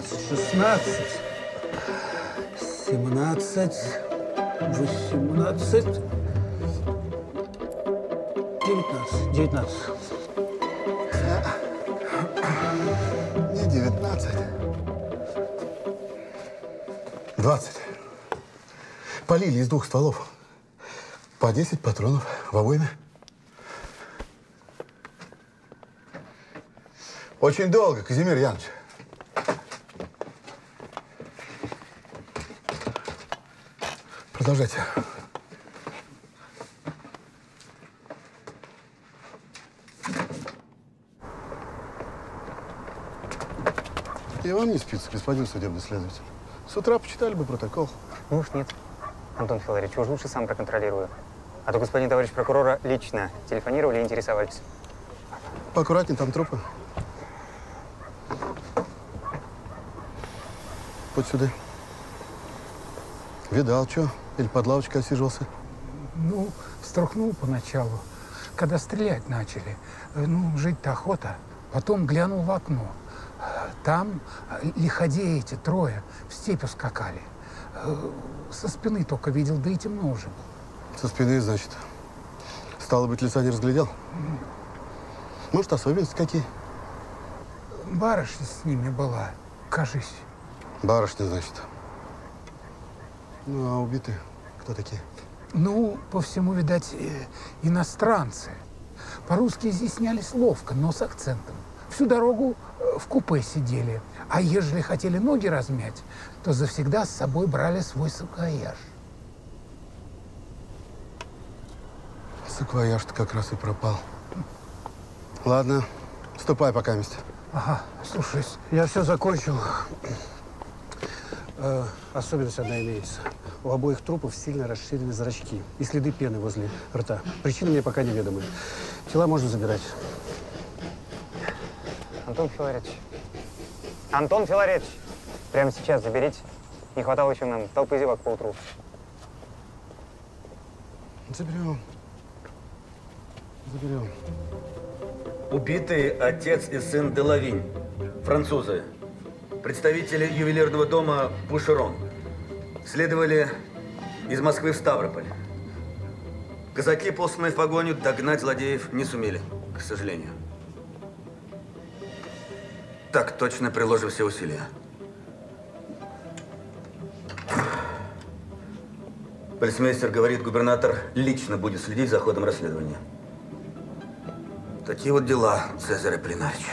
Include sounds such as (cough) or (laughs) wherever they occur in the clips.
15, 16, 17, 18, 19, 19. Не 19. 20. Полили из двух стволов. По 10 патронов в обойме. Очень долго, Казимир Янович. Продолжайте. И вам не спится, господин судебный следователь. С утра почитали бы протокол. Ну уж нет. Антон Филаревич, уж лучше сам проконтролирую. А то господин товарищ прокурора лично телефонировали и интересовались. Поаккуратнее, там трупы. Вот сюда. Видал, что? Или под лавочкой осиживался? Ну, струхнул поначалу, когда стрелять начали. Э, Ну, жить-то охота. Потом глянул в окно. Там лиходеи эти трое в степь ускакали. Э, Со спины только видел, да и темно уже было. Со спины, значит. Стало быть, лица не разглядел? Может, особенности какие? Барышня с ними была, кажись. Барышня, значит. Ну, а убиты кто такие? Ну, по всему, видать, э, иностранцы. По-русски изъяснялись ловко, но с акцентом. Всю дорогу э, в купе сидели. А ежели хотели ноги размять, то завсегда с собой брали свой саквояж. Саквояж-то как раз и пропал. Ладно, ступай пока вместе. Ага, слушаюсь. Я все закончил. Э, особенность одна имеется. У обоих трупов сильно расширены зрачки и следы пены возле рта. Причины мне пока неведомы. Тела можно забирать. Антон Филаревич. Антон Филаревич! Прямо сейчас заберите. Не хватало еще нам толпы зевак поутру. Заберем. Заберем. Убитые отец и сын Делавинь, французы, представители ювелирного дома Бушерон, следовали из Москвы в Ставрополь. Казаки, посланные в погоню, догнать злодеев не сумели, к сожалению. Так точно приложим все усилия. Полицмейстер говорит, губернатор лично будет следить за ходом расследования. Такие вот дела, Цезарь Аполлинарич.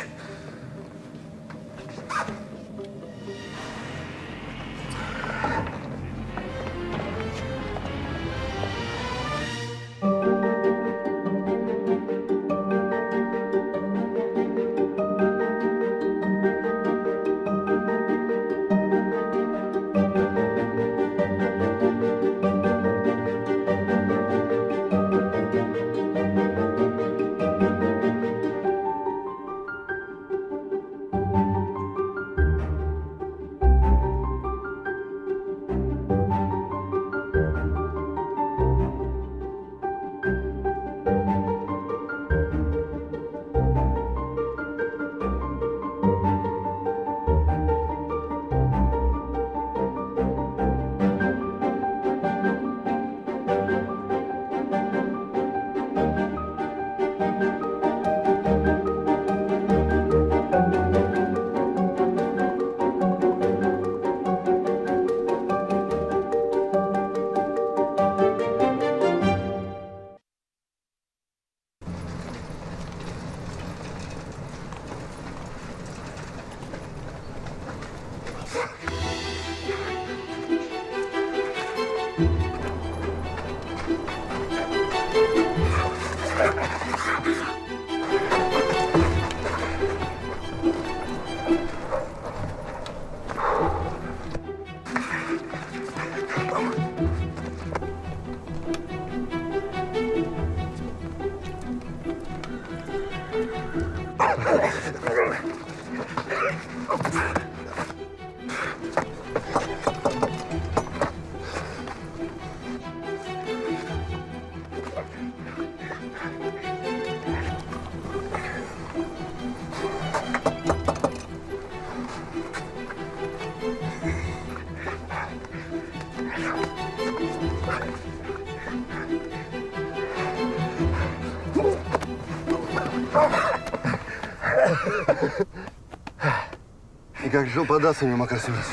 Жил податься мне, Макар Семенович?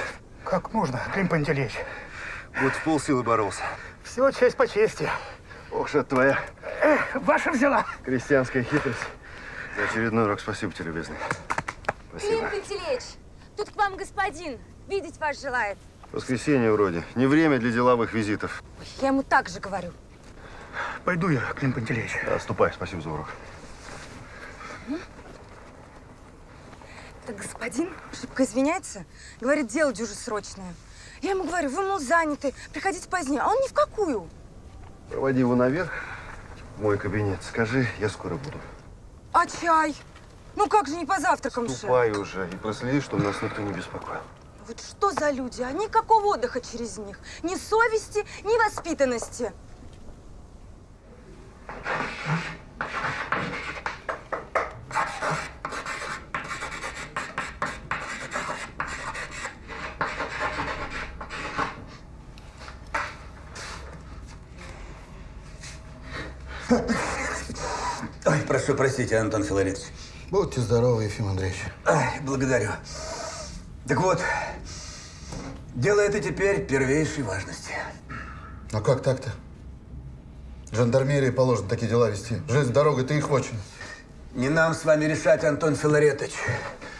Как можно, Клим Пантелеич? Вот в полсилы боролся. Все честь по чести. Ох, что это твоя Ваша взяла. крестьянская хитрость. За очередной урок спасибо тебе, любезный. Клим Спасибо. Пантелеич, тут к вам господин. Видеть вас желает. Воскресенье вроде. Не время для деловых визитов. Ой, я ему так же говорю. Пойду я, Клим Пантелеич. Да, ступай, спасибо за урок. Так господин шибко извиняется. Говорит, дело дюже срочное. Я ему говорю, вы, мол, заняты, приходите позднее. А он ни в какую. Проводи его наверх, в мой кабинет. Скажи, я скоро буду. А чай? Ну как же не по завтракам же? Ступай уже и проследи, чтобы нас никто не беспокоил. Вот что за люди, а никакого отдыха через них. Ни совести, ни воспитанности. Ой, прошу простите, Антон Филаретович. Будьте здоровы, Ефим Андреевич. Ай, благодарю. Так вот, дело это теперь первейшей важности. А как так-то? Жандармерии положено такие дела вести. Жизнь дорога, ты их очень. Не нам с вами решать, Антон Филаретович.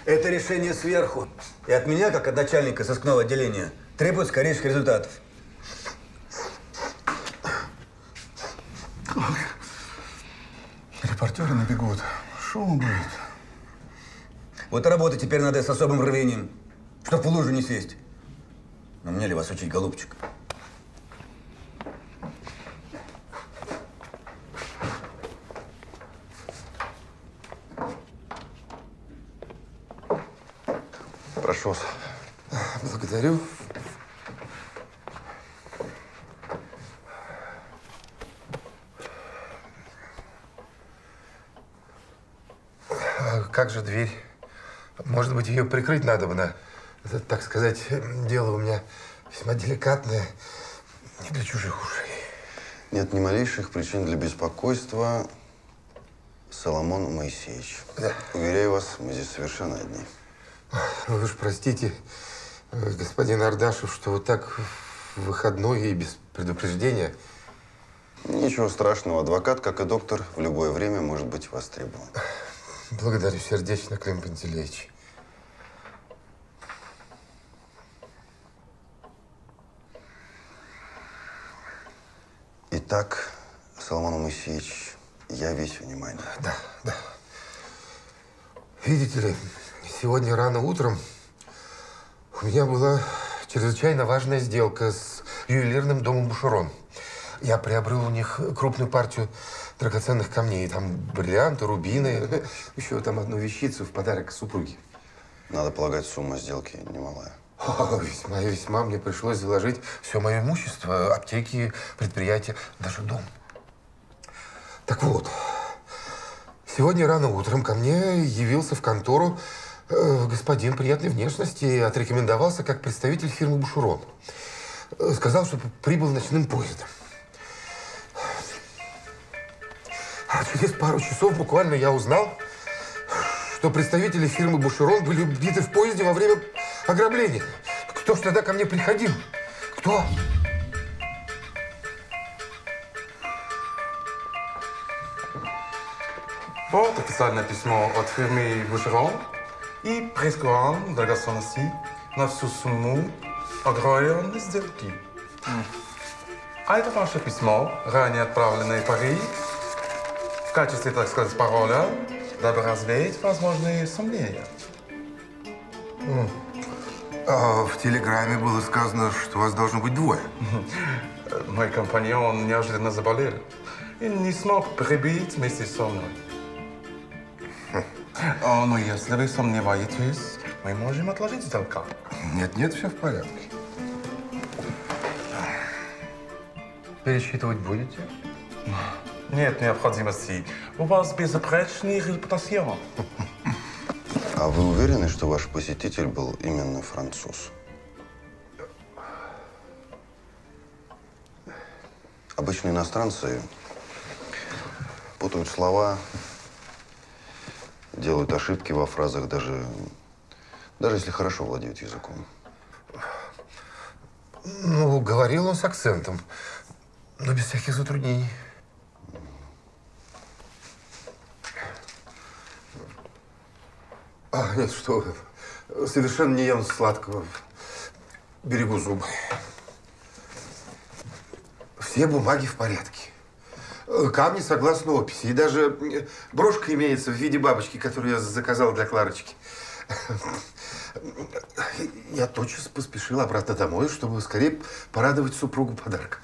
Это решение сверху. И от меня, как от начальника сыскного отделения, требует скорейших результатов. Репортеры набегут. Шум будет. Вот и работать теперь надо с особым рвением, чтоб в лужу не сесть. Но мне ли вас учить, голубчик? Прошу вас. Благодарю. А Как же дверь? Может быть, ее прикрыть надо бы на, это, так сказать, дело у меня весьма деликатное, не для чужих ушей. Нет ни малейших причин для беспокойства, Соломон Моисеевич. Да. Уверяю вас, мы здесь совершенно одни. Вы уж простите, э, господин Ардашев, что вот так в выходной и без предупреждения. Ничего страшного, адвокат, как и доктор, в любое время может быть востребован. Благодарю сердечно, Клим Пантелеич. Итак, Соломон Моисеевич, я весь внимание. Да, да. Видите ли, сегодня рано утром у меня была чрезвычайно важная сделка с ювелирным домом Бушерон. Я приобрел у них крупную партию драгоценных камней. Там бриллианты, рубины, (laughs) еще там одну вещицу в подарок супруге. Надо полагать, сумма сделки немалая. О, весьма и весьма мне пришлось заложить все мое имущество, аптеки, предприятия, даже дом. Так вот, сегодня рано утром ко мне явился в контору э, господин приятной внешности и отрекомендовался как представитель фирмы Бушурон. Э, Сказал, что прибыл ночным поездом. А через пару часов буквально я узнал, что представители фирмы Бушерон были убиты в поезде во время ограбления. Кто ж тогда ко мне приходил? Кто? Вот официальное письмо от фирмы Бушерон и прескурант драгоценности на всю сумму оговоренной сделки. А это ваше письмо, ранее отправленное в Париж, качестве, так сказать, пароля, дабы развеять возможные сомнения. А в телеграмме было сказано, что вас должно быть двое. Мой компаньон неожиданно заболел и не смог прибыть вместе со мной. О, но если вы сомневаетесь, мы можем отложить сделку. Нет, нет, все в порядке. Пересчитывать будете? Нет необходимости. У вас безупречный репутацион. А вы уверены, что ваш посетитель был именно француз? Обычно иностранцы путают слова делают ошибки во фразах, даже, даже если хорошо владеют языком. Ну, говорил он с акцентом, но без всяких затруднений. А, нет, что вы. Совершенно не ем сладкого. Берегу зубы. Все бумаги в порядке. Камни согласно описи. И даже э, брошка имеется в виде бабочки, которую я заказал для Кларочки. Я тотчас поспешил обратно домой, чтобы скорее порадовать супругу подарком.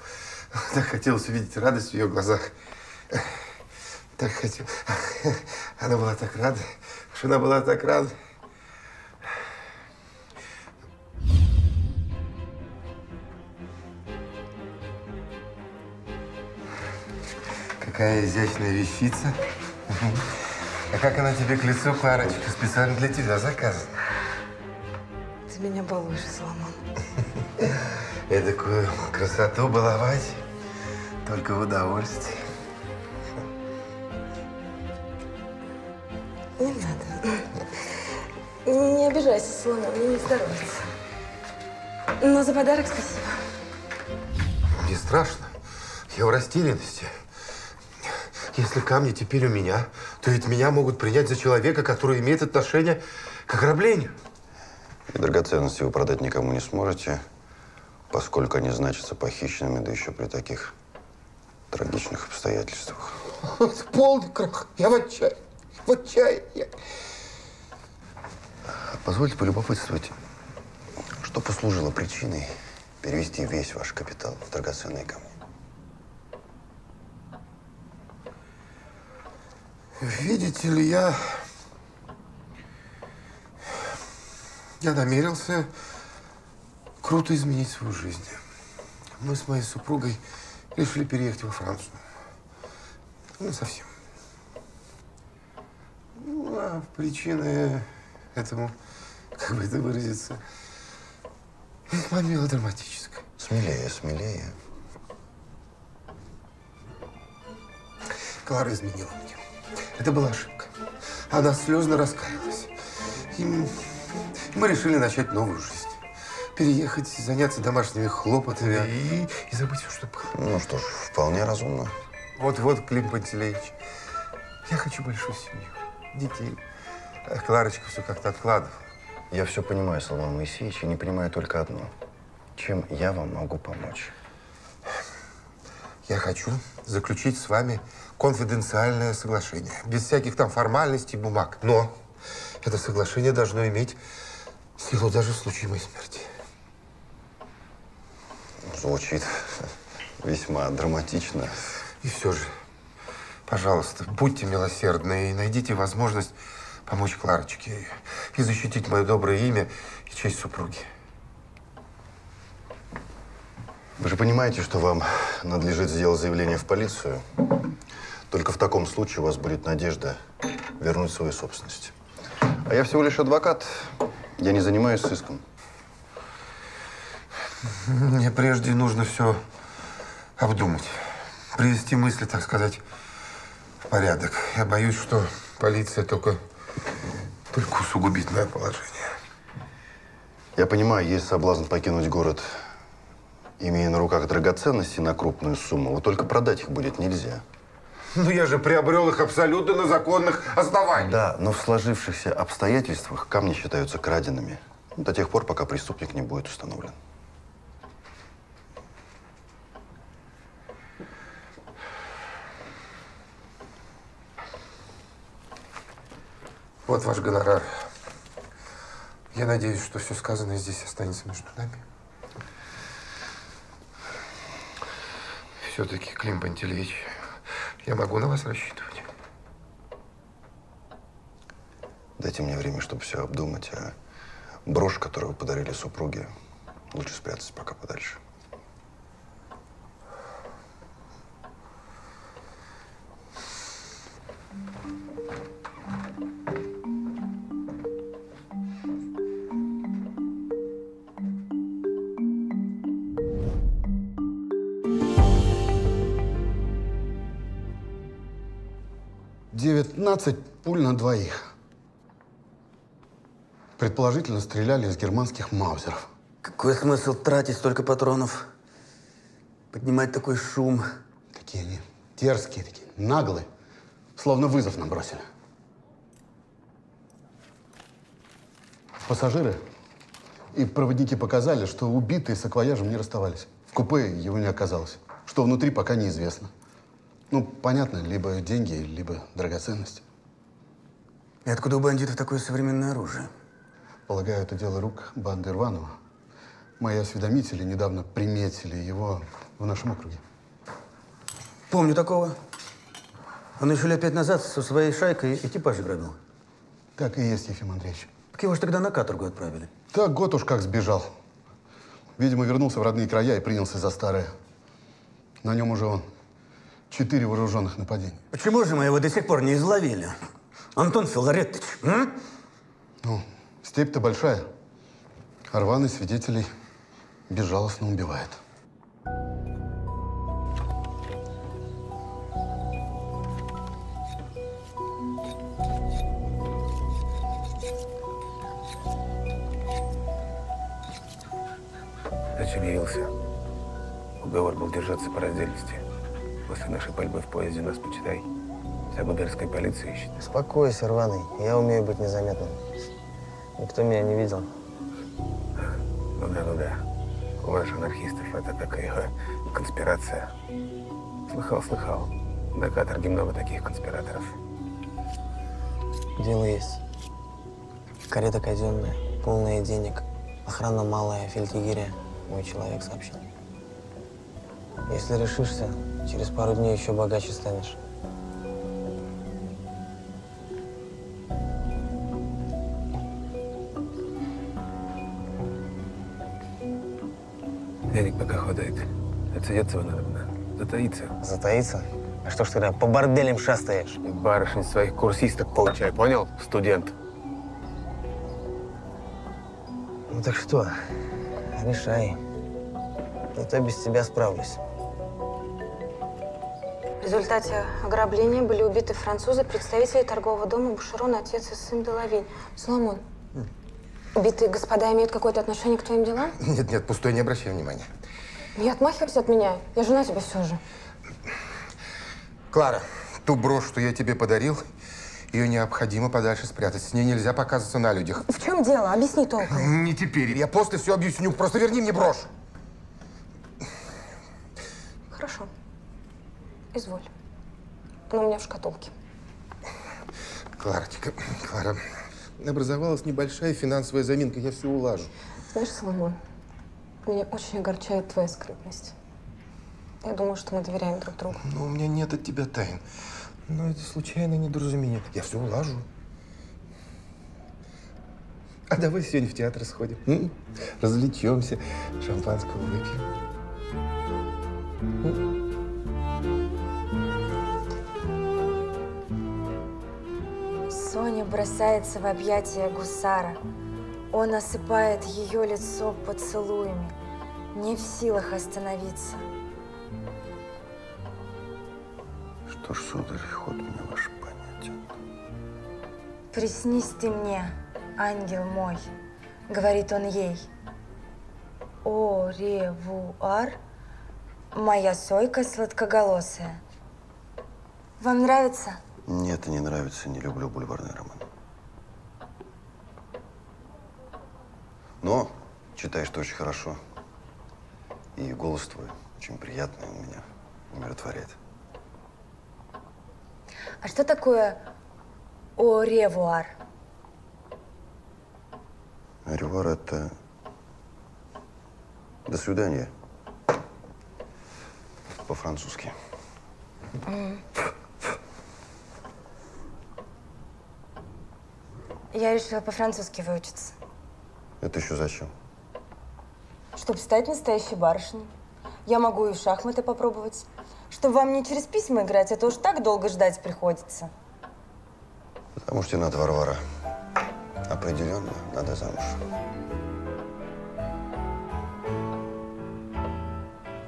Так хотелось увидеть радость в ее глазах. Так хотел. Она была так рада. Она была так рада. Какая изящная вещица. А как она тебе к лицу, Кларочка? Специально для тебя заказана. Ты меня балуешь, Соломон. Эдакую красоту баловать только в удовольствие. Не надо. Не обижайся, Соломон, мне не здоровится. Но за подарок спасибо. Мне страшно. Я в растерянности. Если камни теперь у меня, то ведь меня могут принять за человека, который имеет отношение к ограблению. И драгоценности вы продать никому не сможете, поскольку они значатся похищенными, да еще при таких трагичных обстоятельствах. Это полный крах. Я в отчаянии. В отчаянии. Позвольте полюбопытствовать, что послужило причиной перевести весь ваш капитал в драгоценные камни? Видите ли, я... Я намерился круто изменить свою жизнь. Мы с моей супругой решили переехать во Францию. Ну, совсем. Ну, а причины этому, как бы это выразиться, весьма мелодраматическая. Смелее, смелее. Клара изменила мне. Это была ошибка. Она слезно раскаялась. И мы решили начать новую жизнь. Переехать, заняться домашними хлопотами и, и забыть все, что было. Ну что ж, вполне разумно. Вот-вот, Клим Пантелеич, я хочу большую семью, детей. А Кларочка все как-то откладывала. Я все понимаю, Соломон Моисеевич, и не понимаю только одно. Чем я вам могу помочь? Я хочу заключить с вами конфиденциальное соглашение. Без всяких там формальностей, бумаг. Но это соглашение должно иметь силу даже в случае моей смерти. Звучит весьма драматично. И все же, пожалуйста, будьте милосердны и найдите возможность помочь Кларочке и защитить мое доброе имя и честь супруги. Вы же понимаете, что вам надлежит сделать заявление в полицию. Только в таком случае у вас будет надежда вернуть свою собственность. А я всего лишь адвокат. Я не занимаюсь сыском. Мне прежде нужно все обдумать, привести мысли, так сказать, порядок. Я боюсь, что полиция только, только усугубит мое положение. Я понимаю, есть соблазн покинуть город, имея на руках драгоценности на крупную сумму. Вот только продать их будет нельзя. Ну, я же приобрел их абсолютно на законных основаниях. Да, но в сложившихся обстоятельствах камни считаются краденными до тех пор, пока преступник не будет установлен. Вот ваш гонорар. Я надеюсь, что все сказанное здесь останется между нами. Все-таки, Клим Пантелеич, я могу на вас рассчитывать? Дайте мне время, чтобы все обдумать, а брошь, которую вы подарили супруге, лучше спрятать пока подальше. Девятнадцать пуль на двоих. Предположительно, стреляли из германских маузеров. Какой смысл тратить столько патронов? Поднимать такой шум. Какие они дерзкие такие, наглые. Словно вызов нам бросили. Пассажиры и проводники показали, что убитые с акваяжем не расставались. В купе его не оказалось. Что внутри, пока неизвестно. Ну, понятно, либо деньги, либо драгоценности. И откуда у бандитов такое современное оружие? Полагаю, это дело рук банды Рванова. Мои осведомители недавно приметили его в нашем округе. Помню такого. Он еще лет пять назад со своей шайкой экипаж грабил. Так и есть, Ефим Андреевич. Так его же тогда на каторгу отправили. Так год уж как сбежал. Видимо, вернулся в родные края и принялся за старое. На нем уже он четыре вооруженных нападения. Почему же мы его до сих пор не изловили? Антон Филаретович, м? Ну, степь-то большая. Рваный свидетелей безжалостно убивает. Зачем явился? Уговор был держаться по раздельности. После нашей пальбы в поезде нас, почитай, вся губернская полиция ищет. Успокойся, рваный. Я умею быть незаметным. Никто меня не видел. Ну да, ну да. У ваших анархистов это такая конспирация. Слыхал, слыхал. На каторге много таких конспираторов. Дело есть. Карета казенная, полная денег. Охрана малая, фельдъегеря. Мой человек сообщил. Если решишься, через пару дней еще богаче станешь. Денег пока хватает. Отсидеться его надо, затаиться. Затаиться? А что ж тогда по борделям шастаешь? Барышень своих курсисток получай, понял, студент? Ну так что, решай. Не то без тебя справлюсь. В результате ограбления были убиты французы, представители торгового дома Бушерон, отец и сын Делавинь. Соломон, убитые господа имеют какое-то отношение к твоим делам? Нет, нет, пустой, не обращай внимания. Не отмахивайся от меня. Я жена тебе все же. Клара, ту брошь, что я тебе подарил, ее необходимо подальше спрятать. С ней нельзя показываться на людях. В чем дело? Объясни толком. Не теперь. Я после все объясню. Просто верни мне брошь. Хорошо. Изволь. Она у меня в шкатулке. Кларочка, Клара, образовалась небольшая финансовая заминка. Я все улажу. Знаешь, Соломон, меня очень огорчает твоя скрытность. Я думаю, что мы доверяем друг другу. Но у меня нет от тебя тайн. Но это случайное недоразумение. Я все улажу. А давай сегодня в театр сходим. м? Развлечемся, шампанского выпьем. М? Соня бросается в объятия гусара. Он осыпает ее лицо поцелуями, не в силах остановиться. Что ж, сударь, ход мне ваш понятен. «Приснись ты мне, ангел мой», — говорит он ей. «О, ревуар, моя сойка сладкоголосая». Вам нравится? Нет, не нравится, не люблю бульварный роман. Но читаешь ты очень хорошо. И голос твой очень приятный, он меня умиротворяет. А что такое «о ревуар»? Ревуар – это «до свидания» по-французски. М. Я решила по-французски выучиться, Это еще зачем? чтобы стать настоящей барышней. Я могу и в шахматы попробовать. Чтобы вам не через письма играть, а то уж так долго ждать приходится. Потому что тебе надо, Варвара. Определенно надо замуж.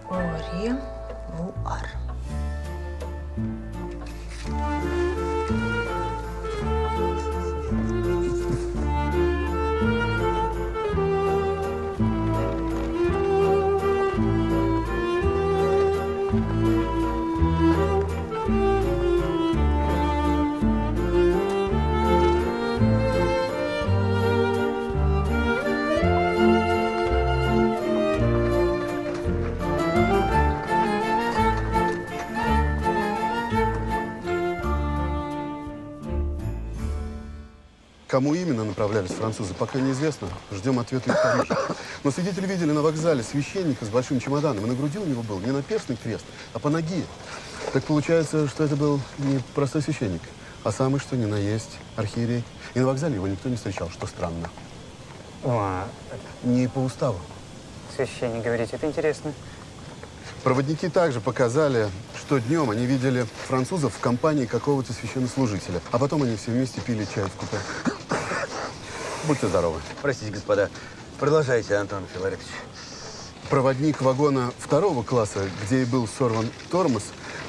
О ревуар. Кому именно направлялись французы, пока неизвестно. Ждем ответа из Парижа. Но свидетели видели на вокзале священника с большим чемоданом, и на груди у него был не наперстный крест, а по ноге. Так получается, что это был не простой священник, а самый что ни на есть архиерей. И на вокзале его никто не встречал, что странно. Ну, а Не по уставу. священник, говорите, это интересно. Проводники также показали, что днем они видели французов в компании какого-то священнослужителя. А потом они все вместе пили чай в купе. Будьте здоровы. Простите, господа. Продолжайте, Антон Филаретович. Проводник вагона второго класса, где и был сорван тормоз,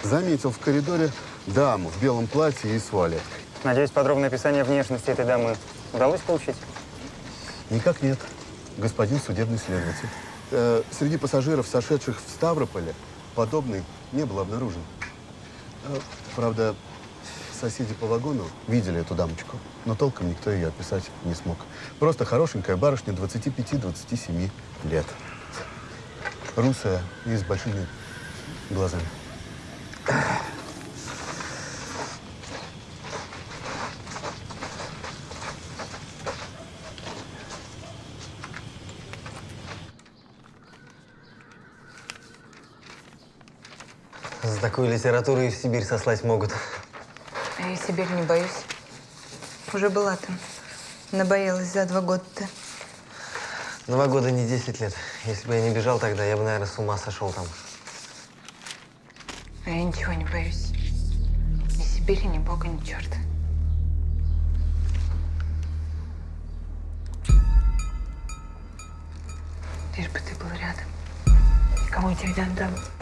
заметил в коридоре даму в белом платье и с вуалеткой. Надеюсь, подробное описание внешности этой дамы удалось получить? Никак нет, господин судебный следователь. Э, среди пассажиров, сошедших в Ставрополе, подобный не был обнаружен. Э, правда, соседи по вагону видели эту дамочку, но толком никто ее описать не смог. Просто хорошенькая барышня 25-27 лет. Русая и с большими глазами. Такую литературу и в Сибирь сослать могут. А я Сибирь не боюсь. Уже была там. Набоялась за два года-то. Два года не 10 лет. Если бы я не бежал тогда, я бы, наверное, с ума сошел там. А я ничего не боюсь. Ни Сибири, ни Бога, ни черта. Лишь бы ты был рядом. Никому я тебя не отдам.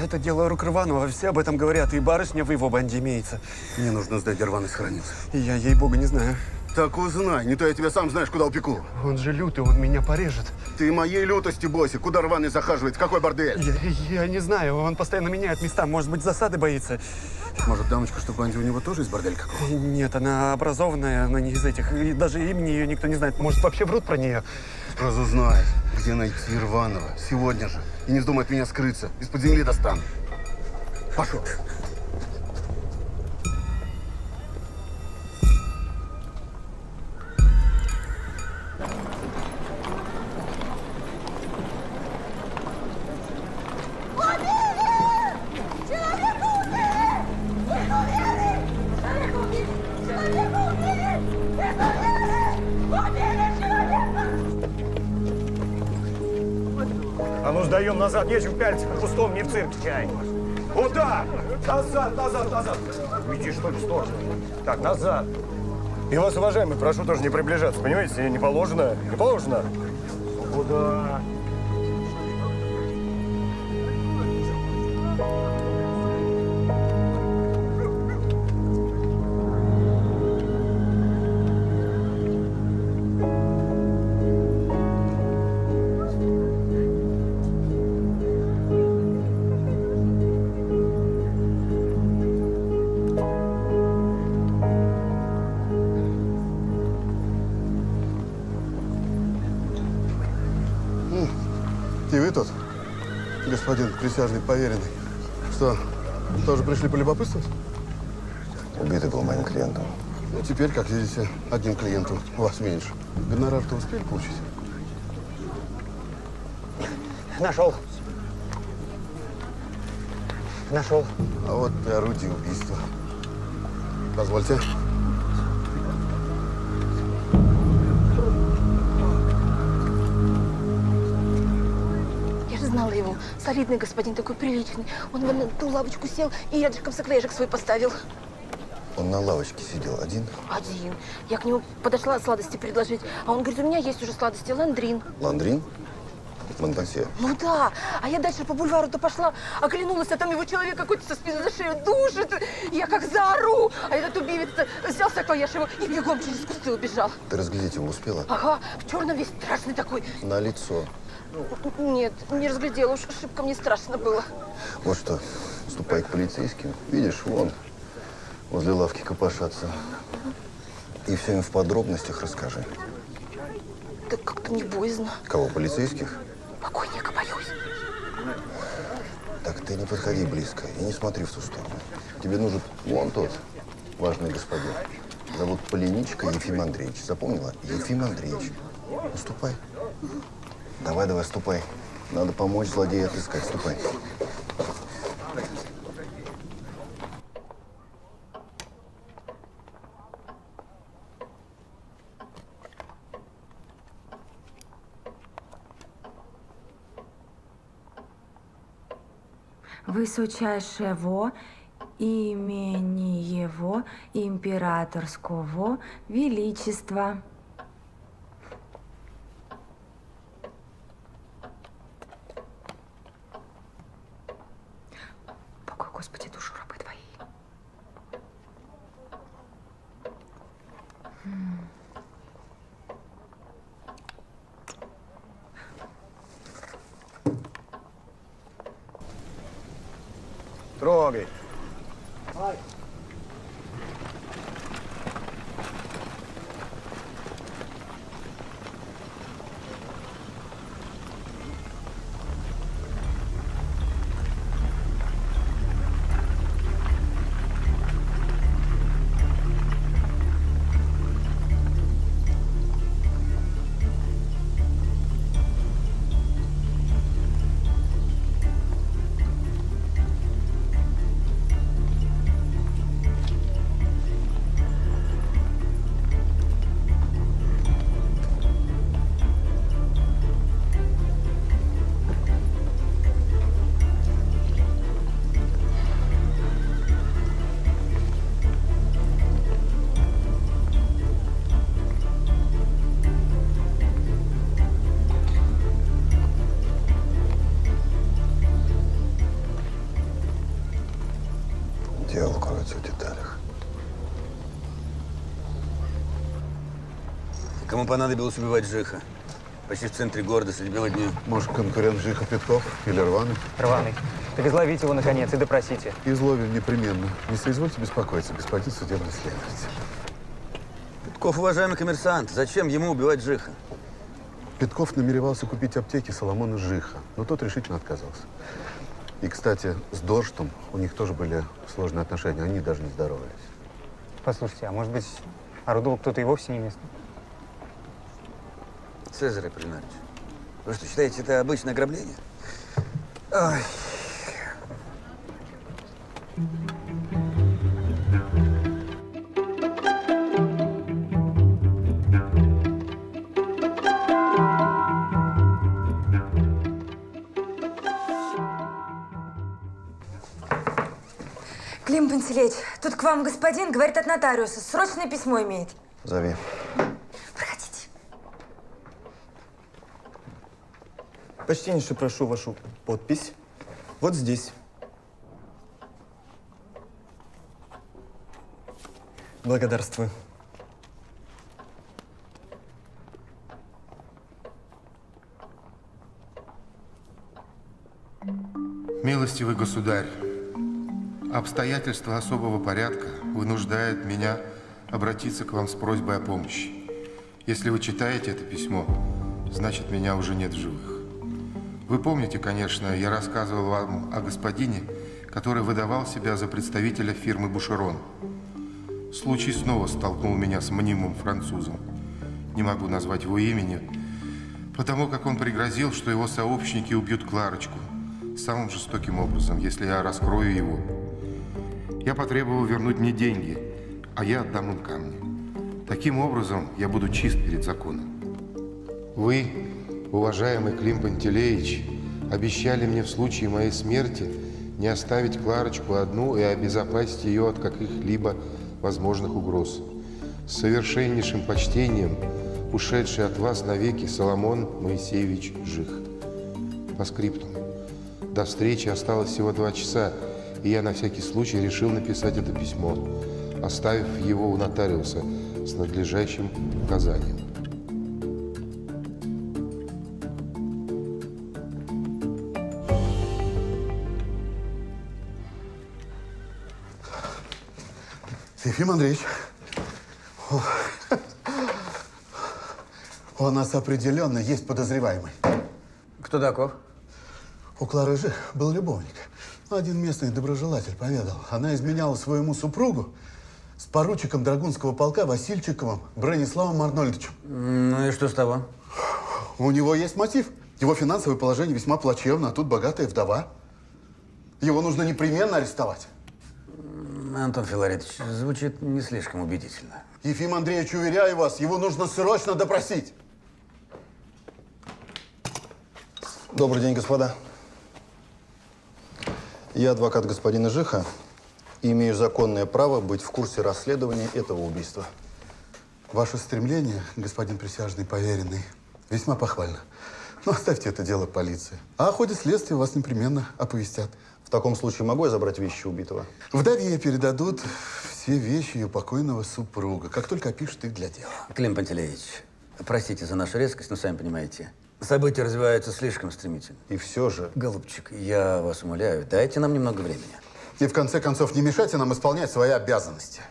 Это дело рук Рванова, все об этом говорят, и барышня в его банде имеется. Мне нужно знать, где Рваный сохранился. Я, ей-богу, не знаю. Так узнай, не то я тебя сам знаешь, куда упеку. Он же лютый, он меня порежет. Ты моей лютости бойся. Куда Рваный захаживает? В какой бордель? Я, я не знаю, он постоянно меняет места, может быть, засады боится. Может, дамочка, что в банде у него тоже из борделя какого? Нет, она образованная, она не из этих. И даже имени ее никто не знает. Может, вообще врут про нее. Разузнай, где найти Рванова. Сегодня же. И не вздумай меня скрыться. Из-под земли достану. Пошел. А ну сдаем назад, нечем пялиться по кустом, не в цирк чай. Куда? Назад, назад, назад. Уйди, что ли, в сторону. Так, назад. И вас, уважаемый, прошу тоже не приближаться, понимаете? Не положено, не положено. Куда? Поверенный. Что, тоже пришли полюбопытствовать? Убитый был моим клиентом. Ну, теперь, как видите, одним клиентом у вас меньше. Гонорар-то успели получить? Нашел. Нашел. А вот и орудие убийства. Позвольте. Солидный господин, такой приличный. Он вон на ту лавочку сел и рядышком саквояжик свой поставил. Он на лавочке сидел один. Один. Я к нему подошла сладости предложить, а он говорит, у меня есть уже сладости, ландрин. Ландрин? Монпансье. Ну да. А я дальше по бульвару-то пошла, оглянулась, а там его человек какой-то со спины за шею душит. Я как заору. А этот убивец взял саквояж его и бегом через кусты убежал. Ты разглядеть его успела? Ага, в черном весь страшный такой. На лицо. Нет, не разглядела, уж ошибка мне страшно было. Вот что, ступай к полицейским. Видишь, вон, возле лавки копошатся. И все им в подробностях расскажи. Да как-то не боязно. Кого, полицейских? Покойника боюсь. Так Ты не подходи близко и не смотри в ту сторону. Тебе нужен вон тот важный господин. Зовут Полиничка Ефим Андреевич. Запомнила? Ефим Андреевич. Ну, ступай. Давай, давай, ступай. Надо помочь злодея отыскать. Ступай. Высочайшего имени его императорского величества. Господи, душу рабы твоей. Трогай. Понадобилось убивать Жиха? Почти в центре города, среди бела дня. Может, конкурент Жиха Петков или Рваный? Рваный. Так изловите его, наконец, и допросите. Изловим непременно. Не соизвольте беспокоиться, господин судебный следователь. Петков уважаемый коммерсант. Зачем ему убивать Жиха? Петков намеревался купить аптеки Соломона Жиха, но тот решительно отказался. И, кстати, с Дорштом у них тоже были сложные отношения, они даже не здоровались. Послушайте, а может быть, орудовал кто-то и вовсе не местный? Цезарь Аполлинарич, вы что, считаете, это обычное ограбление? Ой. Клим Пантелеич, тут к вам господин говорит от нотариуса. Срочное письмо имеет. Зови. Почтеннейше прошу вашу подпись. Вот здесь. Благодарствую. Милостивый государь, обстоятельства особого порядка вынуждают меня обратиться к вам с просьбой о помощи. Если вы читаете это письмо, значит, меня уже нет в живых. Вы помните, конечно, я рассказывал вам о господине, который выдавал себя за представителя фирмы Бушерон. Случай снова столкнул меня с мнимым французом. Не могу назвать его имени, потому как он пригрозил, что его сообщники убьют Кларочку самым жестоким образом, если я раскрою его. Я потребовал вернуть мне деньги, а я отдам им камни. Таким образом, я буду чист перед законом. Вы, уважаемый Клим Пантелеич, обещали мне в случае моей смерти не оставить Кларочку одну и обезопасить ее от каких-либо возможных угроз. С совершеннейшим почтением, ушедший от вас навеки Соломон Моисеевич Жих. По скриптум. До встречи осталось всего два часа, и я на всякий случай решил написать это письмо, оставив его у нотариуса с надлежащим указанием. Ефим Андреевич, у нас определенно есть подозреваемый. Кто таков? У Клары же был любовник. Один местный доброжелатель поведал. Она изменяла своему супругу с поручиком Драгунского полка Васильчиковым Брониславом Арнольдовичем. Ну и что с того? У него есть мотив. Его финансовое положение весьма плачевно, а тут богатая вдова. Его нужно непременно арестовать. Антон Филаретович, звучит не слишком убедительно. Ефим Андреевич, уверяю вас, его нужно срочно допросить. Добрый день, господа. Я адвокат господина Жиха и имею законное право быть в курсе расследования этого убийства. Ваше стремление, господин присяжный поверенный, весьма похвально. Но оставьте это дело полиции. А о ходе следствия вас непременно оповестят. В таком случае могу я забрать вещи убитого? Вдове передадут все вещи ее покойного супруга, как только опишут их для дела. Клим Пантелеевич, простите за нашу резкость, но сами понимаете, события развиваются слишком стремительно. И все же... Голубчик, я вас умоляю, дайте нам немного времени. И в конце концов, не мешайте нам исполнять свои обязанности.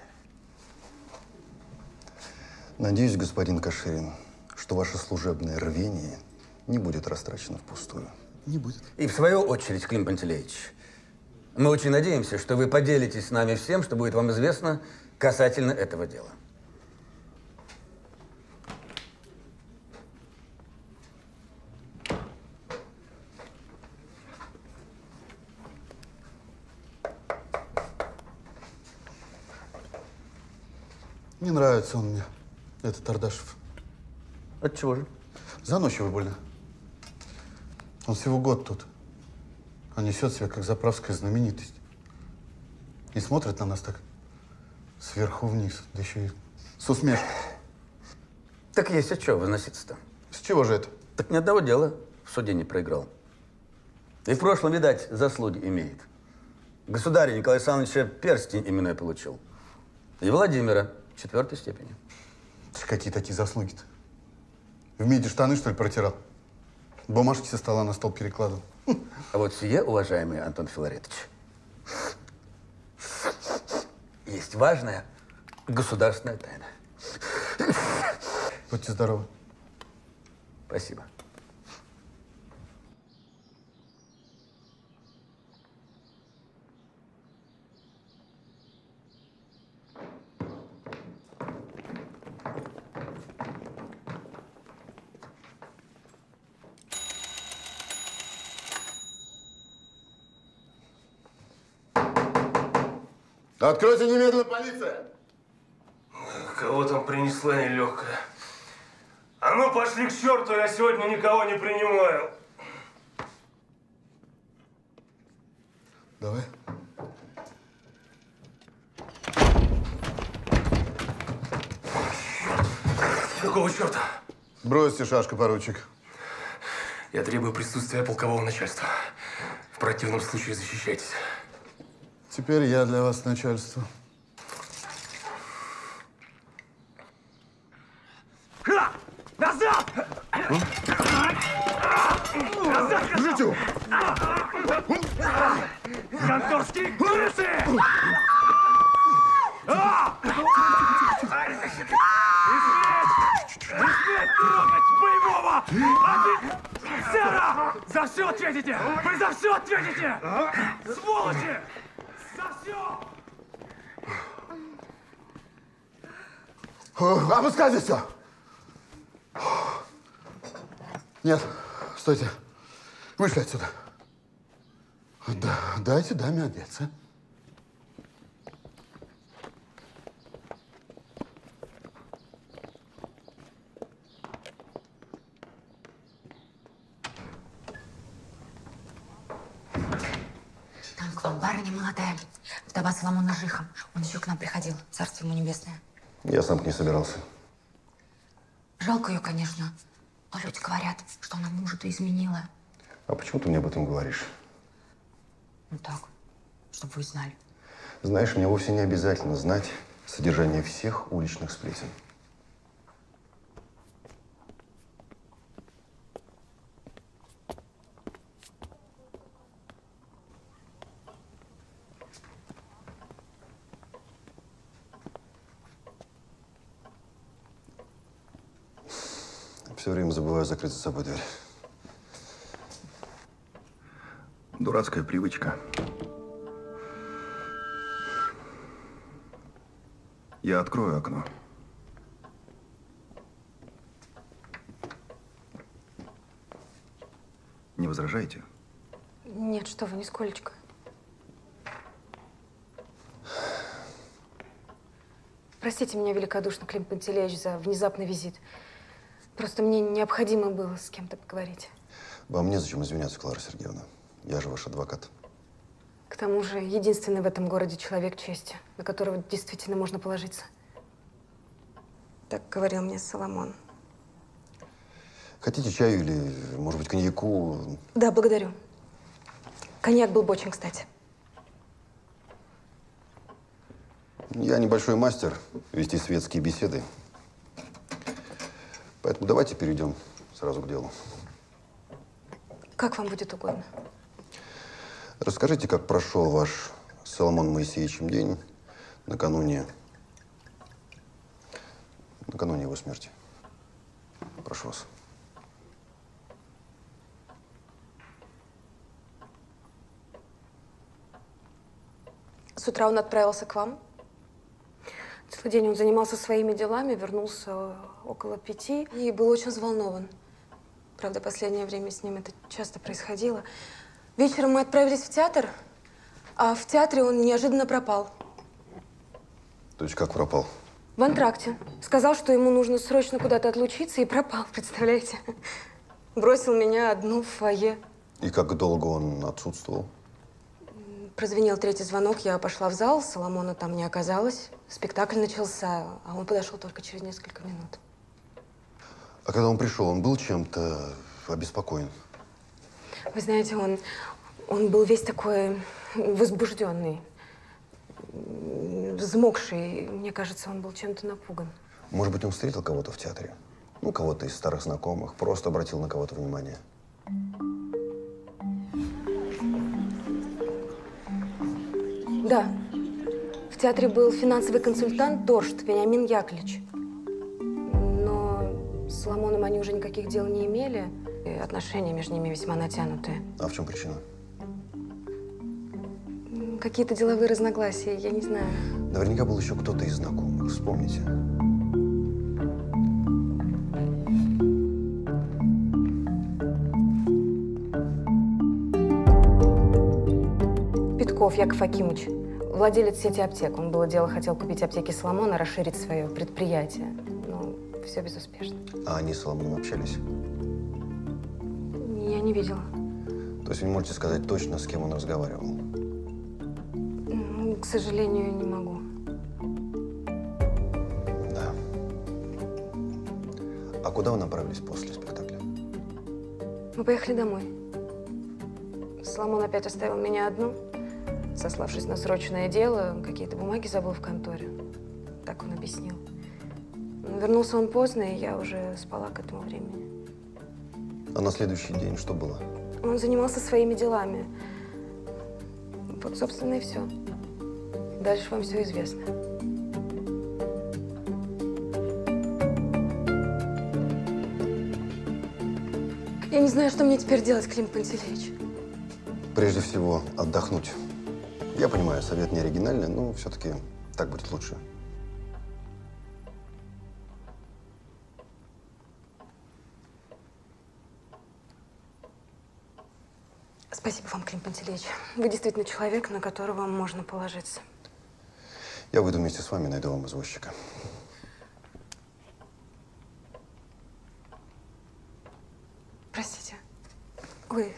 Надеюсь, господин Каширин, что ваше служебное рвение не будет растрачено впустую. Не будет. И в свою очередь, Клим Пантелеевич, мы очень надеемся, что вы поделитесь с нами всем, что будет вам известно касательно этого дела. Не нравится он мне, этот Ардашев. От чего же? Заносчивый больно. Он всего год тут. А несет себя, как заправская знаменитость. И смотрит на нас так сверху вниз, да еще и с усмешкой. Так есть от чего выноситься-то? С чего же это? Так ни одного дела в суде не проиграл. И в прошлом, видать, заслуги имеет. Государь Николая Александровича перстень именной получил. И Владимира четвертой степени. Какие такие заслуги-то? В МИДе штаны, что ли, протирал? Бумажки со стола на стол перекладывал. А вот сие, уважаемый Антон Филаретович, есть важная государственная тайна. Будьте здоровы. Спасибо. Откройте немедленно, полиция! Кого там принесла нелегкая? А ну пошли к черту, я сегодня никого не принимаю. Давай. Какого черта? Бросьте шашку, поручик. Я требую присутствия полкового начальства. В противном случае защищайтесь. Теперь я для вас начальство. Назад! Назад! Житю! Конторские крысы! А! Не сметь! Трогать боевого! Офицера! За все ответите! Вы за все ответите! Сволочи! За все! Опускайте все! Нет, стойте. Вышли отсюда. Да, дайте даме одеться. Там к вам барыня молодая, вдова Соломона Жиха. Он еще к нам приходил, царство ему небесное. Я сам к ней собирался. Жалко ее, конечно, но люди говорят, что она мужу-то изменила. А почему ты мне об этом говоришь? Ну так, чтобы вы знали. Знаешь, мне вовсе не обязательно знать содержание всех уличных сплетен. Все время забываю закрыть за собой дверь. Дурацкая привычка. Я открою окно. Не возражаете? Нет, что вы, нисколечко. Простите меня великодушно, Клим Пантелеич, за внезапный визит. Просто мне необходимо было с кем-то поговорить. Вам незачем извиняться, Клара Сергеевна. Я же ваш адвокат. К тому же, единственный в этом городе человек чести, на которого действительно можно положиться. Так говорил мне Соломон. Хотите чаю или, может быть, коньяку? Да, благодарю. Коньяк был бы очень кстати. Я небольшой мастер вести светские беседы. Поэтому давайте перейдем сразу к делу. Как вам будет угодно. Расскажите, как прошел ваш с Соломоном Моисеевичем день накануне, накануне его смерти. Прошу вас. С утра он отправился к вам. Целый день он занимался своими делами, вернулся около пяти и был очень взволнован. Правда, последнее время с ним это часто происходило. Вечером мы отправились в театр, а в театре он неожиданно пропал. То есть как пропал? В антракте. Сказал, что ему нужно срочно куда-то отлучиться и пропал, (laughs) представляете? Бросил меня одну в фойе. И как долго он отсутствовал? Прозвенел третий звонок, я пошла в зал, Соломона там не оказалось. Спектакль начался, а он подошел только через несколько минут. А когда он пришел, он был чем-то обеспокоен? Вы знаете, он, он был весь такой возбужденный, взмокший. Мне кажется, он был чем-то напуган. Может быть, он встретил кого-то в театре? Ну, кого-то из старых знакомых, просто обратил на кого-то внимание. Да. В театре был финансовый консультант Доршт Вениамин Яковлевич. Но с Соломоном они уже никаких дел не имели. И отношения между ними весьма натянутые. А в чем причина? Какие-то деловые разногласия, я не знаю. Наверняка был еще кто-то из знакомых. Вспомните. Питков Яков Акимович, владелец сети аптек. Он было дело хотел купить аптеки Соломона, расширить свое предприятие. Но все безуспешно. А они с Соломоном общались? Я не видела. То есть вы не можете сказать точно, с кем он разговаривал? М, К сожалению, не могу. Да. А куда вы направились после спектакля? Мы поехали домой. Соломон опять оставил меня одну, сославшись на срочное дело, какие-то бумаги забыл в конторе. Так он объяснил. Вернулся он поздно, и я уже спала к этому времени. А на следующий день что было? Он занимался своими делами. Вот, собственно, и все. Дальше вам все известно. Я не знаю, что мне теперь делать, Клим Пантелеич. Прежде всего, отдохнуть. Я понимаю, совет не оригинальный, но все-таки так будет лучше. Спасибо вам, Клим Пантелеич. Вы действительно человек, на которого можно положиться. Я выйду вместе с вами, найду вам извозчика. Простите. Ой,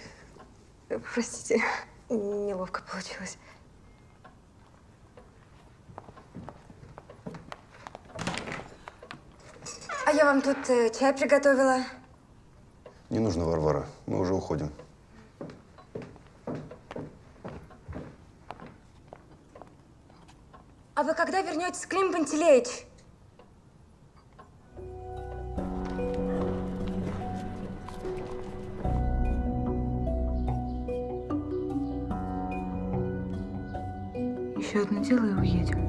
простите. Неловко получилось. А я вам тут э, чай приготовила. Не нужно, Варвара, мы уже уходим. А вы когда вернетесь, Клим Пантелеич? Еще одно дело и уедем.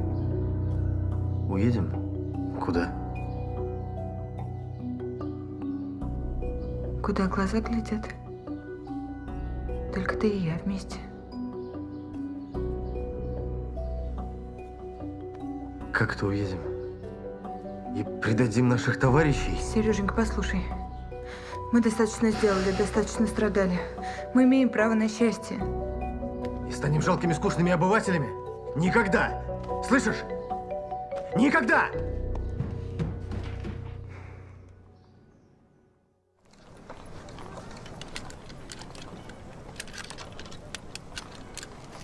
Уедем? Куда? Куда глаза глядят? только ты и я вместе. Как это уедем? И предадим наших товарищей? Сереженька, послушай. Мы достаточно сделали, достаточно страдали. Мы имеем право на счастье. И станем жалкими, скучными обывателями? Никогда! Слышишь? Никогда!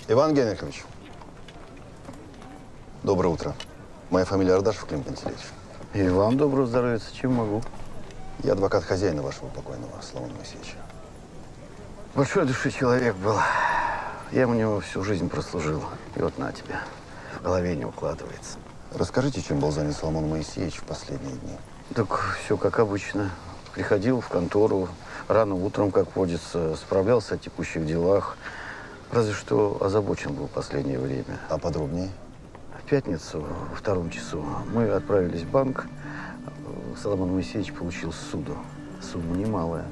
Иван Генрихович. Доброе утро. Моя фамилия Ардашев Клим Пантелеич. И вам доброго здоровья. Чем могу? Я адвокат хозяина вашего покойного, Славона Моисеевича. Большой души человек был. Я у него всю жизнь прослужил. И вот на тебя. В голове не укладывается. Расскажите, чем был занят Соломон Моисеевич в последние дни? Так все как обычно. Приходил в контору рано утром, как водится, справлялся о текущих делах. Разве что озабочен был в последнее время. А подробнее? В пятницу, во втором часу, мы отправились в банк. Соломон Моисеевич получил суду. Сумма немалая.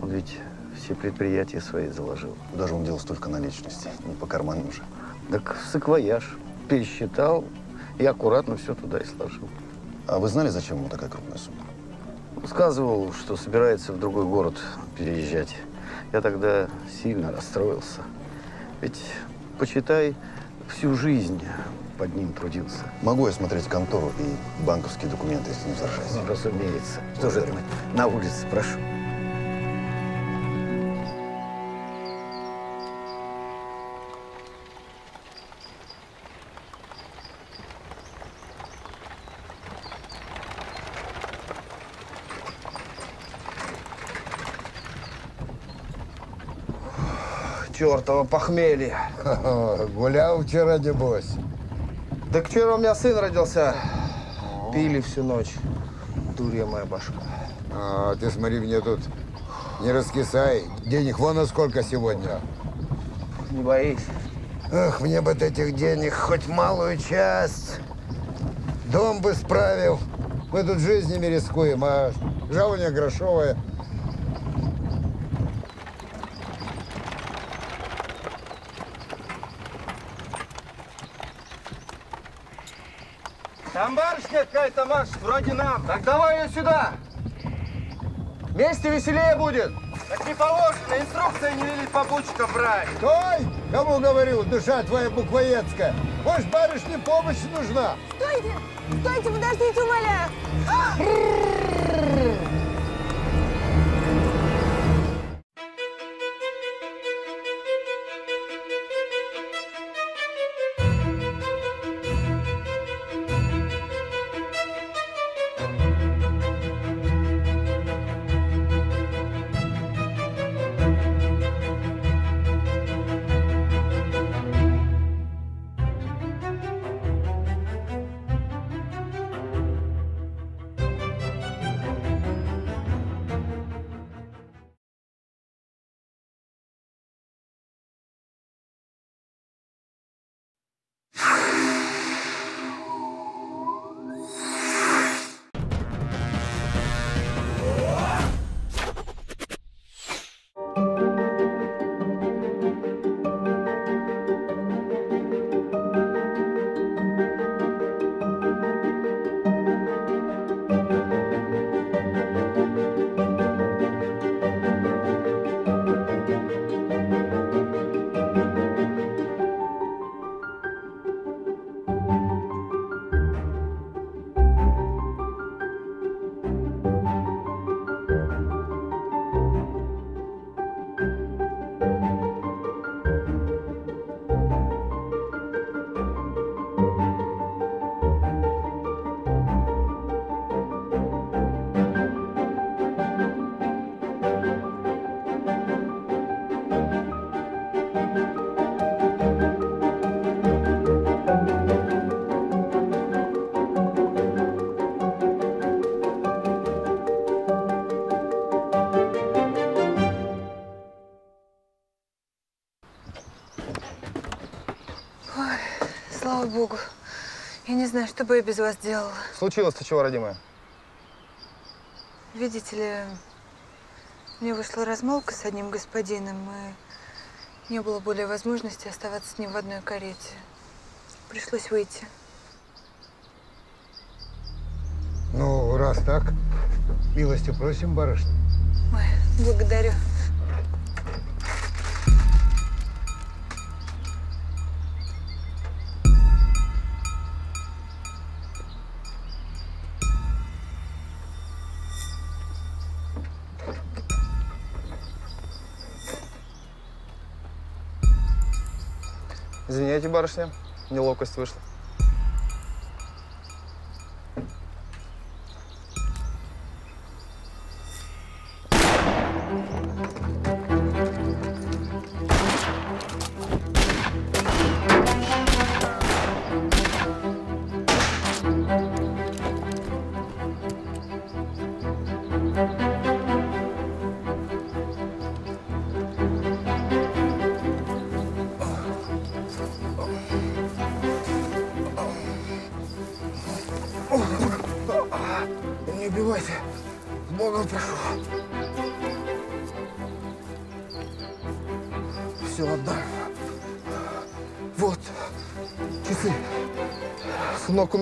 Он ведь все предприятия свои заложил. Куда же он делал столько наличности? Не по карманам же. Так в саквояж. Пересчитал и аккуратно все туда и сложил. А вы знали, зачем ему такая крупная сумма? Сказывал, что собирается в другой город переезжать. Я тогда сильно расстроился. Ведь, почитай, всю жизнь под ним трудился. Могу я смотреть контору и банковские документы, если не возражаете? Ну, разумеется. Что же на улице, прошу. Чертово похмелье. (laughs) Гулял вчера, небось? Так вчера у меня сын родился. Пили всю ночь. Дурья моя башка. А, ты смотри, мне тут не раскисай. Денег вон на сколько сегодня. Не боись. Эх, мне бы от этих денег хоть малую часть. Дом бы справил. Мы тут жизнями рискуем, а жалование грошовое. Там барышня какая-то, Маш, вроде нам. Так давай ее сюда. Вместе веселее будет. Так не положено, инструкция не велит попутчиков брать. Стой! Кому говорю, душа твоя буквоедская. Может, барышне помощь нужна? Стойте! Стойте, подождите, умоляю! Не знаю, что бы я без вас делала. Случилось-то чего, родимая? Видите ли, мне вышла размолвка с одним господином, и Не было более возможности оставаться с ним в одной карете. Пришлось выйти. Ну, раз так, милости просим, барышня. Ой, благодарю. Извиняйте, барышня, неловкость вышла.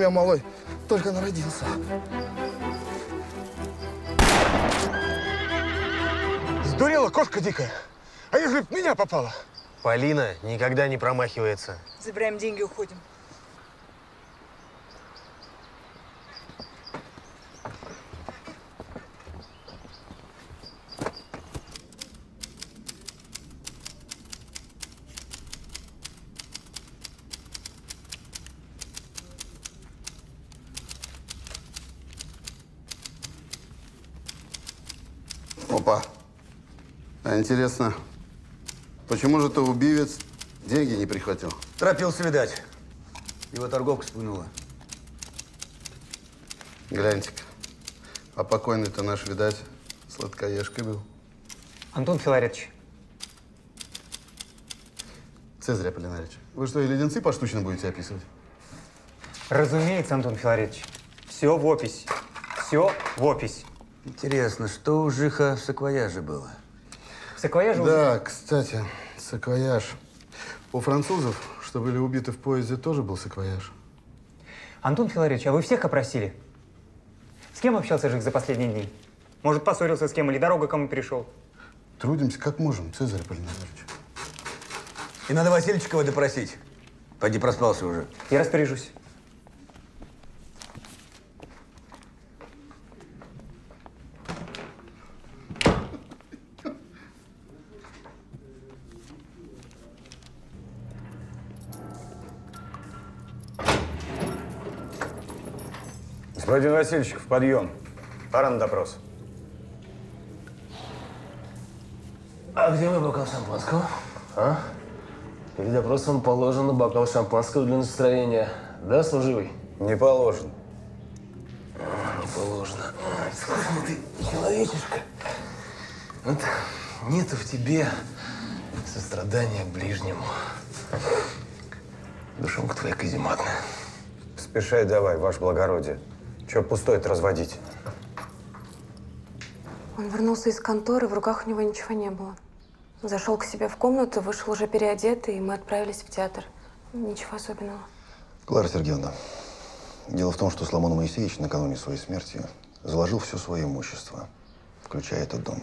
Меня малой. Только народился. Сдурела кошка дикая. А если б меня попала? Полина никогда не промахивается. Забираем деньги, уходим. Опа. А интересно, почему же ты убивец деньги не прихватил? Торопился, видать. Его торговка спугнула. Гляньте-ка. А покойный-то наш, видать, сладкоежкой был. Антон Филаретович, Цезарь Аполлинарич, вы что, и леденцы поштучно будете описывать? разумеется, Антон Филаретович. Все в опись. Все в опись. Интересно, что у Жиха в саквояже было? В саквояже Да, кстати, саквояж. У французов, что были убиты в поезде, тоже был саквояж. Антон Филаретович, а вы всех опросили? С кем общался Жих за последние дни? Может, поссорился с кем или дорога кому перешел? Трудимся как можем, Цезарь Аполлинарович. И надо Васильчикова допросить. Пойди проспался уже. Я распоряжусь. Господин Васильчиков, подъем. Пора на допрос. А где мой бокал шампанского? А? Перед допросом положено бокал шампанского для настроения. Да, служивый? Не положено. Не положено. Скучный ты человечишка. Вот нету в тебе сострадания к ближнему. Душонка твоя казематная. Спешай давай, ваше благородие. Че пустой-то разводить? Он вернулся из конторы, в руках у него ничего не было. Зашел к себе в комнату, вышел уже переодетый, и мы отправились в театр. Ничего особенного. Клара Сергеевна, дело в том, что Соломон Моисеевич накануне своей смерти заложил все свое имущество, включая этот дом.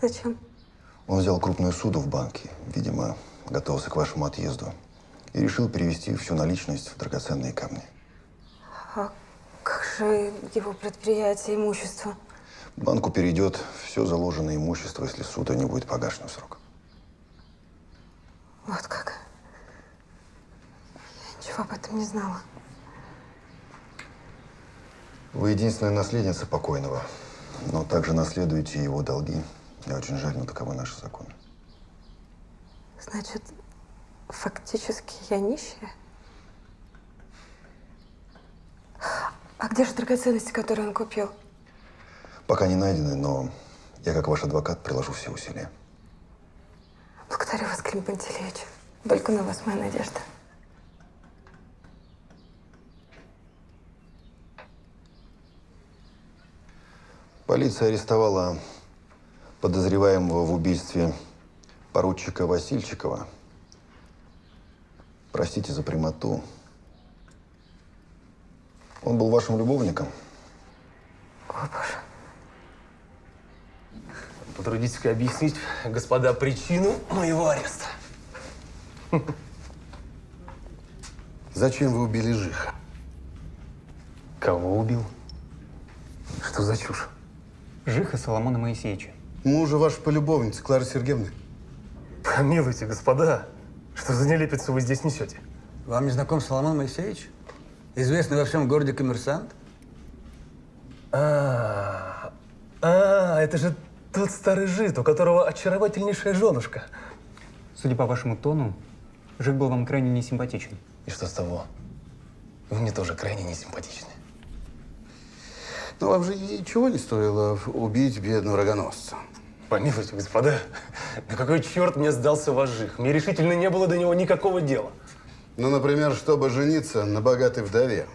Зачем? Он взял крупную суду в банке, видимо, готовился к вашему отъезду, и решил перевести всю наличность в драгоценные камни. А как же его предприятие, имущество? Банку перейдет все заложенное имущество, если суд не будет погашен в срок. Вот как. Я ничего об этом не знала. Вы единственная наследница покойного, но также наследуете его долги. Мне очень жаль, но таковы наши законы. Значит, фактически я нищая? А где же драгоценности, которые он купил? Пока не найдены, но я, как ваш адвокат, приложу все усилия. Благодарю вас, Клим Пантелеевич. Только на вас моя надежда. Полиция арестовала подозреваемого в убийстве поручика Васильчикова. Простите за прямоту. Он был вашим любовником. О, Боже. Потрудитесь-ка объяснить, господа, причину моего ареста. Зачем вы убили Жиха? Кого убил? Что за чушь? Жиха Соломона Моисеевича. Мужа вашей полюбовницы, Клары Сергеевны. Помилуйте, господа, что за нелепицу вы здесь несете? Вам не знаком Соломон Моисеевич? Известный во всем городе коммерсант? А, а, это же тот старый жид, у которого очаровательнейшая женушка. Судя по вашему тону, Жик был вам крайне несимпатичен. И что с того? Вы мне тоже крайне несимпатичны. Ну, вам же ничего не стоило убить бедного рогоносца. Помилуйте, господа, на какой черт мне сдался ваш жих? Мне решительно не было до него никакого дела. Ну, например, чтобы жениться на богатой вдове.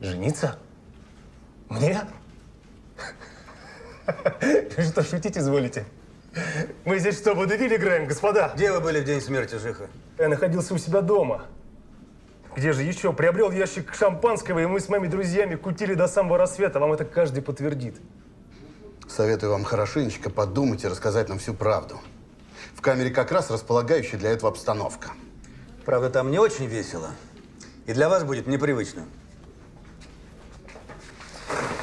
Жениться? Мне? Вы что, шутить изволите? Мы здесь что, водевиль играем, господа? Где вы были в день смерти Жиха? Я находился у себя дома. Где же еще? Приобрел ящик шампанского, и мы с моими друзьями кутили до самого рассвета. Вам это каждый подтвердит. Советую вам хорошенечко подумать и рассказать нам всю правду. В камере как раз располагающая для этого обстановка. Правда, там не очень весело. И для вас будет непривычно.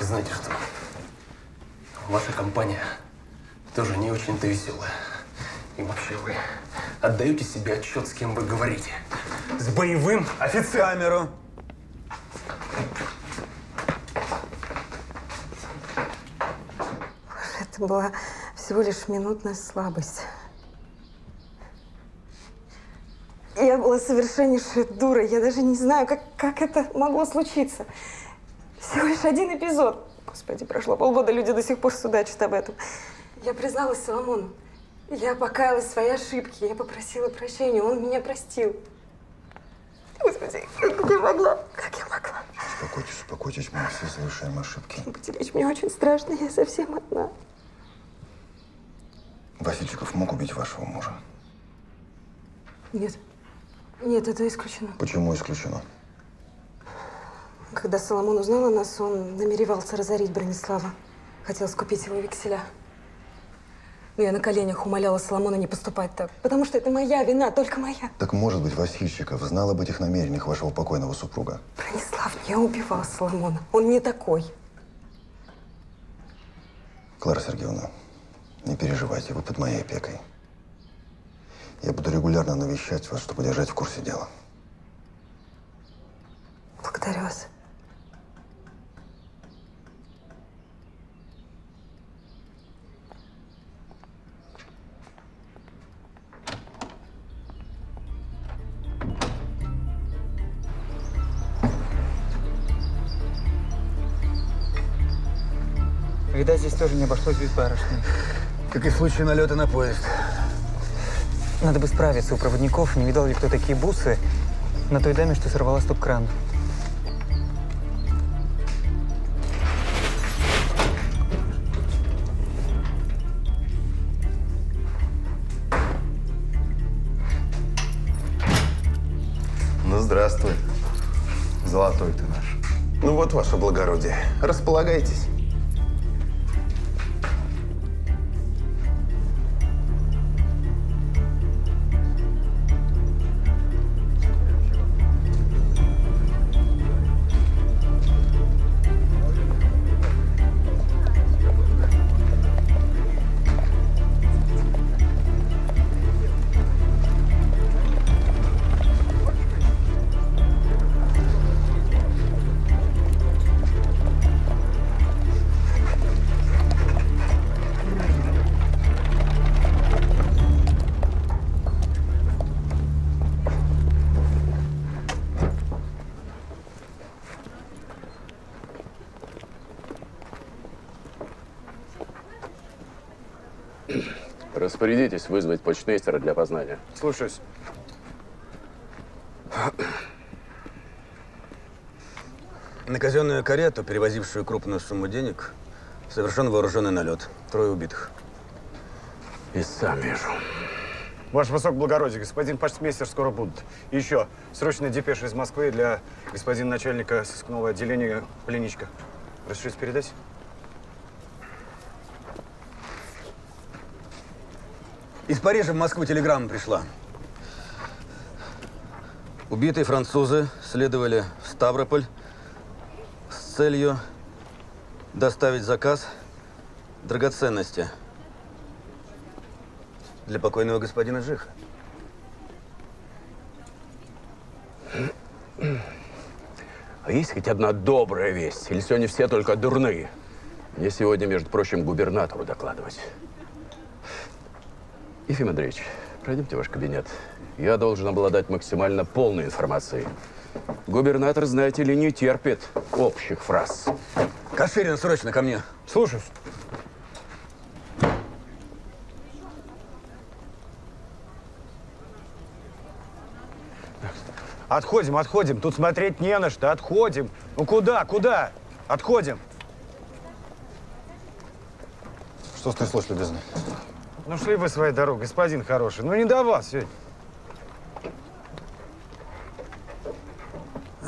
Знаете что? Ваша компания тоже не очень-то веселая. И вообще вы отдаете себе отчет, с кем вы говорите? С боевым офицером? Это была всего лишь минутная слабость. Я была совершеннейшая дура. Я даже не знаю, как, как это могло случиться. Всего лишь один эпизод. Господи, прошло полгода, люди до сих пор судачат об этом. Я призналась Соломону. Я покаялась в своей ошибке. Я попросила прощения. Он меня простил. Господи, как я могла? Как я могла? Успокойтесь, успокойтесь, мы все совершаем ошибки. Потерять мне очень страшно. Я совсем одна. Васильчиков мог убить вашего мужа? Нет. Нет, это исключено. Почему исключено? Когда Соломон узнал о нас, он намеревался разорить Бронислава. Хотел скупить его векселя. Но я на коленях умоляла Соломона не поступать так. Потому что это моя вина, только моя. Так может быть, Васильчиков знал об этих намерениях вашего покойного супруга? Бронислав не убивал Соломона. Он не такой. Клара Сергеевна, не переживайте, вы под моей опекой. Я буду регулярно навещать вас, чтобы держать в курсе дела. Благодарю вас. Видать, здесь тоже не обошлось без барышни. Как и в случае налета на поезд. Надо бы справиться у проводников, не видал ли кто такие бусы на той даме, что сорвала стоп-кран. Ну, здравствуй, золотой ты наш. Ну вот, ваше благородие, располагайтесь. Распорядитесь вызвать почтмейстера для опознания. Слушаюсь. На казенную карету, перевозившую крупную сумму денег, совершен вооруженный налет. трое убитых. И сам вижу. Ваше высокоблагородие, господин почтмейстер скоро будут. И еще, срочная депеша из Москвы для господина начальника сыскного отделения Пленичка. Разрешите передать? Из Парижа в Москву телеграмма пришла. Убитые французы следовали в Ставрополь с целью доставить заказ драгоценности для покойного господина Жиха. А есть хоть одна добрая весть? Или сегодня все только дурные? Мне сегодня, между прочим, губернатору докладывать. Ефим Андреевич, пройдемте в ваш кабинет. Я должен обладать максимально полной информацией. Губернатор, знаете ли, не терпит общих фраз. Каширин, срочно ко мне. Слушаюсь. Отходим, отходим. Тут смотреть не на что. Отходим. Ну куда, куда? Отходим. Что стряслось, любезный? Ну шли вы своей дорогой, господин хороший. Ну не до вас сегодня.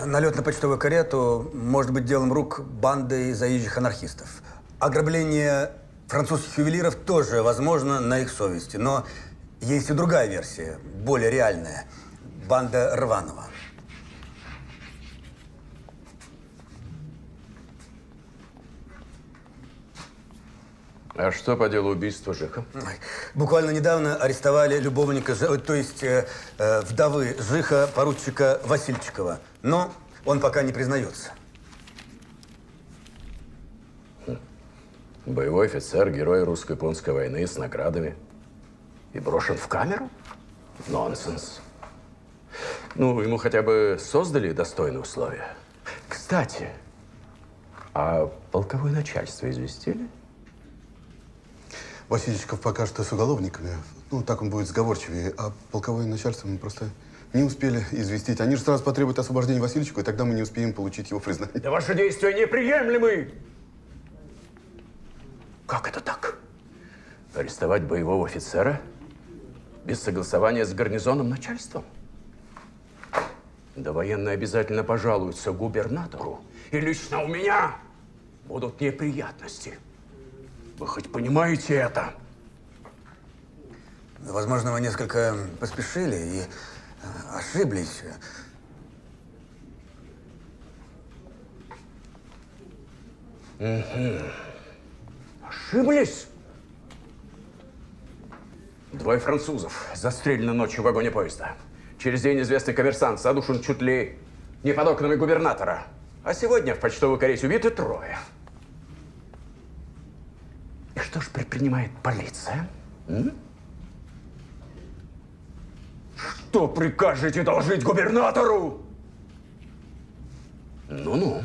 Налет на почтовую карету может быть делом рук банды заезжих анархистов. Ограбление французских ювелиров тоже возможно на их совести. Но есть и другая версия, более реальная. Банда Рванова. А что по делу убийства Жиха? Буквально недавно арестовали любовника, то есть э, э, вдовы Жиха, поручика Васильчикова. Но он пока не признается. Боевой офицер, герой русско-японской войны с наградами. И брошен в камеру? Нонсенс. Ну, ему хотя бы создали достойные условия. Кстати, а полковое начальство известили? Васильчиков пока что с уголовниками. Ну, так он будет сговорчивее. А полковое начальство мы просто не успели известить. Они же сразу потребуют освобождения Васильчикова, и тогда мы не успеем получить его признание. Да ваши действия неприемлемы! Как это так? Арестовать боевого офицера без согласования с гарнизонным начальством? Да военные обязательно пожалуются губернатору. И лично у меня будут неприятности. Вы хоть понимаете это? Возможно, вы несколько поспешили и э, ошиблись. Угу. Ошиблись? Двое французов застрелены ночью в вагоне поезда. Через день известный коммерсант задушен чуть ли не под окнами губернатора. А сегодня в почтовую карете убиты трое. И что ж предпринимает полиция? м? Что прикажете должить губернатору? Ну-ну.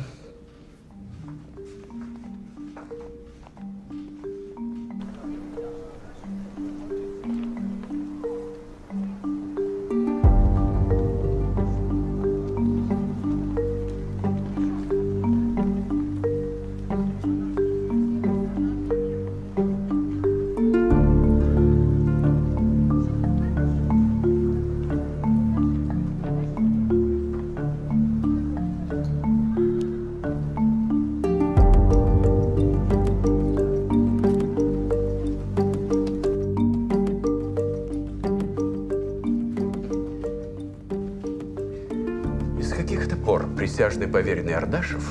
Присяжный поверенный Ардашев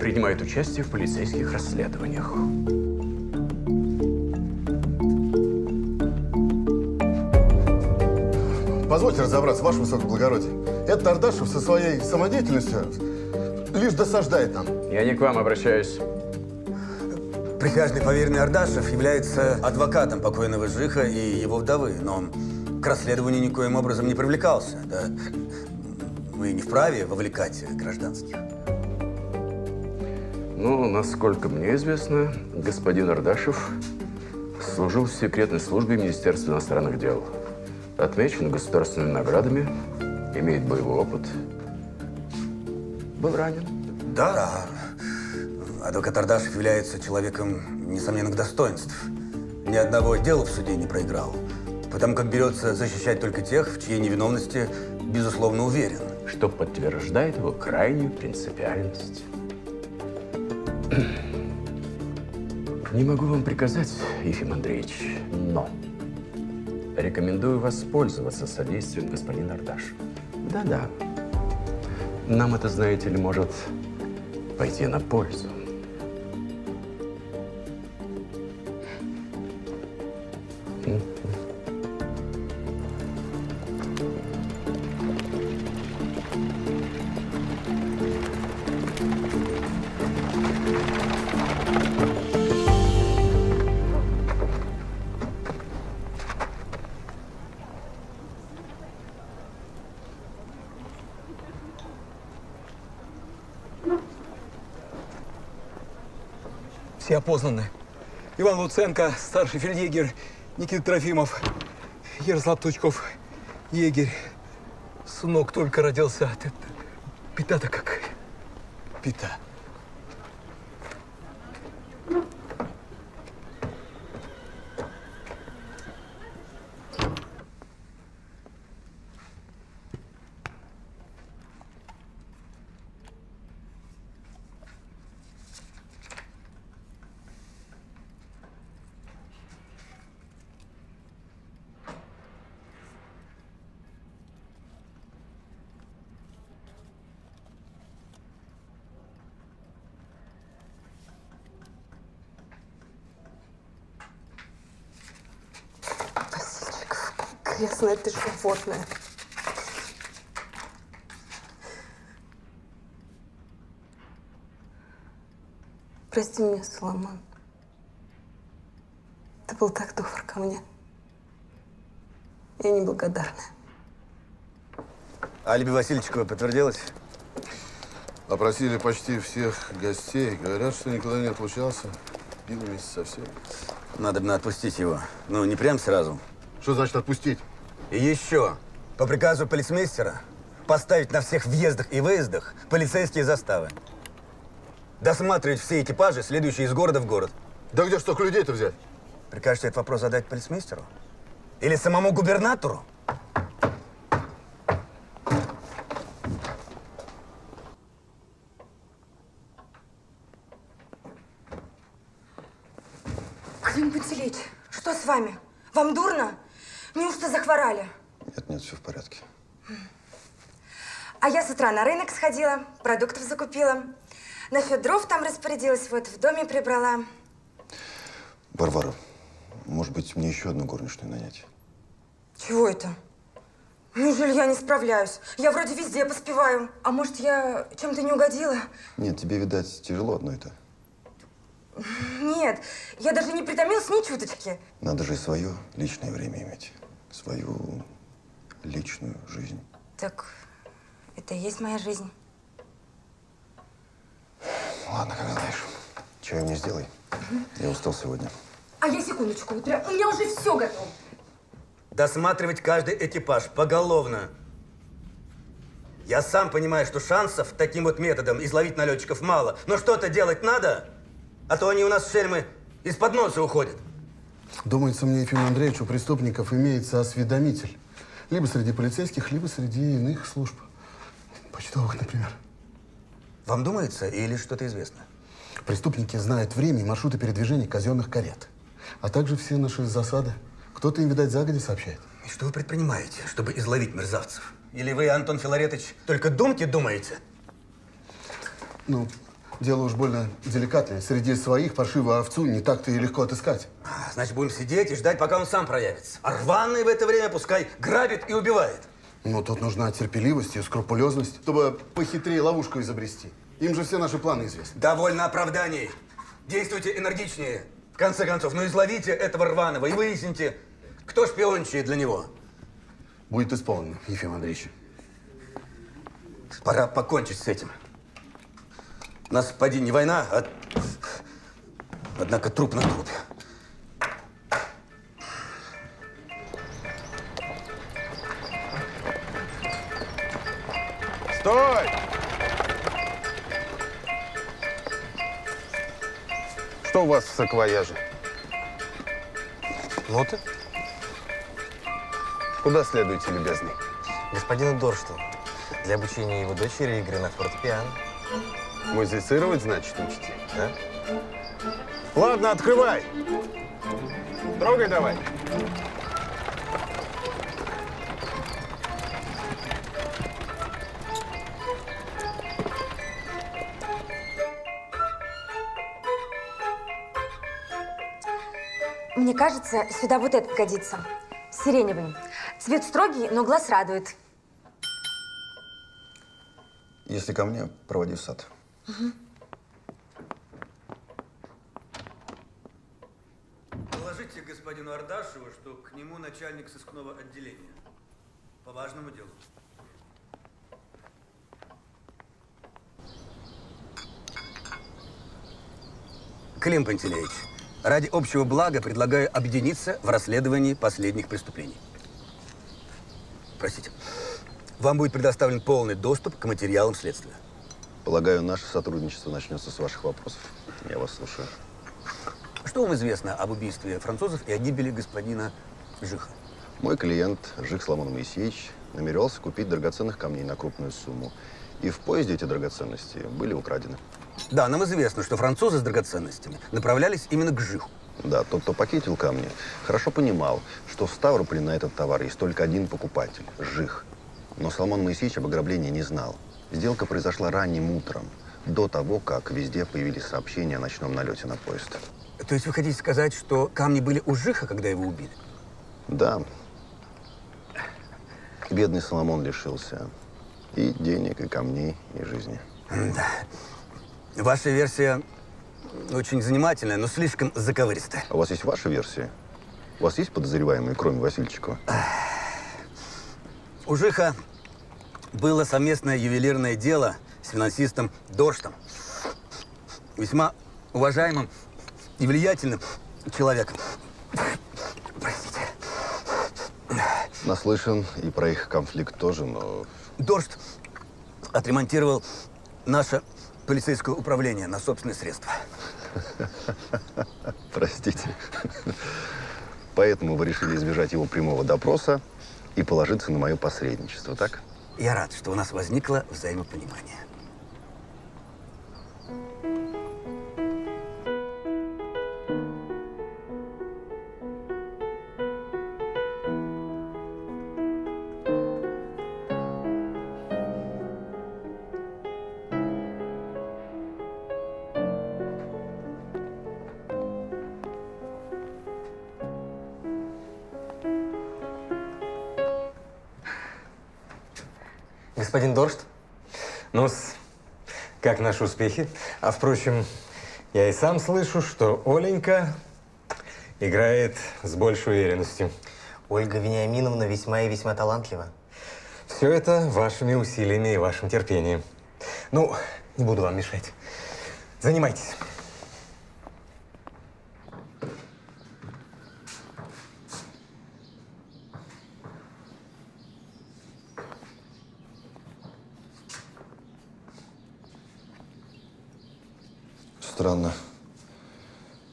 принимает участие в полицейских расследованиях? Позвольте разобраться, ваше высокоблагородие. Этот Ардашев со своей самодеятельностью лишь досаждает нам. Я не к вам обращаюсь. Присяжный поверенный Ардашев является адвокатом покойного Жиха и его вдовы, но к расследованию никоим образом не привлекался. Да, мы не вправе вовлекать гражданских. Ну, насколько мне известно, господин Ардашев служил в секретной службе Министерства иностранных дел. Отмечен государственными наградами, имеет боевой опыт. Был ранен. Да. Адвокат Ардашев является человеком несомненных достоинств. ни одного дела в суде не проиграл. Потому как берется защищать только тех, в чьей невиновности, безусловно, уверен. Что подтверждает его крайнюю принципиальность. Не могу вам приказать, Ефим Андреевич, но рекомендую воспользоваться содействием господина Ардашева. Да-да. Нам это, знаете ли, может пойти на пользу. Опознаны. Иван Луценко, старший фельдъегерь, Никита Трофимов, Ярослав Тучков, егерь. Сынок только родился. Ты- ты- Пята-то какая. Пята. Крестное ты животное. Прости меня, Соломон. Ты был так добр ко мне. Я неблагодарная. Алиби Васильчикова подтвердилось? Опросили почти всех гостей. Говорят, что никуда не отлучался. Пил вместе со всеми. Надо бы отпустить его. Ну, не прям сразу. Что значит отпустить? И еще, по приказу полицмейстера, поставить на всех въездах и выездах полицейские заставы. Досматривать все экипажи, следующие из города в город. Да где ж столько людей-то взять? Прикажете этот вопрос задать полицмейстеру? Или самому губернатору? Клим Пантелеич, что с вами? Вам дурно? Неужто захворали? Нет, нет, все в порядке. А я с утра на рынок сходила, продуктов закупила. Насчет дров там распорядилась, вот в доме прибрала. Варвара, может быть, мне еще одну горничную нанять? Чего это? Неужели я не справляюсь? Я вроде везде поспеваю. А может, я чем-то не угодила? Нет, тебе, видать, тяжело одно это. Нет, я даже не притомилась ни чуточки. Надо же и свое личное время иметь. Свою личную жизнь. Так, это и есть моя жизнь. Ладно, как знаешь. Чай мне сделай. Я устал сегодня. А я секундочку, вот прям, у меня уже все готово. Досматривать каждый экипаж поголовно. Я сам понимаю, что шансов таким вот методом изловить налетчиков мало. Но что-то делать надо, а то они у нас, шельмы, из-под носа уходят. Думается мне, Ефим Андреевич, у преступников имеется осведомитель. Либо среди полицейских, либо среди иных служб. Почтовых, например. Вам думается или что-то известно? Преступники знают время и маршруты передвижения казенных карет. А также все наши засады. Кто-то им, видать, загоди сообщает. И что вы предпринимаете, чтобы изловить мерзавцев? Или вы, Антон Филаретович, только думки думаете? Ну, дело уж больно деликатное. Среди своих паршивую овцу не так-то и легко отыскать. А, Значит, будем сидеть и ждать, пока он сам проявится. А рваный в это время пускай грабит и убивает. Но тут нужна терпеливость и скрупулезность, чтобы похитрее ловушку изобрести. Им же все наши планы известны. Довольно оправданий. Действуйте энергичнее. В конце концов, ну изловите этого рваного и выясните, кто шпиончает для него. Будет исполнено, Ефим Андреевич. Пора покончить с этим. У нас, поди, не война, а... Однако труп на трупе. Стой! Что у вас в саквояже? Вот и. Куда следуете, любезный? Господину Доршту. Для обучения его дочери игры на фортепиано. Музицировать, значит, учите? Да? Ладно, открывай. Трогай давай. Мне кажется, сюда вот этот годится. Сиреневый. Цвет строгий, но глаз радует. Если ко мне, проводи в сад. Доложите господину Ардашеву, что к нему начальник сыскного отделения. По важному делу. Клим Пантелеич, ради общего блага предлагаю объединиться в расследовании последних преступлений. Простите. Вам будет предоставлен полный доступ к материалам следствия. Полагаю, наше сотрудничество начнется с ваших вопросов. Я вас слушаю. Что вам известно об убийстве французов и о гибели господина Жиха? Мой клиент, Жих Соломон Моисеевич, намеревался купить драгоценных камней на крупную сумму. И в поезде эти драгоценности были украдены. Да, нам известно, что французы с драгоценностями направлялись именно к Жиху. Да, тот, кто похитил камни, хорошо понимал, что в Ставрополе на этот товар есть только один покупатель – Жих. Но Соломон Моисеевич об ограблении не знал. Сделка произошла ранним утром, до того, как везде появились сообщения о ночном налете на поезд. То есть вы хотите сказать, что камни были у Жиха, когда его убили? Да. Бедный Соломон лишился и денег, и камней, и жизни. Да. Ваша версия очень занимательная, но слишком заковыристая. А у вас есть ваша версия? У вас есть подозреваемые, кроме Васильчикова? У Жиха было совместное ювелирное дело с финансистом Дорштом. Весьма уважаемым и влиятельным человеком. Наслышан и про их конфликт тоже, но... Доршт отремонтировал наше полицейское управление на собственные средства. (laughs) Простите. Поэтому вы решили избежать его прямого допроса и положиться на мое посредничество, так? Я рад, что у нас возникло взаимопонимание. Наши успехи? А впрочем, я и сам слышу, что Оленька играет с большей уверенностью. Ольга Вениаминовна весьма и весьма талантлива. Все это вашими усилиями и вашим терпением. Ну, не буду вам мешать. Занимайтесь. Странно.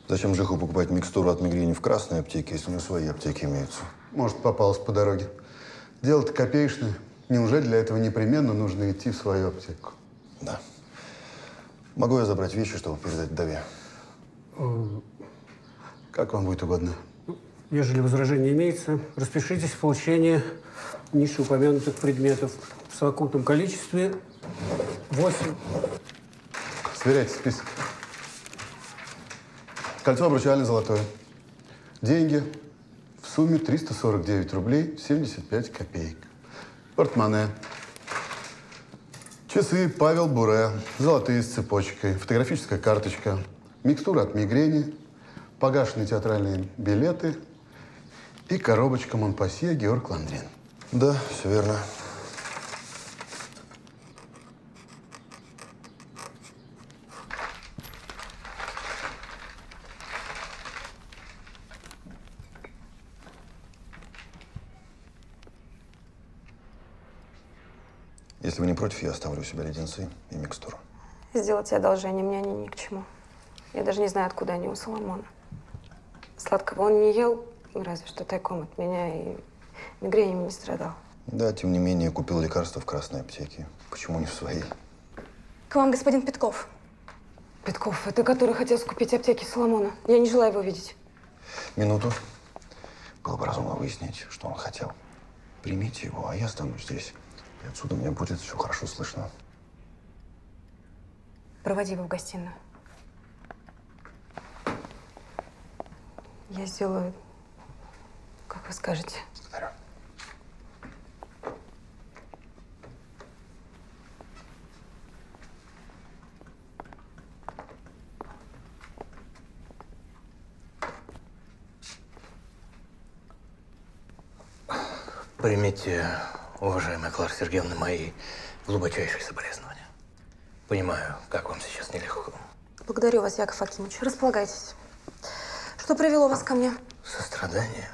Зачем Жиху покупать микстуру от мигрени в красной аптеке, если у него свои аптеки имеются? Может, попалась по дороге. Дело-то копеечное. Неужели для этого непременно нужно идти в свою аптеку? Да. Могу я забрать вещи, чтобы передать вдове? Как вам будет угодно. Ежели возражение имеется, распишитесь в получении нижеупомянутых предметов в совокупном количестве 8. Сверяйте список. Кольцо обручальное золотое. Деньги в сумме 349 рублей 75 копеек. Портмоне. Часы Павел Буре. Золотые с цепочкой. Фотографическая карточка. Микстура от мигрени. Погашенные театральные билеты. И коробочка Монпассье Георг Ландрин. Да, все верно. Если вы не против, я оставлю у себя леденцы и микстуру. Сделать одолжение, мне они ни к чему. Я даже не знаю, откуда они у Соломона. Сладкого он не ел, разве что тайком от меня и мигренями не страдал. Да, тем не менее, купил лекарства в красной аптеке. Почему не в своей? К вам господин Петков. Петков, это который хотел скупить аптеки Соломона. Я не желаю его видеть. Минуту. Было бы разумно выяснить, что он хотел. Примите его, а я останусь здесь. И отсюда мне будет все хорошо слышно. Проводи его в гостиную. Я сделаю, как вы скажете. Примите, уважаемая Клара Сергеевна, мои глубочайшие соболезнования. Понимаю, как вам сейчас нелегко. Благодарю вас, Яков Акимович. Располагайтесь. Что привело вас ко мне? Сострадание.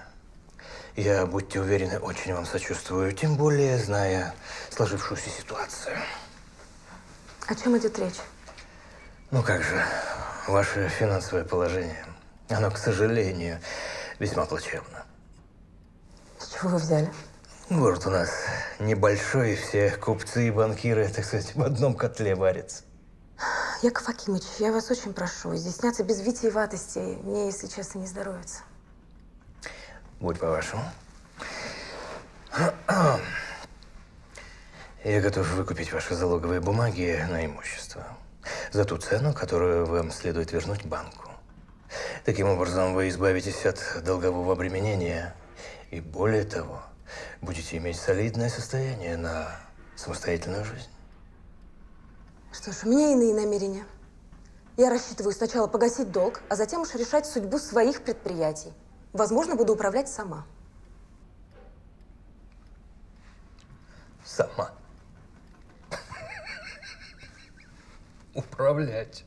Я, будьте уверены, очень вам сочувствую, тем более зная сложившуюся ситуацию. О чем идет речь? Ну как же, ваше финансовое положение, оно, к сожалению, весьма плачевно. С чего вы взяли? Город у нас небольшой, все купцы и банкиры, так сказать, в одном котле варятся. Яков Акимович, я вас очень прошу, изъясняться без витиеватостей. Мне, если честно, не здоровится. Будь по-вашему. (clears throat) Я готов выкупить ваши залоговые бумаги на имущество за ту цену, которую вам следует вернуть банку. Таким образом, вы избавитесь от долгового обременения и, более того, будете иметь солидное состояние на самостоятельную жизнь. Что ж, у меня иные намерения. Я рассчитываю сначала погасить долг, а затем уж решать судьбу своих предприятий. Возможно, буду управлять сама. Сама. Управлять.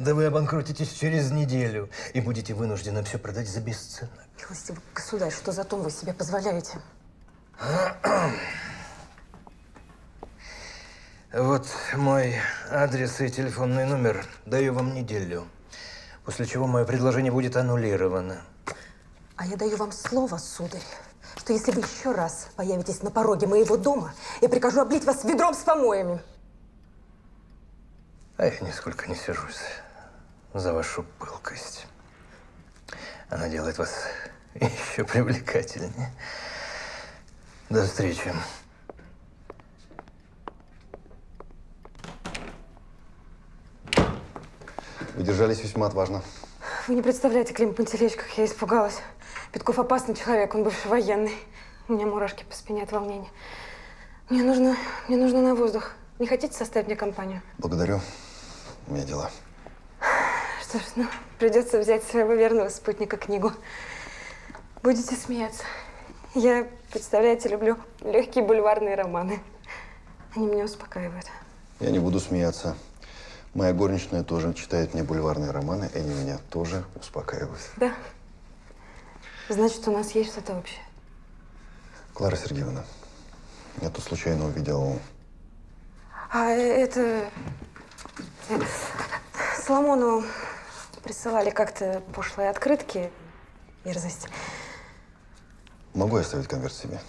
Да вы обанкротитесь через неделю и будете вынуждены все продать за бесценок. Милостивый государь, что за тон вы себе позволяете? Вот мой адрес и телефонный номер. Даю вам неделю. После чего мое предложение будет аннулировано. А я даю вам слово, сударь, что если вы еще раз появитесь на пороге моего дома, я прикажу облить вас ведром с помоями. А я нисколько не сержусь за вашу пылкость. Она делает вас (laughs) еще привлекательнее. До встречи. Вы держались весьма отважно. Вы не представляете, Клим Пантелеич, как я испугалась. Петков опасный человек, он бывший военный. У меня мурашки по спине от волнения. Мне нужно, мне нужно на воздух. Не хотите составить мне компанию? Благодарю. У меня дела. Что ж, ну, придется взять своего верного спутника книгу. Будете смеяться. Я, представляете, люблю легкие бульварные романы. Они меня успокаивают. Я не буду смеяться. Моя горничная тоже читает мне бульварные романы, и они меня тоже успокаивают. Да? Значит, у нас есть что-то общее. Клара Сергеевна, я тут случайно увидел... А это... э, Соломону присылали как-то пошлые открытки. Мерзость. Могу я оставить конверт себе?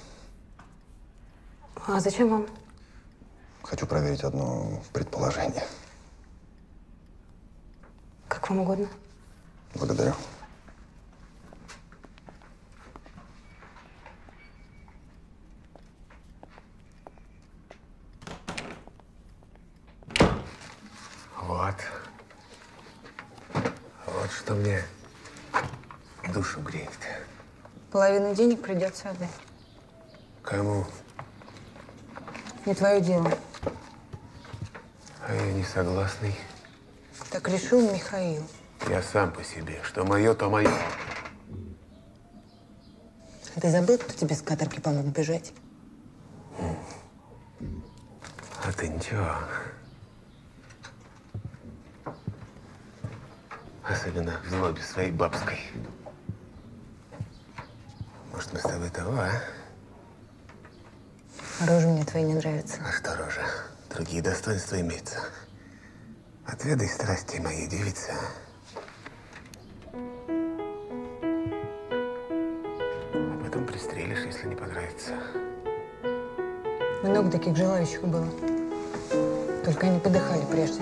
А зачем вам? Хочу проверить одно предположение. Как вам угодно. Благодарю. Вот. Вот что мне душу греет. Половину денег придется отдать. Кому? Не твое дело. А я не согласный. Так решил Михаил. Я сам по себе. Что мое, то мое. А ты забыл, кто тебе с каторги помог бежать? А ты ничего. Особенно в злобе своей бабской. Может, мы с тобой того, а? Рожа мне твои не нравится. А что рожа? Другие достоинства имеются. Отведай страсти моей девицы. потом пристрелишь, если не понравится. Много таких желающих было. Только они подыхали прежде.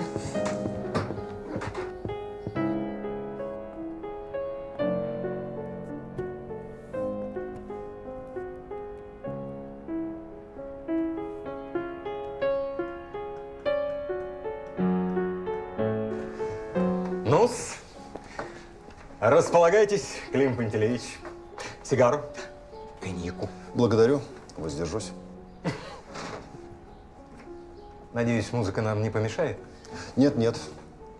Располагайтесь, Клим Пантелеич. Сигару, коньяку. Благодарю. Воздержусь. Надеюсь, музыка нам не помешает? Нет, нет,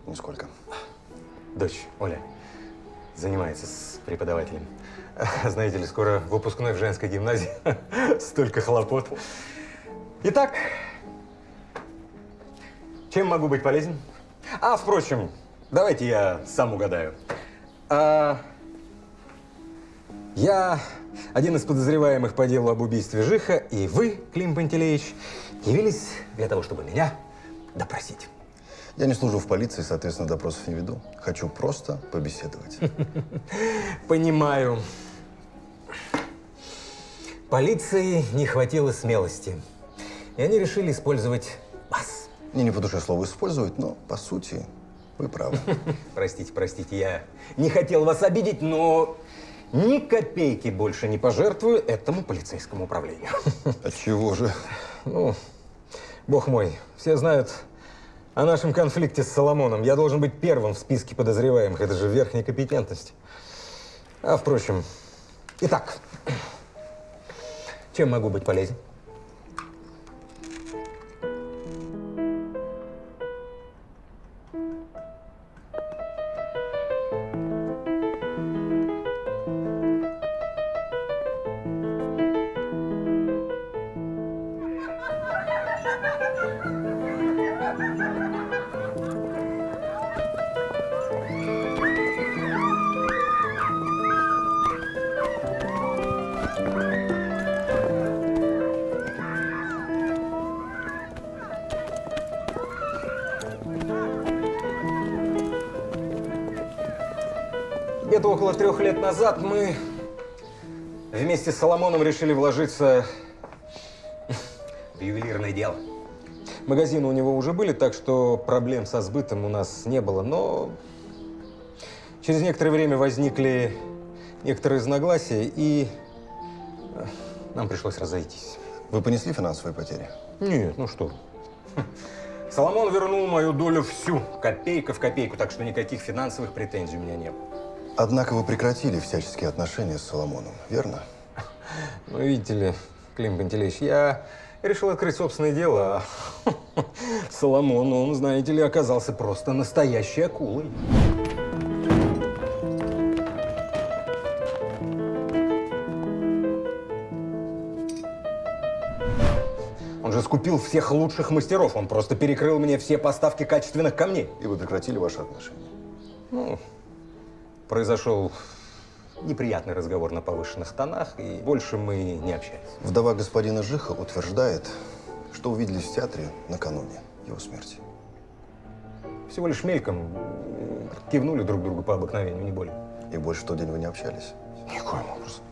нисколько. Дочь, Оля, занимается с преподавателем. Знаете ли, скоро выпускной в женской гимназии. (laughs) Столько хлопот. Итак, чем могу быть полезен? А, впрочем, давайте я сам угадаю. А, я один из подозреваемых по делу об убийстве Жиха, и вы, Клим Пантелеич, явились для того, чтобы меня допросить. Я не служу в полиции, соответственно, допросов не веду. Хочу просто побеседовать. (laughs) Понимаю. Полиции не хватило смелости. И они решили использовать вас. Мне не по душе слово использовать, но по сути вы правы. (laughs) Простите, простите, я не хотел вас обидеть, но ни копейки больше не пожертвую этому полицейскому управлению. От (laughs) чего же? Ну, бог мой, все знают о нашем конфликте с Соломоном. Я должен быть первым в списке подозреваемых. Это же верхняя компетентность. А, впрочем, итак, (clears throat) чем могу быть полезен? Назад мы вместе с Соломоном решили вложиться в ювелирное дело. Магазины у него уже были, так что проблем со сбытом у нас не было. Но через некоторое время возникли некоторые разногласия, и э, нам пришлось разойтись. Вы понесли финансовые потери? Нет, ну что. Соломон вернул мою долю всю, копейка в копейку, так что никаких финансовых претензий у меня не было. Однако вы прекратили всяческие отношения с Соломоном, верно? (laughs) Ну, видите ли, Клим Пантелеич, я решил открыть собственное дело, (laughs) а Соломон, он, знаете ли, оказался просто настоящей акулой. Он же скупил всех лучших мастеров, он просто перекрыл мне все поставки качественных камней. И вы прекратили ваши отношения? Ну, произошел неприятный разговор на повышенных тонах, и больше мы не общались. Вдова господина Жиха утверждает, что увиделись в театре накануне его смерти. Всего лишь мельком кивнули друг другу по обыкновению, не более. И больше в тот день вы не общались? Никоим образом.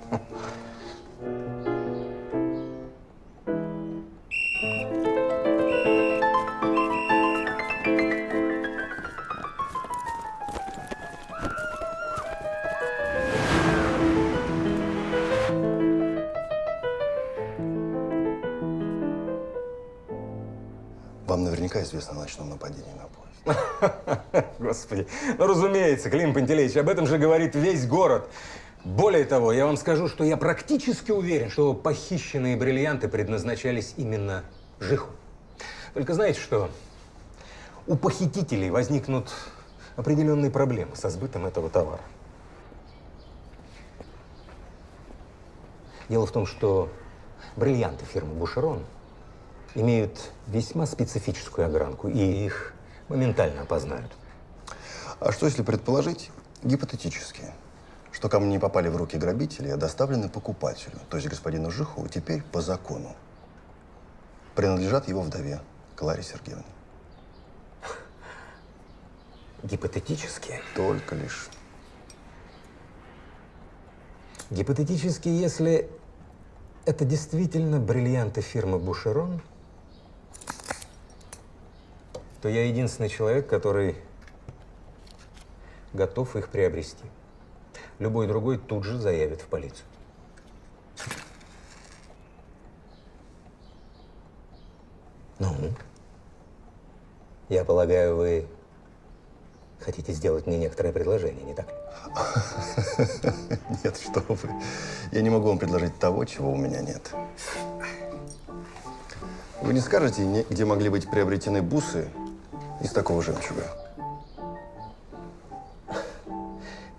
Наверняка известно о ночном нападении на поезд. (laughs) Господи, ну разумеется, Клим Пантелеич, об этом же говорит весь город. Более того, я вам скажу, что я практически уверен, что похищенные бриллианты предназначались именно Жиху. Только знаете что? У похитителей возникнут определенные проблемы со сбытом этого товара. Дело в том, что бриллианты фирмы Бушерон имеют весьма специфическую огранку, и их моментально опознают. А что если предположить, гипотетически, что камни попали в руки грабителей, а доставлены покупателю, то есть господину Жихову, теперь по закону принадлежат его вдове Кларе Сергеевне? Гипотетически? Только лишь. Гипотетически, если это действительно бриллианты фирмы Бушерон, то я единственный человек, который готов их приобрести. Любой другой тут же заявит в полицию. Ну, я полагаю, вы хотите сделать мне некоторое предложение, не так ли? (laughs) Нет, что вы. Я не могу вам предложить того, чего у меня нет. Вы не скажете, где могли быть приобретены бусы из такого жемчуга?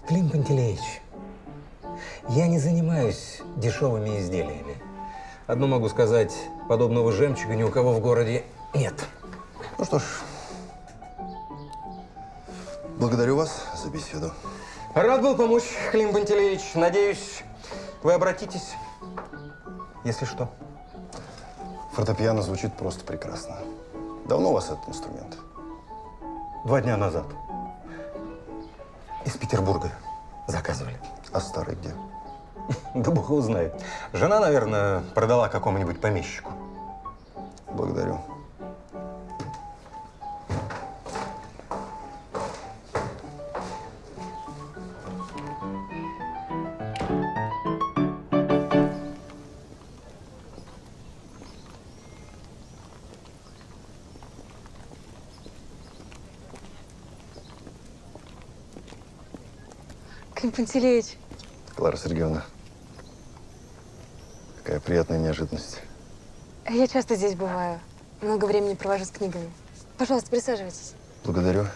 Клим Пантелеич, я не занимаюсь дешевыми изделиями. Одно могу сказать, подобного жемчуга ни у кого в городе нет. Ну что ж, благодарю вас за беседу. Рад был помочь, Клим Пантелеич. Надеюсь, вы обратитесь, если что. Фортепиано звучит просто прекрасно. Давно у вас этот инструмент? Два дня назад. Из Петербурга заказывали. А старый где? (laughs) Да бог его знает. Жена, наверное, продала какому-нибудь помещику. Благодарю. Пантелеич, Клара Сергеевна, какая приятная неожиданность. я часто здесь бываю. Много времени провожу с книгами. Пожалуйста, присаживайтесь. Благодарю.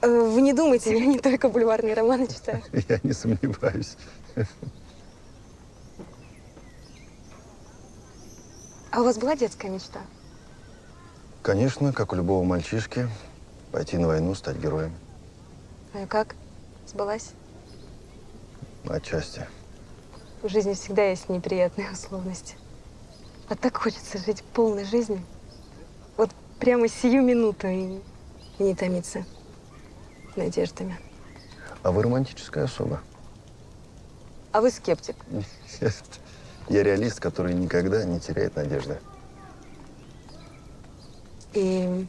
Э, Вы не думайте, я не только бульварные романы читаю. (laughs) Я не сомневаюсь. А у вас была детская мечта? Конечно, как у любого мальчишки, пойти на войну, стать героем. Ну и как? Сбылась? Отчасти. В жизни всегда есть неприятные условности. А так хочется жить полной жизнью. Вот прямо сию минуту и, и не томиться надеждами. А вы романтическая особа. А вы скептик. Я реалист, который никогда не теряет надежды. И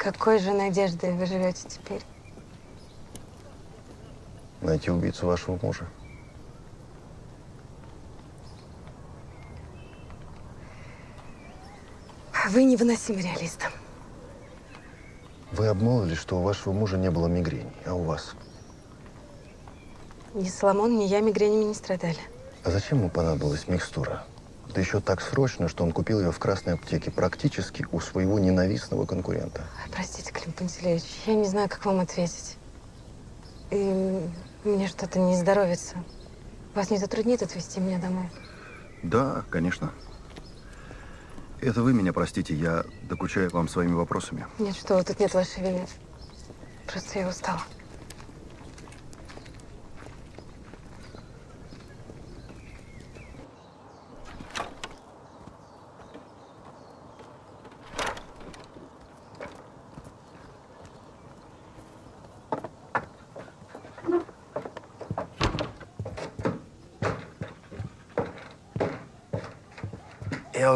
какой же надеждой вы живете теперь? Найти убийцу вашего мужа. Вы невыносимый реалист. Вы обмолвили, что у вашего мужа не было мигрени, а у вас? Ни Соломон, ни я мигренями не страдали. А зачем ему понадобилась микстура? Да еще так срочно, что он купил ее в красной аптеке практически у своего ненавистного конкурента. Ой, Простите, Клим Пантелеевич, я не знаю, как вам ответить. И мне что-то не здоровится. Вас не затруднит отвезти меня домой? Да, конечно. Это вы меня простите, я докучаю вам своими вопросами. Нет, что вы, тут нет вашей вины. Просто я устала.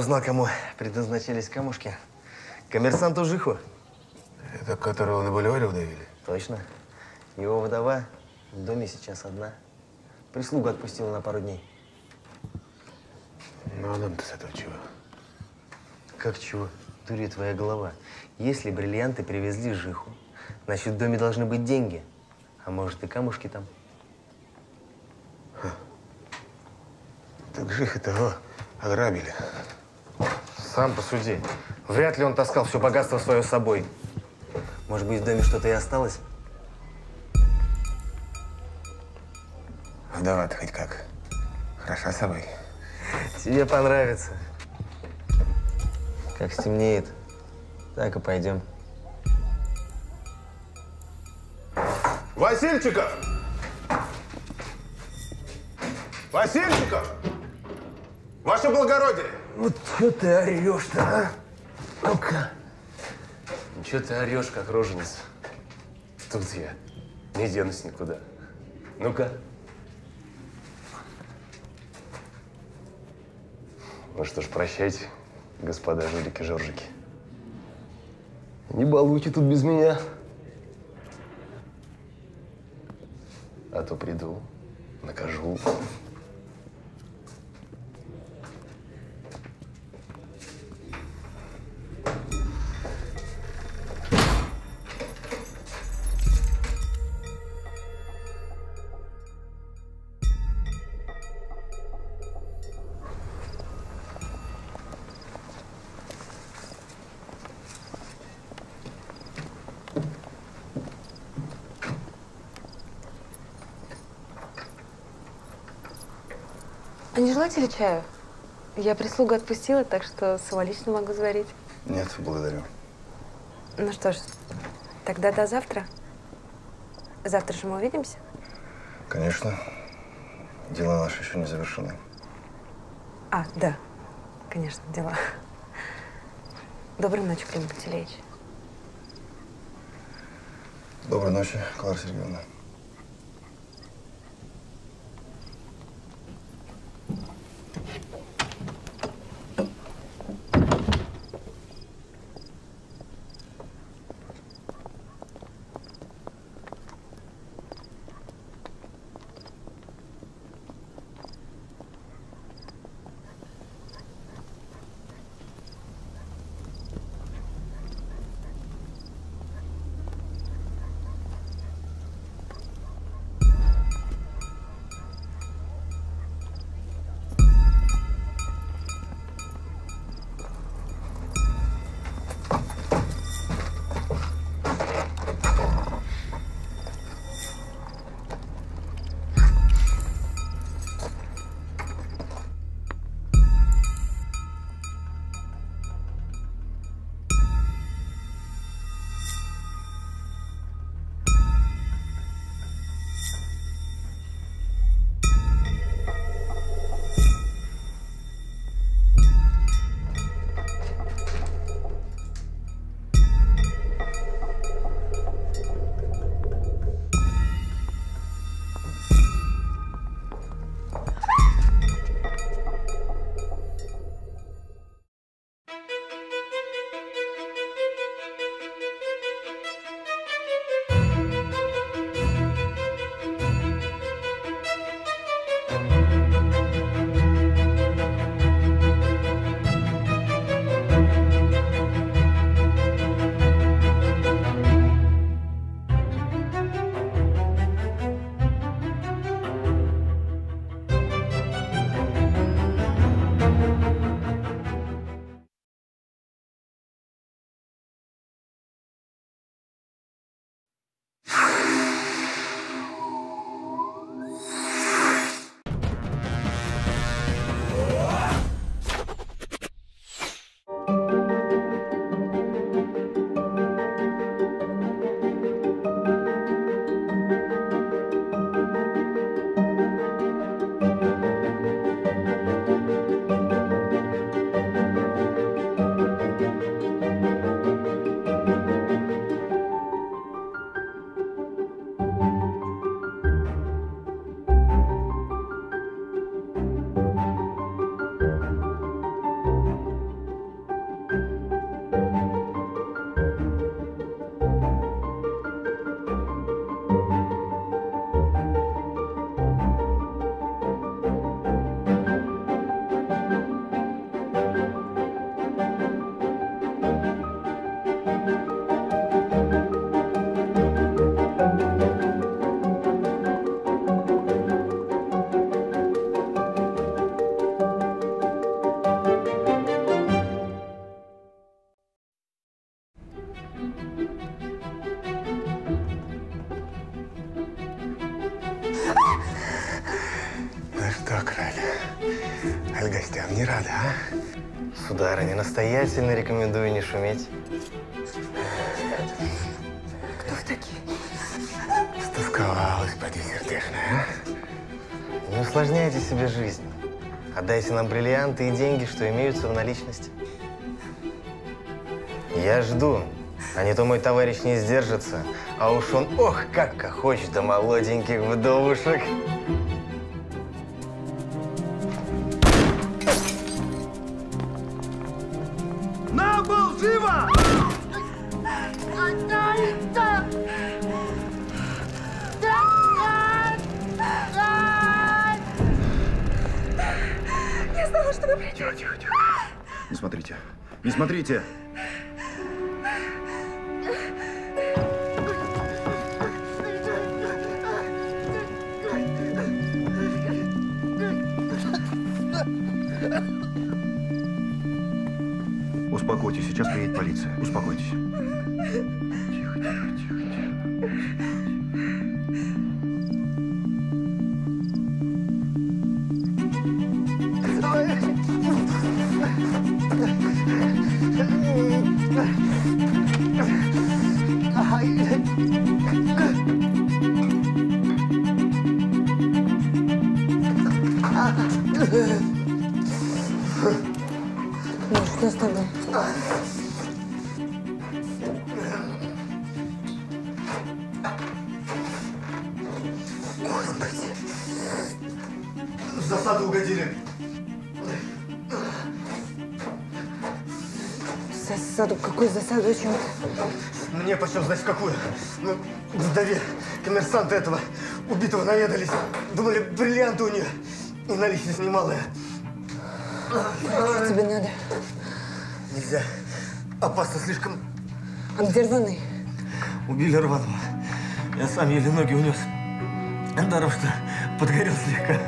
Узнал, кому предназначались камушки. Коммерсанту Жиху. Это которого на бульваре удавили? Точно. Его вдова в доме сейчас одна. Прислугу отпустила на пару дней. Ну, а нам-то с этого чего? Как чего? Дури твоя голова. Если бриллианты привезли Жиху, значит, в доме должны быть деньги. А может, и камушки там. Так Жиха того ограбили. Сам посуди. Вряд ли он таскал все богатство свое с собой. Может быть, в доме что-то и осталось? Вдова-то хоть как? Хороша собой? Тебе понравится. Как стемнеет, так и пойдем. Васильчиков! Васильчиков! Ваше благородие! Вот что ты орешь-то, а? Ну-ка. Че ты орешь, как роженица? Тут я. Не денусь никуда. Ну-ка. Ну что ж, прощайте, господа жулики-жоржики. Не балуйте тут без меня. А то приду, накажу. Желаете ли чаю? Я прислугу отпустила, так что самолично могу заварить. Нет, благодарю. Ну что ж, тогда до завтра. Завтра же мы увидимся. Конечно. Дела наши еще не завершены. А, да, конечно, дела. Доброй ночи, Клим Пантелеич. Доброй ночи, Клара Сергеевна. Настоятельно рекомендую не шуметь. Кто вы такие? Стосковалась, поди сердешная, а? Не усложняйте себе жизнь. Отдайте нам бриллианты и деньги, что имеются в наличности. Я жду. А не то мой товарищ не сдержится, а уж он, ох, как хочет до молоденьких вдовушек. Не этого убитого наведались. Думали, бриллианты у нее. И наличность немалая. Что тебе надо? Нельзя. Опасно слишком. А где рваный? Убили Рванова. Я сам еле ноги унес. Даром, что подгорел слегка.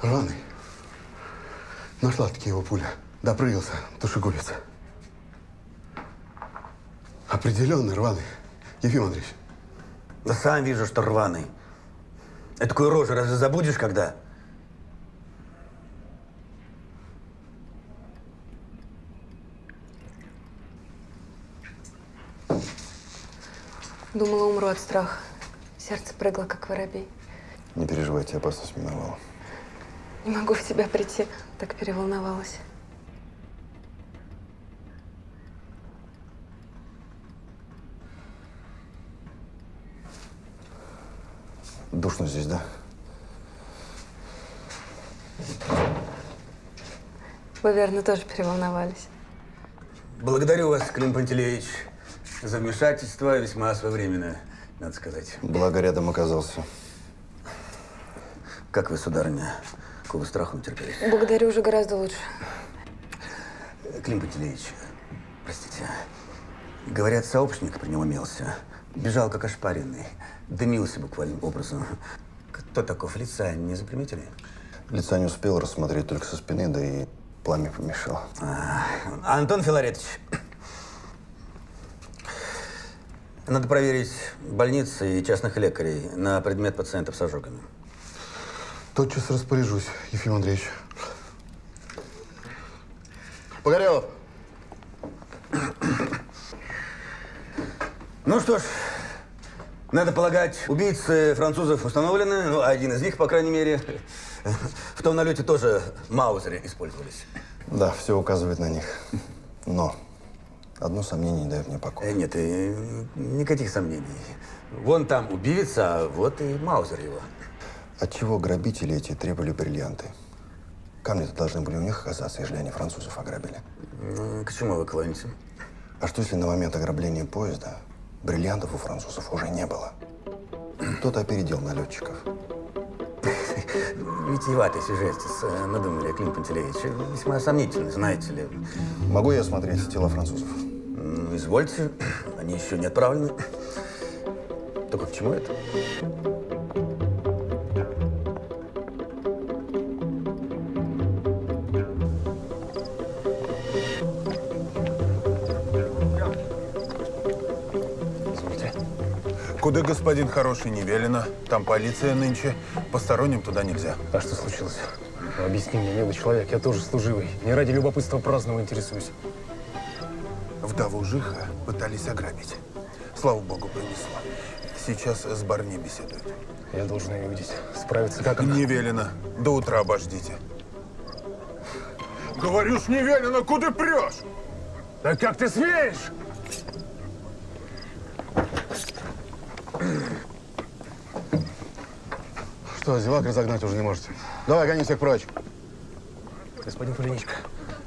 Рваный. Нашла-таки его пуля. Допрыгался, душегубец. Определенно рваный. Ефим Андреевич. Да сам вижу, что рваный. Такую рожу разве забудешь когда? Думала, умру от страха. Сердце прыгло, как воробей. Не переживайте, опасность миновала. Не могу в себя прийти. Так переволновалась. Душно здесь, да? Вы, верно, тоже переволновались. Благодарю вас, Клим Пантелеевич, за вмешательство весьма своевременное, надо сказать. Благо рядом оказался. Как вы, сударыня, какого страха натерпелись? Благодарю уже гораздо лучше. Клим Пантелеевич, простите. Говорят, сообщник при нем имелся. Бежал как ошпаренный. Дымился буквальным образом. Кто таков лица, не заприметили? Лица не успел рассмотреть только со спины, да и пламя помешало. А, Антон Филаретович, надо проверить больницы и частных лекарей на предмет пациентов с ожогами. Тотчас распоряжусь, Ефим Андреевич. Погорелов. Ну что ж, надо полагать, убийцы французов установлены, ну, один из них, по крайней мере. В том налете тоже маузеры использовались. Да, все указывает на них. Но одно сомнение не дает мне покоя. Э, Нет, и никаких сомнений. Вон там убийца, а вот и маузер его. Отчего грабители эти требовали бриллианты? Камни-то должны были у них оказаться, если они французов ограбили. Ну, К чему вы клоните? А что, если на момент ограбления поезда бриллиантов у французов уже не было? Кто-то опередил налетчиков. (laughs) Витиеватый сюжет э, надумали, Клим Пантелеевич. Весьма сомнительный, знаете ли. Могу я осмотреть тела французов? Извольте, (clears throat) они еще не отправлены. Только к чему это? Куда господин хороший не велено. Там полиция нынче. Посторонним туда нельзя. А что случилось? Ну, объясни мне, милый человек, я тоже служивый. Не ради любопытства праздного интересуюсь. Вдову Жиха пытались ограбить. Слава богу, пронесло. Сейчас с барыней беседуют. Я должен ее видеть. Справиться как она? Не велено. До утра обождите. Говорю ж, не велено, куда прешь? Да как ты смеешь? Что, зевак разогнать уже не можете? Давай, гони всех прочь. Господин Пуленичка,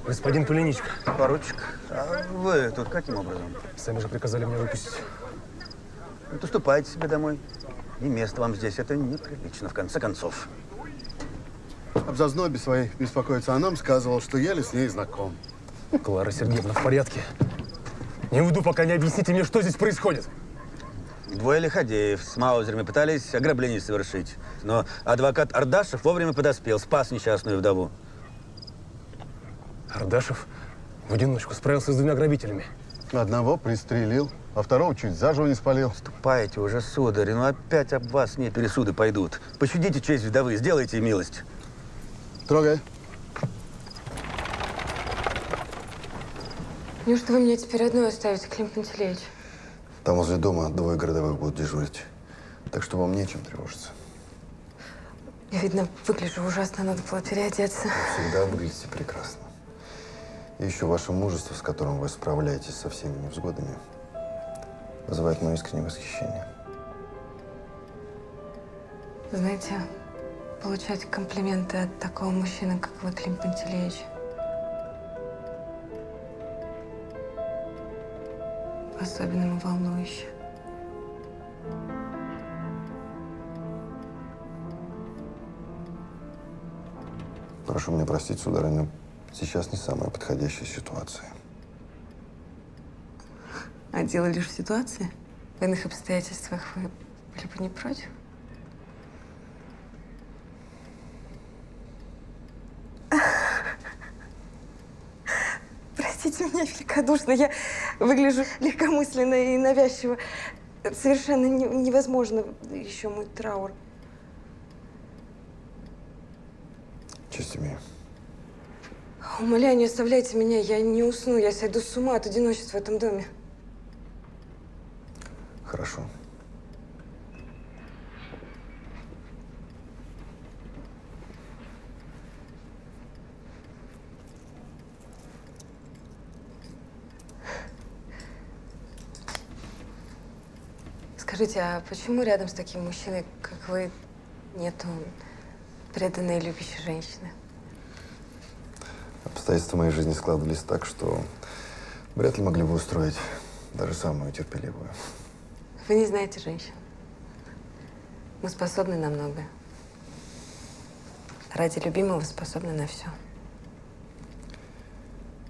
господин Пуленичка. Поручик, а вы тут каким образом? Сами же приказали меня выпустить. Ну, то ступайте себе домой. И место вам здесь, это неприлично, в конце концов. Об зазнобе своей беспокоиться, а нам сказывал, что еле с ней знаком. Клара Сергеевна в порядке? Не уйду, пока не объясните мне, что здесь происходит. Двое лиходеев с маузерами пытались ограбление совершить. Но адвокат Ардашев вовремя подоспел, спас несчастную вдову. Ардашев в одиночку справился с двумя грабителями. Одного пристрелил, а второго чуть заживо не спалил. Ступайте уже, сударь, ну опять об вас не пересуды пойдут. Пощадите честь вдовы, сделайте милость. Трогай. Неужто вы меня теперь одной оставите, Клим Пантелеич? Там возле дома двое городовых будут дежурить. Так что вам нечем тревожиться. Я, видно, выгляжу ужасно, надо было переодеться. Вы всегда выглядите прекрасно. И еще ваше мужество, с которым вы справляетесь со всеми невзгодами, вызывает мое искреннее восхищение. Знаете, получать комплименты от такого мужчины, как вы, Клим Пантелеич, по-особенному волнующе. Прошу меня простить, сударыня, сейчас не самая подходящая ситуация. А дело лишь в ситуации? В иных обстоятельствах вы были бы не против? Простите меня великодушно, я выгляжу легкомысленно и навязчиво. Совершенно не- невозможно еще мой траур. Честь имею. Умоляю, не оставляйте меня, я не усну, я сойду с ума от одиночества в этом доме. Хорошо. Скажите, а почему рядом с таким мужчиной, как вы, нету преданной и любящей женщины? Обстоятельства моей жизни складывались так, что вряд ли могли бы устроить даже самую терпеливую. Вы не знаете женщин. Мы способны на многое. Ради любимого способны на все.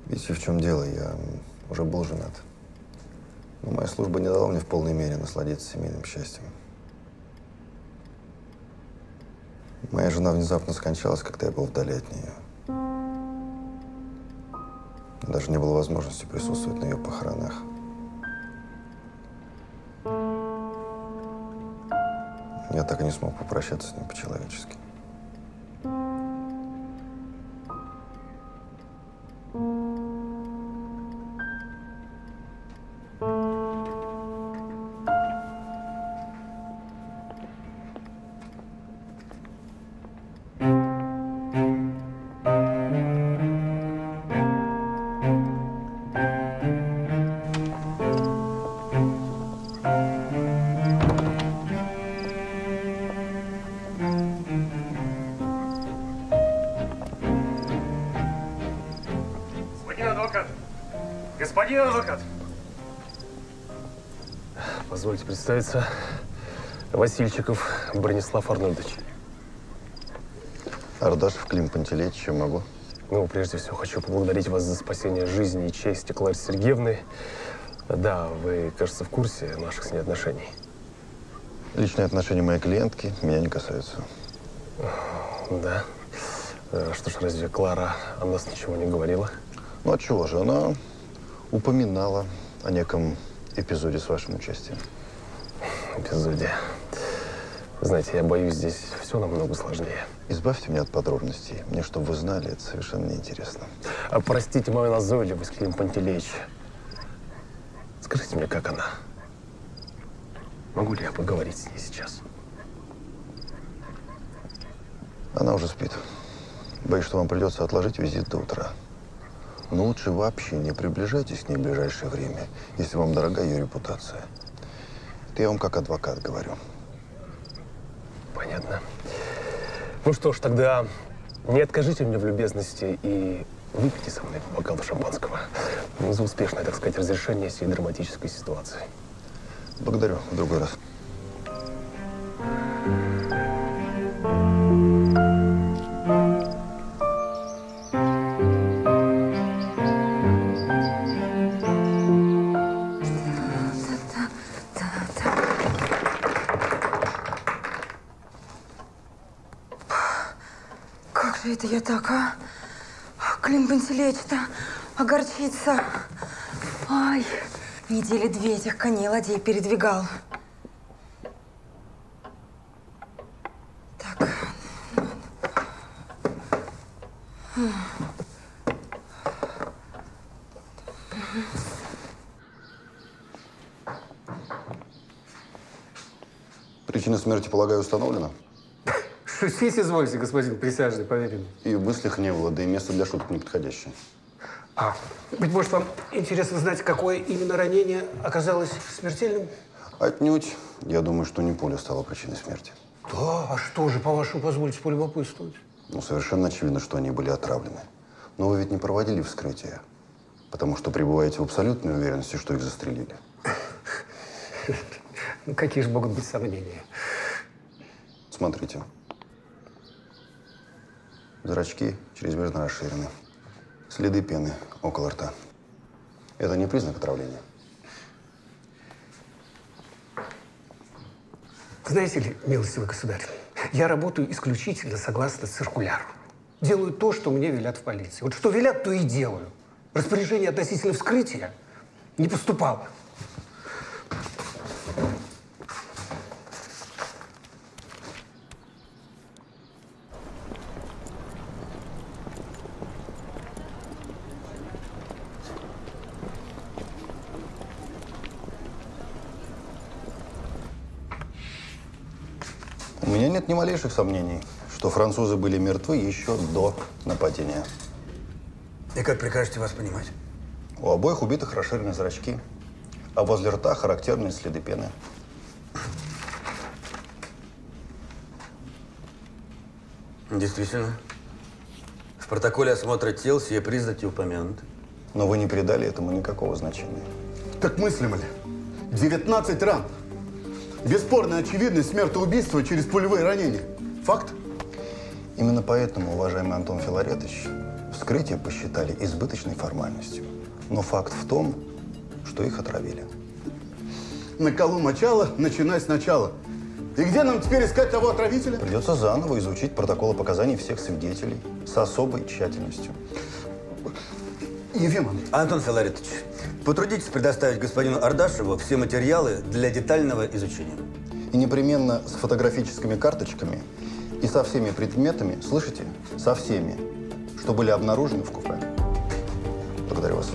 Видите, в чем дело? Я уже был женат. Но моя служба не дала мне в полной мере насладиться семейным счастьем. Моя жена внезапно скончалась, когда я был вдали от нее. Даже не было возможности присутствовать на ее похоронах. Я так и не смог попрощаться с ней по-человечески. Господин Позвольте представиться. Васильчиков Бронислав Арнольдович. Ардашев Клим Пантелеич, чем могу? Ну, прежде всего, хочу поблагодарить вас за спасение жизни и чести Клары Сергеевны. Да, вы, кажется, в курсе наших с ней отношений. Личные отношения моей клиентки меня не касаются. Да. Э, Что ж, разве Клара о нас ничего не говорила? Ну, а чего же? Она упоминала о неком эпизоде с вашим участием. Безудие. Знаете, я боюсь, здесь все намного сложнее. Избавьте меня от подробностей. Мне, чтобы вы знали, это совершенно неинтересно. А простите мою назойливость, Клим Пантелеич. Скажите мне, как она? Могу ли я поговорить с ней сейчас? Она уже спит. Боюсь, что вам придется отложить визит до утра. Но лучше вообще не приближайтесь к ней в ближайшее время, если вам дорога ее репутация. Это я вам как адвокат говорю. Понятно. Ну что ж, тогда не откажите мне в любезности и выпейте со мной по бокалу шампанского. За успешное, так сказать, разрешение всей драматической ситуации. Благодарю. В другой раз. Огорчится. Ай, недели две этих коней ладей передвигал. Так. Причина смерти, полагаю, установлена? Шутить извольте, господин присяжный поверенный. И в мыслях не было, да и место для шуток неподходящее. А, быть может, вам интересно знать, какое именно ранение оказалось смертельным? Отнюдь. Я думаю, что не пуля стала причиной смерти. Да, а что же, по-вашему, позвольте полюбопытствовать? Ну, совершенно очевидно, что они были отравлены. Но вы ведь не проводили вскрытие, потому что пребываете в абсолютной уверенности, что их застрелили. (laughs) Ну, какие же могут быть сомнения? Смотрите. Зрачки чрезмерно расширены. Следы пены около рта. Это не признак отравления. Знаете ли, милостивый государь, я работаю исключительно согласно циркуляру. Делаю то, что мне велят в полиции. Вот что велят, то и делаю. Распоряжение относительно вскрытия не поступало. Ни малейших сомнений, что французы были мертвы еще до нападения. И как прикажете вас понимать? У обоих убитых расширены зрачки, а возле рта характерные следы пены. Действительно. В протоколе осмотра тел все признаки упомянуты. Но вы не придали этому никакого значения. Так мыслимо ли? 19 ран. Бесспорная очевидность смертоубийства через пулевые ранения. Факт? Именно поэтому, уважаемый Антон Филаретович, вскрытие посчитали избыточной формальностью. Но факт в том, что их отравили. На колу мочала, начинай сначала. И где нам теперь искать того отравителя? Придется заново изучить протоколы показаний всех свидетелей с особой тщательностью. Ефимовна. Антон Филаретович, потрудитесь предоставить господину Ардашеву все материалы для детального изучения. И непременно с фотографическими карточками и со всеми предметами, слышите, со всеми, что были обнаружены в купе. Благодарю вас.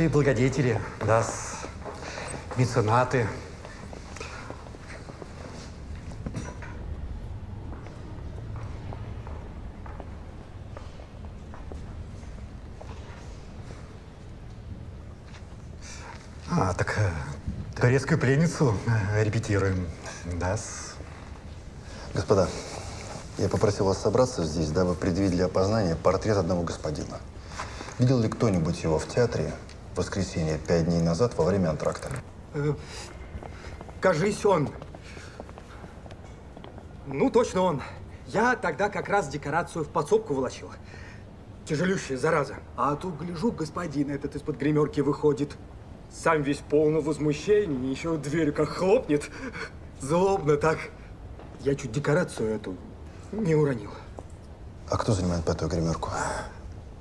Наши благодетели, да, меценаты. А, так э, турецкую пленницу э, репетируем, да, Господа, я попросил вас собраться здесь, дабы предъявить для опознания портрет одного господина. Видел ли кто-нибудь его в театре воскресенье пять дней назад во время антракта? Э, Кажись, он. Ну, точно он. Я тогда как раз декорацию в подсобку волочил. Тяжелющая, зараза. А тут, гляжу, господин этот из-под гримерки выходит. Сам весь полный возмущения, еще дверь как хлопнет. Злобно так. Я чуть декорацию эту не уронил. А кто занимает пятую гримерку?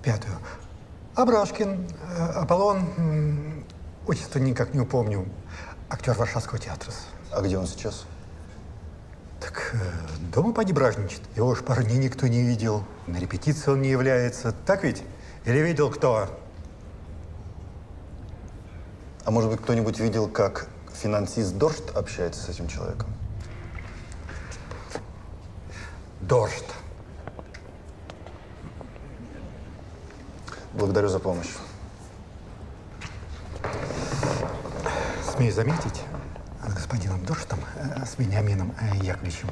Пятую. Абрашкин, э, Аполлон, отчество никак не упомню, актер Варшавского театра. А где он сейчас? Так э, дома поди бражничает. Его уж пару дней никто не видел. На репетиции он не является. Так ведь? Или видел кто? А может быть, кто-нибудь видел, как финансист Дорст общается с этим человеком? Дождь. Благодарю за помощь. Смею заметить, с господином Дорштом, э, с Вениамином э, Яковлевичем,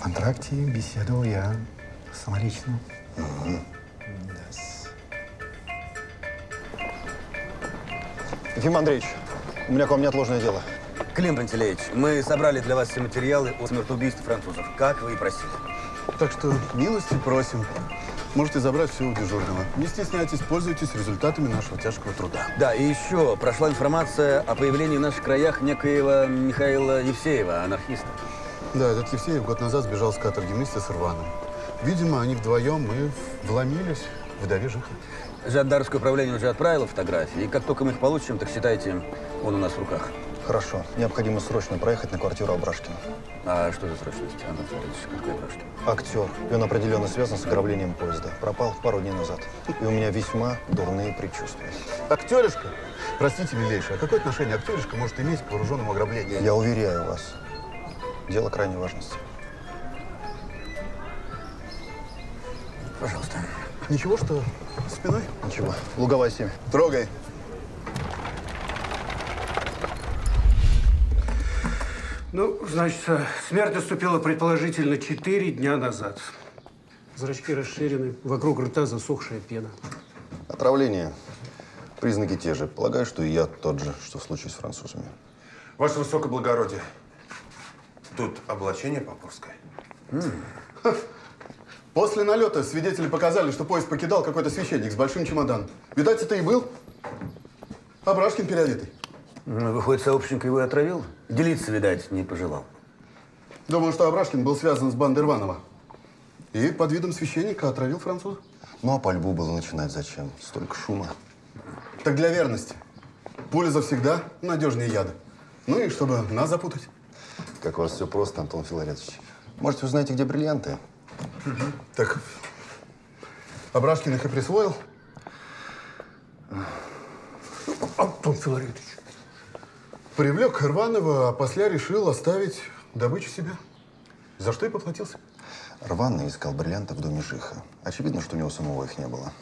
в антракте беседовал я самолично. Да-с. Ефим Андреевич, у меня к вам неотложное дело. Клим Пантелеич, мы собрали для вас все материалы о смертоубийстве французов, как вы и просили. Так что милости просим. Можете забрать все у дежурного. Не стесняйтесь, пользуйтесь результатами нашего тяжкого труда. Да, и еще прошла информация о появлении в наших краях некоего Михаила Евсеева, анархиста. Да, этот Евсеев год назад сбежал с каторги вместе с Рваным. Видимо, они вдвоем и вломились в вдове Жихи. Жандармское управление уже отправило фотографии, и как только мы их получим, так считайте, он у нас в руках. Хорошо. Необходимо срочно проехать на квартиру Абрашкина. А что за срочность, Федорович? Какой Абрашкин? Актер. И он определенно связан с ограблением поезда. Пропал пару дней назад. И у меня весьма дурные предчувствия. Актеришка? Простите, милейший, а какое отношение актеришка может иметь к вооруженному ограблению? Я уверяю вас, дело крайней важности. Пожалуйста. Ничего, что спиной? Ничего. Луговая 7. Трогай. Ну, значит, смерть наступила предположительно четыре дня назад. Зрачки расширены, вокруг рта засохшая пена. Отравление. Признаки те же. Полагаю, что и я тот же, что в случае с французами. Ваше высокоблагородие, тут облачение попорское. После налета свидетели показали, что поезд покидал какой-то священник с большим чемоданом. Видать, это и был Абрашкин переодетый. Ну, Выходит, сообщник его и отравил? Делиться, видать, не пожелал. Думаю, что Абрашкин был связан с бандой Рванова. И под видом священника отравил француза. Ну, а пальбу было начинать зачем? Столько шума. Так для верности. Пуля завсегда надежнее яда. Ну и чтобы нас запутать. Как у вас все просто, Антон Филаретович. Может, вы знаете, где бриллианты? Так, Абрашкин их и присвоил. Антон Филаретович. Привлек Рванова, а после решил оставить добычу себе. За что и поплатился. Рваный искал бриллианты в доме Жиха. Очевидно, что у него самого их не было.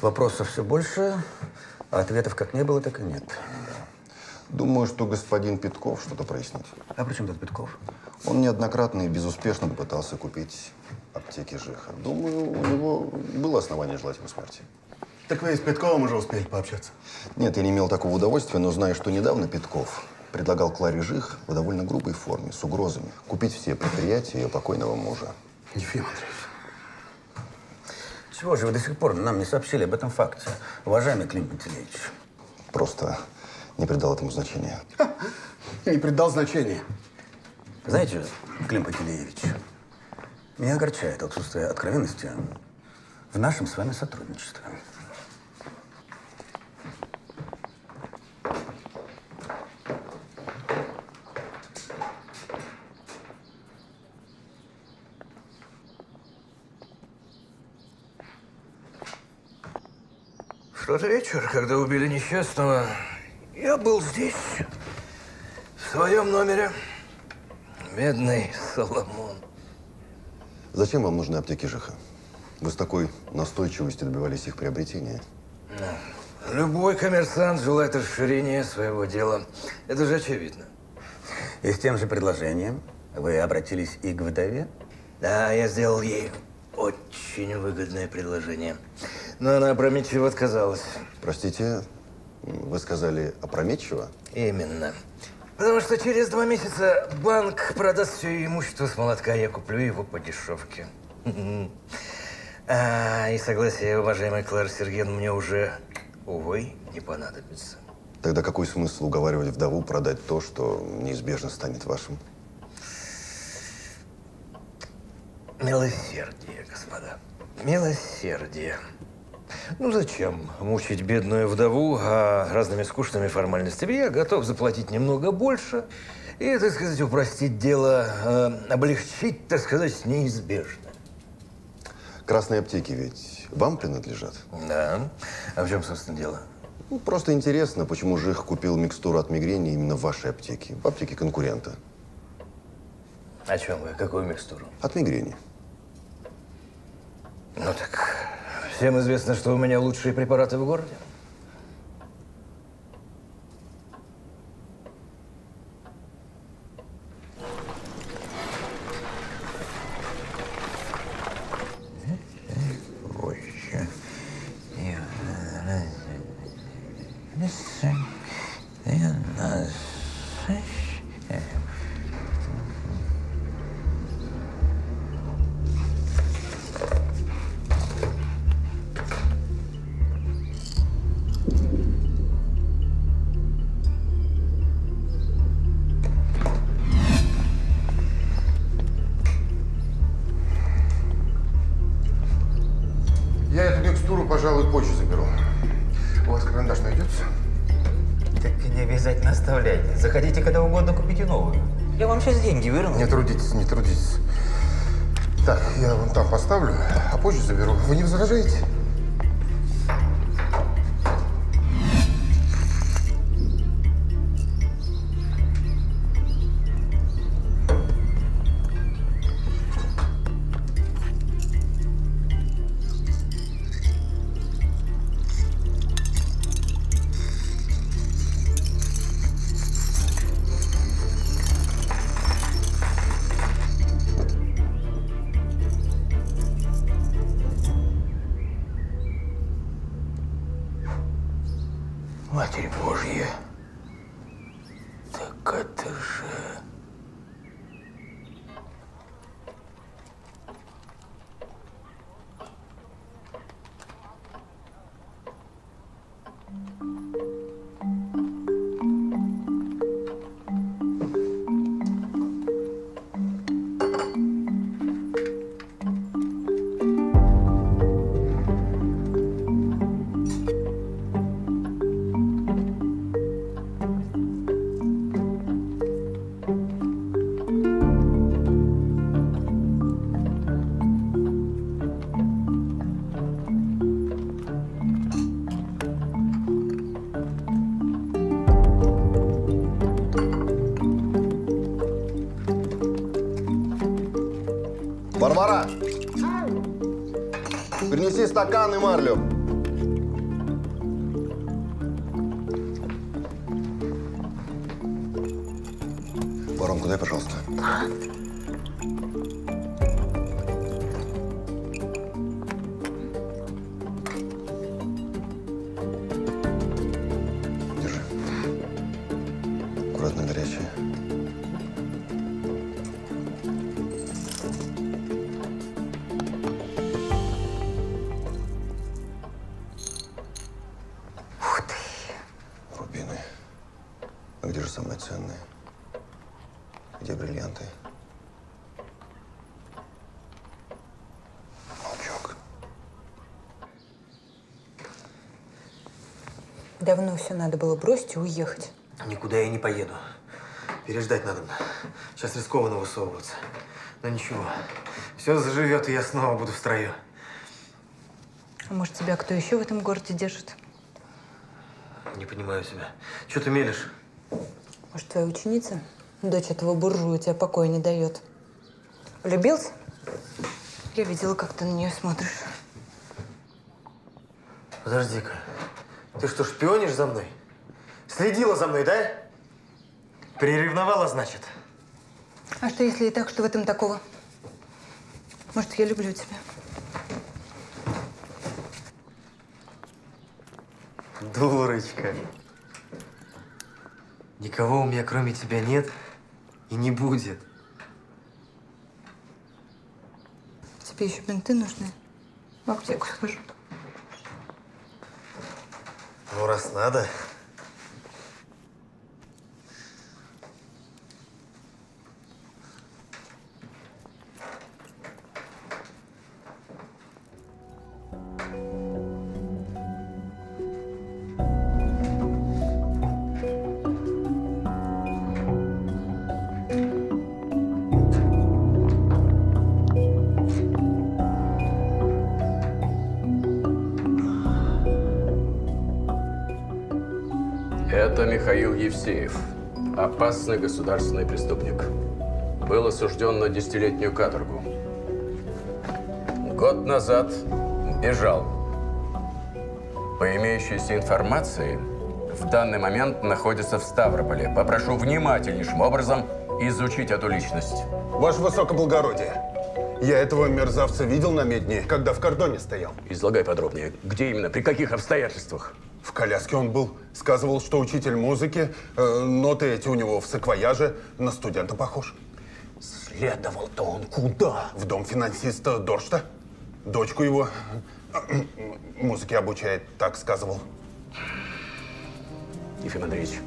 Вопросов все больше, а ответов как не было, так и нет. Думаю, что господин Питков что-то прояснит. А при чем тут Питков? Он неоднократно и безуспешно попытался купить аптеки Жиха. Думаю, у него было основание желать ему смерти. Так вы и с Петковым уже успели пообщаться? Нет, я не имел такого удовольствия, но знаю, что недавно Питков предлагал Кларе Жих в довольно грубой форме, с угрозами, купить все предприятия ее покойного мужа. Ефим Андреевич. Чего же вы до сих пор нам не сообщили об этом факте, уважаемый Клим Пантелеич? Просто не придал этому значения. Не придал значения. Знаете, Клим Пантелеевич, меня огорчает отсутствие откровенности в нашем с вами сотрудничестве. В тот вечер, когда убили несчастного, я был здесь, в своем номере. Бедный Соломон. Зачем вам нужны аптеки Жиха? Вы с такой настойчивостью добивались их приобретения. Любой коммерсант желает расширения своего дела. Это же очевидно. И с тем же предложением вы обратились и к вдове? Да, я сделал ей очень выгодное предложение. Но она опрометчиво отказалась. Простите, вы сказали опрометчиво? Именно. Потому что через два месяца банк продаст все имущество с молотка, я куплю его по дешевке. (laughs) А, и согласие, уважаемая Клара Сергеевна, мне уже, увы, не понадобится. Тогда какой смысл уговаривать вдову продать то, что неизбежно станет вашим? Милосердие, господа. Милосердие. Ну зачем мучить бедную вдову а разными скучными формальностями? Я готов заплатить немного больше и, так сказать, упростить дело, э, облегчить, так сказать, неизбежно. Красные аптеки ведь вам принадлежат? Да. А в чем, собственно, дело? Ну, просто интересно, почему Жих купил микстуру от мигрени именно в вашей аптеке, в аптеке конкурента. О чем вы? Какую микстуру? От мигрени. Ну так, всем известно, что у меня лучшие препараты в городе. Все надо было бросить и уехать. Никуда я не поеду. Переждать надо. Сейчас рискованно высовываться. Но ничего. Все заживет, и я снова буду в строю. А может, тебя кто еще в этом городе держит? Не понимаю себя. Че ты мелешь? Может, твоя ученица? Дочь этого буржуя тебя покоя не дает. Влюбился? Я видела, как ты на нее смотришь. Подожди-ка. Ты что, шпионишь за мной? Следила за мной, да? Приревновала, значит? А что, если и так, что в этом такого? Может, я люблю тебя? Дурочка. Никого у меня кроме тебя нет и не будет. Может, еще бинты нужны? В аптеку схожу. Ну, раз надо. Это Михаил Евсеев, опасный государственный преступник. Был осужден на десятилетнюю каторгу. Год назад бежал. По имеющейся информации, в данный момент находится в Ставрополе. Попрошу внимательнейшим образом изучить эту личность. Ваше высокоблагородие, я этого мерзавца видел на медне, когда в кордоне стоял. Излагай подробнее. Где именно? При каких обстоятельствах? В коляске он был. Сказывал, что учитель музыки, э, ноты эти у него в саквояже, на студента похож. Следовал-то он куда? В дом финансиста Доршта. Дочку его э, музыке обучает, так сказывал. Ефим Андреевич,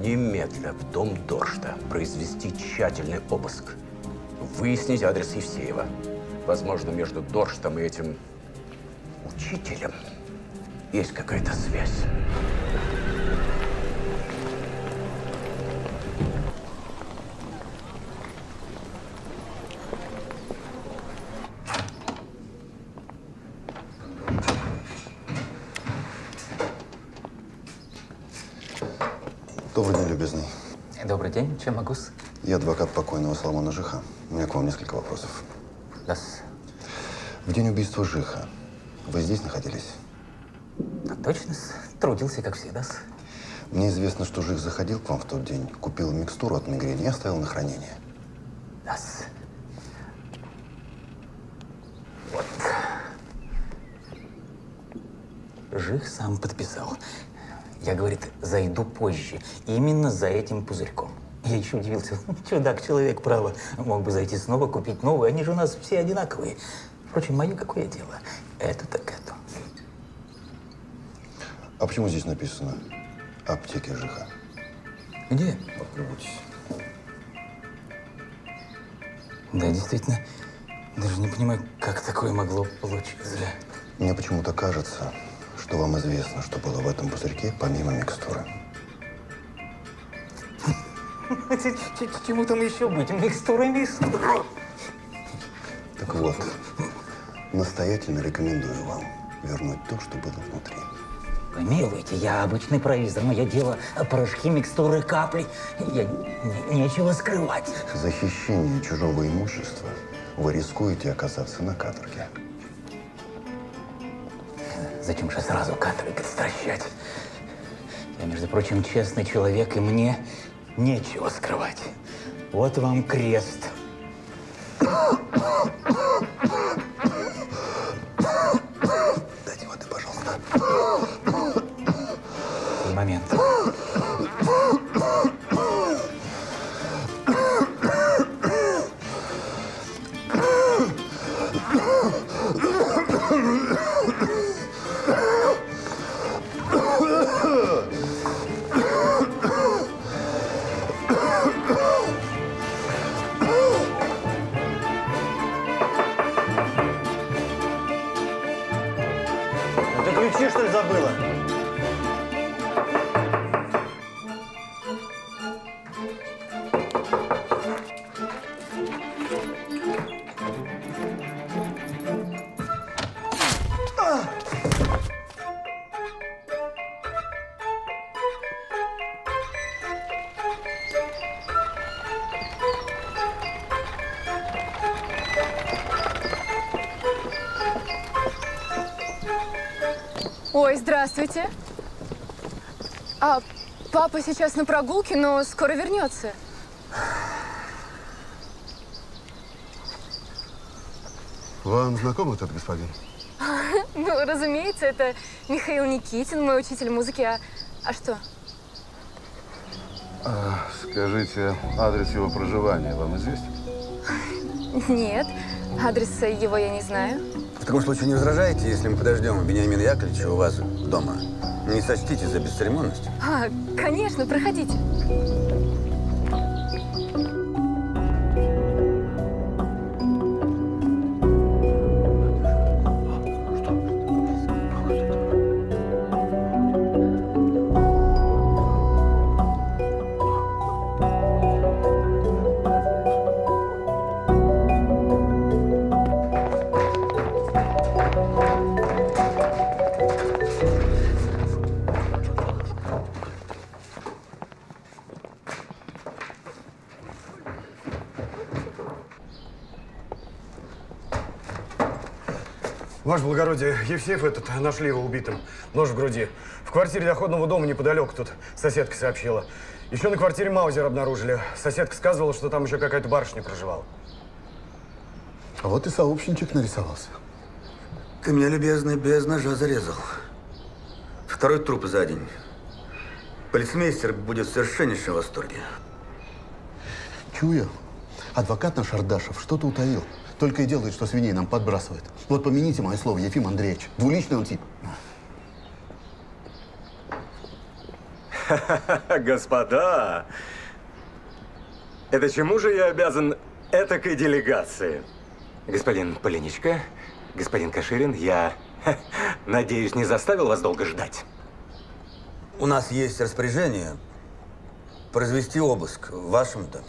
немедля в дом Доршта произвести тщательный обыск. Выяснить адрес Евсеева. Возможно, между Дорштом и этим учителем есть какая-то связь. Добрый день, любезный. Добрый день. Чем могу? с- Я адвокат покойного Соломона Жиха. У меня к вам несколько вопросов. Да. В день убийства Жиха вы здесь находились? А точно. Трудился, как всегда. с. Мне известно, что Жих заходил к вам в тот день, купил микстуру от мигрени и оставил на хранение. Да. с. Вот. Жих сам подписал. Я, говорит, зайду позже. Именно за этим пузырьком. Я еще удивился. (laughs) Чудак, человек, право. Мог бы зайти снова, купить новый. Они же у нас все одинаковые. Впрочем, мое какое дело? Это так это. А почему здесь написано «Аптеки Жиха»? Где? Попробуйтесь. Да, действительно. Даже не понимаю, как такое могло получиться. Мне почему-то кажется, что вам известно, что было в этом пузырьке помимо микстуры. (laughs) Чему там еще быть? Микстура, микстура. Так вот, настоятельно рекомендую вам вернуть то, что было внутри. Помилуйте, я обычный провизор. Мое дело порошки, микстуры, капли. Я не- нечего скрывать. Захищение чужого имущества вы рискуете оказаться на каторге. Зачем же сразу каторгой стращать? Я, между прочим, честный человек, и мне нечего скрывать. Вот вам крест. Дайте воды, пожалуйста. Папа сейчас на прогулке, но скоро вернется. Вам знаком этот господин? (laughs) Ну, разумеется, это Михаил Никитин, мой учитель музыки. А, а что? А, скажите, адрес его проживания вам известен? (laughs) Нет. Адреса его я не знаю. В таком случае не возражаете, если мы подождем Вениамина Яковлевича у вас дома? Не сочтите за бесцеремонность. А, конечно, проходите. Евсеев этот, нашли его убитым. Нож в груди. В квартире доходного дома неподалеку тут соседка сообщила. Еще на квартире Маузер обнаружили. Соседка сказывала, что там еще какая-то барышня проживала. А вот и сообщничек нарисовался. Ты меня, любезный, без ножа зарезал. Второй труп за день. Полицмейстер будет в совершеннейшем восторге. Чую, адвокат наш Ардашев что-то утаил. Только и делает, что свиней нам подбрасывает. Вот помяните мое слово, Ефим Андреевич. Двуличный он тип. (laughs) Господа, это чему же я обязан этакой делегации? Господин Полиничка, господин Каширин, я (laughs) надеюсь, не заставил вас долго ждать. У нас есть распоряжение произвести обыск в вашем доме.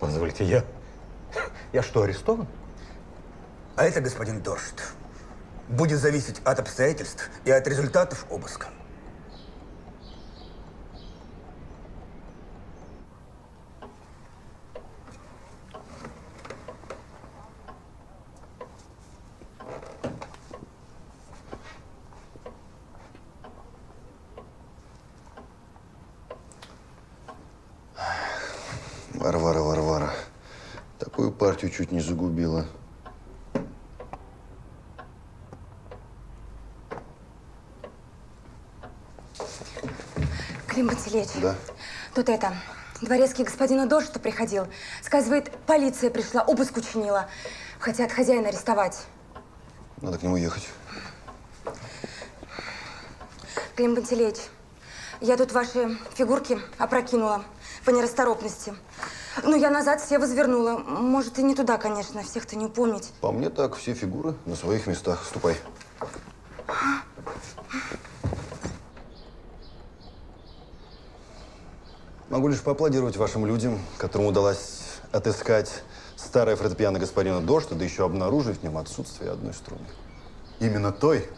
Позвольте, я... Я что, арестован? А это, господин Дождь, будет зависеть от обстоятельств и от результатов обыска. Варвара, Варвара. Такую партию чуть не загубила. Клим Пантелеич, Да? тут это, дворецкий господина Дождь приходил. Сказывает, полиция пришла, обыск учинила. Хотят хозяина арестовать. Надо к нему ехать. Клим Пантелеич, я тут ваши фигурки опрокинула по нерасторопности. Ну, я назад все возвернула. Может, и не туда, конечно, всех-то не упомнить. По мне так, все фигуры на своих местах. Ступай. Могу лишь поаплодировать вашим людям, которым удалось отыскать старое фортепиано господина Дождя, да еще обнаружить в нем отсутствие одной струны. Именно той,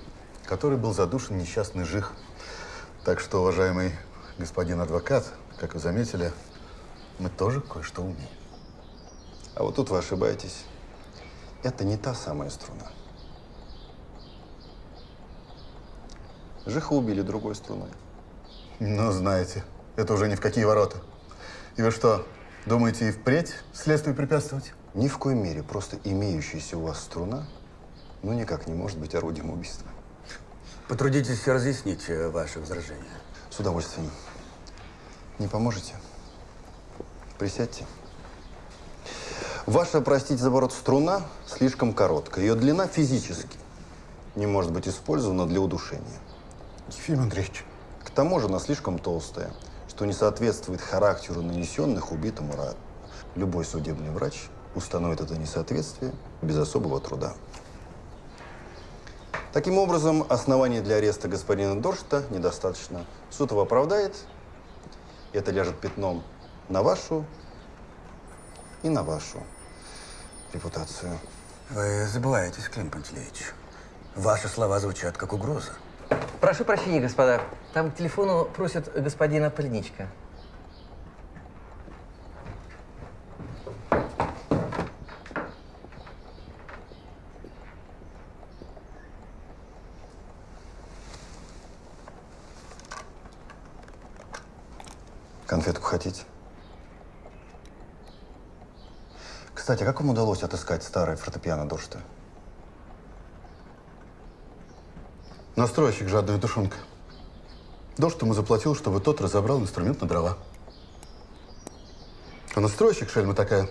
которой был задушен несчастный Жих. Так что, уважаемый господин адвокат, как вы заметили, мы тоже кое-что умеем. А вот тут вы ошибаетесь. Это не та самая струна. Жиха убили другой струной. Ну, знаете, это уже ни в какие ворота. И вы что, думаете и впредь следствию препятствовать? Ни в коей мере. Просто имеющаяся у вас струна, ну, никак не может быть орудием убийства. Потрудитесь разъяснить э, ваши возражения. С удовольствием. Не поможете? Присядьте. Ваша, простите за ворот, струна слишком короткая. Ее длина физически не может быть использована для удушения. Ефим Андреевич. К тому же она слишком толстая, что не соответствует характеру нанесенных убитому ран. Любой судебный врач установит это несоответствие без особого труда. Таким образом, оснований для ареста господина Доршта недостаточно. Суд его оправдает. Это ляжет пятном на вашу и на вашу репутацию. Вы забываетесь, Клим Пантелеич. Ваши слова звучат как угроза. Прошу прощения, господа. Там к телефону просят господина Полиничка. Конфетку хотите? Кстати, как вам удалось отыскать старое фортепиано Доршта? Настройщик жадная тушенка. Дождь ему заплатил, чтобы тот разобрал инструмент на дрова. А настройщик, шельма такая,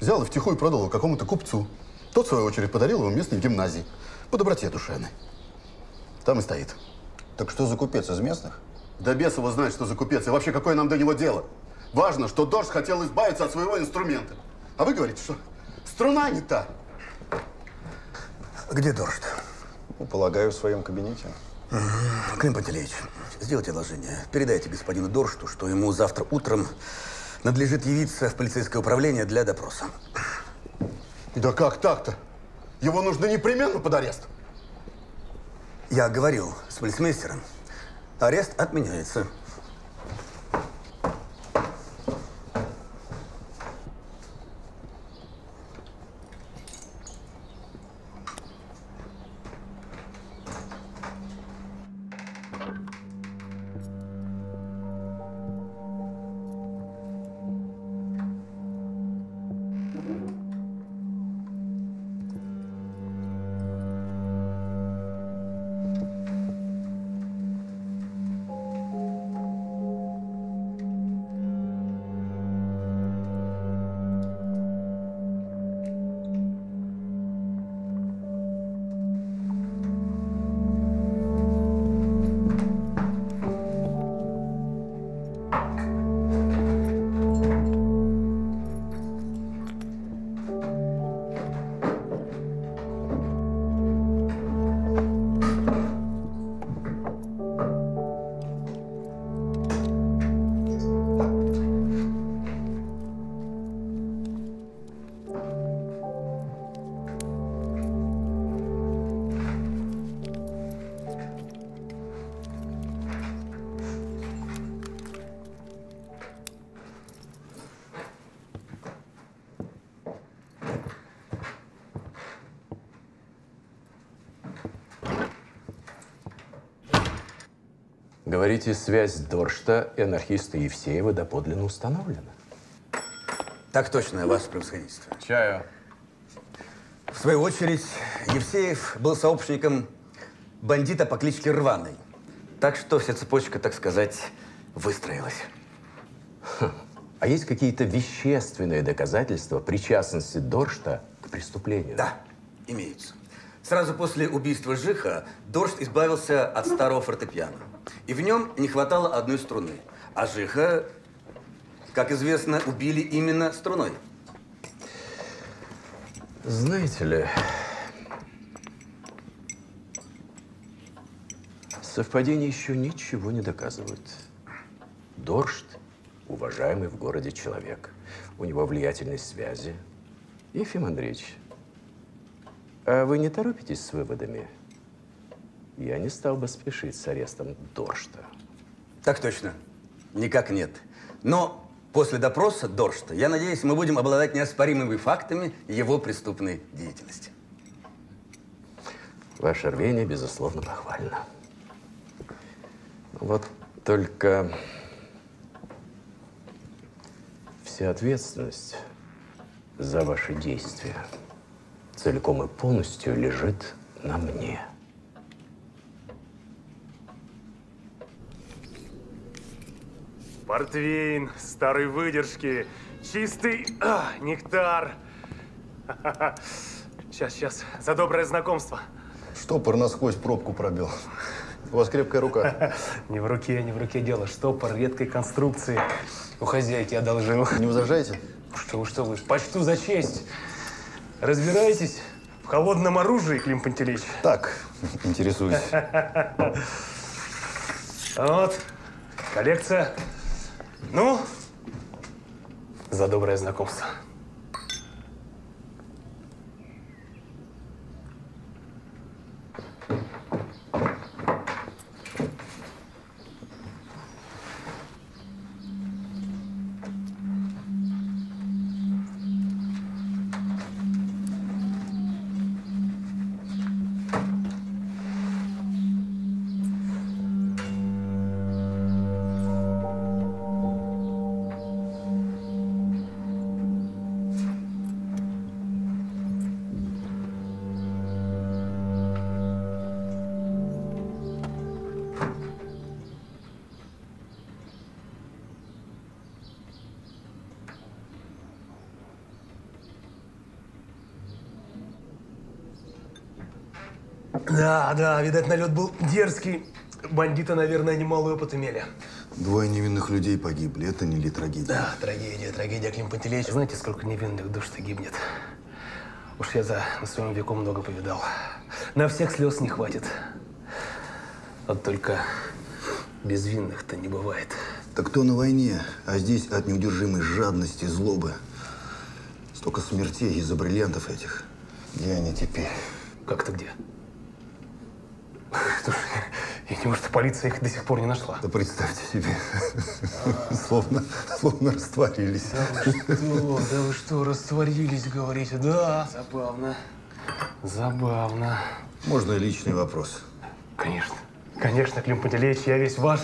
Взял и втихую продал его какому-то купцу. Тот, в свою очередь, подарил его местной гимназии. По доброте душевной. Там и стоит. Так что за купец из местных? Да бес его знает, что за купец. И вообще, какое нам до него дело? Важно, что Дождь хотел избавиться от своего инструмента. А вы говорите, что струна не та. Где Дождь? Ну, полагаю, в своем кабинете. Клим Пантелеич, сделайте одолжение. Передайте господину Доршту, что ему завтра утром надлежит явиться в полицейское управление для допроса. Да как так-то? Его нужно непременно под арест. Я говорил с полицмейстером. Арест отменяется. Говорите, связь Доршта и анархиста Евсеева доподлинно установлена? Так точно, ваше превосходительство. Чаю. В свою очередь, Евсеев был сообщником бандита по кличке Рваный. Так что вся цепочка, так сказать, выстроилась. А есть какие-то вещественные доказательства причастности Доршта к преступлению? Да, имеются. Сразу после убийства Жиха Доршт избавился от старого фортепиано. И в нем не хватало одной струны. А Жиха, как известно, убили именно струной. Знаете ли, совпадения еще ничего не доказывают. Доршт – уважаемый в городе человек. У него влиятельные связи. Ефим Андреевич, а вы не торопитесь с выводами? Я не стал бы спешить с арестом Доршта. Так точно. Никак нет. Но после допроса Доршта, я надеюсь, мы будем обладать неоспоримыми фактами его преступной деятельности. Ваше рвение, безусловно, похвально. Вот только вся ответственность за ваши действия целиком и полностью лежит на мне. Портвейн, старой выдержки, чистый а, нектар. (laughs) Сейчас, сейчас, за доброе знакомство. Штопор насквозь пробку пробил. У вас крепкая рука. (laughs) Не в руке, не в руке дело. Штопор редкой конструкции. У хозяйки одолжил. Не возражаете? Что вы, что вы, почту за честь. Разбираетесь в холодном оружии, Клим Пантелеич? Так, интересуюсь. (laughs) Вот, коллекция. Ну, за доброе знакомство. Да, да, видать, налет был дерзкий. Бандиты, наверное, немалый опыт имели. Двое невинных людей погибли. Это не ли трагедия? Да, трагедия, трагедия, Клим Пантелеич. Знаете, сколько невинных душ-то гибнет? Уж я за на своем веку много повидал. На всех слез не хватит. Вот только безвинных-то не бывает. Так кто на войне, а здесь от неудержимой жадности, злобы. Столько смертей из-за бриллиантов этих. Где они теперь? Как-то где? Слушай, и неужто полиция их до сих пор не нашла? Да представьте себе, (laughs) словно, словно растворились. Да вы что, да вы что, растворились, говорите? Да. Забавно. Забавно. Можно личный вопрос? Конечно. Конечно, Клим Пантелеич, я весь ваш.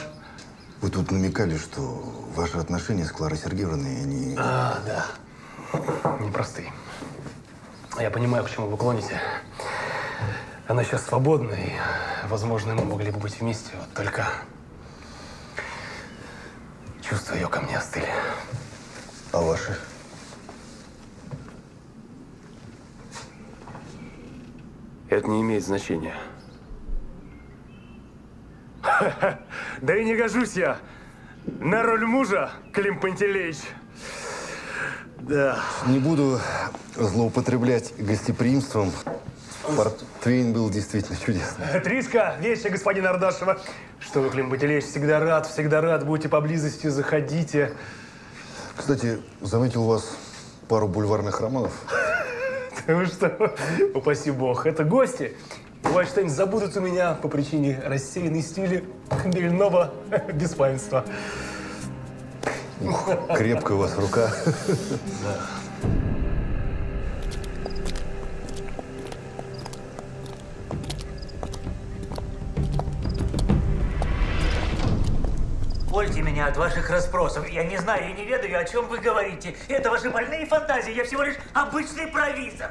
Вы тут намекали, что ваши отношения с Кларой Сергеевной, они... А, да. Непростые. Я понимаю, к чему вы клоните. Она сейчас свободна, и, возможно, мы могли бы быть вместе, вот только чувства ее ко мне остыли. А ваши? Это не имеет значения. (laughs) Да и не гожусь я на роль мужа, Клим Пантелеич. Да. Не буду злоупотреблять гостеприимством. Портвейн был действительно чудесный. Триска, вещи господина Ардашева. Что вы, Клим Пантелеич, всегда рад, всегда рад. Будете поблизости, заходите. Кстати, заметил у вас пару бульварных романов. (laughs) Вы что? Упаси бог. Это гости. Бывает, что-нибудь забудут у меня по причине рассеянности или дельного (laughs) беспамятства. Крепкая у вас рука. Да. Увольте меня от ваших расспросов. Я не знаю и не ведаю, о чем вы говорите. Это ваши больные фантазии. Я всего лишь обычный провизор.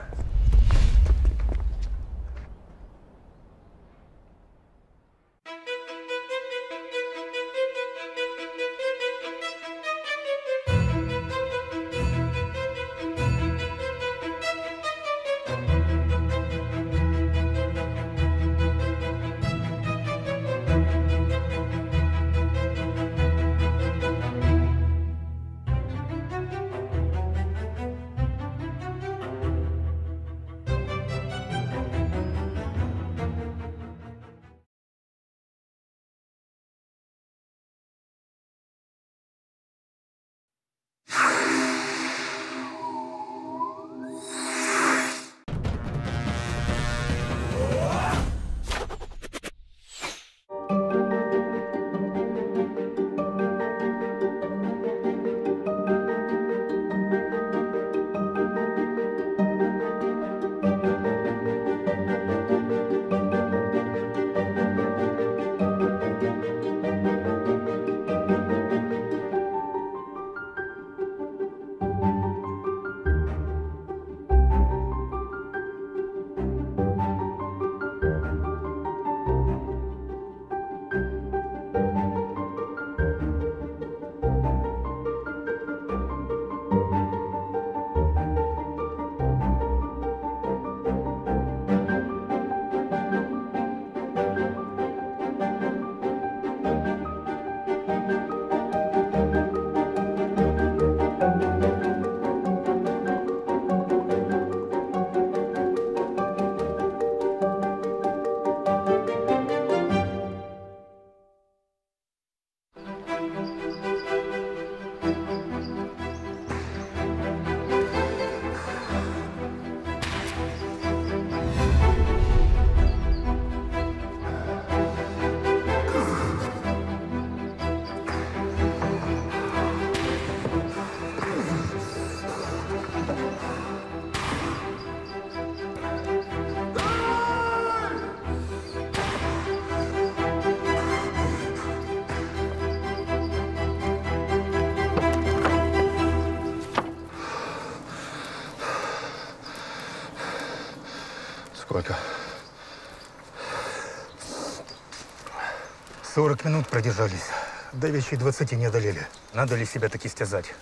40 минут продержались. До вечери 20 не одолели. Надо ли себя таки стязать?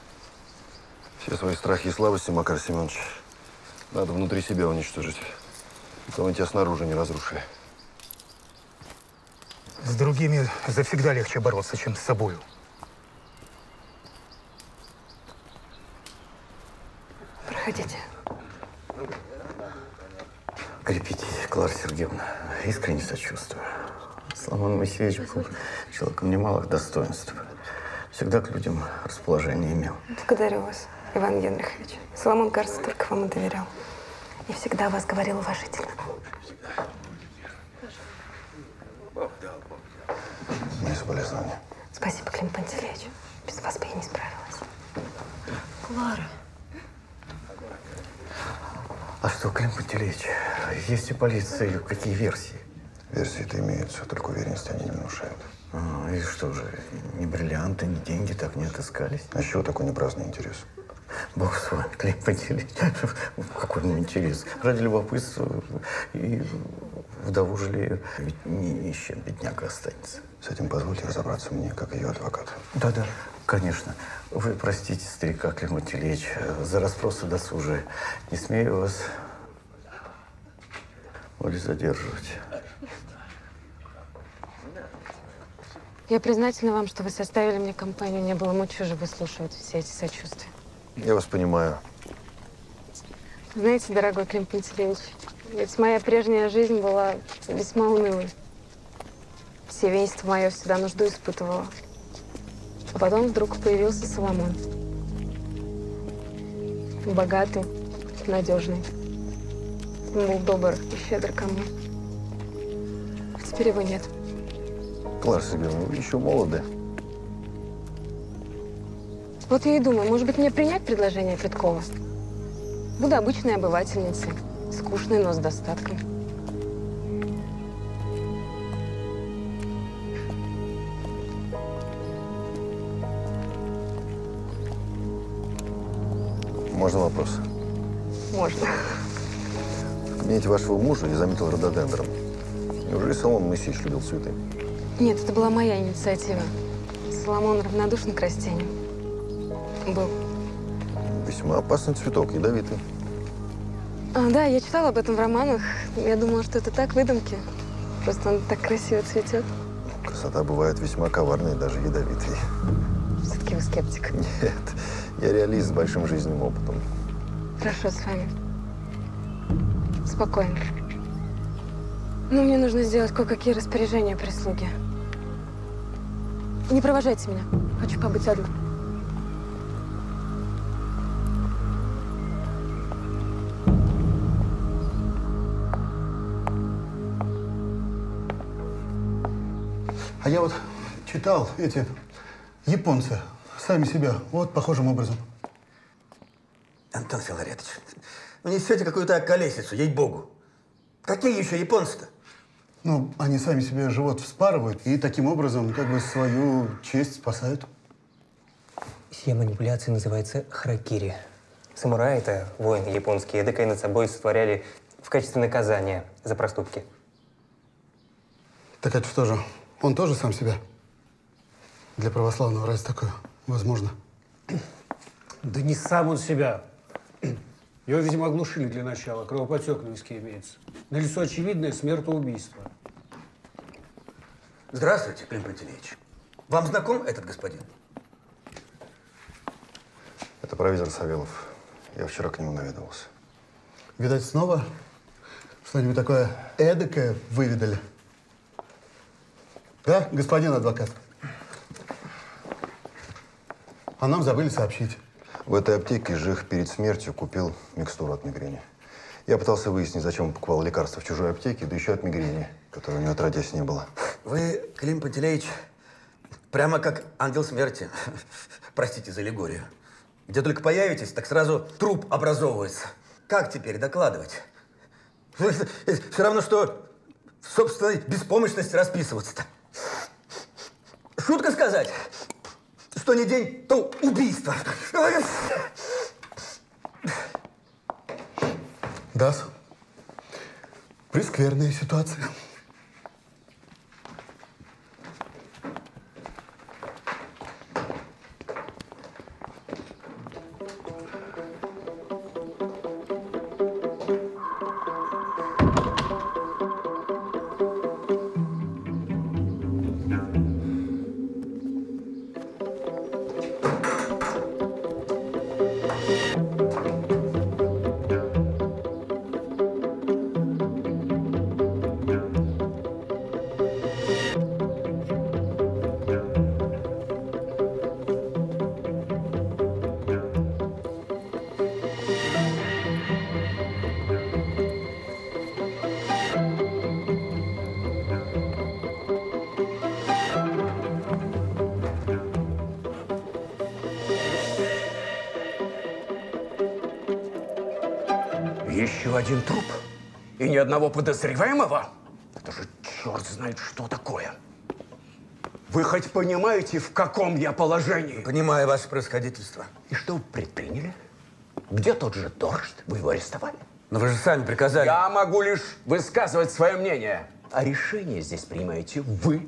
Все свои страхи и слабости, Макар Семенович, надо внутри себя уничтожить. Пока мы тебя снаружи не разрушили. С другими завсегда легче бороться, чем с собою. Проходите. Крепитесь, Клара Сергеевна. Искренне сочувствую. Соломон Моисеевич был человеком немалых достоинств. Всегда к людям расположение имел. Благодарю вас, Иван Генрихович. Соломон, кажется, только вам и доверял. И всегда вас говорил уважительно. Мои соболезнования. Спасибо, Клим Пантелеич. Без вас бы я не справилась. Клара. А что, Клим Пантелеич, есть у полиции какие версии? Версии-то имеются, только уверенности они не внушают. А, и что же, ни бриллианты, ни деньги так не отыскались? А чего такой непраздный интерес? Бог с вами, Клим Пантелеич. Какой мне интерес? Ради любопытства и вдову жалею. Ведь не, ни с чем бедняга останется. С этим позвольте разобраться мне, как ее адвокат. Да-да, конечно. Вы простите, старика Клим Пантелеич, за расспросы досужие. Не смею вас более задерживать. Я признательна вам, что вы составили мне компанию. Не было мучу же выслушивать все эти сочувствия. Я вас понимаю. Знаете, дорогой Клим Пантелеич, ведь моя прежняя жизнь была весьма унылой. Семейство мое всегда нужду испытывало. А потом вдруг появился Соломон. Богатый, надежный. Он был добр и щедр ко мне. А теперь его нет. Клара Сергеевна, вы еще молоды. Вот я и думаю, может быть, мне принять предложение Петкова? Буду обычной обывательницей, скучной, но с достатком. Можно вопрос? Можно. В кабинете вашего мужа я заметил рододендрон. Неужели Соломон Моисеевич любил цветы? Нет, это была моя инициатива. Соломон равнодушен к растениям. Был. Весьма опасный цветок, ядовитый. А, да, я читала об этом в романах. Я думала, что это так, выдумки. Просто он так красиво цветет. Красота бывает весьма коварной, даже ядовитой. Все-таки вы скептик. Нет, я реалист с большим жизненным опытом. Хорошо с вами. Спокойно. Ну, мне нужно сделать кое-какие распоряжения прислуги. Не провожайте меня. Хочу побыть одна. А я вот читал эти японцы сами себя вот похожим образом. Антон Филаретович, вы несете какую-то колесицу, ей-богу. Какие еще японцы-то? Ну, они сами себе живот вспарывают и таким образом как бы свою честь спасают. Сия манипуляция называется харакири. Самураи – это воины японские, эдакое над собой сотворяли в качестве наказания за проступки. Так это что же, он тоже сам себя? Для православного разве такое возможно? Да не сам он себя. Его, видимо, оглушили для начала. Кровопотек на виске имеется. На лицо очевидное смертоубийство. Здравствуйте, Клим Пантелеич. Вам знаком этот господин? Это провизор Савелов. Я вчера к нему наведывался. Видать, снова что-нибудь такое эдакое выведали. Да, господин адвокат? А нам забыли сообщить. В этой аптеке Жих перед смертью купил микстуру от мигрени. Я пытался выяснить, зачем он покупал лекарства в чужой аптеке, да еще от мигрени, которой у него отродясь не было. Вы, Клим Пантелеич, прямо как ангел смерти. Простите за аллегорию. Где только появитесь, так сразу труп образовывается. Как теперь докладывать? Все равно, что в собственной беспомощности расписываться-то. Шутка сказать, что не день, то убийство. Да, прескверная ситуация. Одного подозреваемого? Это же черт знает, что такое. Вы хоть понимаете, в каком я положении? Понимаю ваше происходительство. И что вы предприняли? Где тот же Доршт? Вы его арестовали? Но вы же сами приказали. Я могу лишь высказывать свое мнение. А решение здесь принимаете вы.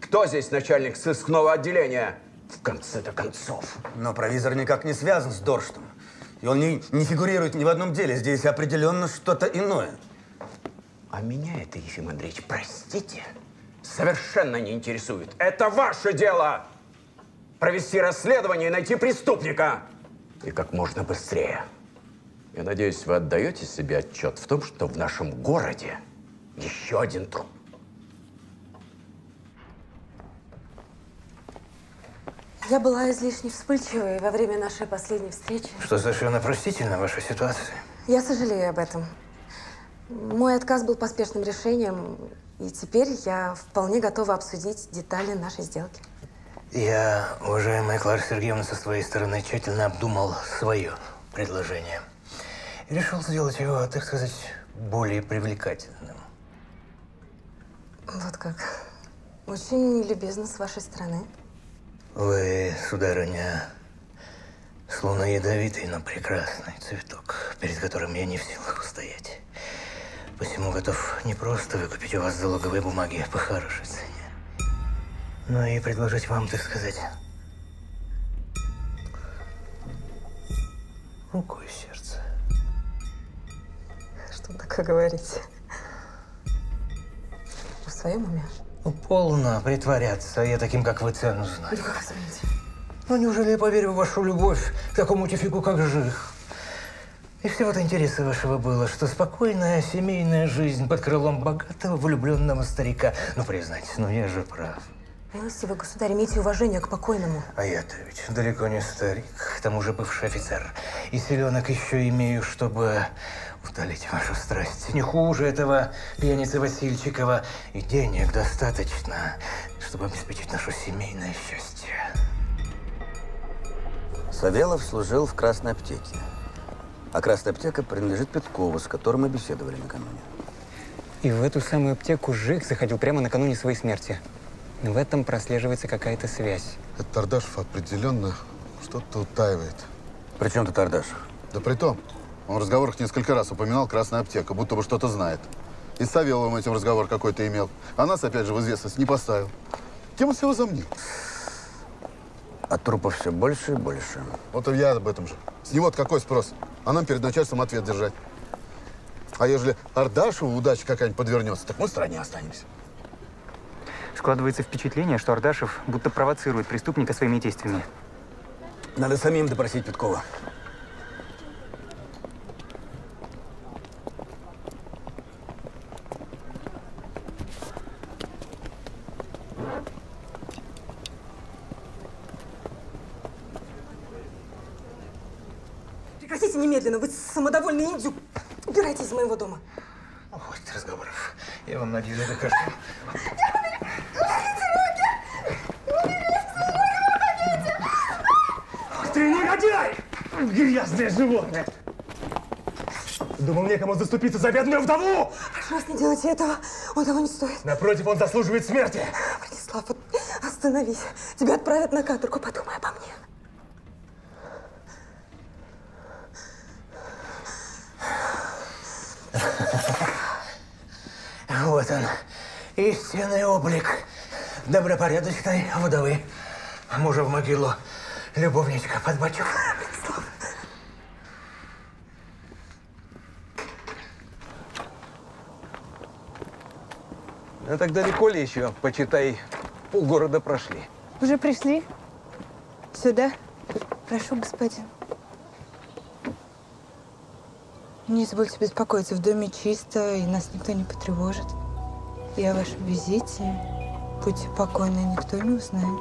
Кто здесь начальник сыскного отделения? В конце-то концов. Но провизор никак не связан с Дорштом. И он не, не фигурирует ни в одном деле. Здесь определенно что-то иное. А меня это, Ефим Андреевич, простите, совершенно не интересует. Это ваше дело! Провести расследование и найти преступника. И как можно быстрее. Я надеюсь, вы отдаете себе отчет в том, что в нашем городе еще один труп. Я была излишне вспыльчивой во время нашей последней встречи. Что совершенно простительно ваша ситуация. Я сожалею об этом. Мой отказ был поспешным решением, и теперь я вполне готова обсудить детали нашей сделки. Я, уважаемая Клара Сергеевна, со своей стороны тщательно обдумал свое предложение. И решил сделать его, так сказать, более привлекательным. Вот как. Очень любезно с вашей стороны. Вы, сударыня, словно ядовитый, но прекрасный цветок, перед которым я не в силах устоять. Посему готов не просто выкупить у вас залоговые бумаги по хорошей цене, но и предложить вам, так сказать, руку и сердце. Что вы такое говорите? Вы в своем уме? Ну, полно притворяться. Я таким, как вы, цену знаю. Да как смеете? Ну, неужели я поверю в вашу любовь к такому тюфику, как Жих? И всего-то интереса вашего было, что спокойная семейная жизнь под крылом богатого влюбленного старика. Ну, признайтесь, ну я же прав. Милостивый государь, имейте уважение к покойному. А я-то ведь далеко не старик, к тому же бывший офицер. И селенок еще имею, чтобы утолить вашу страсть. Не хуже этого пьяницы Васильчикова. И денег достаточно, чтобы обеспечить наше семейное счастье. Савелов служил в Красной аптеке. А Красная аптека принадлежит Петкову, с которым мы беседовали накануне. И в эту самую аптеку Жих заходил прямо накануне своей смерти. В этом прослеживается какая-то связь. Этот Тардашев определенно что-то утаивает. При чем тут Тардашев? Да при том, он в разговорах несколько раз упоминал Красная аптека, будто бы что-то знает. И с Савеловым этим разговор какой-то имел. А нас, опять же, в известность не поставил. Кем он себя возомнил? А трупов все больше и больше. Вот и я об этом же. С него какой спрос? А нам перед начальством ответ держать. А ежели Ардашеву удача какая-нибудь подвернется, так мы в стране останемся. Складывается впечатление, что Ардашев будто провоцирует преступника своими действиями. Надо самим допросить Петкова. Прекратите немедленно, вы самодовольный индюк. Убирайтесь из моего дома. Хватит разговоров. Я вам на деле докажу. Ты негодяй! Грязное животное! Думал, некому заступиться за бедную вдову! Прошу вас, не делайте этого. Он того не стоит. Напротив, он заслуживает смерти. Вот остановись. Тебя отправят на каторгу. Подумай обо мне. Вот он, истинный облик добропорядочной вдовы. Мужа в могилу, любовничка подбочу. А так далеко ли еще, почитай, полгорода прошли? Уже пришли? Сюда? Прошу, господин. Не извольте беспокоиться, в доме чисто, и нас никто не потревожит. И о вашем визите, будьте покойны, никто не узнает.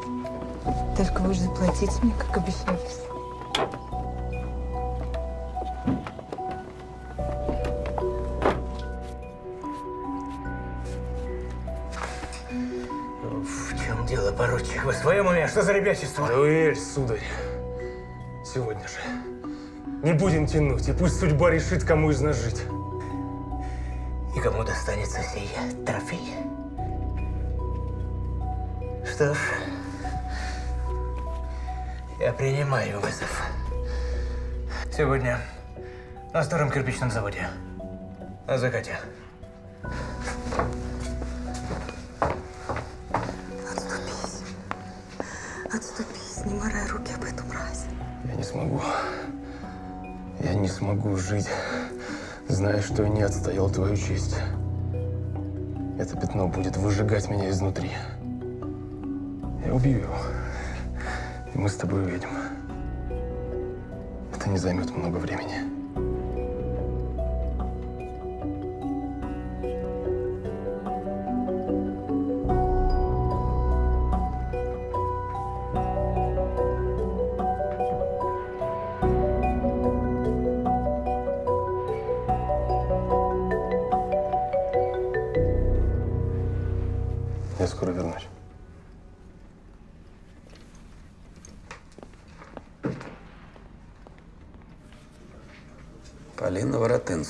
Только вы же заплатите мне, как обещались. В чем дело, поручик? Вы в своем уме? Что за ребячество? Да уверь, сударь. Сегодня же. Не будем тянуть, и пусть судьба решит, кому из нас жить. И кому достанется сей трофей? Что ж, я принимаю вызов. Сегодня на старом кирпичном заводе. На закате. Отступись, не морай руки об эту мразь. Я не смогу. Я не смогу жить, зная, что я не отстоял твою честь. Это пятно будет выжигать меня изнутри. Я убью его. И мы с тобой уедем. Это не займет много времени.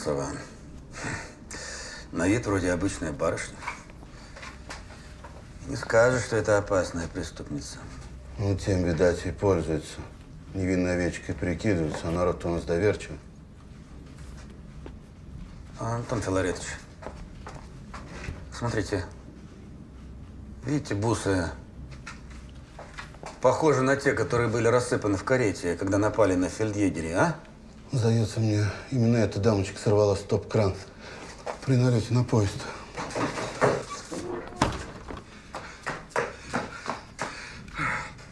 Воротынцева. На вид вроде обычная барышня. Не скажешь, что это опасная преступница. Ну, тем, видать, и пользуется. Невинной овечкой прикидывается, а народ-то у нас доверчивый. Антон Филаретович, смотрите. Видите, бусы похожи на те, которые были рассыпаны в карете, когда напали на фельдъегерей, а? Сдается мне, именно эта дамочка сорвала стоп-кран при налете на поезд.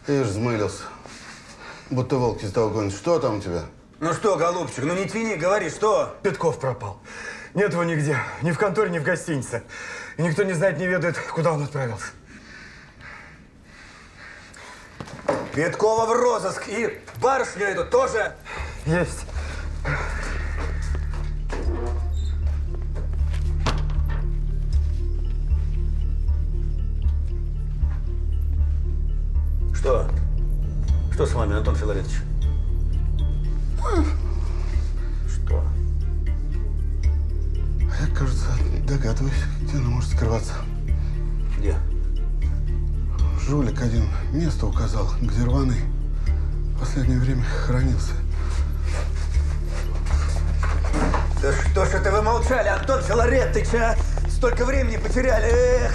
Ты ж взмылился. Будто волк из гонит. Что там у тебя? Ну что, голубчик, ну не тяни, говори, что? Петков пропал. Нет его нигде. Ни в конторе, ни в гостинице. И никто не знает, не ведает, куда он отправился. Петкова в розыск и барышню эту тоже. Есть. Что? Что с вами, Антон Филаретович? Что? Я, кажется, догадываюсь, где она может скрываться. Где? Жулик один место указал, где рваный в последнее время хранился. Да что ж это вы молчали, Антон Филаретович, а? Столько времени потеряли, эх!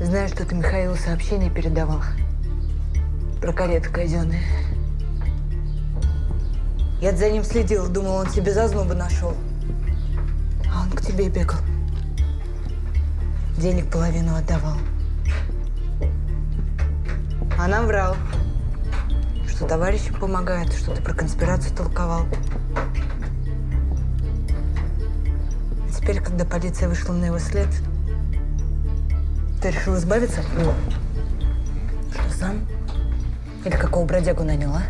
Знаешь, что ты Михаилу сообщение передавал? Про карету казенные. Я за ним следила, думала, он тебе зазноба нашел. А он к тебе бегал. Денег половину отдавал. А нам врал, что товарищам помогает, что ты про конспирацию толковал. А теперь, когда полиция вышла на его след, ты решил избавиться от него? Что, сам? Или какого бродягу нанял, а?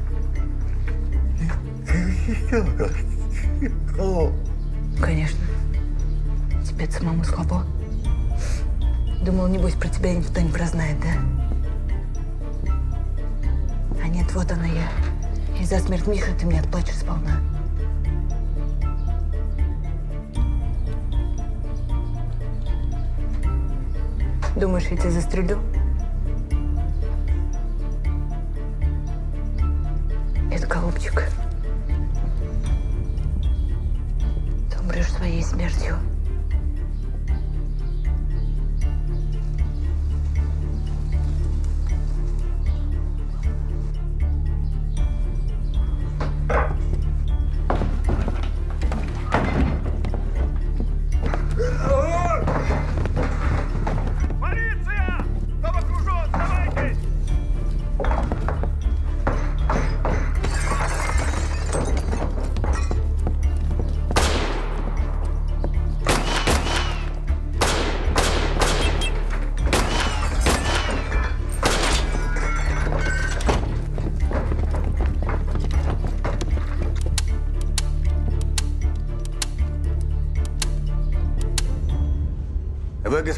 Конечно. Тебе самому слабо. Думал, небось, про тебя никто не прознает, да? А нет, вот она я. И за смерть Миши ты мне отплачешь сполна. Думаешь, я тебя застрелю? Это голубчик. Ты умрешь своей смертью.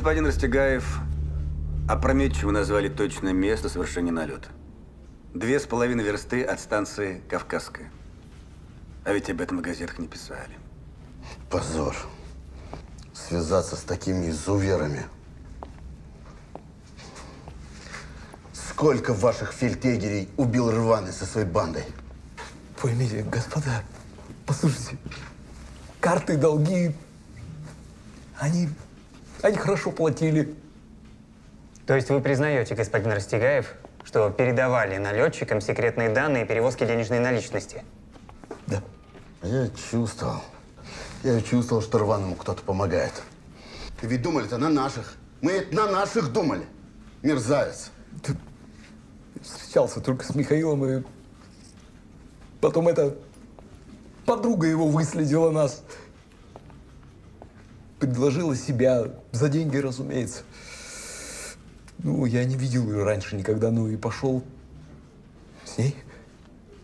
Господин Растегаев, Опрометчиво назвали точное место совершения налета. Две с половиной версты от станции Кавказская. А ведь об этом в газетах не писали. Позор. Связаться с такими изуверами. Сколько ваших фельдъегерей убил Рваный со своей бандой? Поймите, господа, послушайте, карты, долги, они, они хорошо платили. То есть вы признаете, господин Растегаев, что передавали налетчикам секретные данные перевозки денежной наличности? Я чувствовал. Я чувствовал, что Рваному кто-то помогает. Ты ведь думали-то на наших. Мы это на наших думали. Мерзавец. Встречался только с Михаилом, и потом эта подруга его выследила нас. Предложила себя, за деньги, разумеется. Ну, я не видел ее раньше никогда, ну и пошел с ней.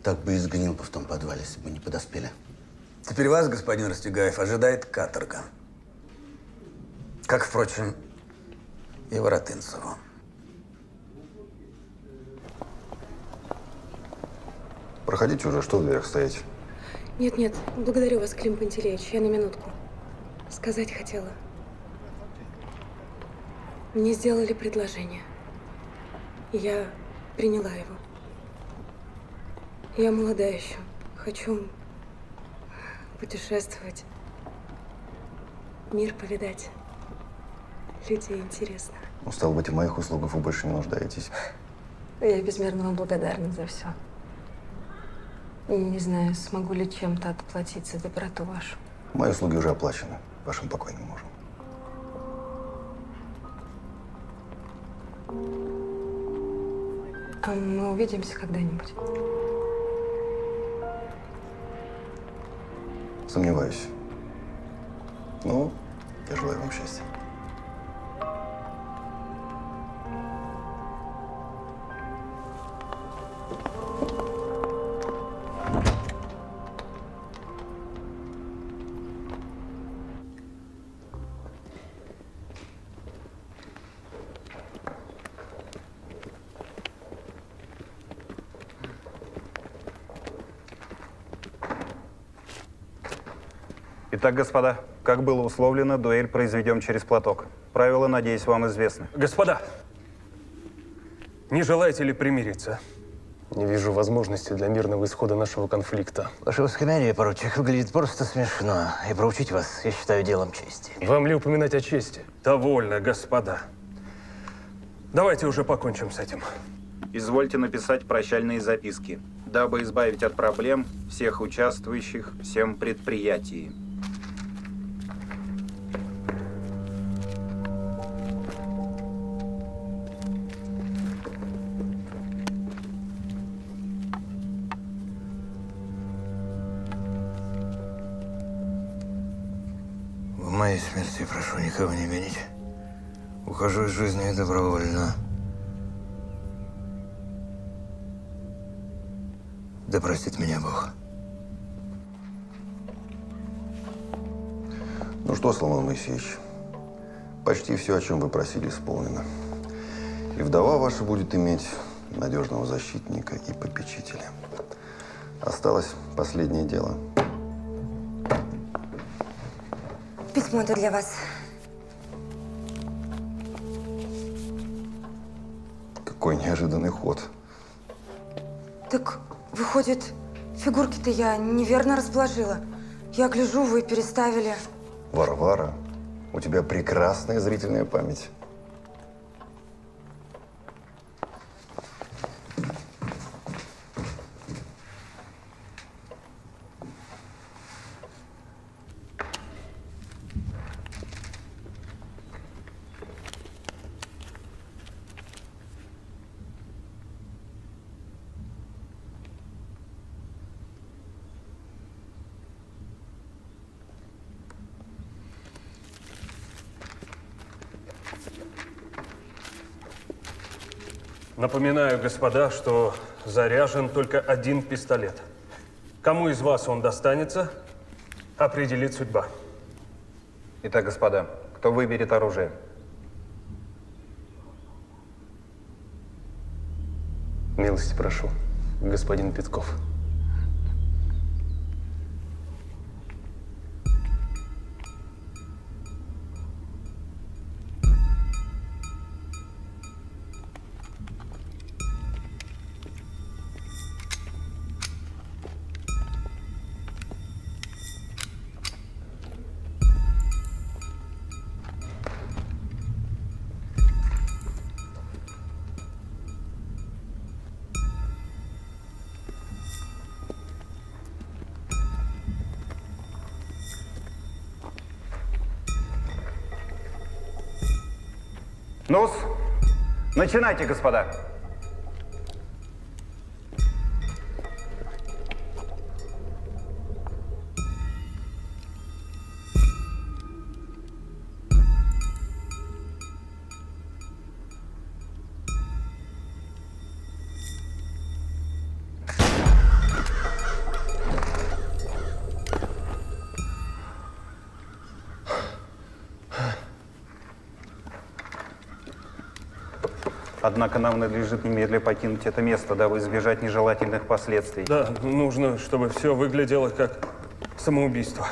Так бы и сгнил бы в том подвале, если бы не подоспели. Теперь вас, господин Растегаев, ожидает каторга. Как, впрочем, и Воротынцеву. Проходите уже, что в дверях стоять? Нет, нет, благодарю вас, Клим Пантелеич. Я на минутку. Сказать хотела. Мне сделали предложение. Я приняла его. Я молода еще. Хочу путешествовать. Мир повидать. Людей интересно. Ну, стало быть, в моих услугах вы больше не нуждаетесь. Я безмерно вам благодарна за все. Не знаю, смогу ли чем-то отплатить за доброту вашу. Мои услуги уже оплачены вашим покойным мужем. А мы увидимся когда-нибудь. Сомневаюсь. Ну, я желаю вам счастья. Итак, господа, как было условлено, дуэль произведем через платок. Правила, надеюсь, вам известны. Господа, не желаете ли примириться? Не вижу возможности для мирного исхода нашего конфликта. Ваше высокомерие, поручик, выглядит просто смешно. И проучить вас, я считаю, делом чести. Вам ли упоминать о чести? Довольно, господа. Давайте уже покончим с этим. Извольте написать прощальные записки, дабы избавить от проблем всех участвующих в всем предприятии. Моей смерти прошу никого не винить. Ухожу из жизни добровольно. Да простит меня Бог. Ну что, Соломон Моисеевич, почти все, о чем вы просили, исполнено. И вдова ваша будет иметь надежного защитника и попечителя. Осталось последнее дело. Письмо это для вас. Какой неожиданный ход. Так, выходит, фигурки-то я неверно расположила. Я гляжу, вы переставили. Варвара, у тебя прекрасная зрительная память. Напоминаю, господа, что заряжен только один пистолет. Кому из вас он достанется, определит судьба. Итак, господа, кто выберет оружие? Милости прошу, господин Петков. Начинайте, господа. Однако нам надлежит немедленно покинуть это место, дабы избежать нежелательных последствий. Да, нужно, чтобы все выглядело как самоубийство.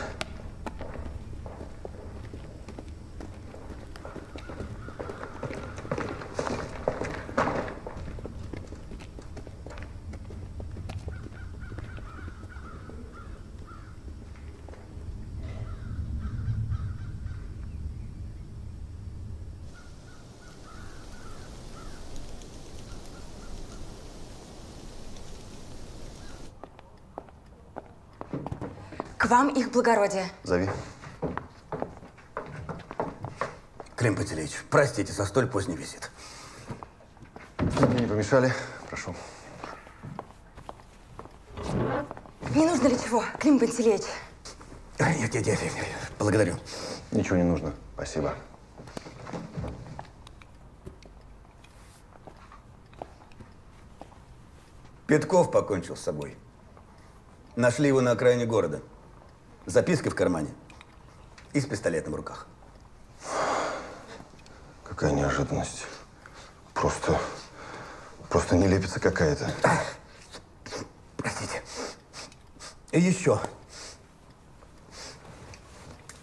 Вам их благородие. Зови. Клим Пантелеич, простите за столь поздний визит. Мне не помешали. Прошу. Не нужно ли чего, Клим Пантелеич? Нет, нет, нет, нет, благодарю. Ничего не нужно. Спасибо. Петков покончил с собой. Нашли его на окраине города. Записка в кармане и с пистолетом в руках. Какая неожиданность. Просто, просто нелепица какая-то. Простите. И еще.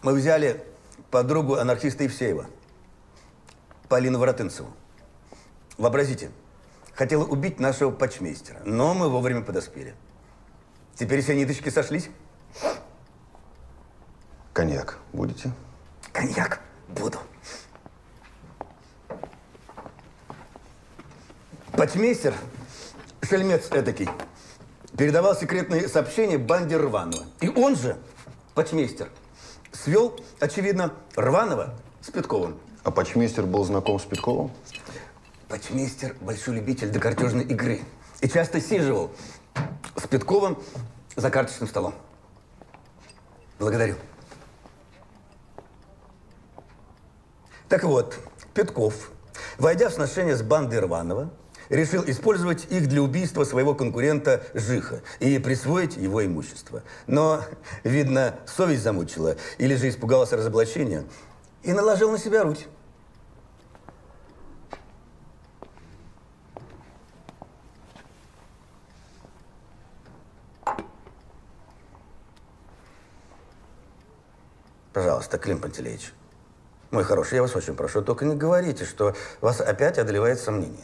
Мы взяли подругу анархиста Евсеева, Полину Воротынцеву. Вообразите, хотела убить нашего почмейстера, но мы вовремя подоспели. Теперь все ниточки сошлись? Коньяк будете? Коньяк буду. Почмейстер, шельмец этакий, передавал секретные сообщения банде Рванова. И он же, почмейстер, свел, очевидно, Рванова с Петковым. А почмейстер был знаком с Петковым? Почмейстер – большой любитель докартежной игры. И часто сиживал с Петковым за карточным столом. Благодарю. Так вот, Петков, войдя в сношение с бандой Рванова, решил использовать их для убийства своего конкурента Жиха и присвоить его имущество. Но, видно, совесть замучила или же испугался разоблачения и наложил на себя руть. Пожалуйста, Клим Пантелеич. Мой хороший, я вас очень прошу, только не говорите, что вас опять одолевает сомнение.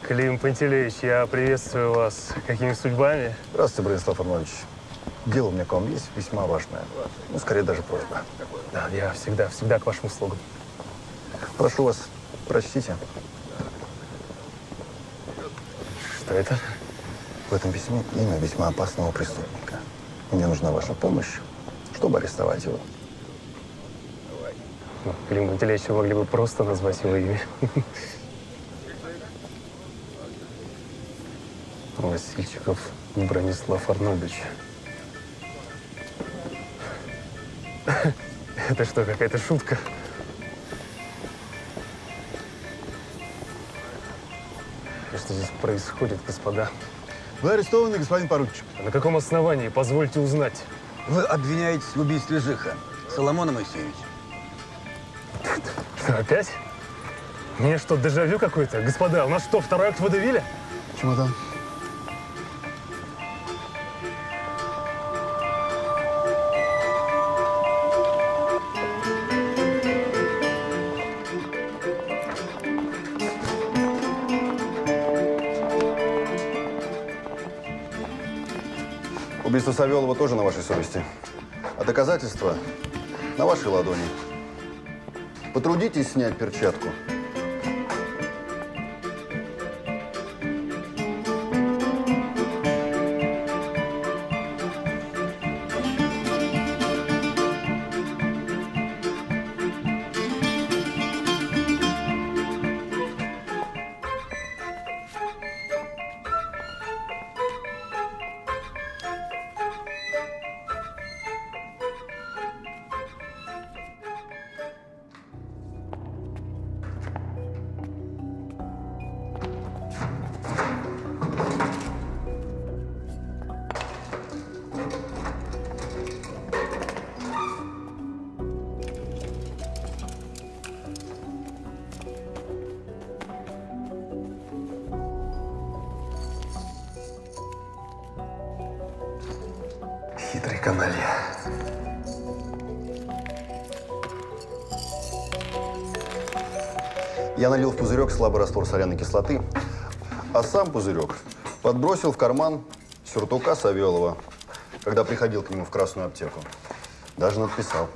Клим Пантелеич, я приветствую вас. Какими судьбами? Здравствуйте, Бронислав Арнольевич. Дело у меня к вам есть весьма важное. Ну, скорее даже просьба. Да, я всегда, всегда к вашим услугам. Прошу вас, прочтите. Что это? В этом письме имя весьма опасного преступника. Мне нужна ваша помощь, чтобы арестовать его. Ну, Клим Пантелеич, вы могли бы просто назвать его имя. Васильчиков Бронислав Арнольдович. Это что, какая-то шутка? Что здесь происходит, господа? Вы арестованы, господин поручик. А на каком основании, позвольте узнать? Вы обвиняетесь в убийстве Жиха. Соломона Моисеевич. Что, (laughs) опять? Мне что, дежавю какой-то? Господа, у нас что, второй акт водевиля? Чемодан. Савелова тоже на вашей совести. А доказательства на вашей ладони. Потрудитесь снять перчатку. Слабый раствор соляной кислоты, а сам пузырек подбросил в карман сюртука Савелова, когда приходил к нему в красную аптеку. Даже надписал.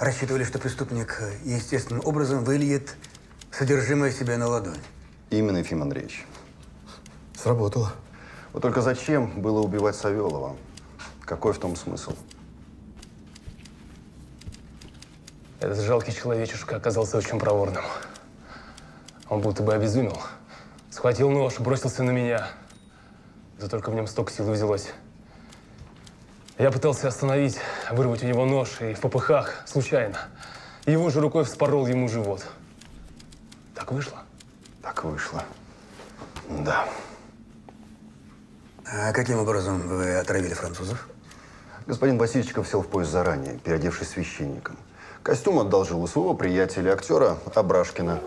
Рассчитывали, что преступник естественным образом выльет содержимое себя на ладонь. Именно, Ефим Андреевич. Сработало. Вот только зачем было убивать Савелова? Какой в том смысл? Этот жалкий человечишка оказался очень проворным. Он будто бы обезумел. Схватил нож, бросился на меня. Да только в нем столько силы взялось. Я пытался остановить, вырвать у него нож, и в попыхах, случайно, его же рукой вспорол ему живот. Так вышло? Так вышло. Да. А каким образом вы отравили французов? Господин Васильчиков сел в поезд заранее, переодевшись священником. Костюм одолжил у своего приятеля, актера Абрашкина.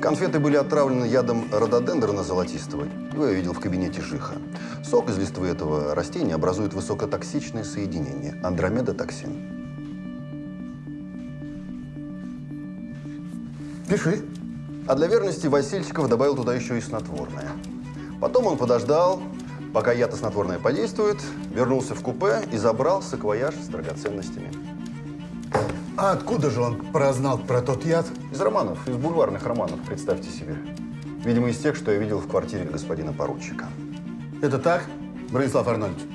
Конфеты были отравлены ядом рододендрона золотистого. Его я видел в кабинете Жиха. Сок из листвы этого растения образует высокотоксичное соединение – андромедотоксин. Пиши. А для верности Васильчиков добавил туда еще и снотворное. Потом он подождал, пока яд снотворное подействует, вернулся в купе и забрал саквояж с драгоценностями. А откуда же он прознал про тот яд? Из романов, из бульварных романов, представьте себе. Видимо, из тех, что я видел в квартире господина поручика. Это так, Бронислав Арнольдович?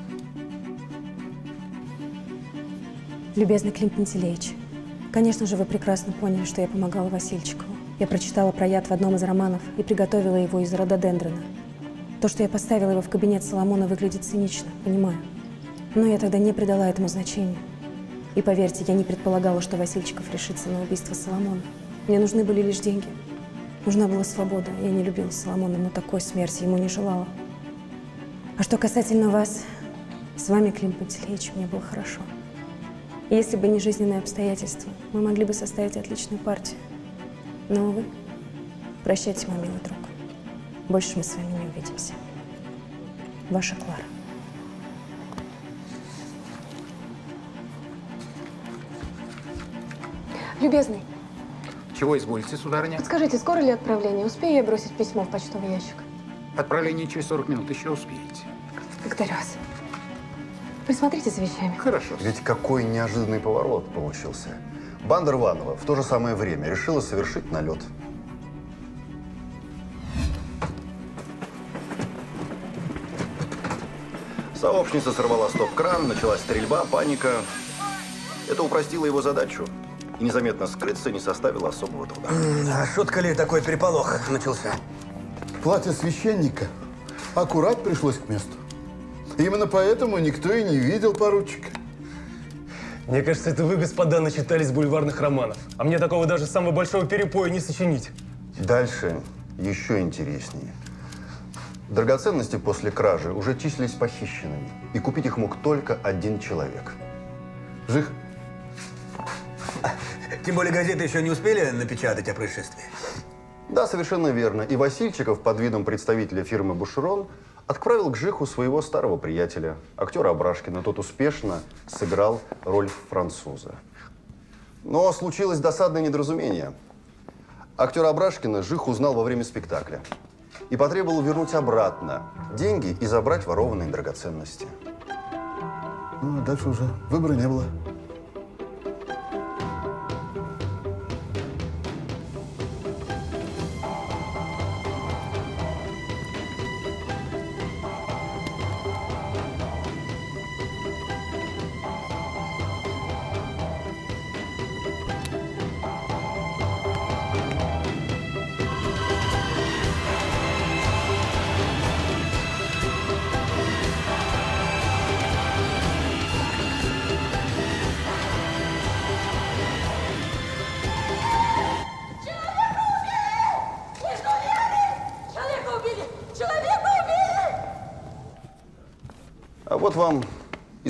Любезный Клим Пантелеич, конечно же, вы прекрасно поняли, что я помогала Васильчикову. Я прочитала про яд в одном из романов и приготовила его из рододендрона. То, что я поставила его в кабинет Соломона, выглядит цинично, понимаю. Но я тогда не придала этому значения. И поверьте, я не предполагала, что Васильчиков решится на убийство Соломона. Мне нужны были лишь деньги. Нужна была свобода. Я не любила Соломона, но такой смерти ему не желала. А что касательно вас, с вами, Клим Пантелеич, мне было хорошо. И если бы не жизненные обстоятельства, мы могли бы составить отличную партию. Но, увы, прощайте, мой милый друг. Больше мы с вами не увидимся. Ваша Клара. Любезный, Чего изволите, сударыня? подскажите, скоро ли отправление? Успею я бросить письмо в почтовый ящик? Отправление через 40 минут еще успеете. Благодарю вас. Присмотрите за вещами. Хорошо. Ведь какой неожиданный поворот получился. Банда Рванова в то же самое время решила совершить налет. Сообщница сорвала стоп-кран, началась стрельба, паника. Это упростило его задачу. И незаметно скрыться не составило особого труда. А шутка ли такой переполох начался? Платье священника аккурат пришлось к месту. Именно поэтому никто и не видел поручика. Мне кажется, это вы, господа, начитались бульварных романов. А мне такого даже самого большого перепоя не сочинить. Дальше еще интереснее. Драгоценности после кражи уже числились похищенными, и купить их мог только один человек. Жих. Тем более газеты еще не успели напечатать о происшествии. Да, совершенно верно. И Васильчиков под видом представителя фирмы «Бушерон» отправил к Жиху своего старого приятеля, актера Абрашкина. Тот успешно сыграл роль француза. Но случилось досадное недоразумение. Актера Абрашкина Жих узнал во время спектакля и потребовал вернуть обратно деньги и забрать ворованные драгоценности. Ну, а дальше уже выбора не было.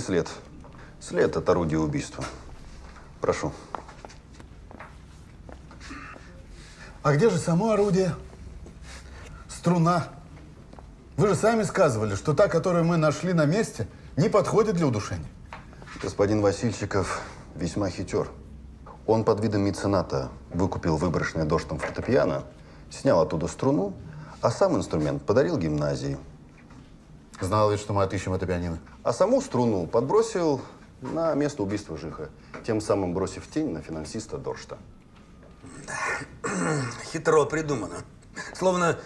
След. След от орудия убийства. Прошу. А где же само орудие? Струна. Вы же сами сказывали, что та, которую мы нашли на месте, не подходит для удушения. Господин Васильчиков весьма хитер. Он под видом мецената выкупил выброшенное дождем фортепиано, снял оттуда струну, а сам инструмент подарил гимназии. Знал ведь, что мы отыщем это пианино. А саму струну подбросил на место убийства Жиха, тем самым бросив тень на финансиста Доршта. (clears throat) Хитро придумано. Словно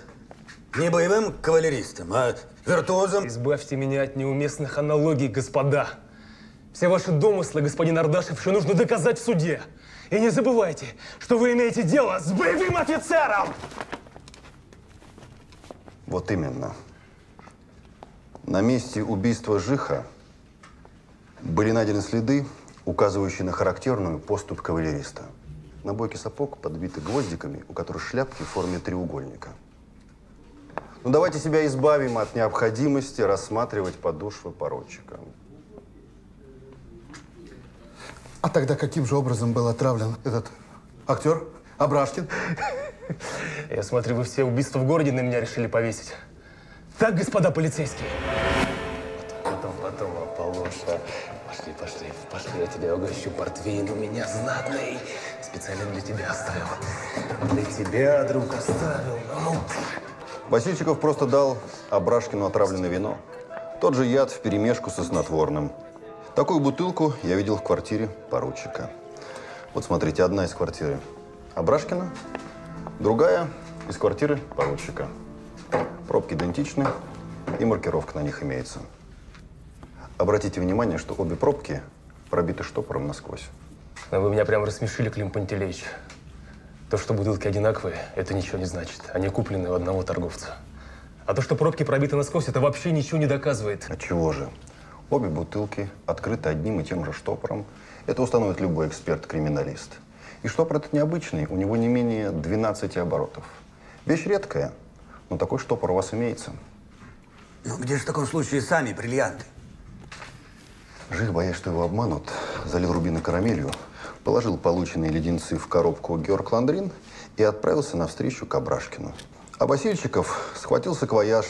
не боевым кавалеристом, а виртуозом. Избавьте меня от неуместных аналогий, господа. Все ваши домыслы, господин Ардашев, еще нужно доказать в суде. И не забывайте, что вы имеете дело с боевым офицером! Вот именно. На месте убийства Жиха были найдены следы, указывающие на характерную поступь кавалериста. На бойке сапог подбиты гвоздиками, у которых шляпки в форме треугольника. Ну, давайте себя избавим от необходимости рассматривать подошвы поручика. А тогда каким же образом был отравлен этот актер Абрашкин? (laughs) Я смотрю, вы все убийства в городе на меня решили повесить. Так, господа полицейские? Потом, потом, потом, Полоша. Пошли, пошли, пошли, я тебя угощу. Портвейн у меня знатный. Специально для тебя оставил. Для тебя, друг, оставил. Ну, Васильчиков просто дал Абрашкину отравленное вино. Тот же яд в перемешку со снотворным. Такую бутылку я видел в квартире поручика. Вот смотрите, одна из квартиры Абрашкина, другая из квартиры поручика. Пробки идентичны, и маркировка на них имеется. Обратите внимание, что обе пробки пробиты штопором насквозь. Вы меня прям рассмешили, Клим Пантелеич. То, что бутылки одинаковые, это ничего не значит. Они куплены у одного торговца. А то, что пробки пробиты насквозь, это вообще ничего не доказывает. А чего же? Обе бутылки открыты одним и тем же штопором. Это установит любой эксперт-криминалист. И штопор этот необычный, у него не менее 12 оборотов. Вещь редкая, но такой штопор у вас имеется. Ну, где же в таком случае сами бриллианты? Жих, боясь, что его обманут, залил рубины карамелью, положил полученные леденцы в коробку Георг Ландрин и отправился навстречу к Абрашкину. А Васильчиков схватил саквояж,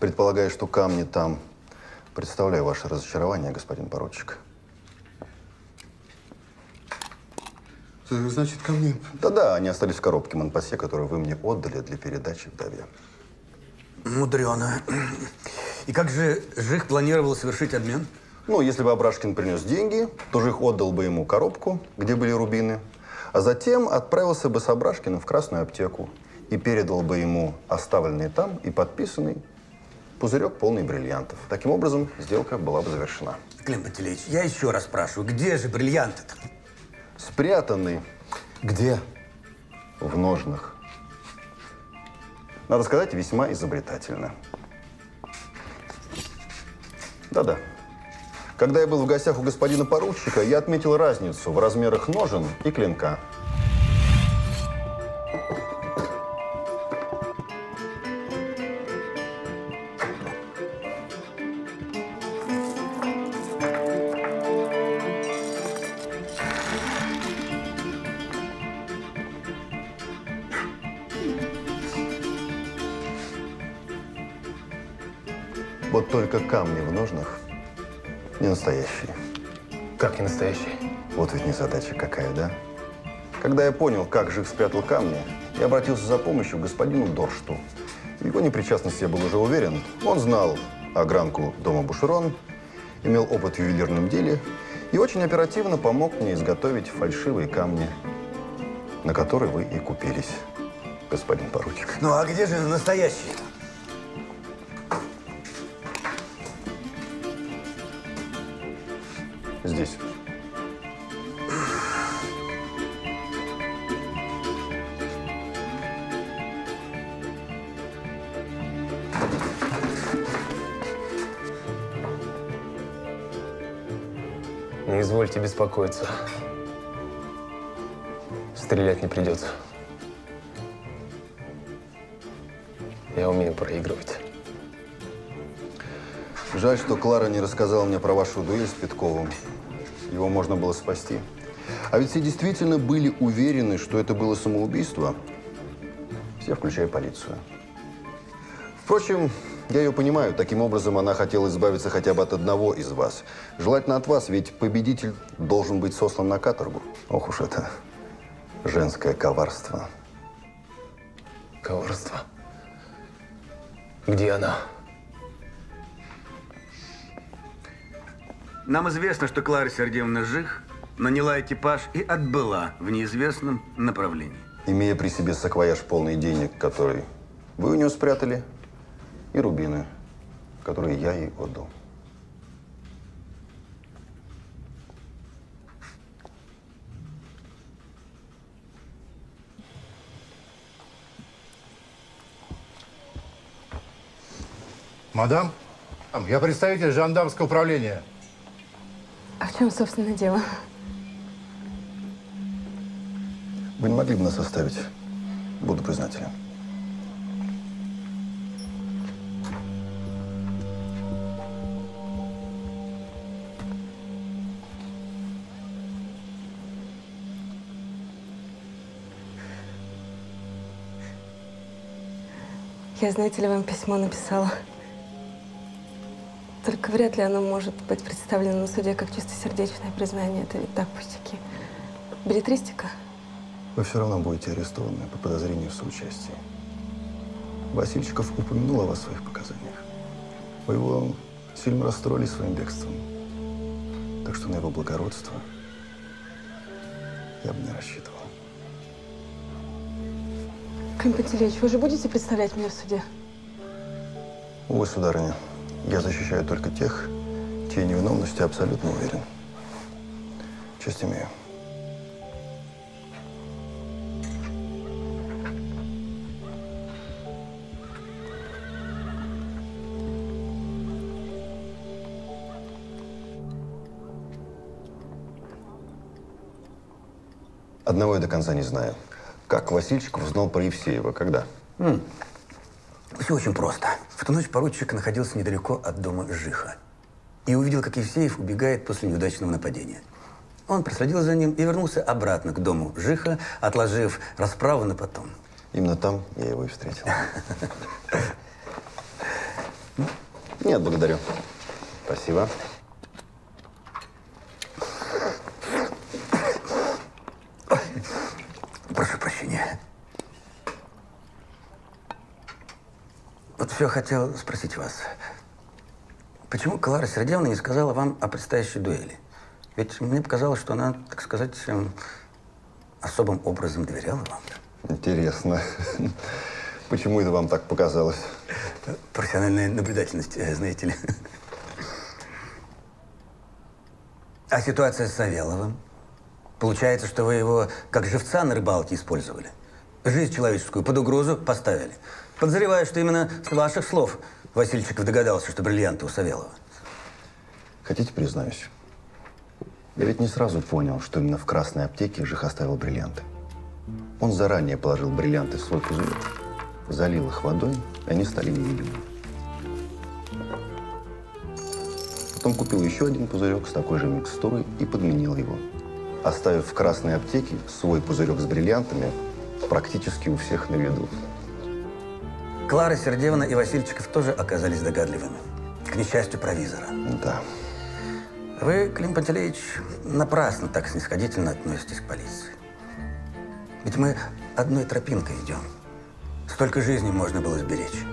предполагая, что камни там. Представляю ваше разочарование, господин поручик. Значит, ко мне. Да-да, они остались в коробке Монпасье, которую вы мне отдали для передачи вдове. Мудрено. И как же Жих планировал совершить обмен? Ну, если бы Абрашкин принес деньги, то Жих отдал бы ему коробку, где были рубины, а затем отправился бы с Абрашкиным в Красную аптеку и передал бы ему оставленный там и подписанный пузырек полный бриллиантов. Таким образом, сделка была бы завершена. Клим Пантелеич, я еще раз спрашиваю, где же бриллианты-то? Спрятаны. Где? В ножнах. Надо сказать, весьма изобретательно. Да-да. Когда я был в гостях у господина поручика, я отметил разницу в размерах ножен и клинка. Камни в ножнах не настоящие. Как не настоящие? Вот ведь незадача какая, да? Когда я понял, как Жив спрятал камни, я обратился за помощью к господину Доршту. В его непричастности я был уже уверен. Он знал огранку дома Бушерон, имел опыт в ювелирном деле и очень оперативно помог мне изготовить фальшивые камни, на которые вы и купились, господин поручик. Ну а где же настоящие? Здесь. Не извольте беспокоиться. Стрелять не придется. Я умею проигрывать. Жаль, что Клара не рассказала мне про вашу дуэль с Петковым. Его можно было спасти. А ведь все действительно были уверены, что это было самоубийство. Все, включая полицию. Впрочем, я ее понимаю. Таким образом, она хотела избавиться хотя бы от одного из вас. Желательно от вас, ведь победитель должен быть сослан на каторгу. Ох уж это женское коварство. Коварство. Где она? Нам известно, что Клара Сергеевна Жих наняла экипаж и отбыла в неизвестном направлении. Имея при себе саквояж полный денег, который вы у нее спрятали, и рубины, которые я ей отдал. Мадам, я представитель жандармского управления. А в чем, собственно, дело? Вы не могли бы нас оставить? Буду признателен. Я, знаете ли, вам письмо написала. Только вряд ли оно может быть представлено на суде как чистосердечное признание. Это ведь так, пустяки. Билетристика? Вы все равно будете арестованы по подозрению в соучастии. Васильчиков упомянул о вас в своих показаниях. Вы его сильно расстроили своим бегством. Так что на его благородство я бы не рассчитывал. Клим Пантелеич, вы же будете представлять меня в суде? Увы, сударыня, я защищаю только тех, чьей невиновности абсолютно уверен. Честь имею. Одного я до конца не знаю. Как Васильчиков узнал про Евсеева? Когда? Все очень просто. В ту ночь поручик находился недалеко от дома Жиха. И увидел, как Евсеев убегает после неудачного нападения. Он проследил за ним и вернулся обратно к дому Жиха, отложив расправу на потом. Именно там я его и встретил. Нет, благодарю. Спасибо. Прошу прощения. Вот все хотел спросить вас. Почему Клара Сердевна не сказала вам о предстоящей дуэли? Ведь мне показалось, что она, так сказать, эм, особым образом доверяла вам. Интересно. (laughs) Почему это вам так показалось? Профессиональная наблюдательность, э, знаете ли. А ситуация с Савеловым? Получается, что вы его как живца на рыбалке использовали. Жизнь человеческую под угрозу поставили. Подозреваю, что именно с ваших слов Васильчиков догадался, что бриллианты у Савелова. Хотите, признаюсь? Я ведь не сразу понял, что именно в красной аптеке Жих оставил бриллианты. Он заранее положил бриллианты в свой пузырек, залил их водой, и они стали невидимыми. Потом купил еще один пузырек с такой же микстурой и подменил его, оставив в красной аптеке свой пузырек с бриллиантами практически у всех на виду. Клара Сердеевна и Васильчиков тоже оказались догадливыми. К несчастью провизора. Да. Вы, Клим Пантелеич, напрасно так снисходительно относитесь к полиции. Ведь мы одной тропинкой идем. Столько жизней можно было сберечь.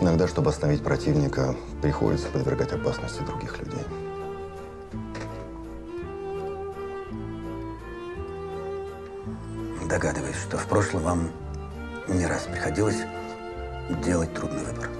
Иногда, чтобы остановить противника, приходится подвергать опасности других людей. Догадываюсь, что в прошлом вам не раз приходилось делать трудный выбор.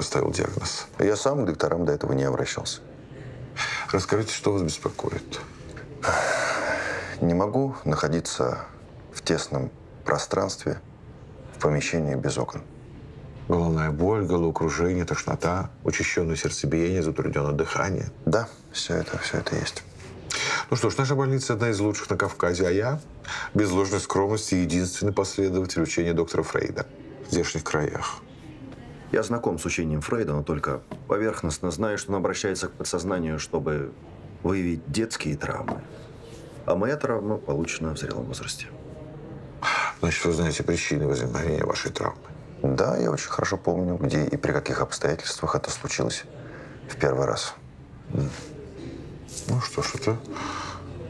Поставил диагноз? Я сам к докторам до этого не обращался. Расскажите, что вас беспокоит? Не могу находиться в тесном пространстве, в помещении без окон. Головная боль, головокружение, тошнота, учащенное сердцебиение, затрудненное дыхание. Да, все это, все это есть. Ну что ж, наша больница одна из лучших на Кавказе, а я, без ложной скромности, единственный последователь учения доктора Фрейда в здешних краях. Я знаком с учением Фрейда, но только поверхностно знаю, что он обращается к подсознанию, чтобы выявить детские травмы. А моя травма получена в зрелом возрасте. Значит, вы знаете причины возникновения вашей травмы? Да, я очень хорошо помню, где и при каких обстоятельствах это случилось в первый раз. Ну что ж, это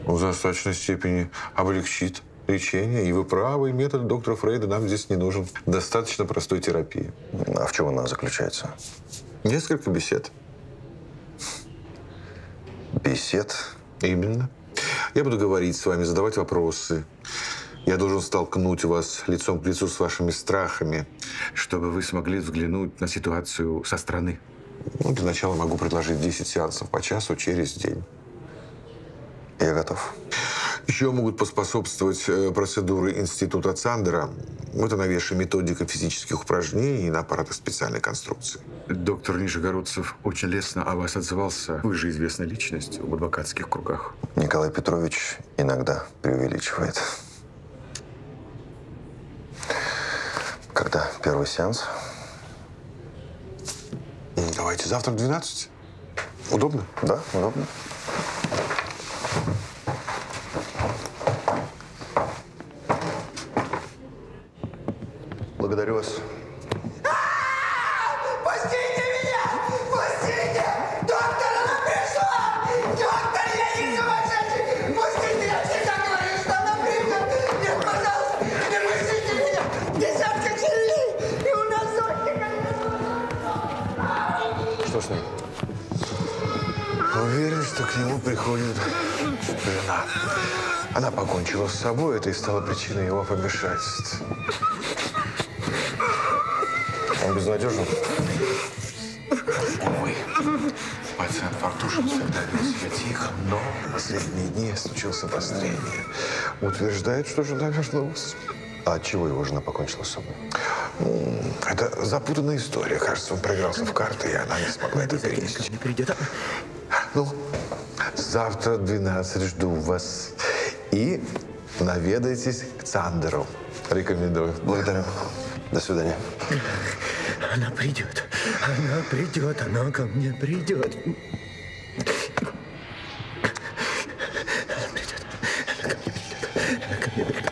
в достаточной степени облегчит лечение. И вы правы, и метод доктора Фрейда нам здесь не нужен. Достаточно простой терапии. А в чем она заключается? Несколько бесед. бесед. Именно. Я буду говорить с вами, задавать вопросы. Я должен столкнуть вас лицом к лицу с вашими страхами, чтобы вы смогли взглянуть на ситуацию со стороны. Ну, для начала могу предложить 10 сеансов по часу через день. Я готов. Еще могут поспособствовать э, процедуры Института Цандера. Это новейшая методика физических упражнений на аппаратах специальной конструкции. Доктор Нижегородцев очень лестно о вас отзывался. Вы же известная личность в адвокатских кругах. Николай Петрович иногда преувеличивает. Когда первый сеанс? Давайте завтра в 12. Удобно? Да, удобно. Благодарю вас. Пустите меня! Пустите! Доктор, она пришла! Доктор, я не сумасшедший! Пустите, я всегда говорю, что она придет! Нет, пожалуйста, не пустите меня! Десятка червей! И у нас Зонтика Что с ним? Уверен, что к нему приходит жена. Она покончила с собой, это и стало причиной его помешательств. Он безнадежен? Увы. Пациент Фартушин всегда вел себя тихо, но в последние дни случился обострение. Утверждает, что жена вернулась. А от чего его жена покончила с собой? Ну, Это запутанная история. Кажется, он проигрался в карты, и она не смогла это перенести. Не придет. Ну, завтра в 12 жду вас. И наведайтесь к Цандеру. Рекомендую. Благодарю. До свидания. Она придет. Она придет. Она ко мне придет. Она придет. Она ко мне придет. Она ко мне придет.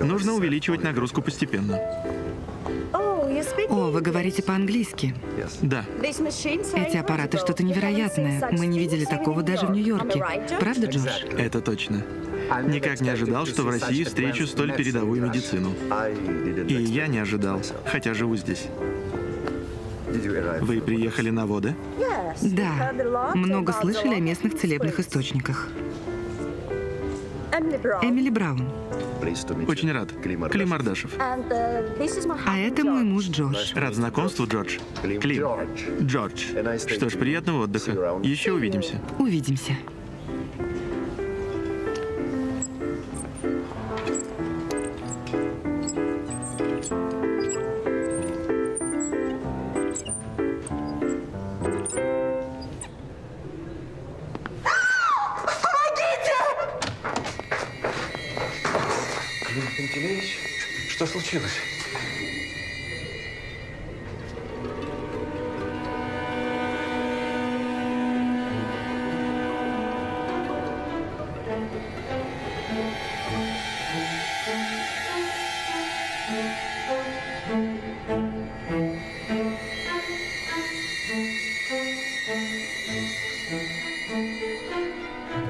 Нужно увеличивать нагрузку постепенно. О, вы говорите по-английски. Да. Эти аппараты что-то невероятное. Мы не видели такого даже в Нью-Йорке. Правда, Джош? Это точно. Никак не ожидал, что в России встречу столь передовую медицину. И я не ожидал, хотя живу здесь. Вы приехали на воды? Да. Много слышали о местных целебных источниках. Эмили Браун. Очень рад. Клим Ардашев. А это мой муж Джош. Рад знакомству, Джордж. Клим. Джордж. Что ж, приятного отдыха. Еще увидимся. Увидимся. Случилось?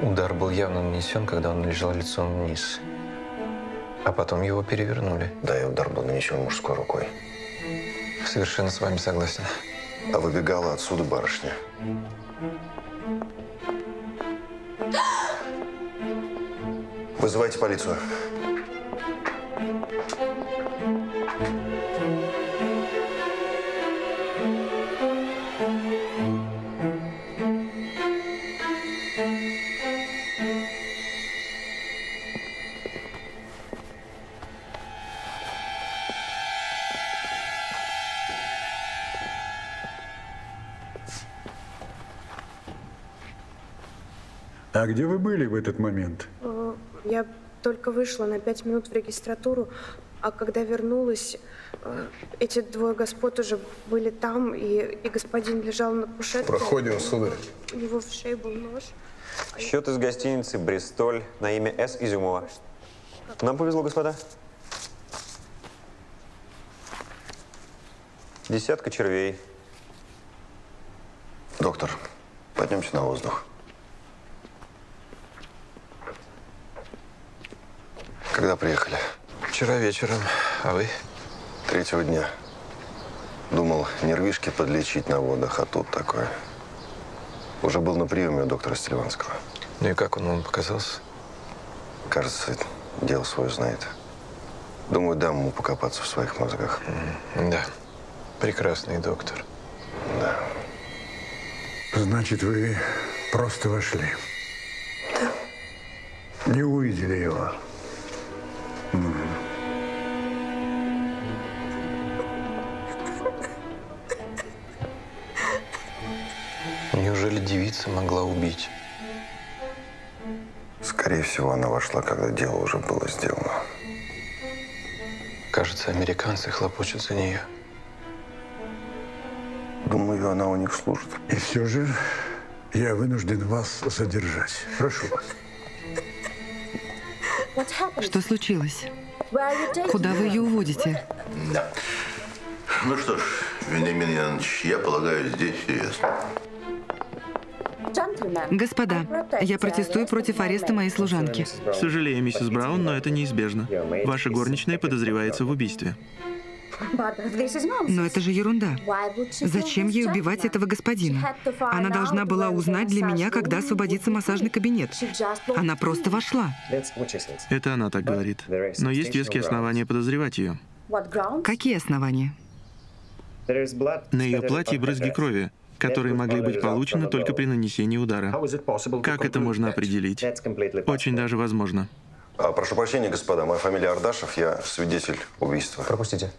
Удар был явно нанесен, когда он лежал лицом вниз. А потом его перевернули. Да, и удар был нанесен мужской рукой. Совершенно с вами согласен. А выбегала отсюда барышня. Вызывайте полицию. А где вы были в этот момент? Э, Я только вышла на пять минут в регистратуру, а когда вернулась, э, эти двое господ уже были там, и, и господин лежал на кушетке. Проходим, сударь. У него в шее был нож. Счет из гостиницы «Бристоль» на имя С. Изюмова. Нам повезло, господа. Десятка червей. Доктор, поднимемся на воздух. Когда приехали? Вчера вечером. А вы? Третьего дня. Думал, нервишки подлечить на водах, а тут такое. Уже был на приеме у доктора Стельванского. Ну и как он вам показался? Кажется, дело свое знает. Думаю, дам ему покопаться в своих мозгах. Да. Прекрасный доктор. Да. Значит, вы просто вошли. Да. Не увидели его. Неужели девица могла убить? Скорее всего, она вошла, когда дело уже было сделано. Кажется, американцы хлопочут за нее. Думаю, она у них служит. И все же я вынужден вас задержать. Прошу вас. Что случилось? Куда вы ее уводите? Да. Ну что ж, Вениамин Янович, я полагаю, здесь все ясно. Господа, я протестую против ареста моей служанки. Сожалею, миссис Браун, но это неизбежно. Ваша горничная подозревается в убийстве. Но это же ерунда. Зачем ей убивать этого господина? Она должна была узнать для меня, когда освободится массажный кабинет. Она просто вошла. Это она так говорит. Но есть веские основания подозревать ее. Какие основания? На ее платье брызги крови, которые могли быть получены только при нанесении удара. Как это можно определить? Очень даже возможно. А, прошу прощения, господа, моя фамилия Ардашев, я свидетель убийства. Пропустите.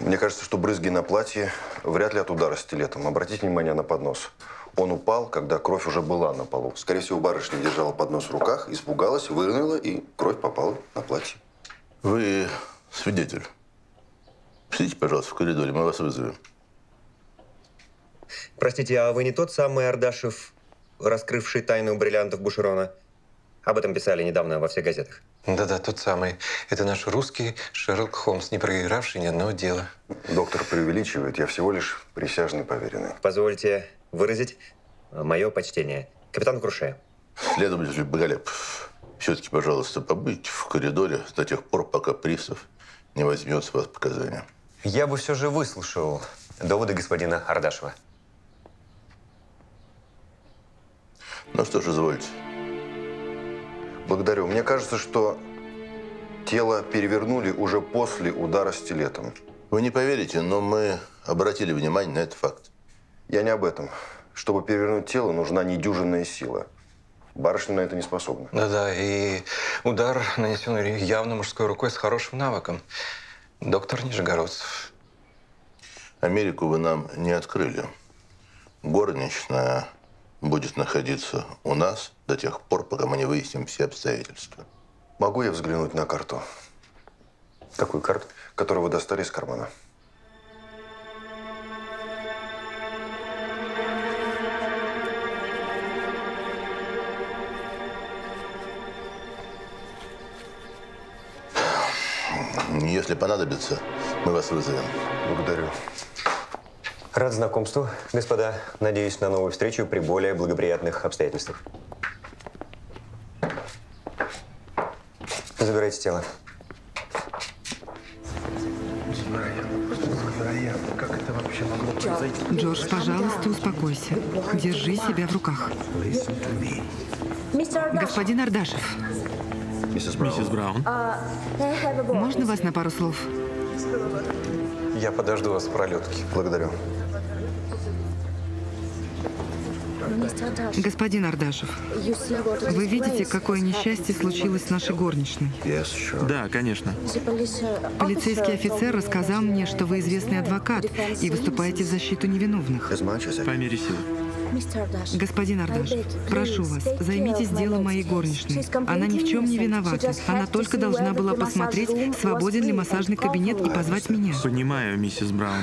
Мне кажется, что брызги на платье вряд ли от удара стилетом. Обратите внимание на поднос. Он упал, когда кровь уже была на полу. Скорее всего, барышня держала поднос в руках, испугалась, выронила, и кровь попала на платье. Вы свидетель. Сидите, пожалуйста, в коридоре, мы вас вызовем. Простите, а вы не тот самый Ардашев, раскрывший тайну бриллиантов Бушерона? Об этом писали недавно во всех газетах. Да-да, тот самый. Это наш русский Шерлок Холмс, не проигравший ни одного дела. Доктор преувеличивает, я всего лишь присяжный поверенный. Позвольте выразить мое почтение. Капитан Круше. Следователь Боголеп, все-таки, пожалуйста, побудьте в коридоре до тех пор, пока пристав не возьмет с вас показания. Я бы все же выслушал доводы господина Ардашева. Ну что ж, извольте. Благодарю. Мне кажется, что тело перевернули уже после удара стилетом. Вы не поверите, но мы обратили внимание на этот факт. Я не об этом. Чтобы перевернуть тело, нужна недюжинная сила. Барышня на это не способна. Да-да, и удар нанесен явно мужской рукой с хорошим навыком. Доктор Нижегородцев. Америку вы нам не открыли. Горничная будет находиться у нас до тех пор, пока мы не выясним все обстоятельства. Могу я взглянуть на карту? Какую карту? Которую вы достали из кармана. Если понадобится, мы вас вызовем. Благодарю. Рад знакомству, господа. Надеюсь на новую встречу при более благоприятных обстоятельствах. Забирайте тело. Как это вообще могло произойти? Джордж, пожалуйста, успокойся. Держи себя в руках. Господин Ардашев, Миссис Браун. можно вас на пару слов? Я подожду вас в пролетке. Благодарю. Господин Ардашев, вы видите, какое несчастье случилось с нашей горничной? Да, конечно. Полицейский офицер рассказал мне, что вы известный адвокат и выступаете в защиту невиновных. По мере сил. Господин Ардаш, прошу вас, займитесь делом моей горничной. Она ни в чем не виновата. Она только должна была посмотреть, свободен ли массажный кабинет и позвать меня. Понимаю, миссис Браун.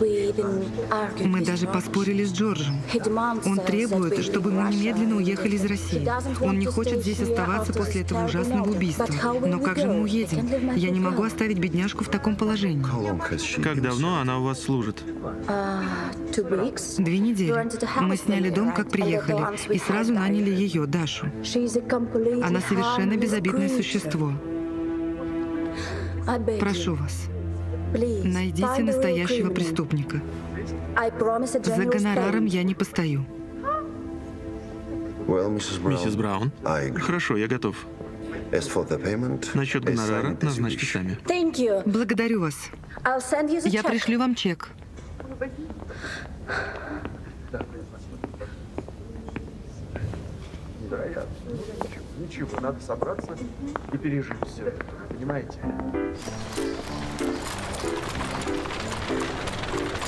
Мы даже поспорили с Джорджем. Он требует, чтобы мы немедленно уехали из России. Он не хочет здесь оставаться после этого ужасного убийства. Но как же мы уедем? Я не могу оставить бедняжку в таком положении. Как давно она у вас служит? Две недели. Мы сняли дом, как приехали, и сразу наняли ее, Дашу. Она совершенно безобидное существо. Прошу вас, найдите настоящего преступника. За гонораром я не постою. Миссис Браун. Хорошо, я готов. Насчет гонорара назначьте сами. Благодарю вас. Я пришлю вам чек. Невероятно. Ничего, надо собраться и пережить все это. Понимаете?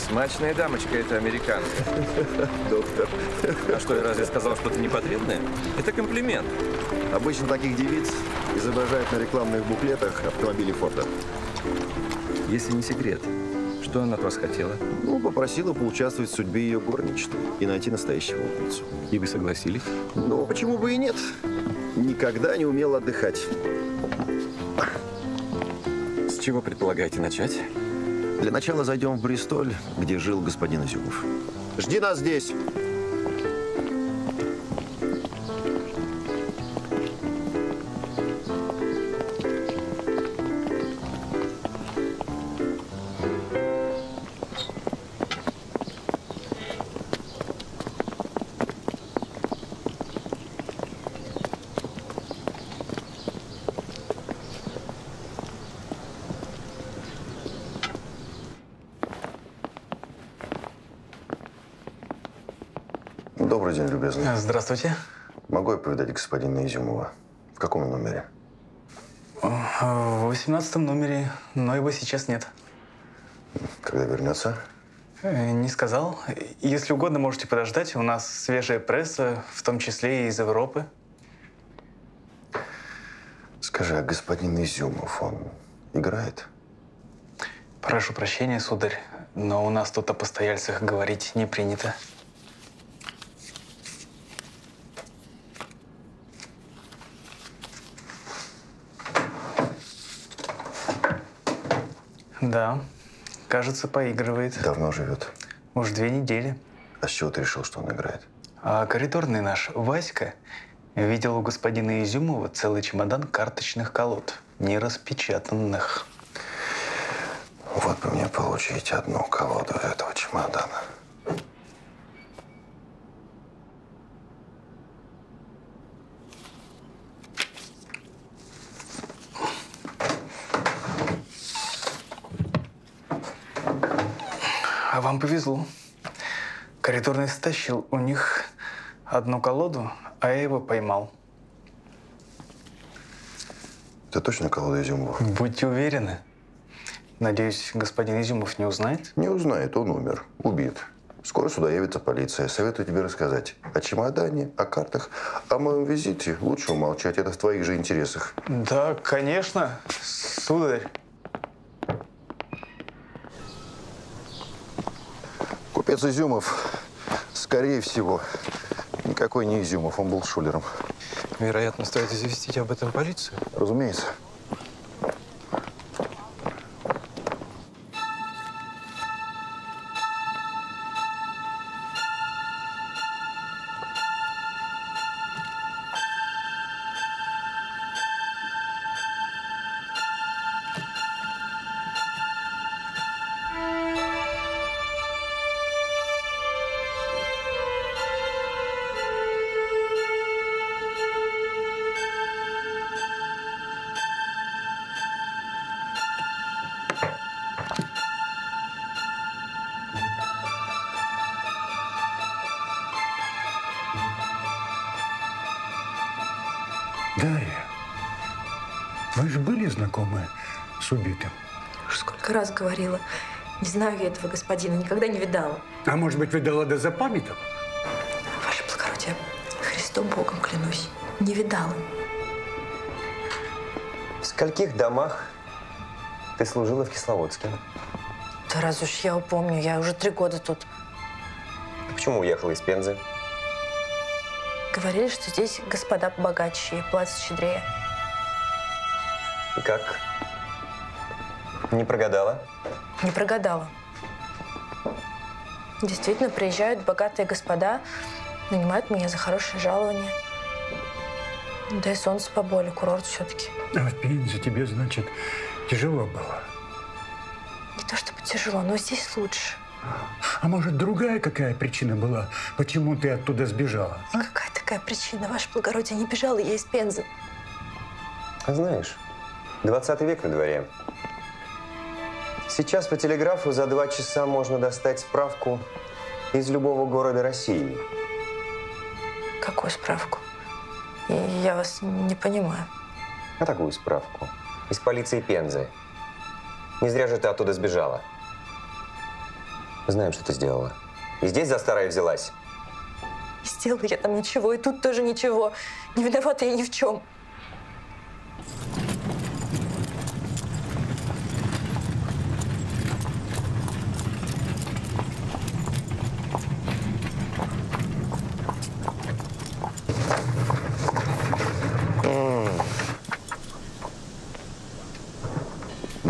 Смачная дамочка эта американка. (laughs) Доктор. А что, я разве сказал что-то непотребное? Это комплимент. Обычно таких девиц изображают на рекламных буклетах автомобилей Форда. Если не секрет, что она от вас хотела? Ну, попросила поучаствовать в судьбе ее горничной и найти настоящего убийцу. И вы согласились? Ну, почему бы и нет? Никогда не умел отдыхать. С чего предполагаете начать? Для начала зайдем в Бристоль, где жил господин Изюмов. Жди нас здесь. Любезный. Здравствуйте. Могу я повидать господина Изюмова? В каком номере? В 18 номере, но его сейчас нет. Когда вернется? Э, Не сказал. Если угодно, можете подождать. У нас свежая пресса, в том числе и из Европы. Скажи, а господин Изюмов, он играет? Прошу прощения, сударь, но у нас тут о постояльцах говорить не принято. Да, кажется, поигрывает. Давно живет? Уж две недели. А с чего ты решил, что он играет? А коридорный наш Васька видел у господина Изюмова целый чемодан карточных колод, нераспечатанных. Вот бы мне получить одну колоду этого чемодана. А вам повезло. Коридорный стащил у них одну колоду, а я его поймал. Это точно колода Изюмова? Будьте уверены. Надеюсь, господин Изюмов не узнает? Не узнает, он умер, убит. Скоро сюда явится полиция. Советую тебе рассказать о чемодане, о картах. О моем визите лучше умолчать. Это в твоих же интересах. Да, конечно, сударь. Купец Изюмов, скорее всего, никакой не Изюмов. Он был шулером. Вероятно, стоит известить об этом полицию. Разумеется. Говорила. Не знаю я этого господина, никогда не видала. А может быть, видала да запамятовала? Ваше благородие, Христом Богом клянусь, не видала. В скольких домах ты служила в Кисловодске? Да раз уж я упомню, я уже три года тут. Почему уехала из Пензы? Говорили, что здесь господа побогаче и платят щедрее. И как? Не прогадала? Не прогадала. Действительно, приезжают богатые господа, нанимают меня за хорошее жалование. Да и солнце поболе, курорт все-таки. А в Пензе тебе, значит, тяжело было. Не то чтобы тяжело, но здесь лучше. А может, другая какая причина была, почему ты оттуда сбежала? а? Какая такая причина? Ваше благородие, не бежала я из Пензы. А Знаешь, 20 век на дворе. Сейчас по телеграфу за два часа можно достать справку из любого города России. Какую справку? Я вас не понимаю. А такую справку. Из полиции Пензы. Не зря же ты оттуда сбежала. Знаем, что ты сделала. И здесь за старое взялась. Не сделала я там ничего, и тут тоже ничего. Не виновата я ни в чем.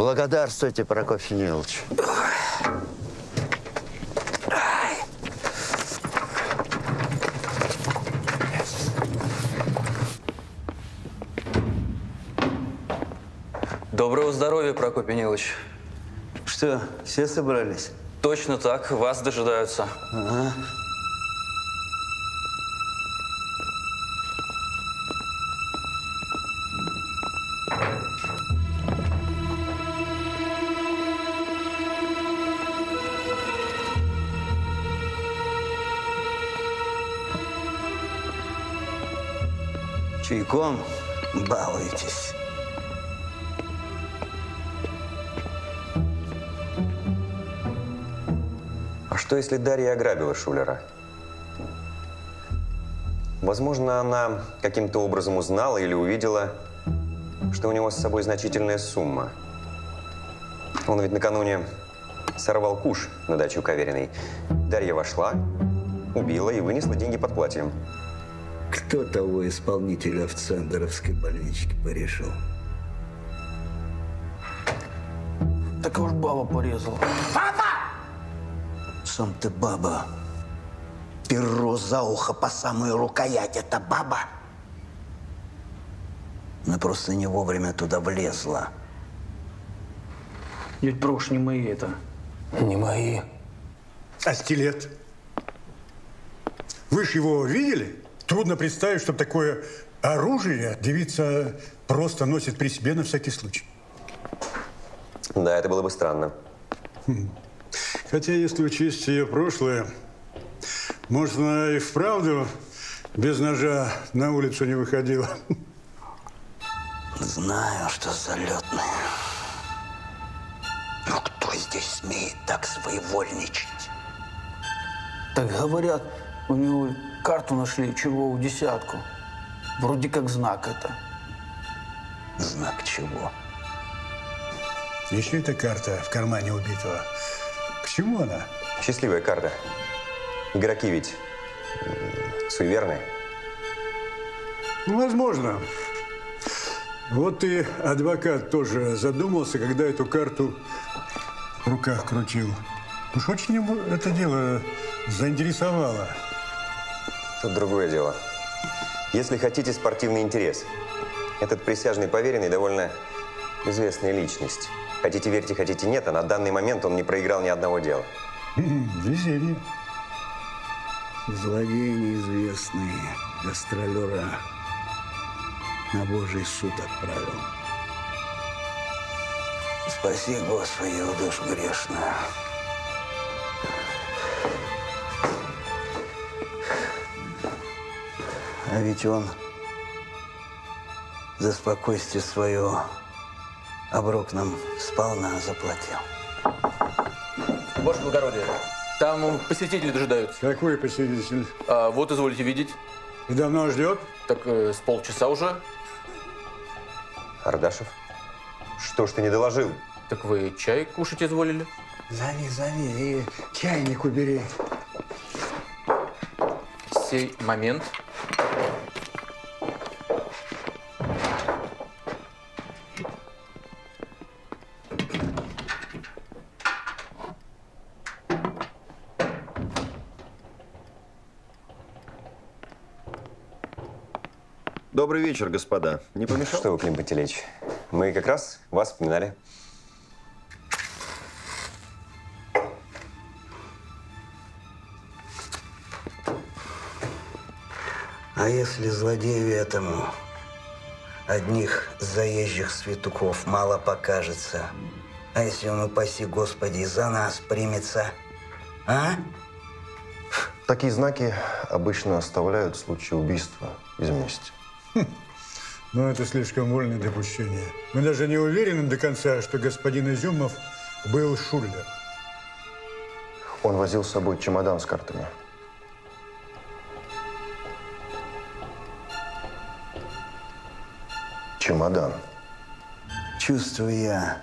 Благодарствуйте, Прокофий Нилович. Доброго здоровья, Прокопий Нилович. Что, все собрались? Точно так, вас дожидаются. Ага. Чайком балуетесь. А что, если Дарья ограбила Шулера? Возможно, она каким-то образом узнала или увидела, что у него с собой значительная сумма. Он ведь накануне сорвал куш на даче у Кавериной. Дарья вошла, убила и вынесла деньги под платьем. Кто того исполнителя в Цендеровской больничке порешил? Так уж баба порезала. Сам ты баба. Перо за ухо по самую рукоять. Это баба? Она просто не вовремя туда влезла. Дядь Прош, не мои это. Не мои. А стилет? Вы ж его видели? Трудно представить, чтобы такое оружие девица просто носит при себе на всякий случай. Да, это было бы странно. Хм. Хотя, если учесть ее прошлое, может, она и вправду без ножа на улицу не выходила. Знаю, что залетные. Но кто здесь смеет так своевольничать? Так говорят, у него карту нашли, чего у десятку. Вроде как знак это. Знак чего? Еще эта карта в кармане убитого. К чему она? Счастливая карта. Игроки ведь суеверные. Ну, возможно. Вот и адвокат тоже задумался, когда эту карту в руках крутил. Уж очень ему это дело заинтересовало. Тут другое дело. Если хотите спортивный интерес, этот присяжный поверенный довольно известная личность. Хотите верьте, хотите нет, а на данный момент он не проиграл ни одного дела. (laughs) Везение. Злодеи неизвестные, гастролера на Божий суд отправил. Спаси, Господи, его душу грешную. А ведь он за спокойствие свое оброк нам сполна заплатил. Ваше благородие, там посетители дожидаются. Какой посетитель? А, вот, изволите видеть. И давно ждет? Так э, с полчаса уже. Ардашев, что ж ты не доложил? Так вы чай кушать изволили? Зови, зови и чайник убери. Сей момент. Добрый вечер, господа. Не помешал? Что вы, Клим Пантелеич, мы как раз вас вспоминали. А если злодею этому одних заезжих светуков мало покажется? А если он, упаси Господи, за нас примется? А? Такие знаки обычно оставляют в случае убийства из мести. Но это слишком вольное допущение. Мы даже не уверены до конца, что господин Изюмов был шулер. Он возил с собой чемодан с картами. Чемодан. Чувствую я,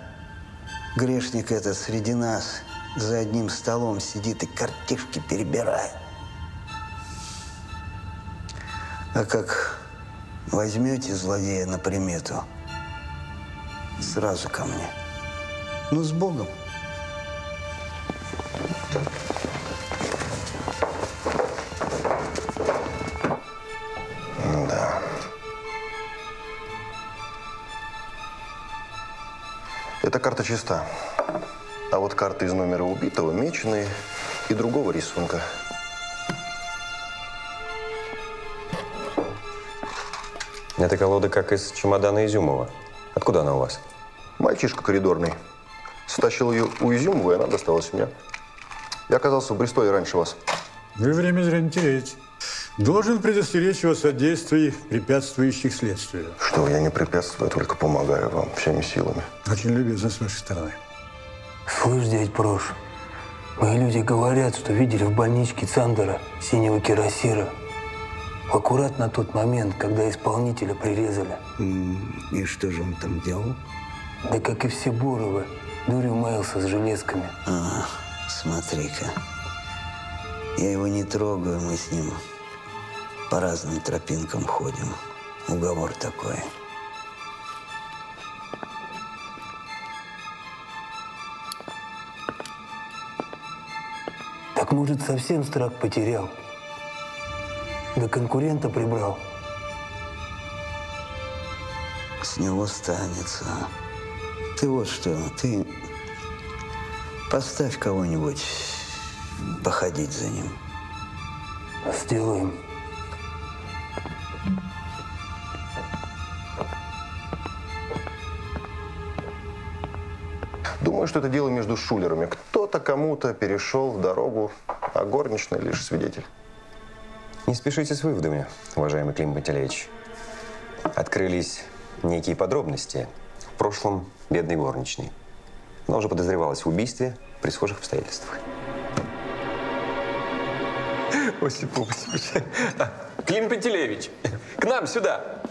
грешник этот среди нас за одним столом сидит и картишки перебирает. А как возьмете злодея на примету, сразу ко мне. Ну, с Богом. Карта чиста. А вот карты из номера убитого меченые и другого рисунка. Эта колода как из чемодана Изюмова. Откуда она у вас? Мальчишка коридорный. Стащил ее у Изюмова, и она досталась мне. Я оказался в Бристоле раньше вас. Вы время зря не теряете. Должен предостеречь вас от действий, препятствующих следствию. Что, я не препятствую, только помогаю вам всеми силами. Очень любезно с вашей стороны. Слышь, дядь Прош, мои люди говорят, что видели в больничке Цандера синего кирасира. Аккурат на тот момент, когда исполнителя прирезали. И что же он там делал? Да как и все Боровы, дурью маялся с железками. А, смотри-ка. Я его не трогаю, мы с ним по разным тропинкам ходим. Уговор такой. Так может, совсем страх потерял? Да конкурента прибрал. С него станется. Ты вот что, ты поставь кого-нибудь походить за ним. Сделаем. Что это дело между шулерами. Кто-то кому-то перешел дорогу, а горничный лишь свидетель. Не спешите с выводами, уважаемый Клим Пантелеич. Открылись некие подробности. В прошлом бедной горничной. Она уже подозревалась в убийстве при схожих обстоятельствах. Осип Осипович. А, Клим Пантелеевич, к нам сюда.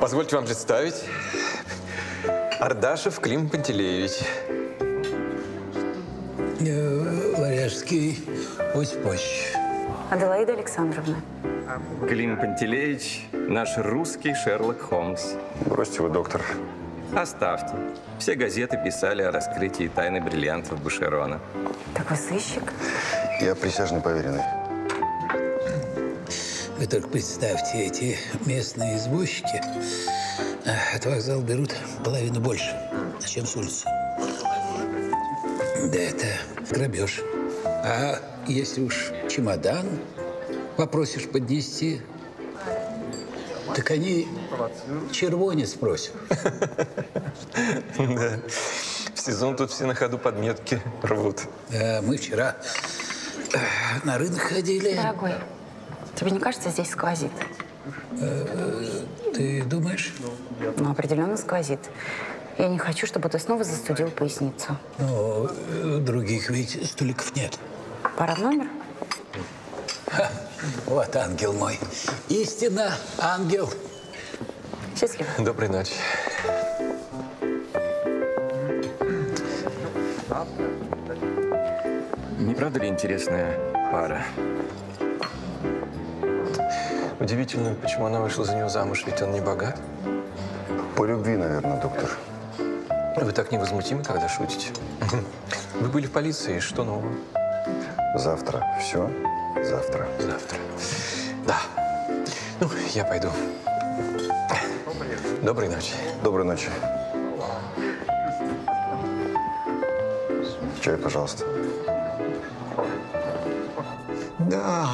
Позвольте вам представить. Ардашев Клим Пантелеевич. Варяжский Осипович. Аделаида Александровна. Клим Пантелеич, наш русский Шерлок Холмс. Бросьте вы, доктор. Оставьте. Все газеты писали о раскрытии тайны бриллиантов Бушерона. Так вы сыщик? Я присяжный поверенный. Вы только представьте, эти местные извозчики от вокзала берут половину больше, чем с улицы. Да это грабеж. А если уж чемодан попросишь поднести, так они червонец просят. Да. В сезон тут все на ходу подметки рвут. Да, мы вчера на рынок ходили. Дорогой, тебе не кажется, здесь сквозит? Э, Ты думаешь? Ну, определенно сквозит. Я не хочу, чтобы ты снова застудил поясницу. Ну, э, других ведь столиков нет. Пора в номер? Ха, вот ангел мой. Истина, ангел. Счастливо. Доброй ночи. Не правда ли интересная пара? Удивительно, почему она вышла за него замуж, ведь он не богат. По любви, наверное, доктор. Вы так невозмутимы, когда шутите. Вы были в полиции, что нового? Завтра. Все? Завтра. Завтра. Да. Ну, я пойду. Доброй ночи. Доброй ночи. Чай, пожалуйста. Да.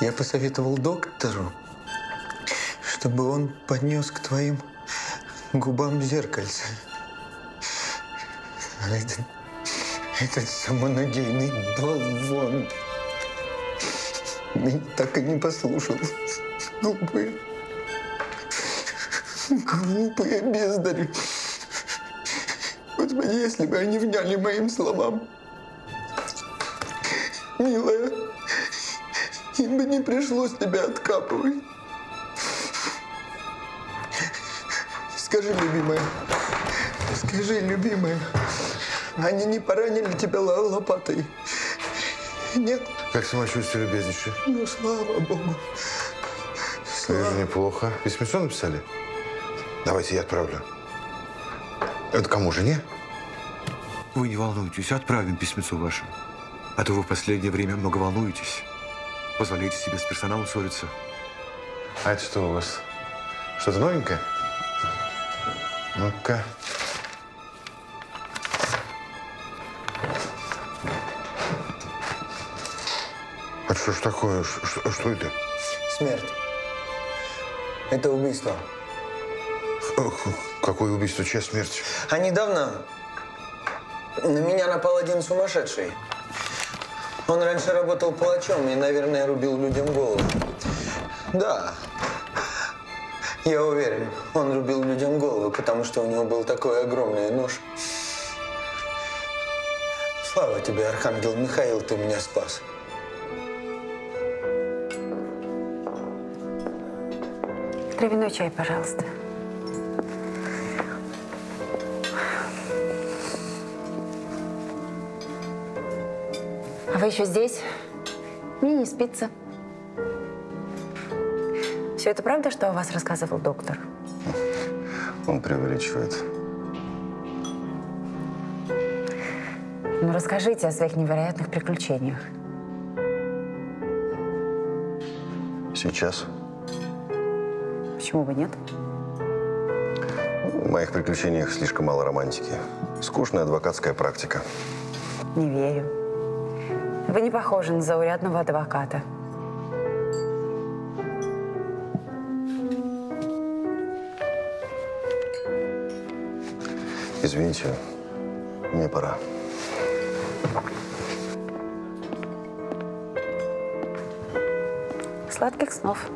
Я посоветовал доктору, чтобы он поднес к твоим губам зеркальце. А этот, этот самонадеянный болван меня так и не послушал. Глупые, глупые бездари. Господи, если бы они вняли моим словам. Милая, им бы не пришлось тебя откапывать. Скажи, любимая, скажи, любимая, они не поранили тебя лопатой? Нет? Как самочувствие, любезнейший? Ну, слава богу. Вижу, неплохо. Письмецо написали? Давайте я отправлю. Это кому, жене? Вы не волнуйтесь, отправим письмецо ваше. А то вы в последнее время много волнуетесь. Позволяете себе с персоналом ссориться. А это что у вас? Что-то новенькое? Ну-ка. А что ж такое? Что, что это? Смерть. Это убийство. Какое убийство? Чья смерть? А недавно на меня напал один сумасшедший. Он раньше работал палачом и, наверное, рубил людям голову. Да. Я уверен, он рубил людям голову, потому что у него был такой огромный нож. Слава тебе, Архангел Михаил, ты меня спас. Травяной чай, пожалуйста. А вы еще здесь? Мне не спится. Все это правда, что о вас рассказывал доктор? Он преувеличивает. Ну, расскажите о своих невероятных приключениях. Сейчас. Почему бы нет? В моих приключениях слишком мало романтики. Скучная адвокатская практика. Не верю. Вы не похожи на заурядного адвоката. Извините, мне пора. Сладких снов.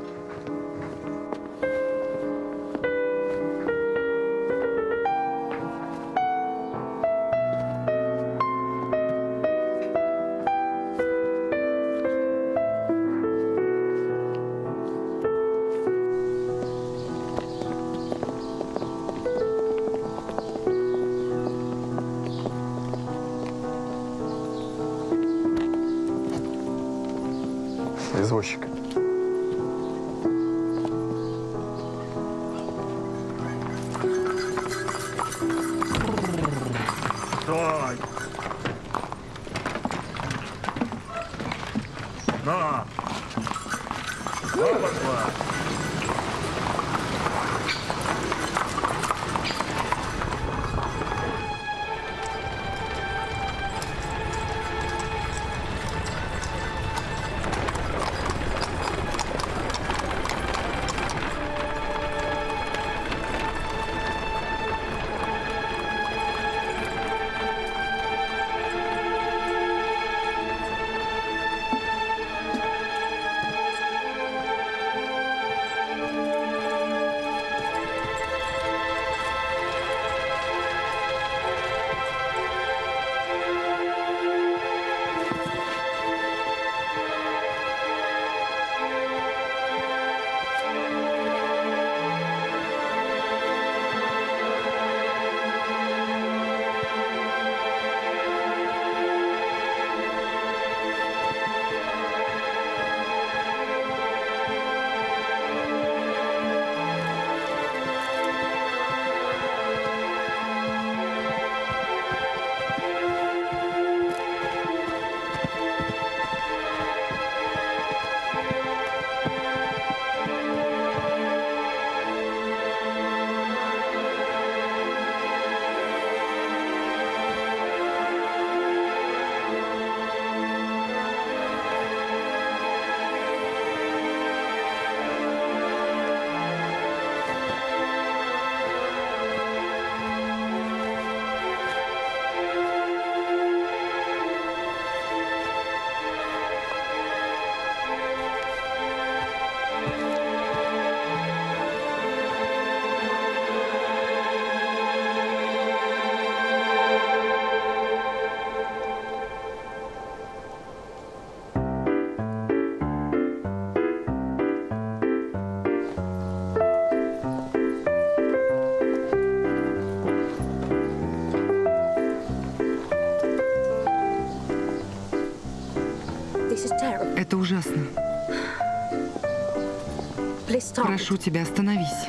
Прошу тебя, остановись.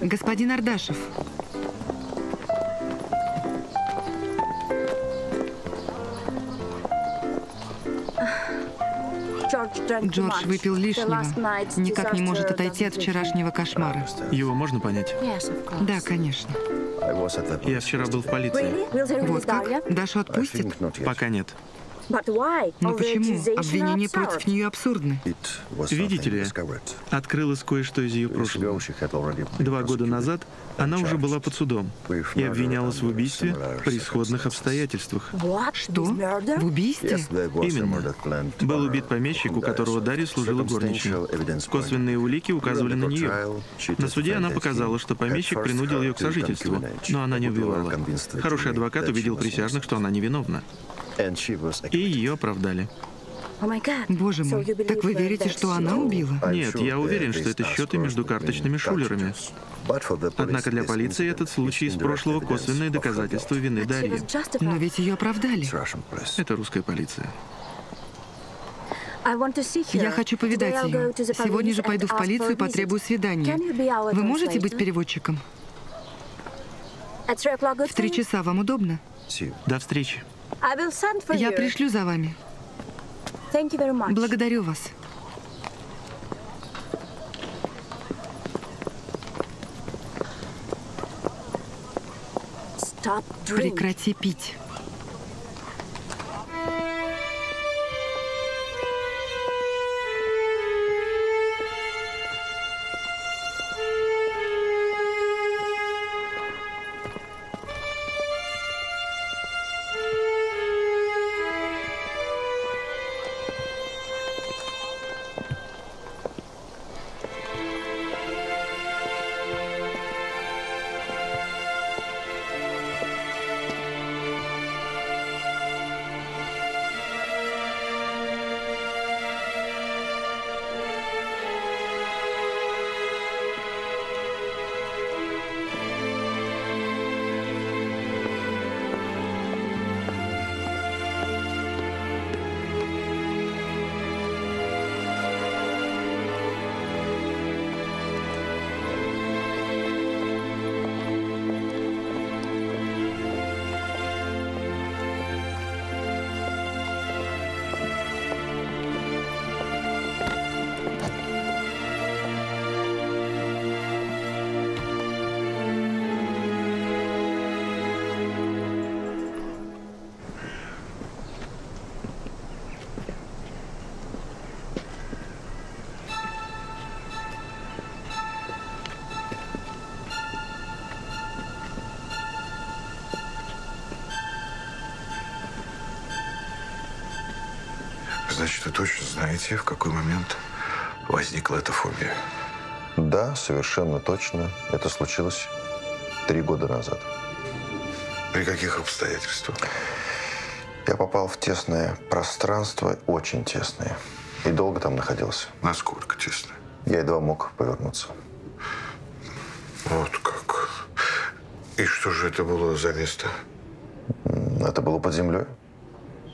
Господин Ардашев. Джордж выпил лишнего. Никак не может отойти от вчерашнего кошмара. Его можно понять? Да, конечно. Я вчера был в полиции. Вот как? Дашу отпустят? Пока нет. Но почему? Обвинения против нее абсурдны. Видите ли, открылось кое-что из ее прошлого. Два года назад она уже была под судом и обвинялась в убийстве при исходных обстоятельствах. Что? В убийстве? Именно. Был убит помещик, у которого Дарья служила горничной. Косвенные улики указывали на нее. На суде она показала, что помещик принудил ее к сожительству, но она не убивала. Хороший адвокат убедил присяжных, что она невиновна. И ее оправдали. Боже мой, так вы верите, что она убила? Нет, я уверен, что это счеты между карточными шулерами. Однако для полиции этот случай из прошлого косвенное доказательство вины Дарьи. Но ведь ее оправдали. Это русская полиция. Я хочу повидать ее. Сегодня же пойду в полицию и потребую свидания. Вы можете быть переводчиком? В три часа вам удобно? До встречи. Я пришлю за вами. Благодарю вас. Прекрати пить. Знаете, в какой момент возникла эта фобия? Да, совершенно точно. Это случилось три года назад. При каких обстоятельствах? Я попал в тесное пространство, очень тесное. И долго там находился. Насколько тесно? Я едва мог повернуться. Вот как. И что же это было за место? Это было под землей.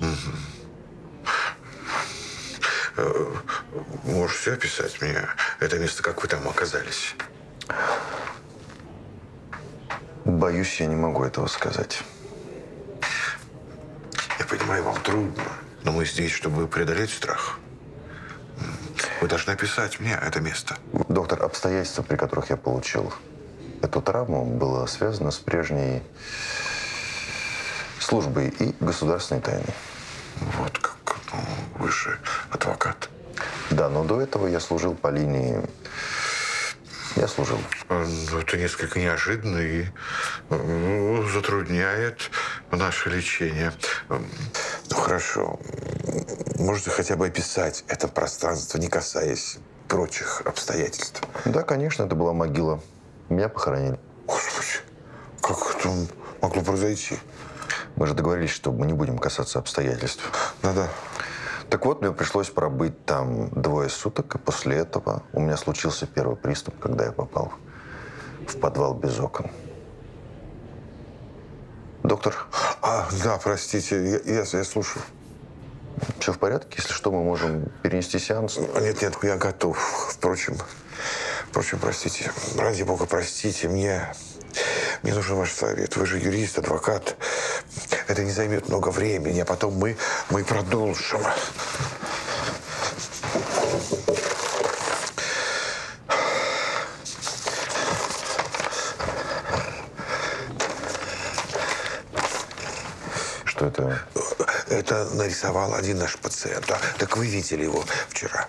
Угу. Можете описать мне это место, как вы там оказались? Боюсь, я не могу этого сказать. Я понимаю, вам трудно, но мы здесь, чтобы преодолеть страх. Вы должны описать мне это место. Доктор, обстоятельства, при которых я получил эту травму, было связано с прежней службой и государственной тайной. Вот как. Ну, вы же адвокат. Да, но до этого я служил по линии... Я служил. Ну, это несколько неожиданно и ну, затрудняет наше лечение. Ну, хорошо. Можете хотя бы описать это пространство, не касаясь прочих обстоятельств? Да, конечно, это была могила. Меня похоронили. Господи, как это могло произойти? Мы же договорились, что мы не будем касаться обстоятельств. Да-да. Так вот, мне пришлось пробыть там двое суток, и после этого у меня случился первый приступ, когда я попал в подвал без окон. Доктор? А, да, простите, я, я, я слушаю. Все в порядке? Если что, мы можем перенести сеанс. Нет, нет, я готов. Впрочем, впрочем, простите. Ради бога, простите. Мне, мне нужен ваш совет. Вы же юрист, адвокат. Это не займет много времени, а потом мы, мы продолжим. Что это? Это нарисовал один наш пациент. Так вы видели его вчера?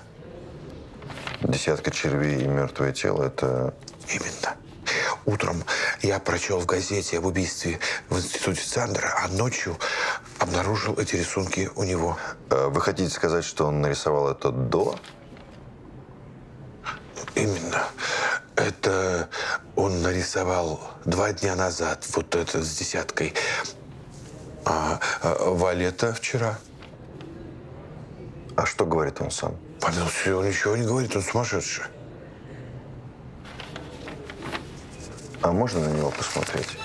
Десятка червей и мертвое тело – это... Именно. Утром я прочел в газете об убийстве в институте Сандера, а ночью обнаружил эти рисунки у него. Э, Вы хотите сказать, что он нарисовал это до? Именно. Это он нарисовал два дня назад, вот это с десяткой. А, а Валета вчера. А что говорит он сам? Помилуйте, он ничего не говорит, он сумасшедший. А можно на него посмотреть?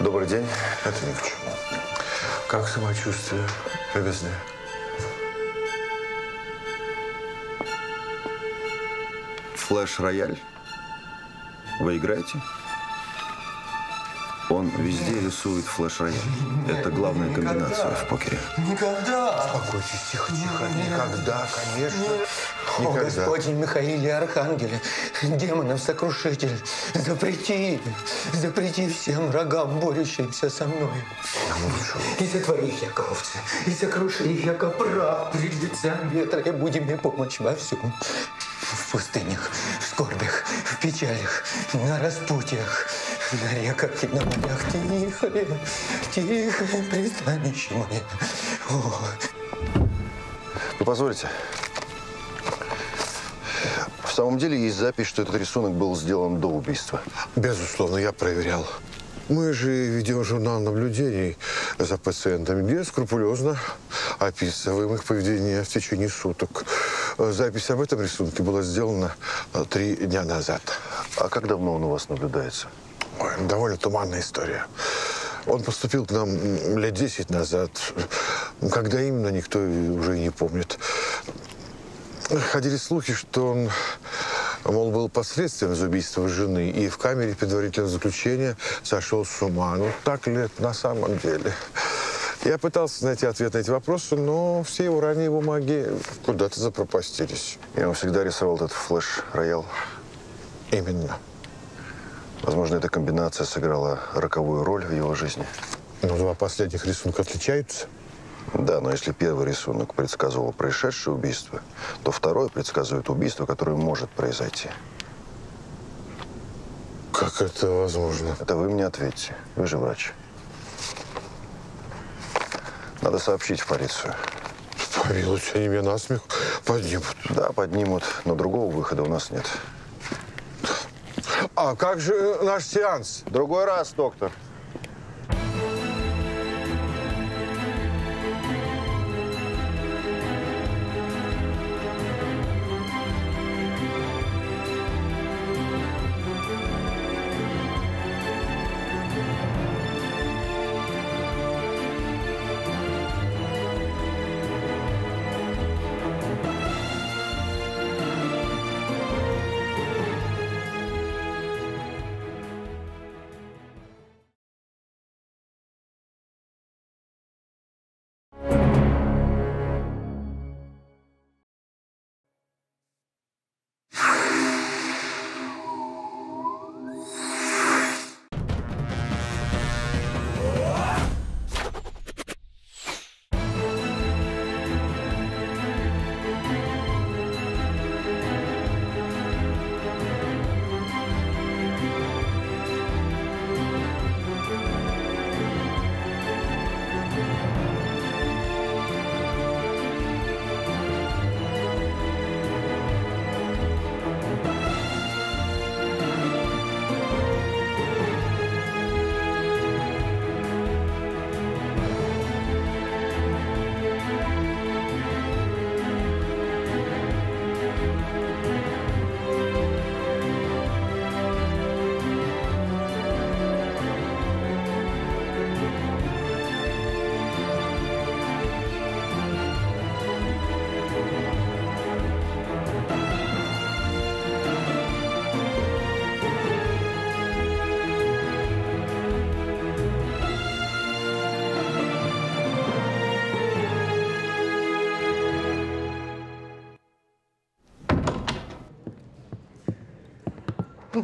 Добрый день. Это ни к чему. Как самочувствие, любезная? Флэш-рояль. Вы играете? Он везде рисует флэш-рояль. Это главная комбинация в покере. Никогда! Успокойтесь, тихо, тихо. Никогда, конечно. О, Никогда. Господень Михаиле Архангеле, демонов сокрушитель, запрети, запрети всем врагам, борющимся со мной. И сотвори их, яко овцы, и сокруши их, яко прах пред лицем ветра, и будем мне помощь во всем. В пустынях, в скорбях, в печалях, на распутьях, на реках и на морях. Тихое, тихое пристанище мое. О, Вы позволите? В самом деле есть запись, что этот рисунок был сделан до убийства. Безусловно, я проверял. Мы же ведем журнал наблюдений за пациентами, где скрупулезно описываем их поведение в течение суток. Запись об этом рисунке была сделана э, три дня назад. А как давно он у вас наблюдается? Ой, довольно туманная история. Он поступил к нам лет 10 назад. Когда именно, никто уже и не помнит. Ходили слухи, что он, мол, был последствием из убийства жены и в камере предварительного заключения сошел с ума. Ну, так ли это на самом деле? Я пытался найти ответ на эти вопросы, но все его ранние бумаги куда-то запропастились. И он всегда рисовал этот флеш-роял? Именно. Возможно, эта комбинация сыграла роковую роль в его жизни. Ну, два последних рисунка отличаются. Да, но если первый рисунок предсказывал происшедшее убийство, то второй предсказывает убийство, которое может произойти. Как это возможно? Это вы мне ответьте. Вы же врач. Надо сообщить в полицию. Помилуйте, они меня насмех поднимут. Да, поднимут, но другого выхода у нас нет. А как же наш сеанс? Другой раз, доктор.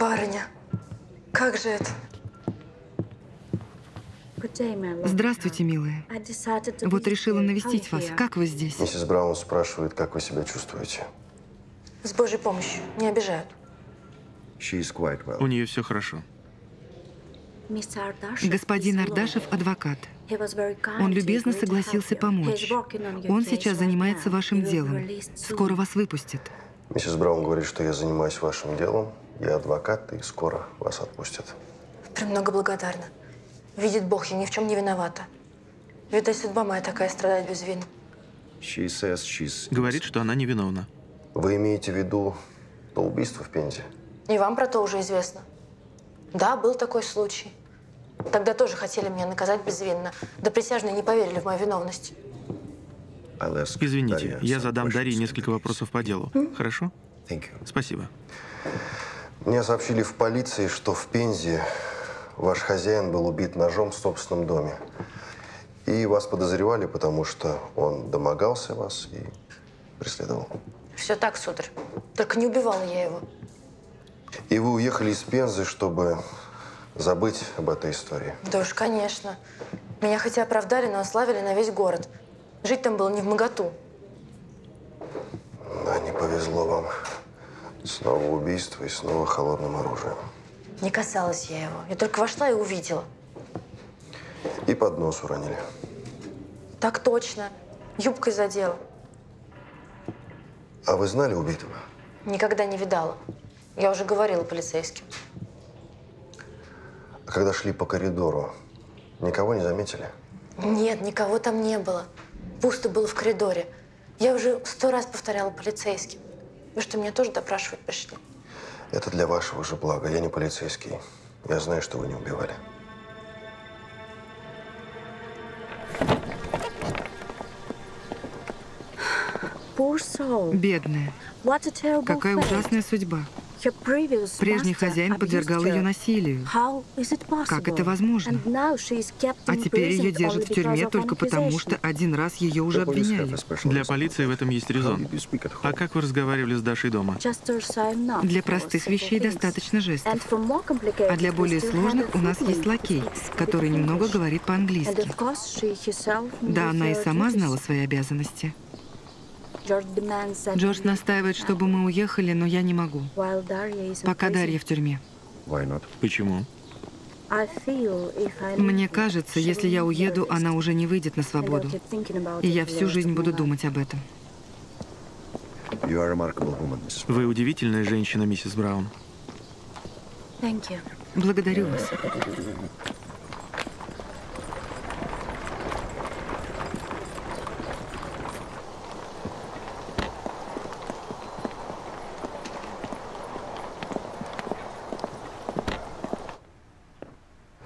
Барыня, как же это? Здравствуйте, милая. Вот решила навестить вас. Как вы здесь? Миссис Браун спрашивает, как вы себя чувствуете. С Божьей помощью. Не обижают. У нее все хорошо. Господин Ардашев – адвокат. Он любезно согласился помочь. Он сейчас занимается вашим делом. Скоро вас выпустит. Миссис Браун говорит, что я занимаюсь вашим делом. Я адвокат, и скоро вас отпустят. Премного благодарна. Видит Бог, я ни в чем не виновата. Видать, судьба моя такая страдать без вины. Говорит, что она невиновна. Вы имеете в виду то убийство в Пензе? И вам про то уже известно. Да, был такой случай. Тогда тоже хотели меня наказать безвинно. Да присяжные не поверили в мою виновность. Извините, я задам Дарье несколько вопросов по делу. Хорошо? Спасибо. Мне сообщили в полиции, что в Пензе ваш хозяин был убит ножом в собственном доме. И вас подозревали, потому что он домогался вас и преследовал. Все так, сударь. Только не убивала я его. И вы уехали из Пензы, чтобы забыть об этой истории. Да уж, конечно. Меня хоть и оправдали, но ославили на весь город. Жить там было не в моготу. Да, не повезло вам. Снова убийство и снова холодным оружием. Не касалась я его. Я только вошла и увидела. И под нос уронили. Так точно. Юбкой задела. А вы знали убитого? Никогда не видала. Я уже говорила полицейским. А когда шли по коридору, никого не заметили? Нет, никого там не было. Пусто было в коридоре. Я уже сто раз повторяла полицейским. Вы что, меня тоже допрашивать пришли? Это для вашего же блага. Я не полицейский. Я знаю, что вы не убивали. Бедная. Какая ужасная судьба. Прежний хозяин подвергал ее насилию. Как это возможно? А теперь ее держат в тюрьме только потому, что один раз ее уже обвиняли. Для полиции в этом есть резон. А как вы разговаривали с Дашей дома? Для простых вещей достаточно жестов. А для более сложных у нас есть лакей, который немного говорит по-английски. Да, она и сама знала свои обязанности. Джордж настаивает, чтобы мы уехали, но я не могу. Пока Дарья в тюрьме. Почему? Мне кажется, если я уеду, она уже не выйдет на свободу. И я всю жизнь буду думать об этом. Вы удивительная женщина, миссис Браун. Благодарю вас.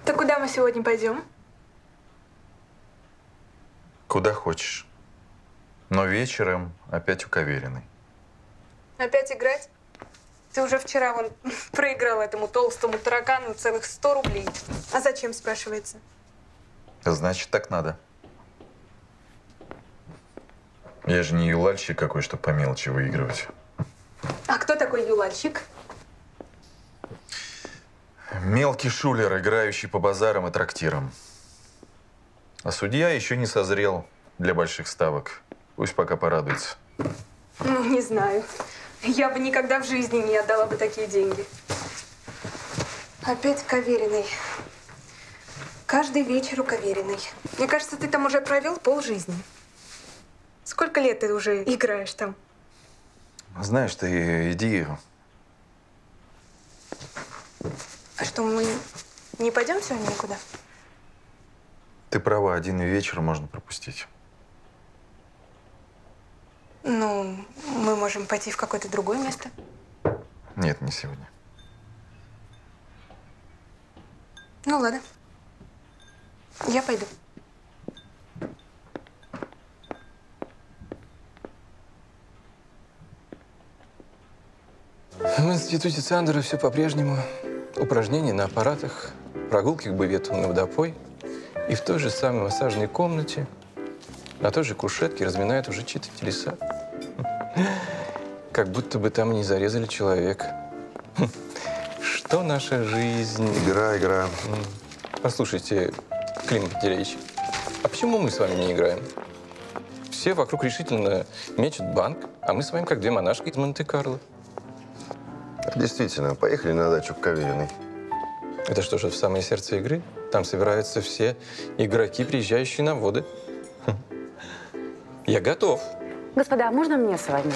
Так куда мы сегодня пойдем? Куда хочешь. Но вечером опять у Кавериной. Опять играть? Ты уже вчера вон (laughs) проиграл этому толстому таракану целых сто рублей. А зачем, спрашивается? Значит, так надо. Я же не юлальщик какой, чтобы по мелочи выигрывать. А кто такой юлальщик? Мелкий шулер, играющий по базарам и трактирам. А судья еще не созрел для больших ставок. Пусть пока порадуется. Ну, не знаю. Я бы никогда в жизни не отдала бы такие деньги. Опять Кавериной. Каждый вечер у Кавериной. Мне кажется, ты там уже провел полжизни. Сколько лет ты уже играешь там? Знаешь, ты иди. А что, мы не пойдем сегодня никуда? Ты права, один вечер можно пропустить. Ну, мы можем пойти в какое-то другое место. Нет, не сегодня. Ну, ладно. Я пойду. В институте Сандера все по-прежнему. Упражнения на аппаратах, прогулки к бувету на водопой. И в той же самой массажной комнате на той же кушетке разминают уже чьи-то телеса. Как будто бы там не зарезали человека. что наша жизнь... Игра, игра. Послушайте, Клим Петеревич, а почему мы с вами не играем? Все вокруг решительно мечут банк, а мы с вами как две монашки из Монте-Карло. Действительно, поехали на дачу к Кавериной. Это что же, в самое сердце игры? Там собираются все игроки, приезжающие на воды. Хм. Я готов. Господа, а можно мне с вами?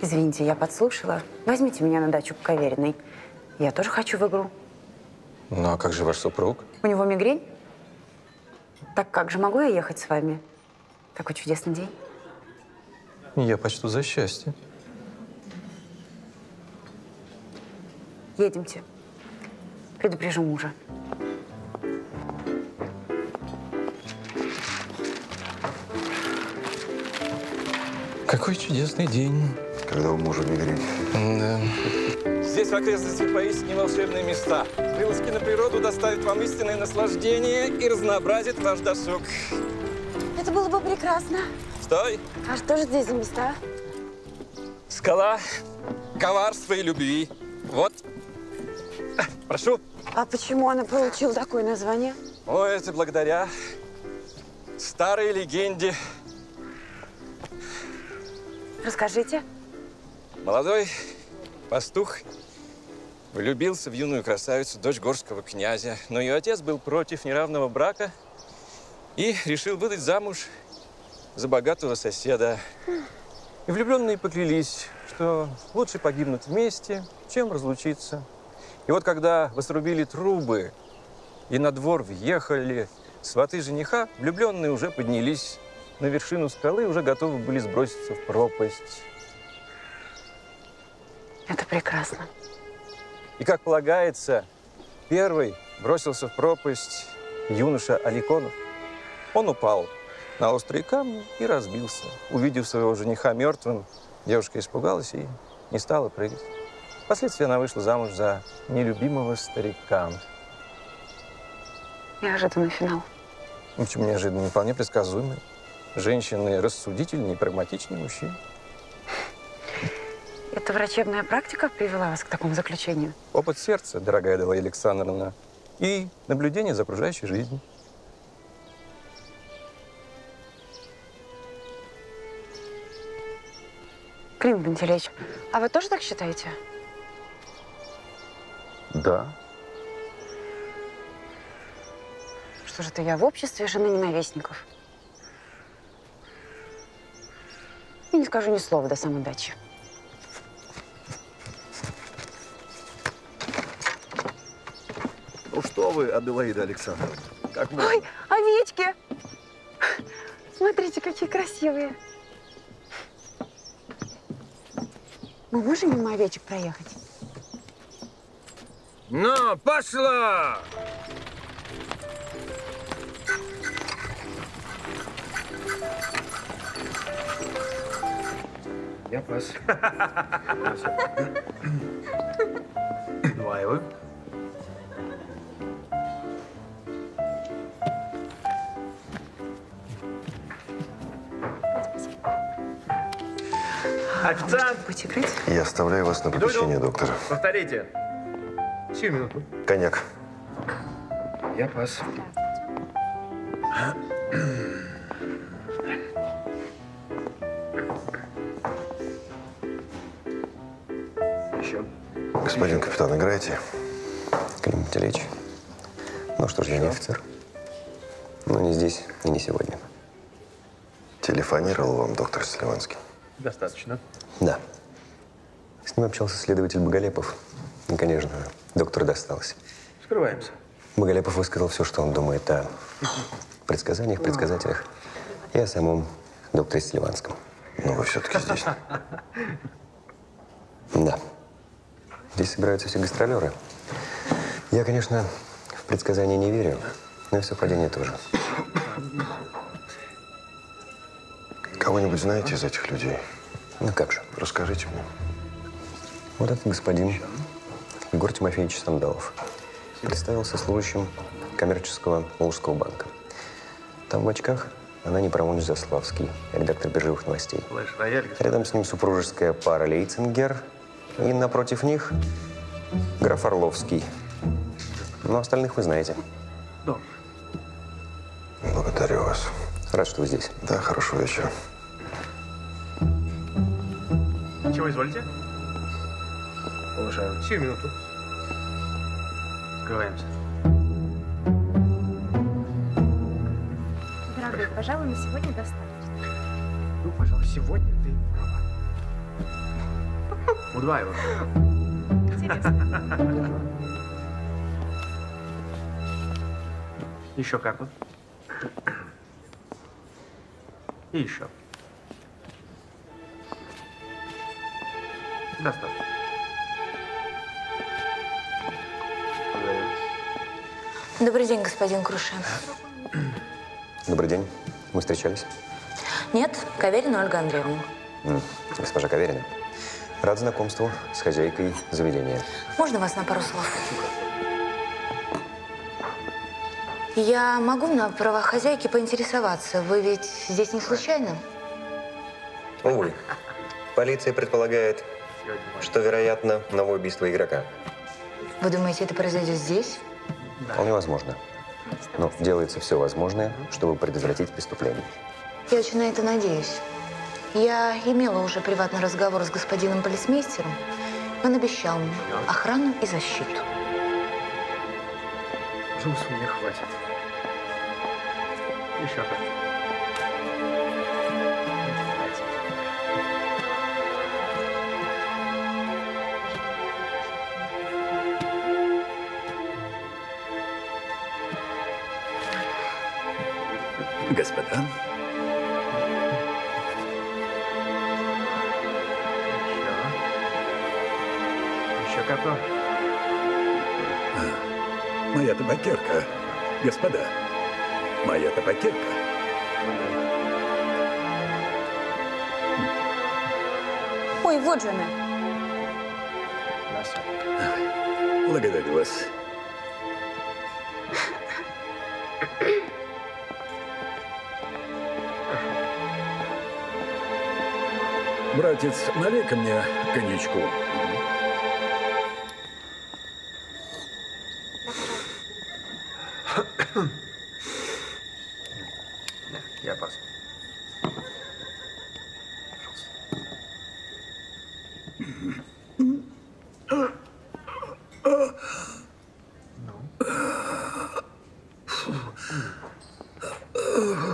Извините, я подслушала. Возьмите меня на дачу к Кавериной. Я тоже хочу в игру. Ну, а как же ваш супруг? У него мигрень? Так как же могу я ехать с вами? Такой чудесный день. Я почту за счастье. Едемте. Предупрежу мужа. Какой чудесный день. Когда у мужа мигрень. Да. Здесь в окрестностях поистине волшебные места. Вылазки на природу доставят вам истинное наслаждение и разнообразит ваш досуг. Это было бы прекрасно. Стой! А что же здесь за места? Скала коварства и любви. Вот. Прошу. А почему она получила такое название? О, это благодаря старой легенде. Расскажите. Молодой пастух влюбился в юную красавицу, дочь горского князя. Но ее отец был против неравного брака и решил выдать замуж за богатого соседа. И влюбленные поклялись, что лучше погибнуть вместе, чем разлучиться. И вот когда восрубили трубы и на двор въехали сваты жениха, влюбленные уже поднялись на вершину скалы и уже готовы были сброситься в пропасть. Это прекрасно. И, как полагается, первый бросился в пропасть юноша Аликонов. Он упал на острые камни и разбился. Увидев своего жениха мертвым, девушка испугалась и не стала прыгать. Впоследствии она вышла замуж за нелюбимого старика. Неожиданный финал. Ну, Почему неожиданно? Вполне предсказуемый. Женщины рассудительнее и прагматичнее мужчин. (laughs) Это врачебная практика привела вас к такому заключению? Опыт сердца, дорогая Аделаида Александровна, и наблюдение за окружающей жизнью. Клим Пантелеич, а вы тоже так считаете? Да. Что же это я в обществе жены ненавистников? И не скажу ни слова до самой дачи. Ну что вы, Аделаида Александровна, как можно? Ой, овечки! Смотрите, какие красивые. Мы можем мимо овечек проехать? Ну, пошла! Я пас. Вы? Официант! Будете играть? Я оставляю вас на попечение, доктор. Повторите. Сию минуту. Коньяк. Я пас. Еще. Господин капитан, играете? Клим Пантелеич. Ну что ж, я не офицер. Но не здесь и не сегодня. Телефонировал вам доктор Селиванский? Достаточно. Да. С ним общался следователь Боголепов. И, конечно, доктору досталось. Скрываемся. Боголепов высказал все, что он думает о предсказаниях, предсказателях и о самом докторе Селиванском. Но вы все-таки здесь. (laughs) Да. Здесь собираются все гастролеры. Я, конечно, в предсказания не верю, но и в совпадение тоже. Кого-нибудь знаете из этих людей? Ну как же. Расскажите мне. Вот этот господин Егор Тимофеевич Сандалов представился служащим коммерческого Волжского банка. Там в очках она не Парамонович Заславский, редактор биржевых новостей. Рядом с ним супружеская пара Лейцингер. И напротив них Граф Орловский. Но остальных вы знаете. Благодарю вас. Рад, что вы здесь. Да, хорошего вечера. Чего изволите? Уважаемый. Сию минуту. Скрываемся. Дорогой, пожалуй, на сегодня достаточно. Ну, пожалуй, сегодня ты права. Удваиваю. Еще карту. И еще. Достаточно. Добрый день, господин Крушен. Добрый день. Мы встречались? Нет, Каверина Ольга Андреевна. М, Госпожа Каверина. Рад знакомству с хозяйкой заведения. Можно вас на пару слов? Я могу на правах хозяйки поинтересоваться. Вы ведь здесь не случайно? Увы. Полиция предполагает, что, вероятно, новое убийство игрока. Вы думаете, это произойдет здесь? Вполне возможно. Но делается все возможное, чтобы предотвратить преступление. Я очень на это надеюсь. Я имела уже приватный разговор с господином полицмейстером. Он обещал мне охрану и защиту. Жус мне хватит. Еще карту. Господа, Еще карту. моя табакерка. Господа, моя табакерка. Ой, вот же она. Благодарю вас. Братец, налей-ка мне коньячку. Я пас. Быстрее.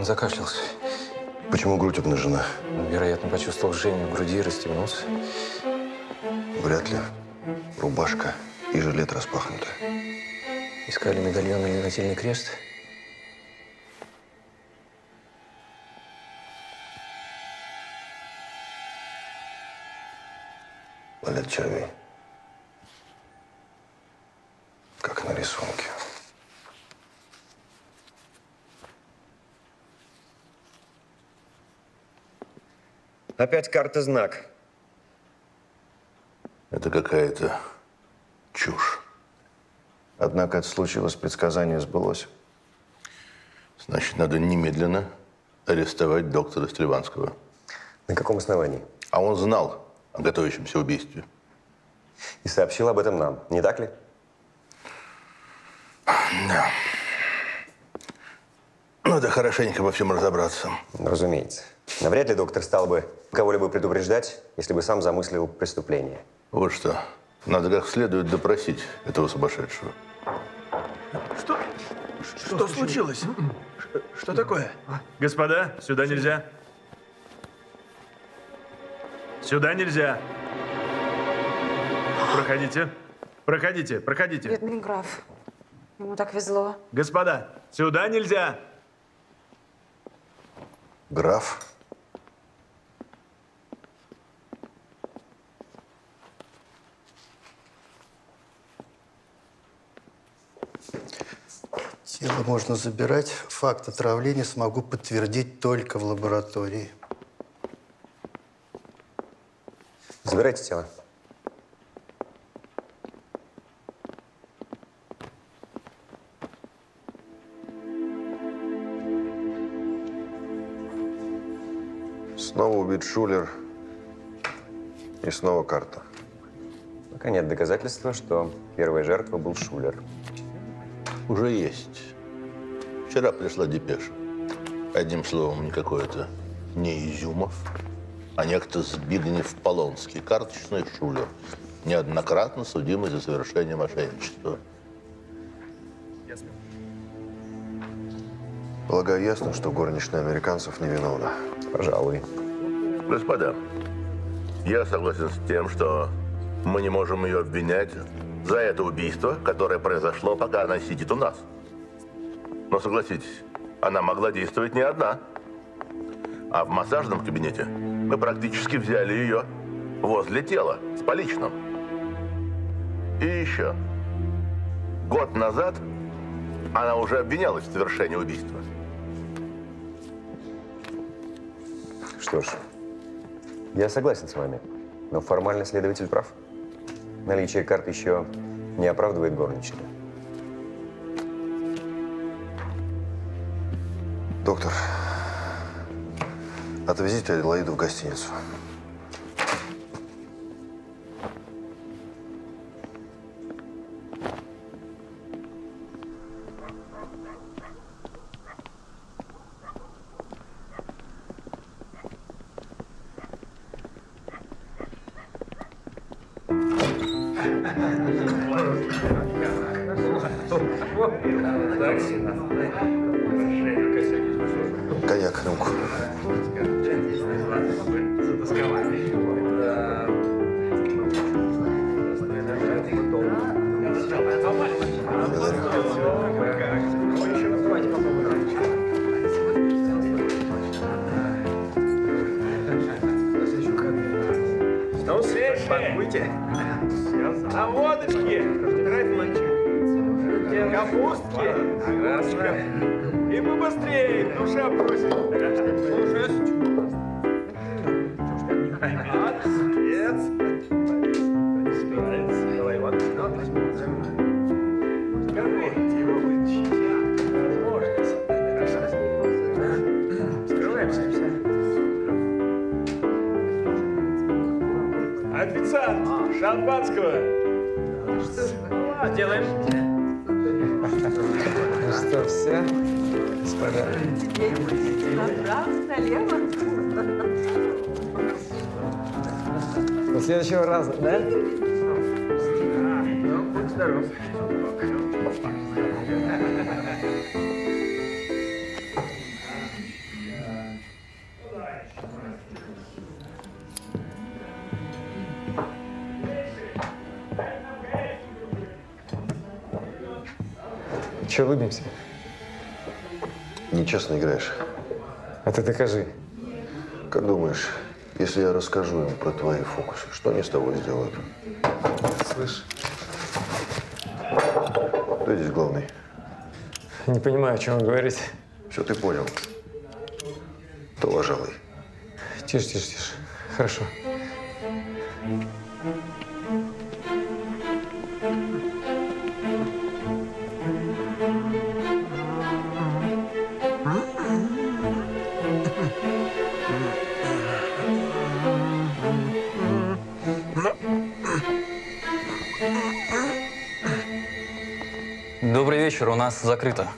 Он закашлялся. Почему грудь обнажена? Вероятно, почувствовал жжение в груди и расстегнулся. Вряд ли. Рубашка и жилет распахнуты. Искали медальон или нательный крест. Болят червей. Как на рисунке. Опять карта-знак. Это какая-то чушь. Однако это случилось, предсказание сбылось. Значит, надо немедленно арестовать доктора Стельванского. На каком основании? А он знал о готовящемся убийстве. И сообщил об этом нам, не так ли? Да. Надо хорошенько во всем разобраться. Разумеется. Но вряд ли доктор стал бы кого-либо предупреждать, если бы сам замыслил преступление. Вот что. Надо как следует допросить этого сумасшедшего. Что? Что случилось? Ш- Что такое? Господа, сюда нельзя. Сюда нельзя. Проходите. Проходите, проходите. Бедный граф. Ему так везло. Господа, сюда нельзя. Граф? Тело можно забирать. Факт отравления смогу подтвердить только в лаборатории. Забирайте тело. Снова убит Шулер. И снова карта. Пока нет доказательства, что первая жертва был Шулер. Уже есть. Вчера пришла депеша. Одним словом, никакой это не Изюмов, а некто Збигнев Полонский, карточный шулер, неоднократно судимый за совершение мошенничества. Полагаю, ясно, что горничная американцев невиновна. Пожалуй. Господа, я согласен с тем, что мы не можем ее обвинять за это убийство, которое произошло, пока она сидит у нас. Но согласитесь, она могла действовать не одна. А в массажном кабинете мы практически взяли ее возле тела, с поличным. И еще. Год назад она уже обвинялась в совершении убийства. Что ж, я согласен с вами, но формально следователь прав. Наличие карт еще не оправдывает горничную. Доктор, отвезите Аделаиду в гостиницу. Че улыбимся? Нечестно играешь. А ты докажи. Как думаешь, если я расскажу им про твои фокусы, что они с тобой сделают? Слышь, Кто здесь главный? не понимаю, о чем вы говорите. Все ты понял. То пожалуй. Тише, тише, тише. Хорошо. Закрыто.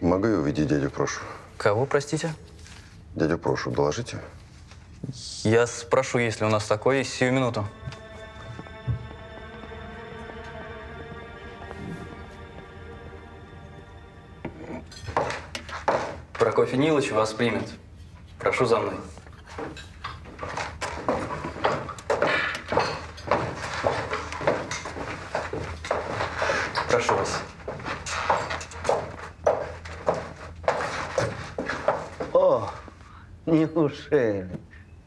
Могу я увидеть дядю Прошу? Кого, простите? Дядю Прошу, доложите. Я спрошу, есть ли у нас такой, есть сию минуту. Прокофий Нилович вас примет. Прошу за мной. вас. О, неужели?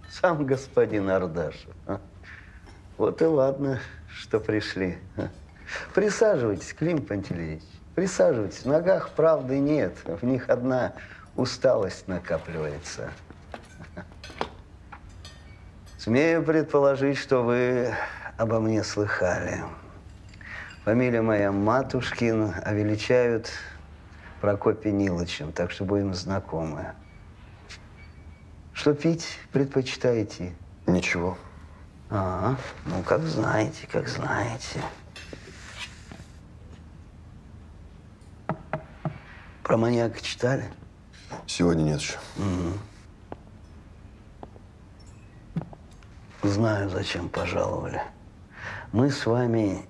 Сам господин Ардашев. а? Вот и ладно, что пришли. а. Присаживайтесь, Клим Пантелеич. Присаживайтесь. В ногах правды нет. В них одна усталость накапливается. Смею предположить, что вы обо мне слыхали. Фамилия моя Матушкин, а величают Прокопий Нилычем, так что будем знакомы. Что пить предпочитаете? Ничего. А, ну, как знаете, как знаете. Про маньяка читали? Сегодня нет еще. Мгм. Знаю, зачем пожаловали. Мы с вами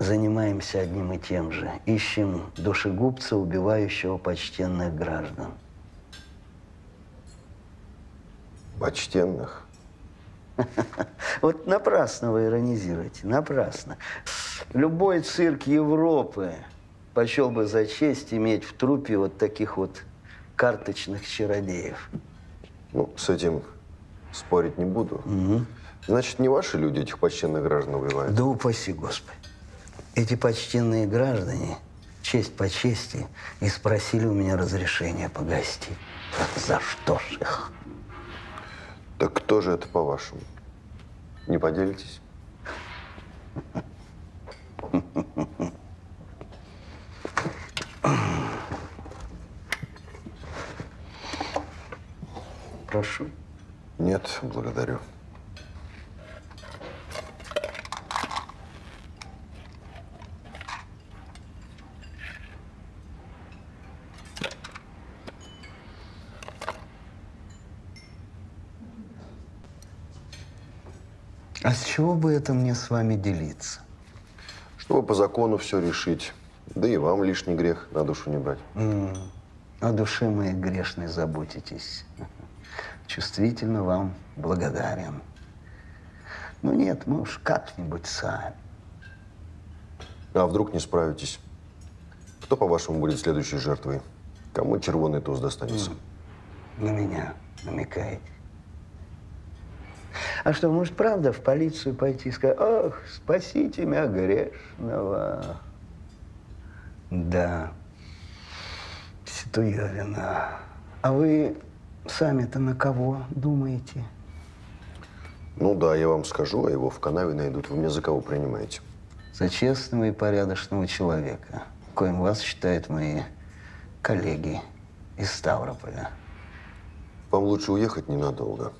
занимаемся одним и тем же. Ищем душегубца, убивающего почтенных граждан. Почтенных? (laughs) Вот напрасно вы иронизируете, напрасно. Любой цирк Европы почел бы за честь иметь в трупе вот таких вот карточных чародеев. Ну, с этим спорить не буду. Значит, не ваши люди этих почтенных граждан убивают? Да упаси Господи. Эти почтенные граждане, честь по чести, и спросили у меня разрешения погостить. За что ж их? Так кто же это по-вашему? Не поделитесь? Прошу. Нет, благодарю. А с чего бы это мне с вами делиться? Чтобы по закону все решить. Да и вам лишний грех на душу не брать. М, О душе моей грешной заботитесь. (laughs) Чувствительно вам благодарен. Ну нет, мы уж как-нибудь сами. А вдруг не справитесь? Кто, по-вашему, будет следующей жертвой? Кому червоный туз достанется? На меня намекаете. А что, может, правда в полицию пойти и сказать, ох, спасите меня грешного. Да, ситуя вина. А вы сами-то на кого думаете? Ну да, я вам скажу, а его в канаве найдут. Вы меня за кого принимаете? За честного и порядочного человека, коим вас считают мои коллеги из Ставрополя. Вам лучше уехать ненадолго.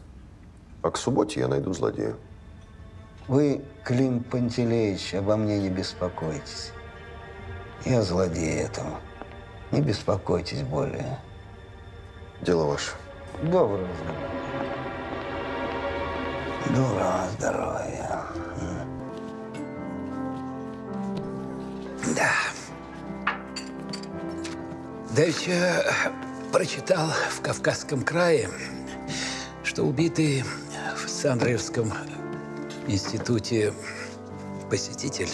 А к субботе я найду злодея. Вы, Клим Пантелеич, обо мне не беспокойтесь. Я злодей этого. Не беспокойтесь более. Дело ваше. Доброго здоровья. Доброго здоровья. Да. Давеча прочитал в Кавказском крае, что убитый в Сандраевском институте посетитель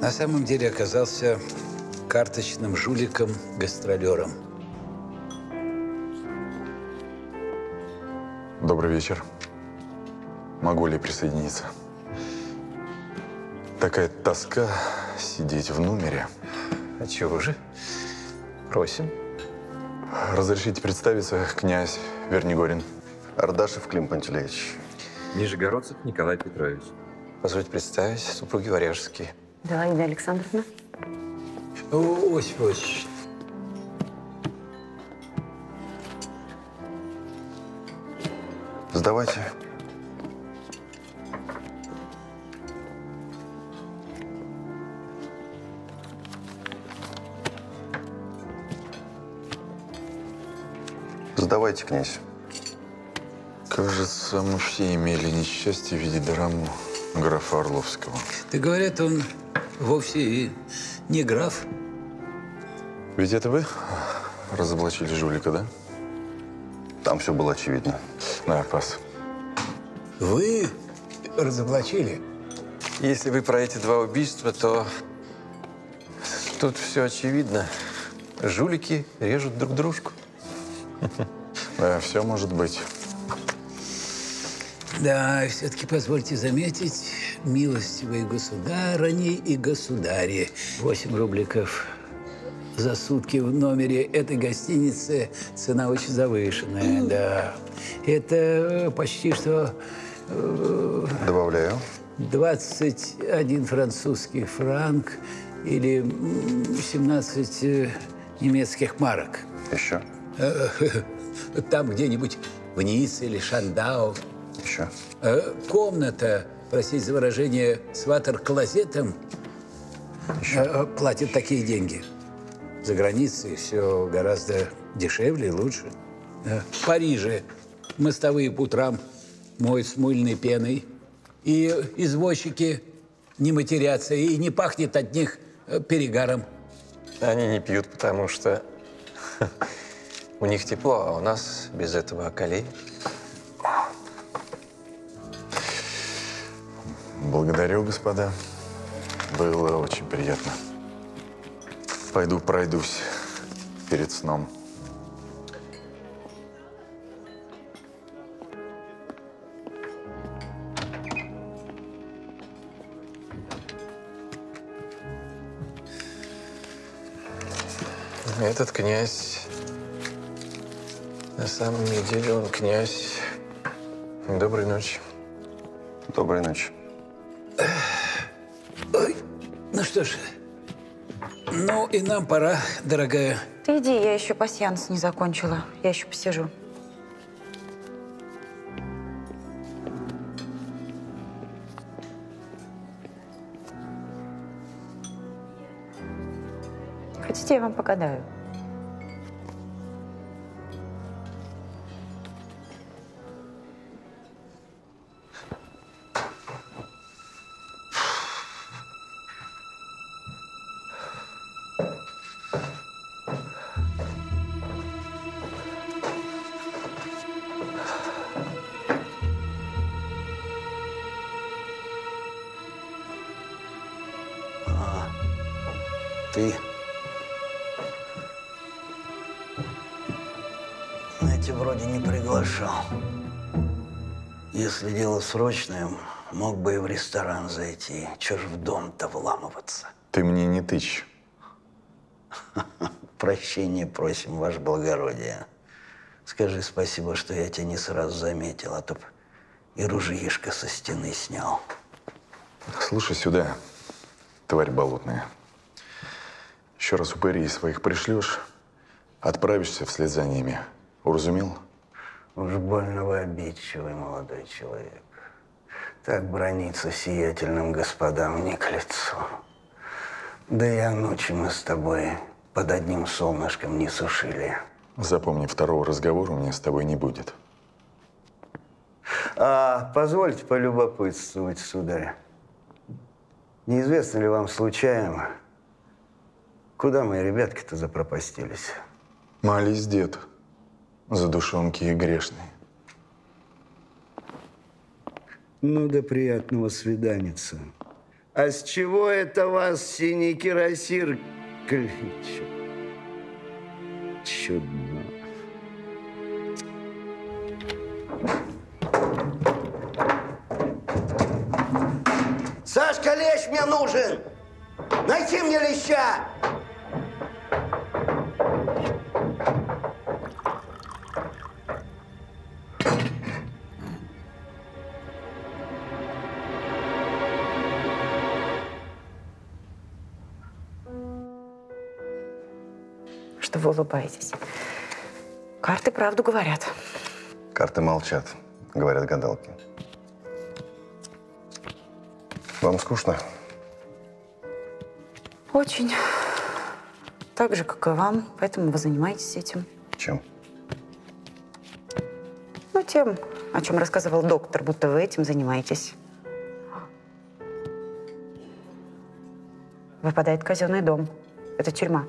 на самом деле оказался карточным жуликом-гастролером. Добрый вечер. Могу ли присоединиться? Такая тоска сидеть в номере. А чего же? Просим. Разрешите представиться, князь Вернигорин. Ардашев Клим Пантелеич. Нижегородцев Николай Петрович. Позвольте представить, супруги Варяжские. Да, Ольга Александровна. О, Осип Осипович, Сдавайте. Сдавайте, князь. Кажется, мы все имели несчастье видеть драму графа Орловского. да говорят, он вовсе и не граф. Ведь это вы разоблачили жулика, да? Там все было очевидно. На, пас. Вы разоблачили? Если вы про эти два убийства, то Тут все очевидно. Жулики режут друг дружку. (laughs) Да, все может быть. Да, все-таки позвольте заметить, милостивые государыни и государи, 8 рубликов за сутки в номере этой гостиницы цена очень завышенная, да. Это почти что э, Добавляю. 21 французский франк или м, 17 э, немецких марок. Еще? Э, (laughs) Там где-нибудь в Ницце или Шандау. Еще? Э, Комната, простите за выражение, с ватер-клозетом э, платит такие деньги. За границей все гораздо дешевле и лучше. Да. В Париже мостовые по утрам моют с мыльной пеной. И извозчики не матерятся, и не пахнет от них э, перегаром. Они не пьют, потому что (laughs) у них тепло, а у нас без этого околей. Благодарю, господа. Было очень приятно. Пойду пройдусь перед сном. Этот князь, на самом деле он князь. Доброй ночи. Доброй ночи. Ну что ж, ну и нам пора, дорогая. Ты иди, я еще пасьянс не закончила. Я еще посижу. Хотите, я вам погадаю? Если дело срочное, мог бы и в ресторан зайти. Чего ж в дом-то вламываться? Ты мне не тычь. (laughs) Прощения просим, ваше благородие. Скажи спасибо, что я тебя не сразу заметил, а то б и ружьишко со стены снял. Слушай сюда, тварь болотная. Еще раз упырей своих пришлешь, отправишься вслед за ними. Уразумел? Уж больно вы обидчивый молодой человек. Так брониться сиятельным господам не к лицу. Да и о ночи мы с тобой под одним солнышком не сушили. Запомни, второго разговора у меня с тобой не будет. А позвольте полюбопытствовать, сударь. Неизвестно ли вам случайно, куда мои ребятки-то запропастились? Молись, дед, за душонки и грешные. Ну да приятного свиданица. А с чего это вас синий кирасир? Чудно. Сашка, лещ мне нужен! Найти мне леща! Улыбаетесь? Карты правду говорят. Карты молчат, говорят гадалки. Вам скучно? Очень. Так же, как и вам. Поэтому вы занимаетесь этим. Чем? Ну, тем, о чем рассказывал доктор, будто вы этим занимаетесь. Выпадает казенный дом. Это тюрьма.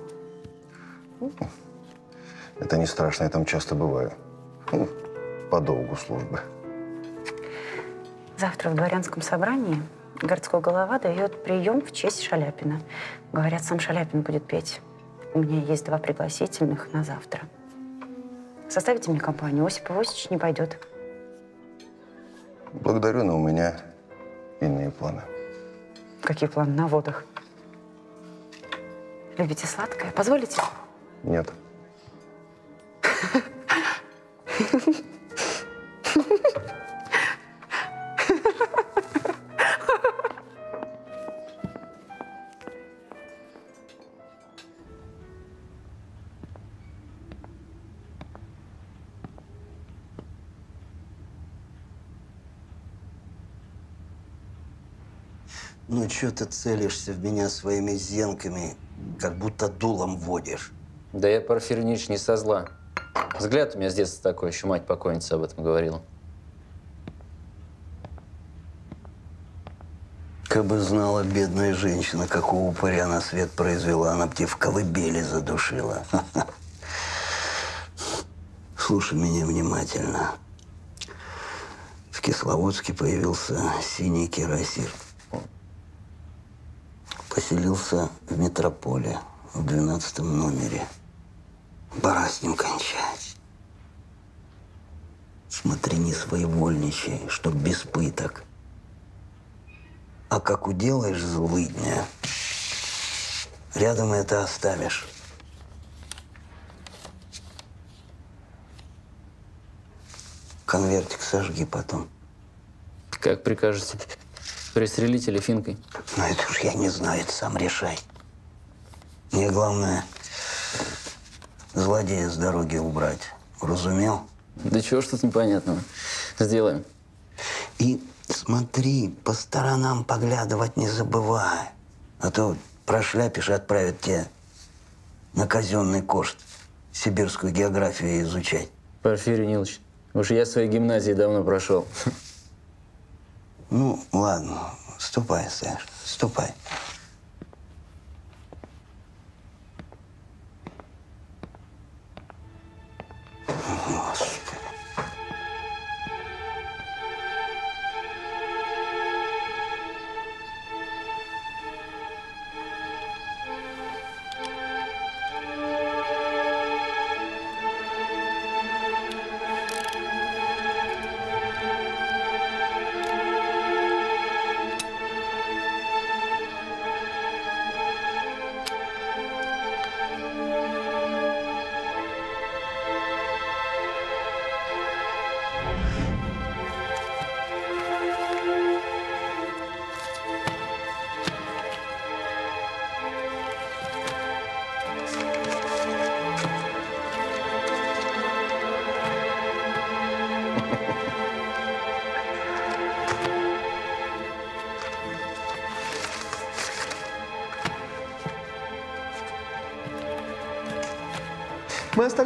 Это не страшно, я там часто бываю. Ну, по долгу службы. Завтра в дворянском собрании Городской голова дает прием в честь Шаляпина. Говорят, сам Шаляпин будет петь. У меня есть два пригласительных на завтра. Составите мне компанию. Осип Иосифович не пойдет. Благодарю, но у меня иные планы. Какие планы на водах? Любите сладкое? Позволите? Нет. Ну, что ты целишься в меня своими зенками, как будто дулом водишь? Да я, Порфирий Ильич, не со зла. Взгляд у меня с детства такой, еще мать покойница об этом говорила. Как бы знала бедная женщина, какого упыря на свет произвела, она б тебе в колыбели задушила. (laughs) Слушай меня внимательно. В Кисловодске появился синий кирасир. Поселился в метрополе в двенадцатом номере. Пора с ним кончать. Смотри, не своевольничай, чтоб без пыток. А как уделаешь злыдня, рядом это оставишь. Конвертик сожги потом. Как прикажете? Пристрелить или финкой? Ну, это уж я не знаю, это сам решай. Мне главное злодея с дороги убрать. Разумел? Да чего ж тут непонятного? Сделаем. И смотри, по сторонам поглядывать не забывай. А то прошляпишь и отправят тебя на казенный кошт сибирскую географию изучать. Порфирий Нилович, уж я своей гимназии давно прошел. Ну, ладно, ступай, Саш, ступай.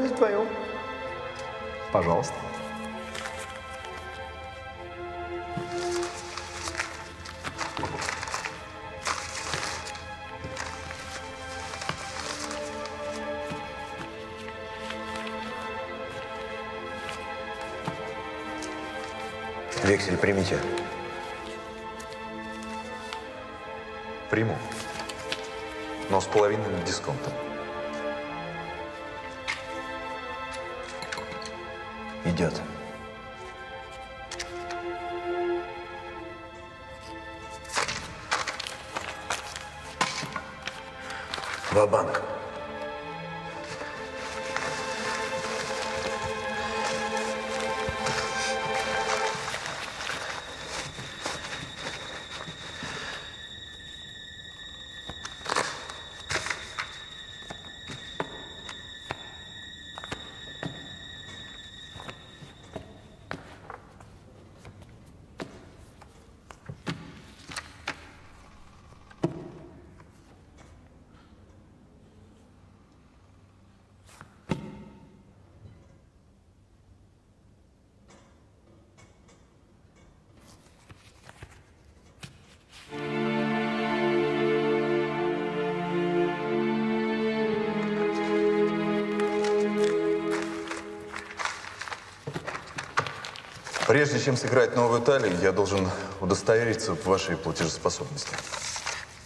Вдвоем. Пожалуйста. Чем сыграть новую талию, я должен удостовериться в вашей платежеспособности.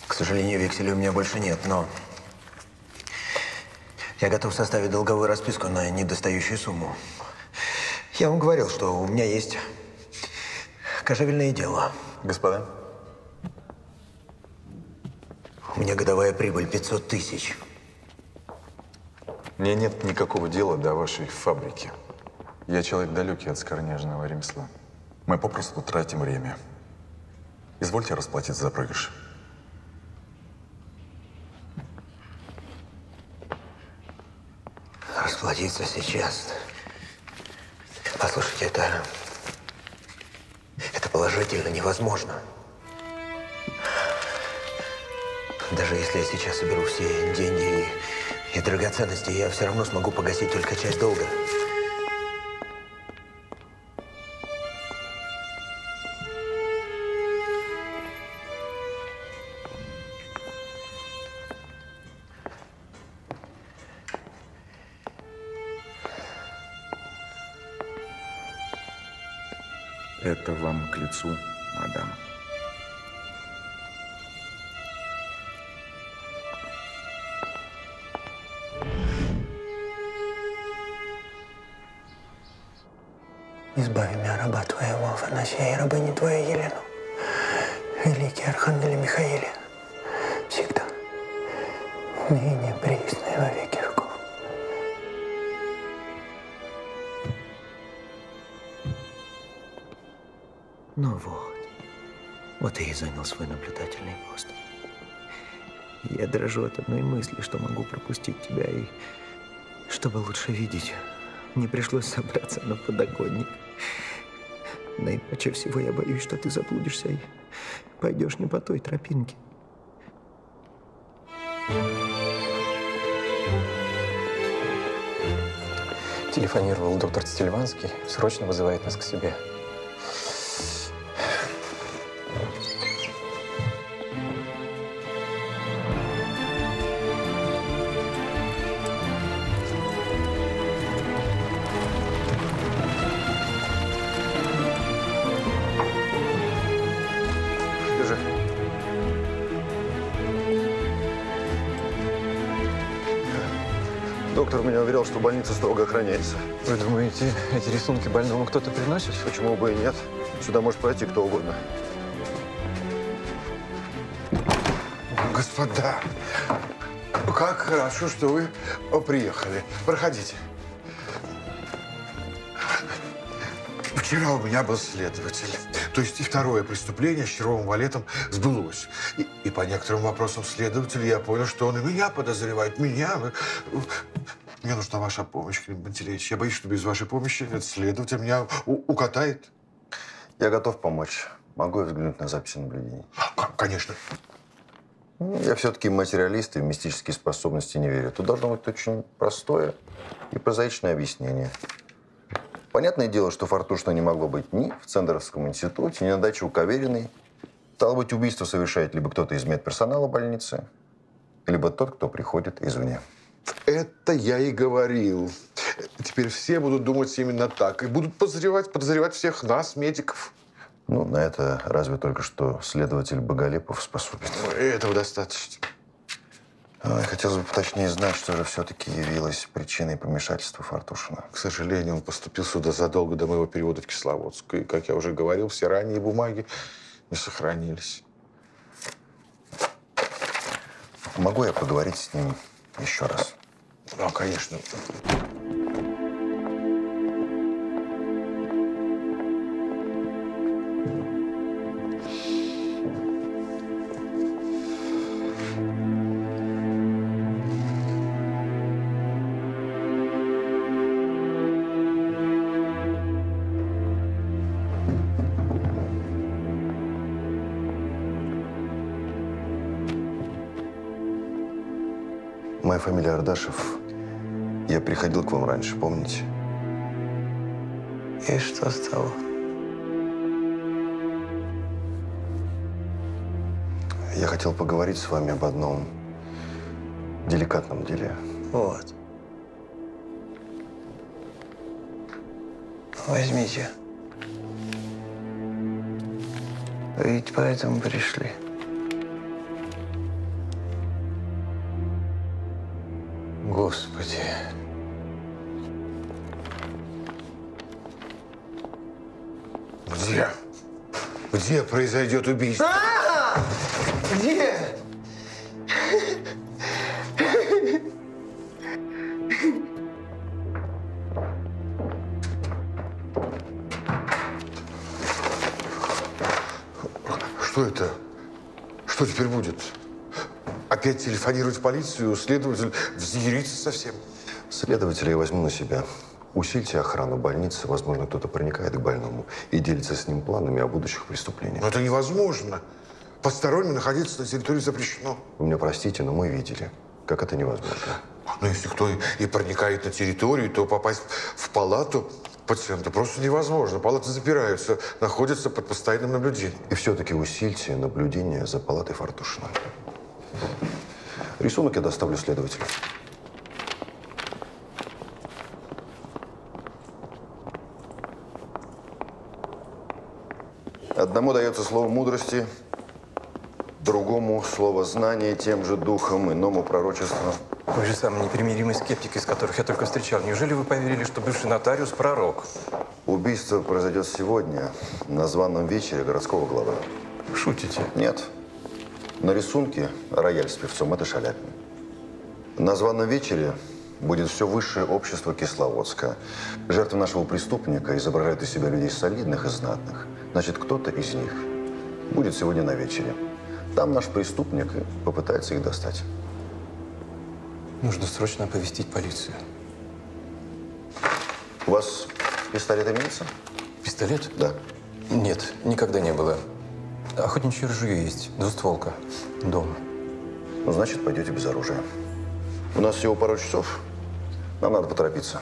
К сожалению, векселей у меня больше нет, но я готов составить долговую расписку на недостающую сумму. Я вам говорил, что у меня есть кожевельное дело. Господа? У меня годовая прибыль 500 тысяч. Мне нет никакого дела до вашей фабрики. Я человек далекий от скорняжного ремесла. Мы попросту тратим время. Извольте расплатиться за проигрыш. Расплатиться сейчас. Послушайте, это... Это положительно невозможно. Даже если я сейчас соберу все деньги и, и драгоценности, я все равно смогу погасить только часть долга. Что могу пропустить тебя, и чтобы лучше видеть, не пришлось собраться на подоконник. Наиначе всего я боюсь, что ты заблудишься и пойдешь не по той тропинке. Телефонировал доктор Стельванский, срочно вызывает нас к себе. Думаете, эти рисунки больному кто-то приносит? Почему бы и нет? Сюда может пройти кто угодно. Господа, как хорошо, что вы приехали. Проходите. Вчера у меня был следователь. То есть и второе преступление с червовым валетом сбылось. И, и по некоторым вопросам следователя я понял, что он и меня подозревает. Меня. Мне нужна ваша помощь, Клим Пантелеич. Я боюсь, что без вашей помощи этот следователь меня укатает. Я готов помочь. Могу я взглянуть на записи наблюдений? Конечно. Ну, Я все-таки материалист и в мистические способности не верю. Тут должно быть очень простое и прозаичное объяснение. Понятное дело, что Фортушина не могло быть ни в Цендеровском институте, ни на даче у Кавериной. Стало быть, убийство совершает либо кто-то из медперсонала больницы, либо тот, кто приходит извне. Это я и говорил. Теперь все будут думать именно так. И будут подозревать, подозревать всех нас, медиков. Ну, на это разве только что следователь Боголепов способен. Этого достаточно. Ой, хотелось бы поточнее знать, что же все-таки явилось причиной помешательства Фортушина. К сожалению, он поступил сюда задолго до моего перевода в Кисловодск. И, как я уже говорил, все ранние бумаги не сохранились. Могу я поговорить с ним еще раз? Да, конечно. Фамилия Ардашев. Я приходил к вам раньше, помните? И что стало? Я хотел поговорить с вами об одном деликатном деле. Вот. Возьмите. Ведь поэтому пришли. Произойдет убийство? А! Где? Что это? Что теперь будет? Опять телефонировать в полицию? Следователь взъярится совсем. Следователя я возьму на себя. Усильте охрану больницы. Возможно, кто-то проникает к больному и делится с ним планами о будущих преступлениях. Но это невозможно. Посторонним находиться на территории запрещено. Вы меня простите, но мы видели, как это невозможно. Но если кто и- проникает на территорию, то попасть в палату пациента просто невозможно. Палаты запираются, находятся под постоянным наблюдением. И все-таки усильте наблюдение за палатой Фартушина. Рисунок я доставлю следователю. Одному дается слово мудрости, другому слово знания тем же духом, иному пророчество. Вы же самый непримиримый скептик, из которых я только встречал. Неужели вы поверили, что бывший нотариус – пророк? Убийство произойдет сегодня на званом вечере городского главы. Шутите? Нет. На рисунке рояль с певцом – это Шаляпин. На званом вечере будет все высшее общество Кисловодска. Жертвы нашего преступника изображают из себя людей солидных и знатных. Значит, кто-то из них будет сегодня на вечере. Там наш преступник попытается их достать. Нужно срочно оповестить полицию. У вас пистолет имеется? Пистолет? Да. Нет, никогда не было. Охотничье ружье есть, двустволка, дома. Ну, значит, пойдете без оружия. У нас всего пару часов. Нам надо поторопиться.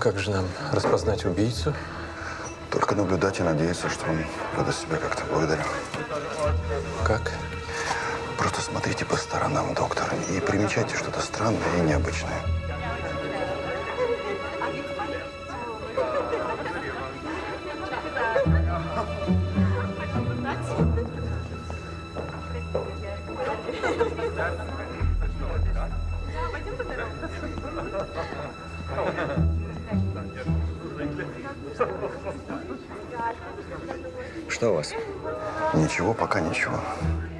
Как же нам распознать убийцу? Только наблюдать и надеяться, что он выдаст себя как-то. Благодарю. Как? Просто смотрите по сторонам, доктор, и примечайте что-то странное и необычное. Что у вас? Ничего, пока ничего.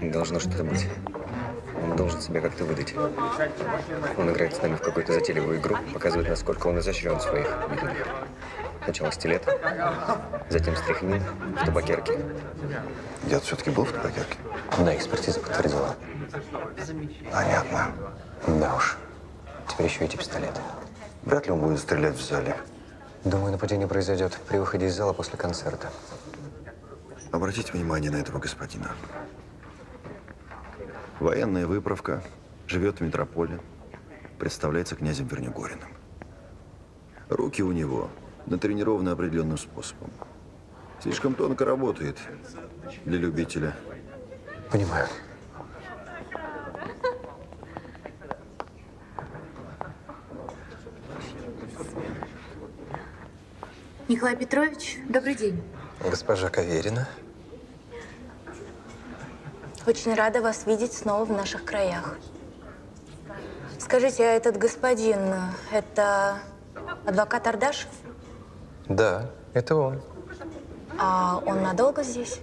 Должно что-то быть. Он должен себя как-то выдать. Он играет с нами в какую-то затейливую игру, показывает, насколько он изощрен в своих методах. Сначала стилет, затем стряхнин в табакерке. Дед все-таки был в табакерке? Да, экспертиза подтвердила. Понятно. Да уж. Теперь еще эти пистолеты. Вряд ли он будет стрелять в зале. Думаю, нападение произойдет при выходе из зала после концерта. Обратите внимание на этого господина. Военная выправка, живет в метрополе, представляется князем Вернигориным. Руки у него натренированы определенным способом. Слишком тонко работает для любителя. Понимаю. Николай Петрович, добрый день. Госпожа Каверина. Очень рада вас видеть снова в наших краях. Скажите, а этот господин, это адвокат Ардашев? Да, это он. А он надолго здесь?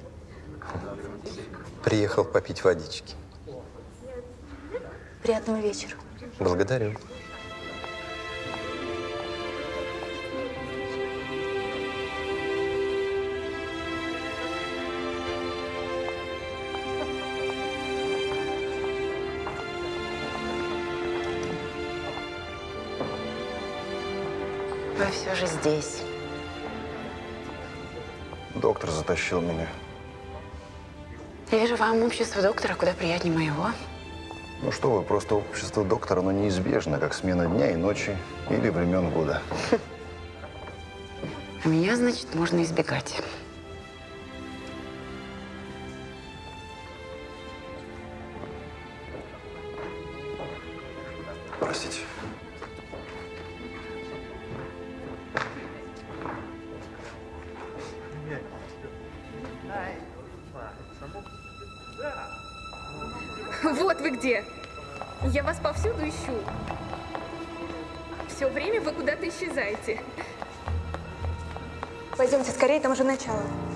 Приехал попить водички. Приятного вечера. Благодарю. Все же здесь. Доктор затащил меня. Я вижу, вам общество доктора куда приятнее моего. Ну что вы, просто общество доктора, оно неизбежно, как смена дня и ночи или времен года. (laughs) А меня, значит, можно избегать. Там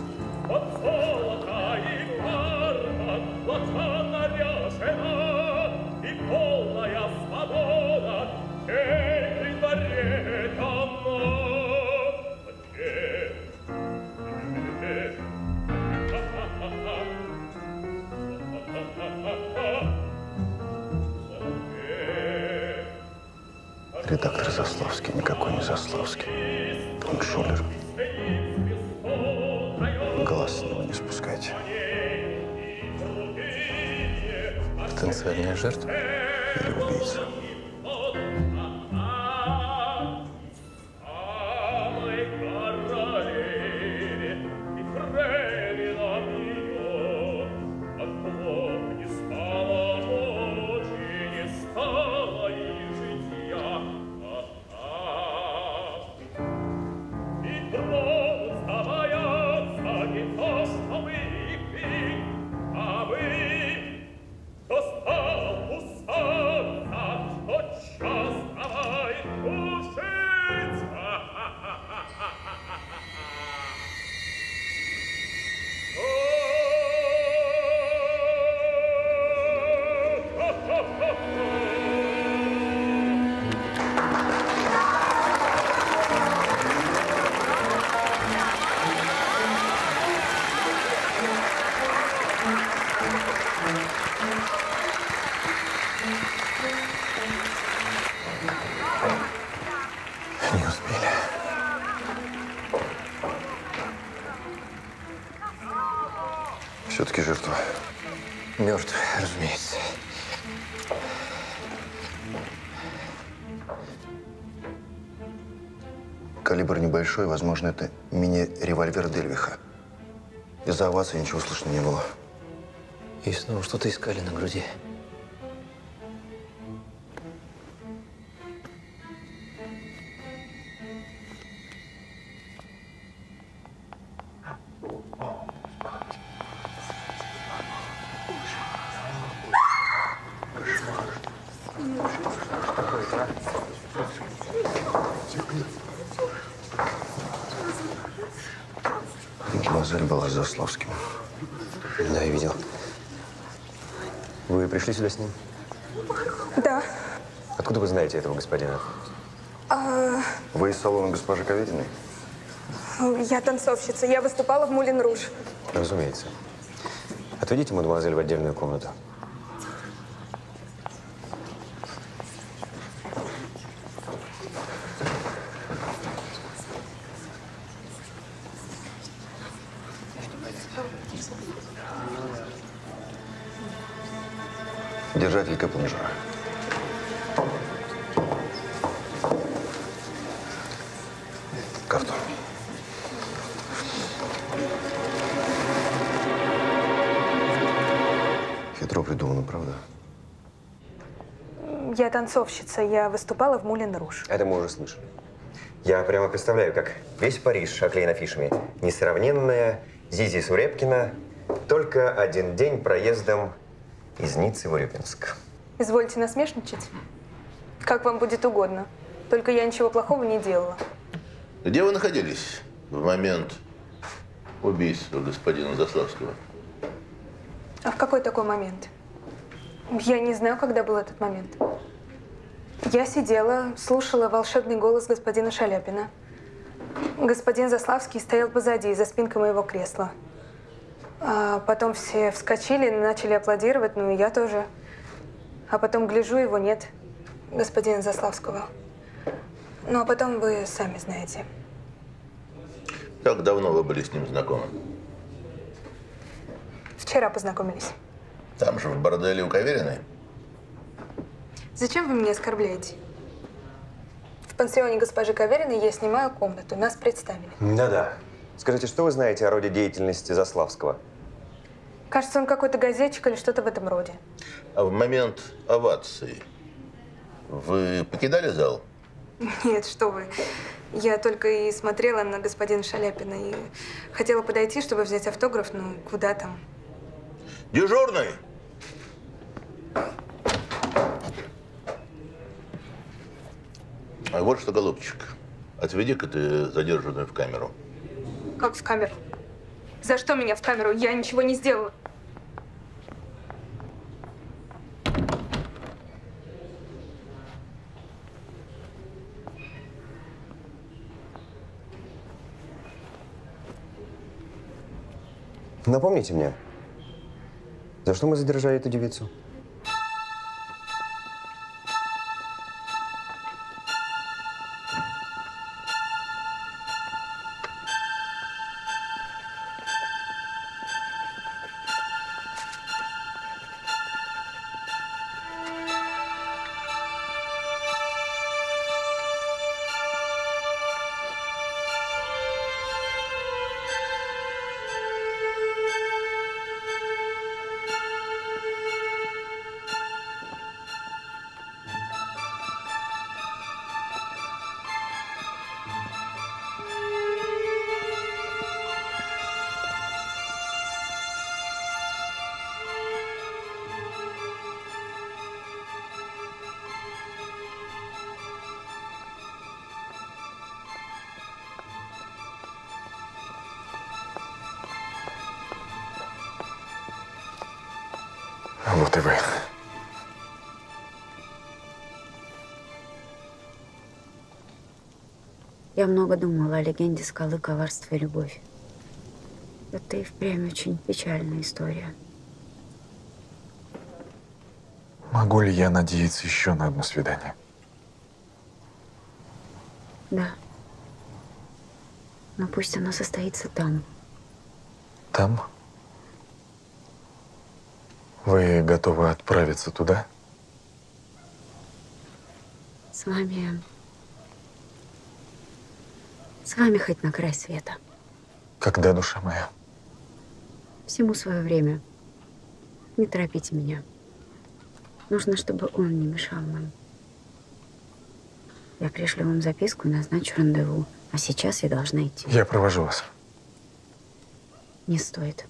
Небольшой, возможно, это мини-револьвер Дельвиха. Из-за овации ничего слышно не было. И снова что-то искали на груди. Пришли сюда с ним? Да. Откуда вы знаете этого господина? А, Вы из салона госпожи Кавериной? Я танцовщица. Я выступала в Мулин Руж. Разумеется. Отведите мадемуазель в отдельную комнату. Танцовщица. Я выступала в Мулин Руж. Это мы уже слышали. Я прямо представляю, как весь Париж оклеен афишами. Несравненная Зизи Сурепкина. Только один день проездом из Ниццы в Урюпинск. Извольте насмешничать. Как вам будет угодно. Только я ничего плохого не делала. Где вы находились в момент убийства господина Заславского? А в какой такой момент? Я не знаю, когда был этот момент. Я сидела, слушала волшебный голос господина Шаляпина. Господин Заславский стоял позади, за спинкой моего кресла. А потом все вскочили, начали аплодировать, ну и я тоже. А потом гляжу, его нет, господина Заславского. Ну а потом вы сами знаете. Как давно вы были с ним знакомы? Вчера познакомились. Там же, в борделе у Кавериной? Зачем вы меня оскорбляете? В пансионе госпожи Кавериной я снимаю комнату. Нас представили. Да-да. Скажите, что вы знаете о роде деятельности Заславского? Кажется, он какой-то газетчик или что-то в этом роде. А в момент овации вы покидали зал? Нет, что вы. Я только и смотрела на господина Шаляпина и хотела подойти, чтобы взять автограф, ну куда там. Дежурный! А вот что, голубчик, отведи-ка ты задержанную в камеру. Как в камеру? За что меня в камеру? Я ничего не сделала. Напомните мне, за что мы задержали эту девицу? Я много думала о легенде скалы «Коварство и любовь». Это и впрямь очень печальная история. Могу ли я надеяться еще на одно свидание? Да. Но пусть оно состоится там. Там? Вы готовы отправиться туда? С вами... С вами хоть на край света. Когда, душа моя? Всему свое время. Не торопите меня. Нужно, чтобы он не мешал нам. Я пришлю вам записку и назначу рандеву. А сейчас я должна идти. Я провожу вас. Не стоит.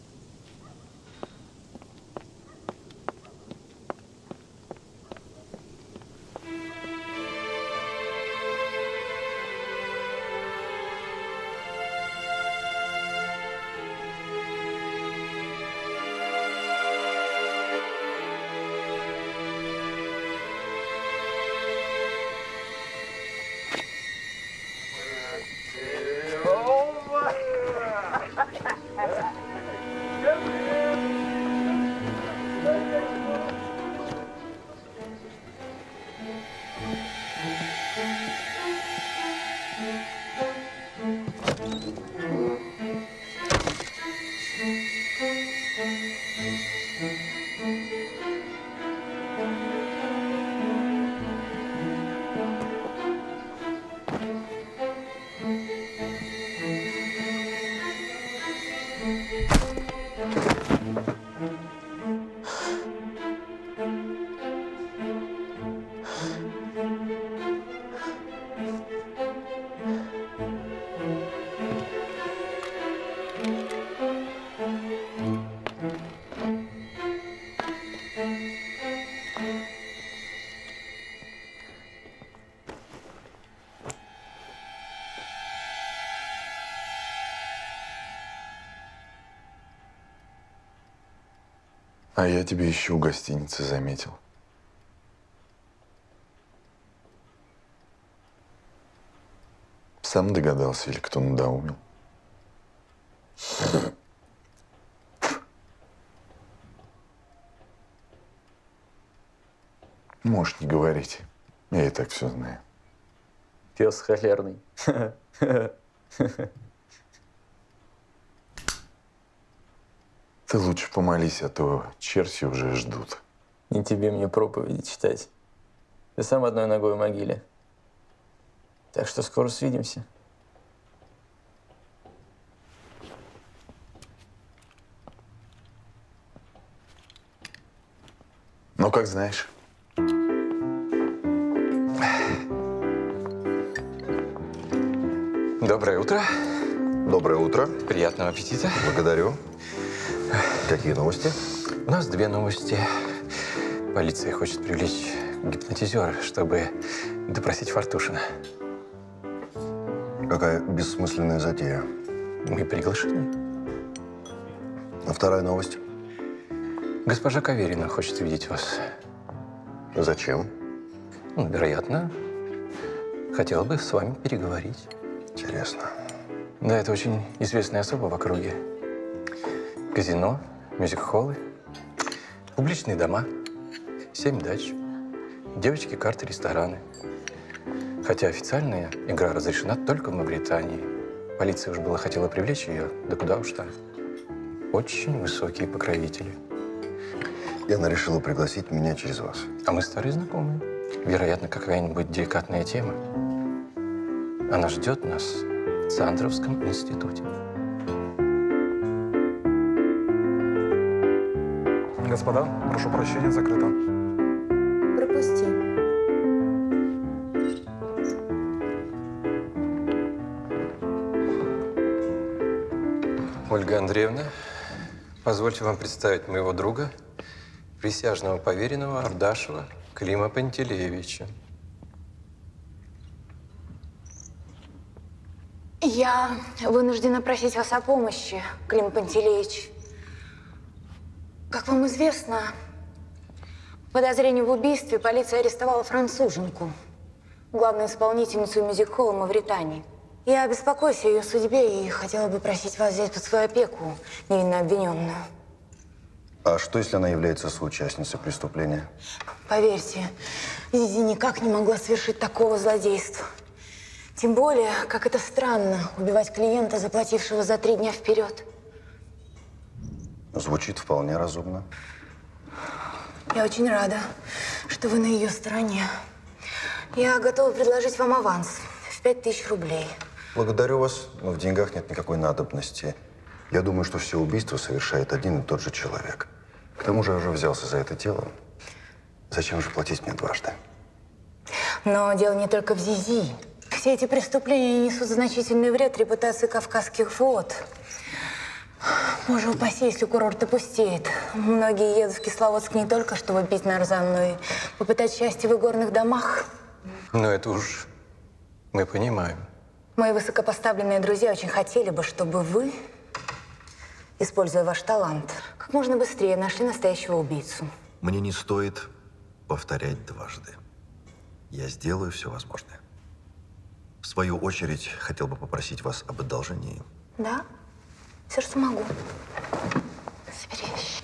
А я тебе еще у гостиницы заметил. Сам догадался или кто надоумил? Можешь не говорить. Я и так все знаю. Пес холерный. (laughs) Ты лучше помолись, а то черти уже ждут. Не тебе мне проповеди читать. Ты сам одной ногой в могиле. Так что скоро свидимся. Ну, как знаешь. Доброе утро. Доброе утро. Приятного аппетита. Благодарю. Какие новости? У нас две новости. Полиция хочет привлечь гипнотизера, чтобы допросить Фартушина. Какая бессмысленная затея. Мы приглашены. А вторая новость? Госпожа Каверина хочет видеть вас. Зачем? Ну, вероятно, хотела бы с вами переговорить. Интересно. Да, это очень известная особа в округе. Казино, мюзик-холлы, публичные дома, семь дач, девочки, карты, рестораны. Хотя официальная игра разрешена только в Мавритании. Полиция уж была хотела привлечь ее, да куда уж там. Очень высокие покровители. И она решила пригласить меня через вас. А мы старые знакомые. Вероятно, какая-нибудь деликатная тема. Она ждет нас в Сандровском институте. Господа, прошу прощения, закрыто. Пропусти. Ольга Андреевна, позвольте вам представить моего друга, присяжного поверенного Ардашева Клима Пантелеевича. Я вынуждена просить вас о помощи, Клим Пантелеич. Как вам известно, по подозрению в убийстве полиция арестовала француженку, главную исполнительницу мюзик-холла Мавритании. Я беспокоюсь о ее судьбе и хотела бы просить вас взять под свою опеку невинно обвиненную. А что, если она является соучастницей преступления? Поверьте, Зизи никак не могла совершить такого злодейства. Тем более, как это странно, убивать клиента, заплатившего за три дня вперед. Звучит вполне разумно. Я очень рада, что вы на ее стороне. Я готова предложить вам аванс в пять тысяч рублей. Благодарю вас, но в деньгах нет никакой надобности. Я думаю, что все убийства совершает один и тот же человек. К тому же я уже взялся за это дело. Зачем же платить мне дважды? Но дело не только в Зизи. Все эти преступления несут значительный вред репутации кавказских вод. Боже упаси, если курорт опустеет. Многие едут в Кисловодск не только, чтобы пить нарзан, но и попытать счастье в игорных домах. Но это уж мы понимаем. Мои высокопоставленные друзья очень хотели бы, чтобы вы, используя ваш талант, как можно быстрее нашли настоящего убийцу. Мне не стоит повторять дважды. Я сделаю все возможное. В свою очередь, хотел бы попросить вас об одолжении. Да? Все, что могу. Собери вещи.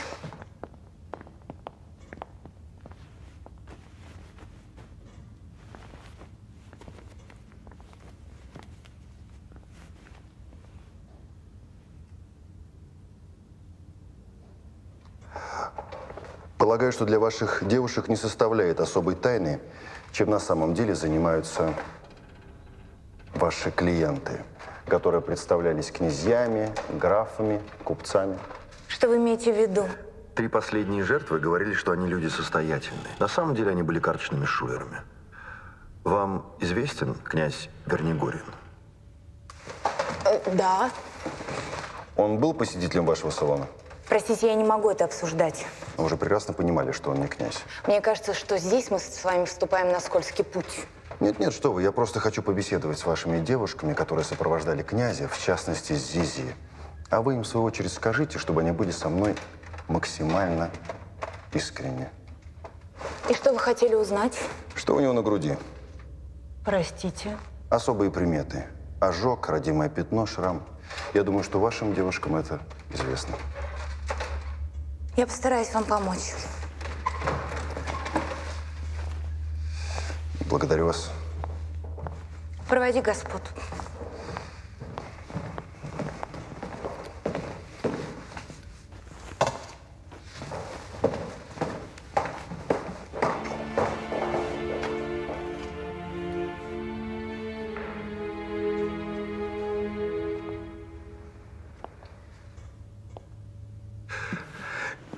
Полагаю, что для ваших девушек не составляет особой тайны, чем на самом деле занимаются ваши клиенты, которые представлялись князьями, графами, купцами. Что вы имеете в виду? Три последние жертвы говорили, что они люди состоятельные. На самом деле они были карточными шулерами. Вам известен князь Вернигорин? Э, да. Он был посетителем вашего салона? Простите, я не могу это обсуждать. Вы уже прекрасно понимали, что он не князь. Мне кажется, что здесь мы с вами вступаем на скользкий путь. Нет, нет, что вы, я просто хочу побеседовать с вашими девушками, которые сопровождали князя, в частности, с Зизи. А вы им, в свою очередь, скажите, чтобы они были со мной максимально искренне. И что вы хотели узнать? Что у него на груди? Простите. Особые приметы. Ожог, родимое пятно, шрам. Я думаю, что вашим девушкам это известно. Я постараюсь вам помочь. Благодарю вас. Проводи господ.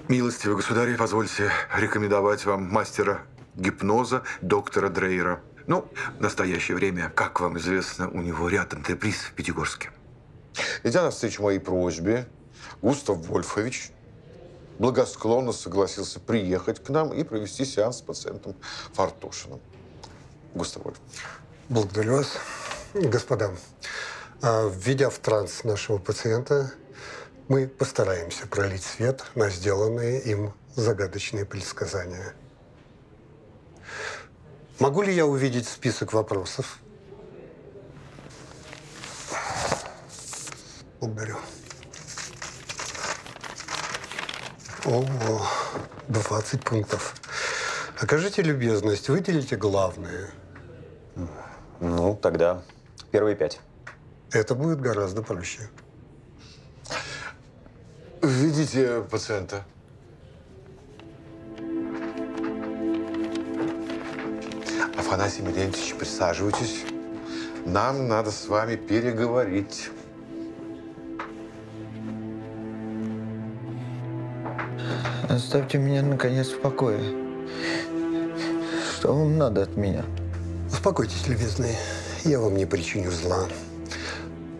Милостивый государь, позвольте рекомендовать вам мастера гипноза доктора Дрейера. Ну, в настоящее время, как вам известно, у него ряд антреприз в Пятигорске. Идя навстречу моей просьбе, Густав Вольфович благосклонно согласился приехать к нам и провести сеанс с пациентом Фартушиным. Густав Вольфович. Благодарю вас. Господа, а, введя в транс нашего пациента, мы постараемся пролить свет на сделанные им загадочные предсказания. Могу ли я увидеть список вопросов? Благодарю. О, 20 пунктов. Окажите любезность, выделите главные. Ну, тогда первые пять. Это будет гораздо проще. Введите пациента. Афанасий Милентьевич, присаживайтесь. Нам надо с вами переговорить. Оставьте меня, наконец, в покое. Что вам надо от меня? Успокойтесь, любезный. Я вам не причиню зла.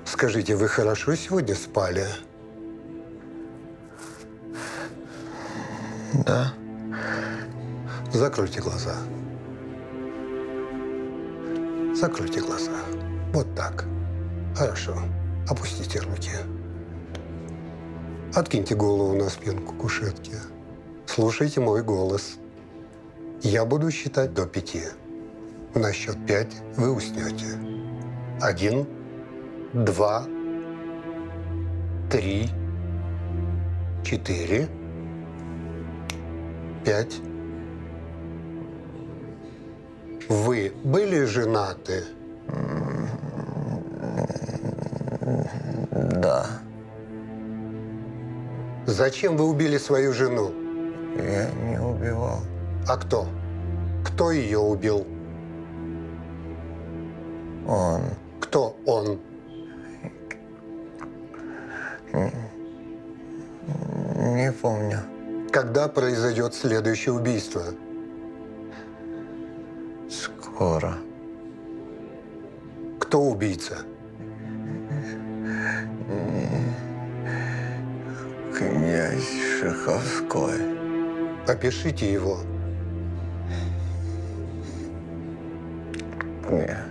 Скажите, вы хорошо сегодня спали? Да. Закройте глаза. Закройте глаза. Вот так. Хорошо. Опустите руки. Откиньте голову на спинку кушетки. Слушайте мой голос. Я буду считать до пяти. На счет пять вы уснете. Один, два, три, четыре, пять. Вы были женаты? Да. Зачем вы убили свою жену? Я не убивал. А кто? Кто ее убил? Он. Кто он? Не помню. Когда произойдет следующее убийство? Скоро. Кто убийца? Князь Шаховской. Опишите его. Не.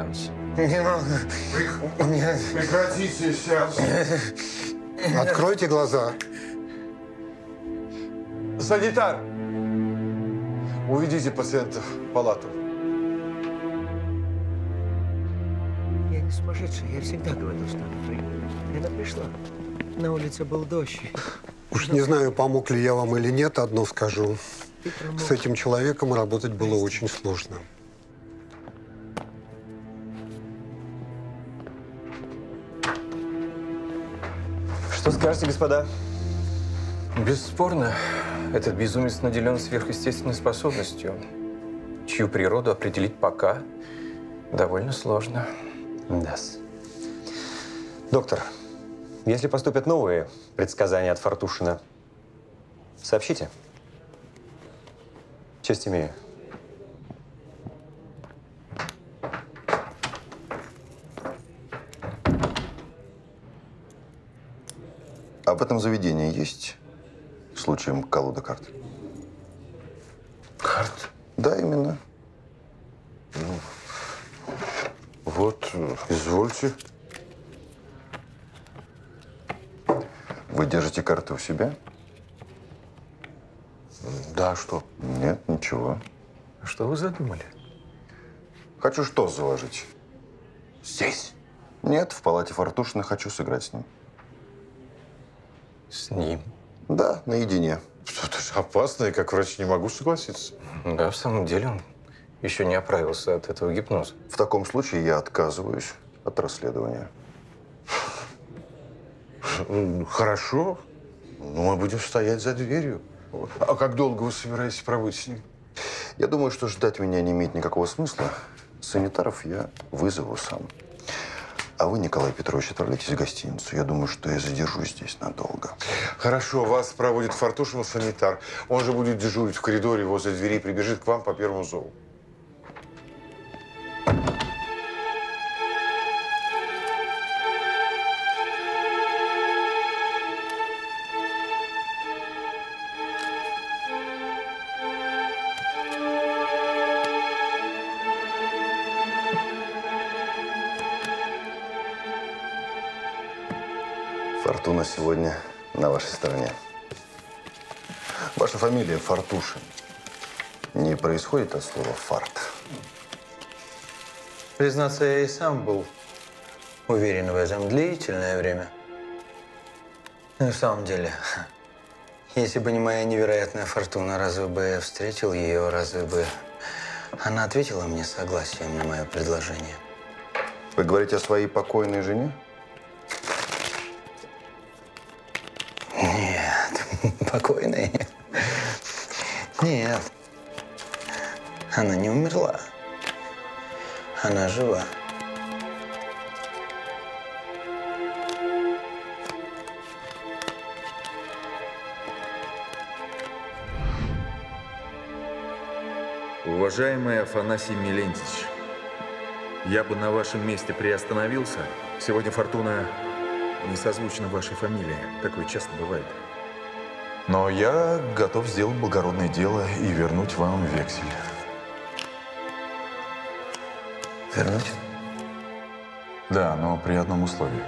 Сеанс. Не могу. Нет. Прекратите сеанс. Откройте глаза. Санитар! Уведите пациента в палату. Я не сумасшедшая. Я всегда говорил, что она придет. Она пришла. На улице был дождь. Уж не знаю, помог ли я вам или нет, одно скажу. С этим человеком работать было очень сложно. Что скажете, господа? Бесспорно, этот безумец наделен сверхъестественной способностью, чью природу определить пока довольно сложно. Да. Доктор, если поступят новые предсказания от Фартушина, сообщите. Честь имею. Об этом заведении есть случаем колода карт? Карт? Да, именно. Вот, э, извольте. Вы держите карты у себя? Да, что? Нет, ничего. Что вы задумали? Хочу что заложить? Здесь? Нет, в палате Фартушина хочу сыграть с ним. С ним? Да, наедине. Что-то же опасное, как врач не могу согласиться. Да, в самом деле он еще не оправился от этого гипноза. В таком случае я отказываюсь от расследования. Хорошо. Но мы будем стоять за дверью. А как долго вы собираетесь пробыть с ним? Я думаю, что ждать меня не имеет никакого смысла. Санитаров я вызову сам. А вы, Николай Петрович, отправляйтесь в гостиницу. Я думаю, что я задержусь здесь надолго. Хорошо, вас проводит Фартушин санитар. Он же будет дежурить в коридоре возле двери и прибежит к вам по первому зову. Фартушин. Не происходит от слова «фарт». Признаться, я и сам был уверен в этом длительное время. В самом деле, если бы не моя невероятная фортуна, разве бы я встретил ее, разве бы она ответила мне согласием на мое предложение? Вы говорите о своей покойной жене? Нет, (laughs) покойная. Нет. Она не умерла. Она жива. Уважаемый Афанасий Милентьевич, я бы на вашем месте приостановился. Сегодня Фортуна не созвучна вашей фамилии. Такое часто бывает. Но я готов сделать благородное дело и вернуть вам вексель. Вернуть? Да, но при одном условии.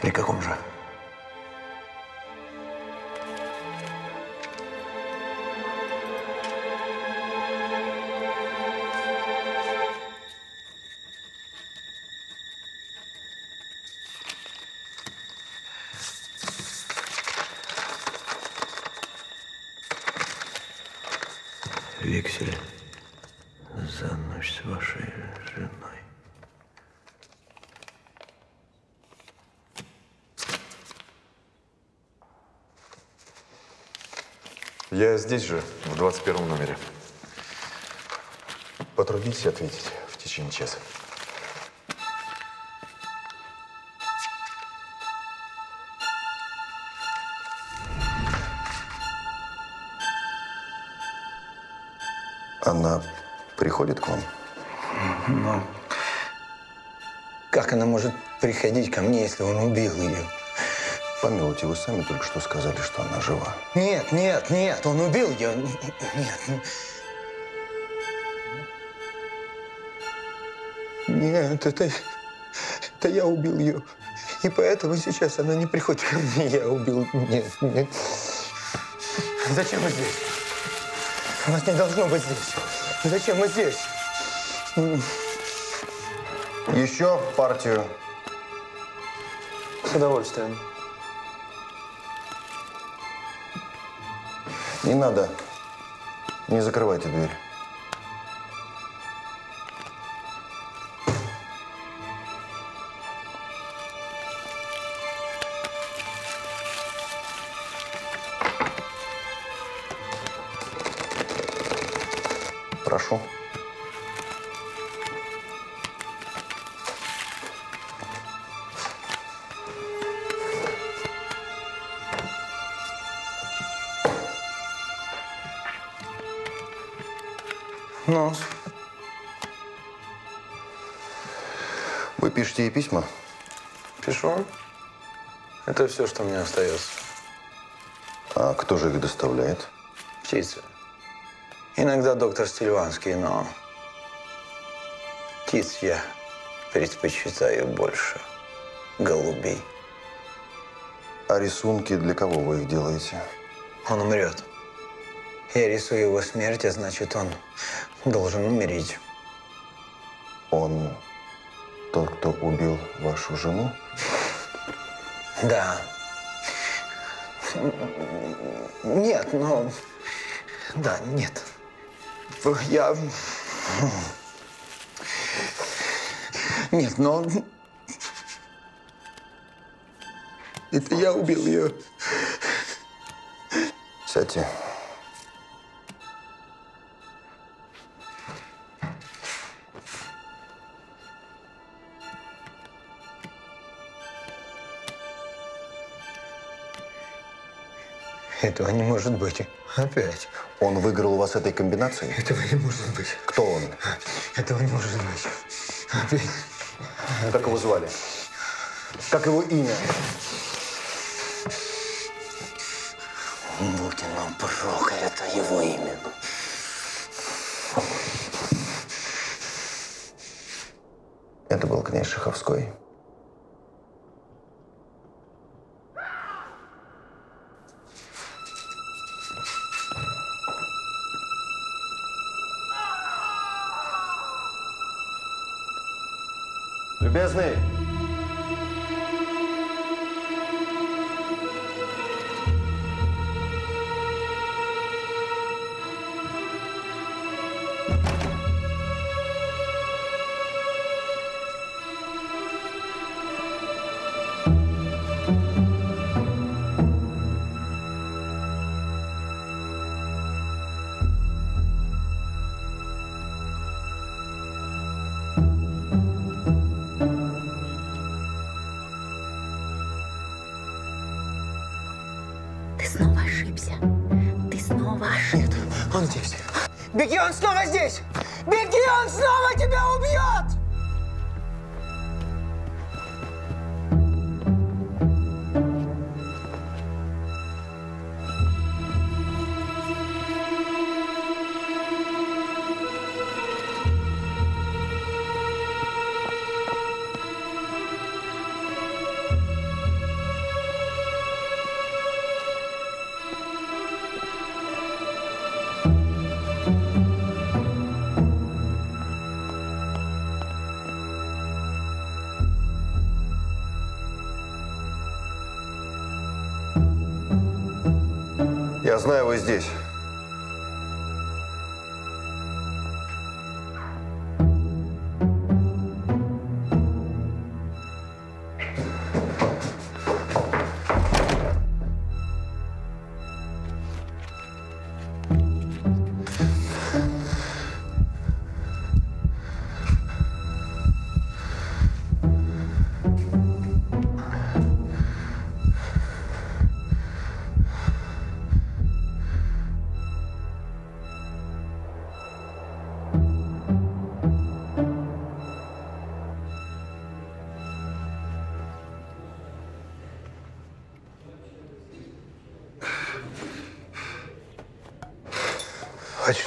При каком же? Здесь же, в 21 номере. Потрудитесь ответить в течение часа. Она приходит к вам? Но как она может приходить ко мне, если он убил ее? Помилуйте, вы сами только что сказали, что она жива. Нет, нет, нет, он убил ее. Нет. Нет, это, это я убил ее. И поэтому сейчас она не приходит ко мне. Я убил. Нет, нет. Зачем мы здесь? Вас не должно быть здесь. Зачем мы здесь? Еще партию. С удовольствием. Не надо. Не закрывайте дверь. Пишете ей письма? пишу. Это все, что мне остается. А кто же их доставляет? Птицы. Иногда доктор Стильванский, но птиц я предпочитаю больше голубей. А рисунки для кого вы их делаете? Он умрет. Я рисую его смерть, а значит, он должен умереть. Он тот, кто убил вашу жену? Да. Нет, но... Да, нет. Я... Нет, но... Это я убил ее. Этого не может быть. Опять. Он выиграл у вас этой комбинацией? Этого не может быть. Кто он? Этого не может быть. Опять. Как его звали? Как его имя? Будь оно проклято, его имя. Это был князь Шаховской. Знаю, вы здесь.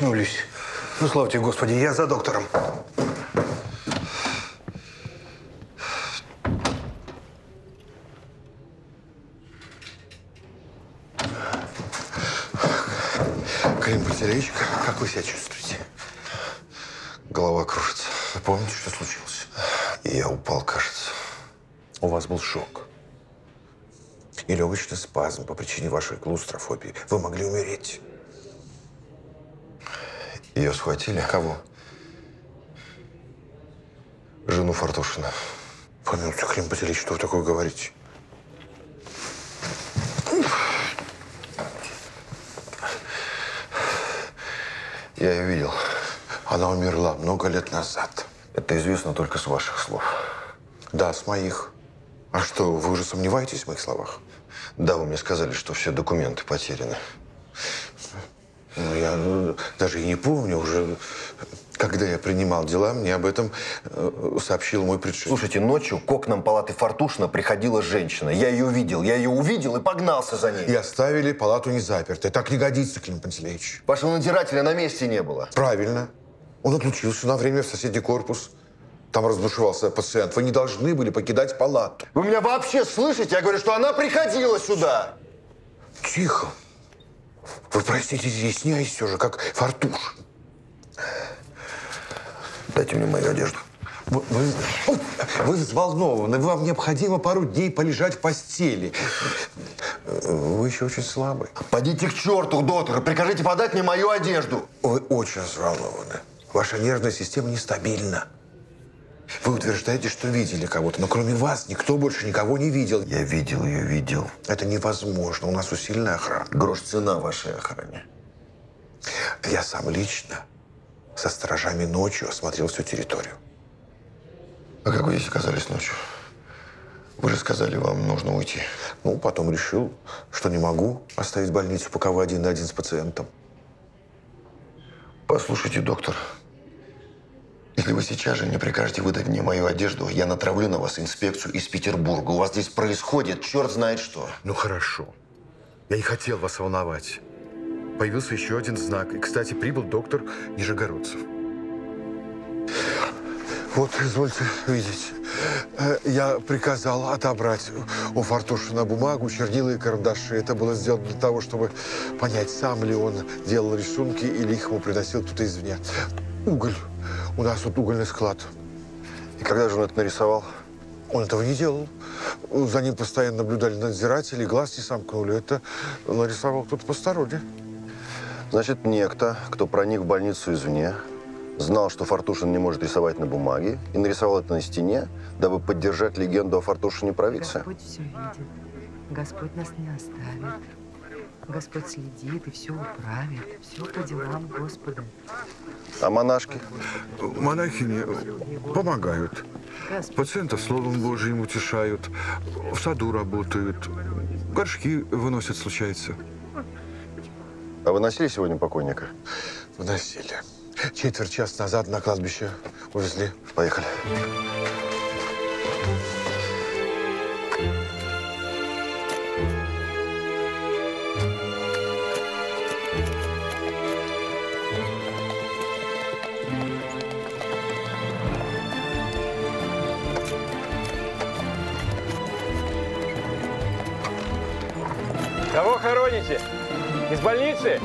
Очнулись. Ну, славьте Господи, я за доктором. Клим Пантелеич, как вы себя чувствуете? Голова кружится. Вы помните, что случилось? Я упал, кажется. У вас был шок. И легочный спазм по причине вашей клаустрофобии. Вы могли умереть. Ее схватили? Кого? Жену Фартушина. Помилуйте, Клим Пантелеич, что вы такое говорите? Я ее видел. Она умерла много лет назад. Это известно только с ваших слов. Да, с моих. А что, вы уже сомневаетесь в моих словах? Да, вы мне сказали, что все документы потеряны. Ну, я ну, даже и не помню уже. Когда я принимал дела, мне об этом э, сообщил мой предшественник. Слушайте, ночью к окнам палаты Фартушина приходила женщина. Я ее видел. Я ее увидел и погнался за ней. И оставили палату не запертой. Так не годится, Клим Пантелеич. Вашего надзирателя на месте не было. Правильно. Он отлучился на время в соседний корпус. Там разбушевался пациент. Вы не должны были покидать палату. Вы меня вообще слышите? Я говорю, что она приходила сюда. Тихо. Вы, простите, изъясняюсь все же, как Фартушин. Дайте мне мою одежду. Вы, вы, вы взволнованы, вам необходимо пару дней полежать в постели. Вы еще очень слабый. Пойдите к черту, доктор, прикажите подать мне мою одежду. Вы очень взволнованы. Ваша нервная система нестабильна. Вы утверждаете, что видели кого-то, но кроме вас никто больше никого не видел. Я видел ее, видел. Это невозможно. У нас усиленная охрана. Грош цена вашей охране. Я сам лично со сторожами ночью осмотрел всю территорию. А как вы здесь оказались ночью? Вы же сказали, вам нужно уйти. Ну, потом решил, что не могу оставить больницу, пока вы один на один с пациентом. Послушайте, доктор, если вы сейчас же не прикажете выдать мне мою одежду, я натравлю на вас инспекцию из Петербурга. У вас здесь происходит черт знает что. Ну, хорошо. Я не хотел вас волновать. Появился еще один знак. И, кстати, прибыл доктор Нижегородцев. Вот, извольте видеть. Э, Я приказал отобрать у Фартушина бумагу, чернила и карандаши. Это было сделано для того, чтобы понять, сам ли он делал рисунки или их ему приносил кто-то извне. Уголь. У нас тут угольный склад. И когда же он это нарисовал? Он этого не делал. За ним постоянно наблюдали надзиратели, глаз не сомкнули. Это нарисовал кто-то посторонний. Значит, некто, кто проник в больницу извне, знал, что Фартушин не может рисовать на бумаге, и нарисовал это на стене, дабы поддержать легенду о Фартушине провидца. Господь все видит. Господь нас не оставит. Господь следит и все управит. Все по делам Господа. А монашки? Монахини помогают. Пациентов Словом Божьим утешают, в саду работают, горшки выносят, случается. А вы носили сегодня покойника? Выносили. Четверть часа назад на кладбище увезли. Поехали. Кого хороните? Из больницы?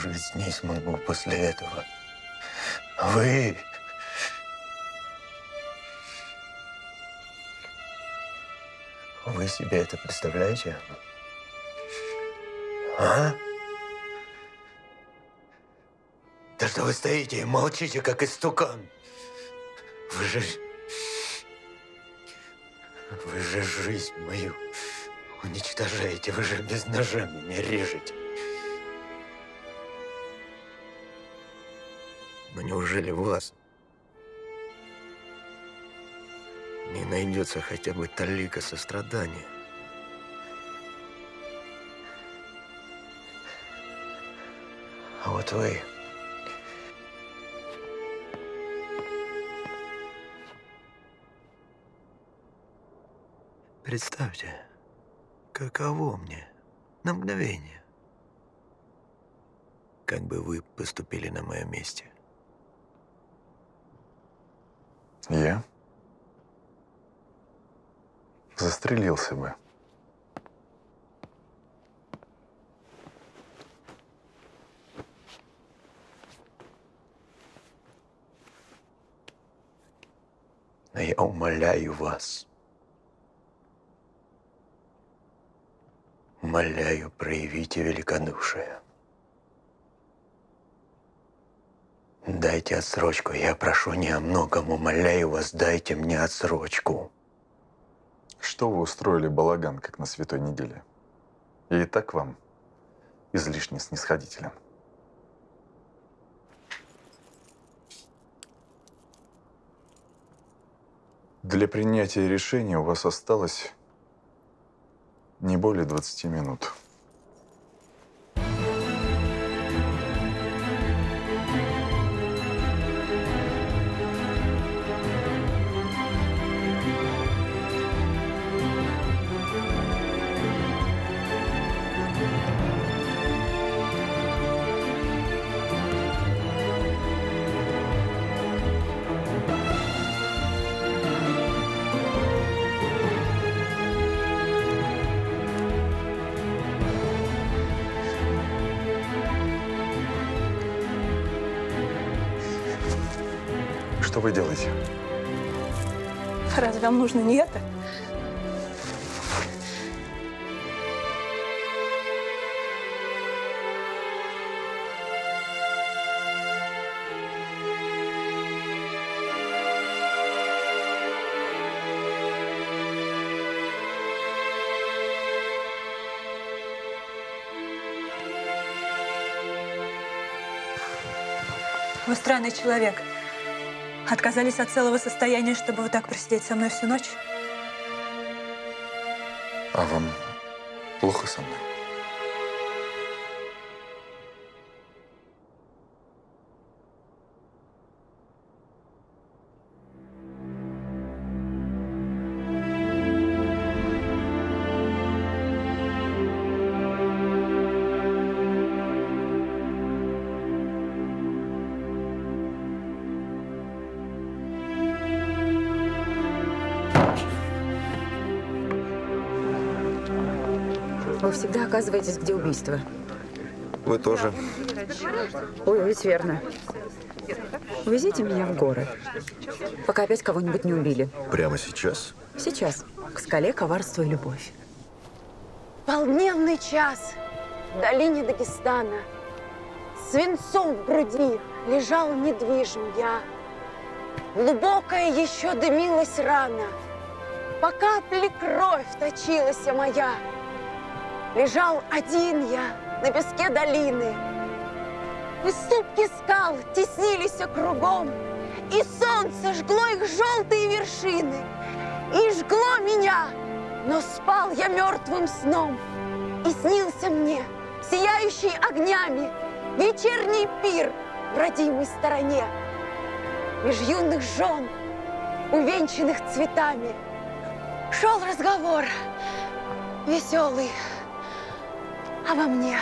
Жить с ней смогу после этого? Вы... Вы себе это представляете? А? Да что вы стоите и молчите, как истукан? Вы же... Вы же жизнь мою уничтожаете, вы же без ножа меня режете. Но неужели у вас не найдется хотя бы талика сострадания? А вот вы... Представьте, каково мне на мгновение как бы вы поступили на моем месте? Я? Застрелился бы. Но я умоляю вас, умоляю, проявите великодушие. Дайте отсрочку. Я прошу не о многом. Умоляю вас, дайте мне отсрочку. Что вы устроили балаган, как на святой неделе? И так вам излишне снисходителен. Для принятия решения у вас осталось не более 20 минут. Вы делаете? Разве вам нужно не это? Вы странный человек. Отказались от целого состояния, чтобы вот так просидеть со мной всю ночь? А вам плохо со мной? Оказываетесь, где убийство. Вы тоже. Ой, ведь верно. Увезите меня в горы, пока опять кого-нибудь не убили. Прямо сейчас? Сейчас. К скале коварство и любовь. Полдневный час в долине Дагестана. Свинцом в груди лежал недвижим я. Глубокая еще дымилась рана. По капле кровь точилась моя. Лежал один я на песке долины. Уступки скал теснились кругом, И солнце жгло их желтые вершины. И жгло меня, но спал я мертвым сном. И снился мне, сияющий огнями, Вечерний пир в родимой стороне. Меж юных жен, увенчанных цветами, Шел разговор веселый обо мне.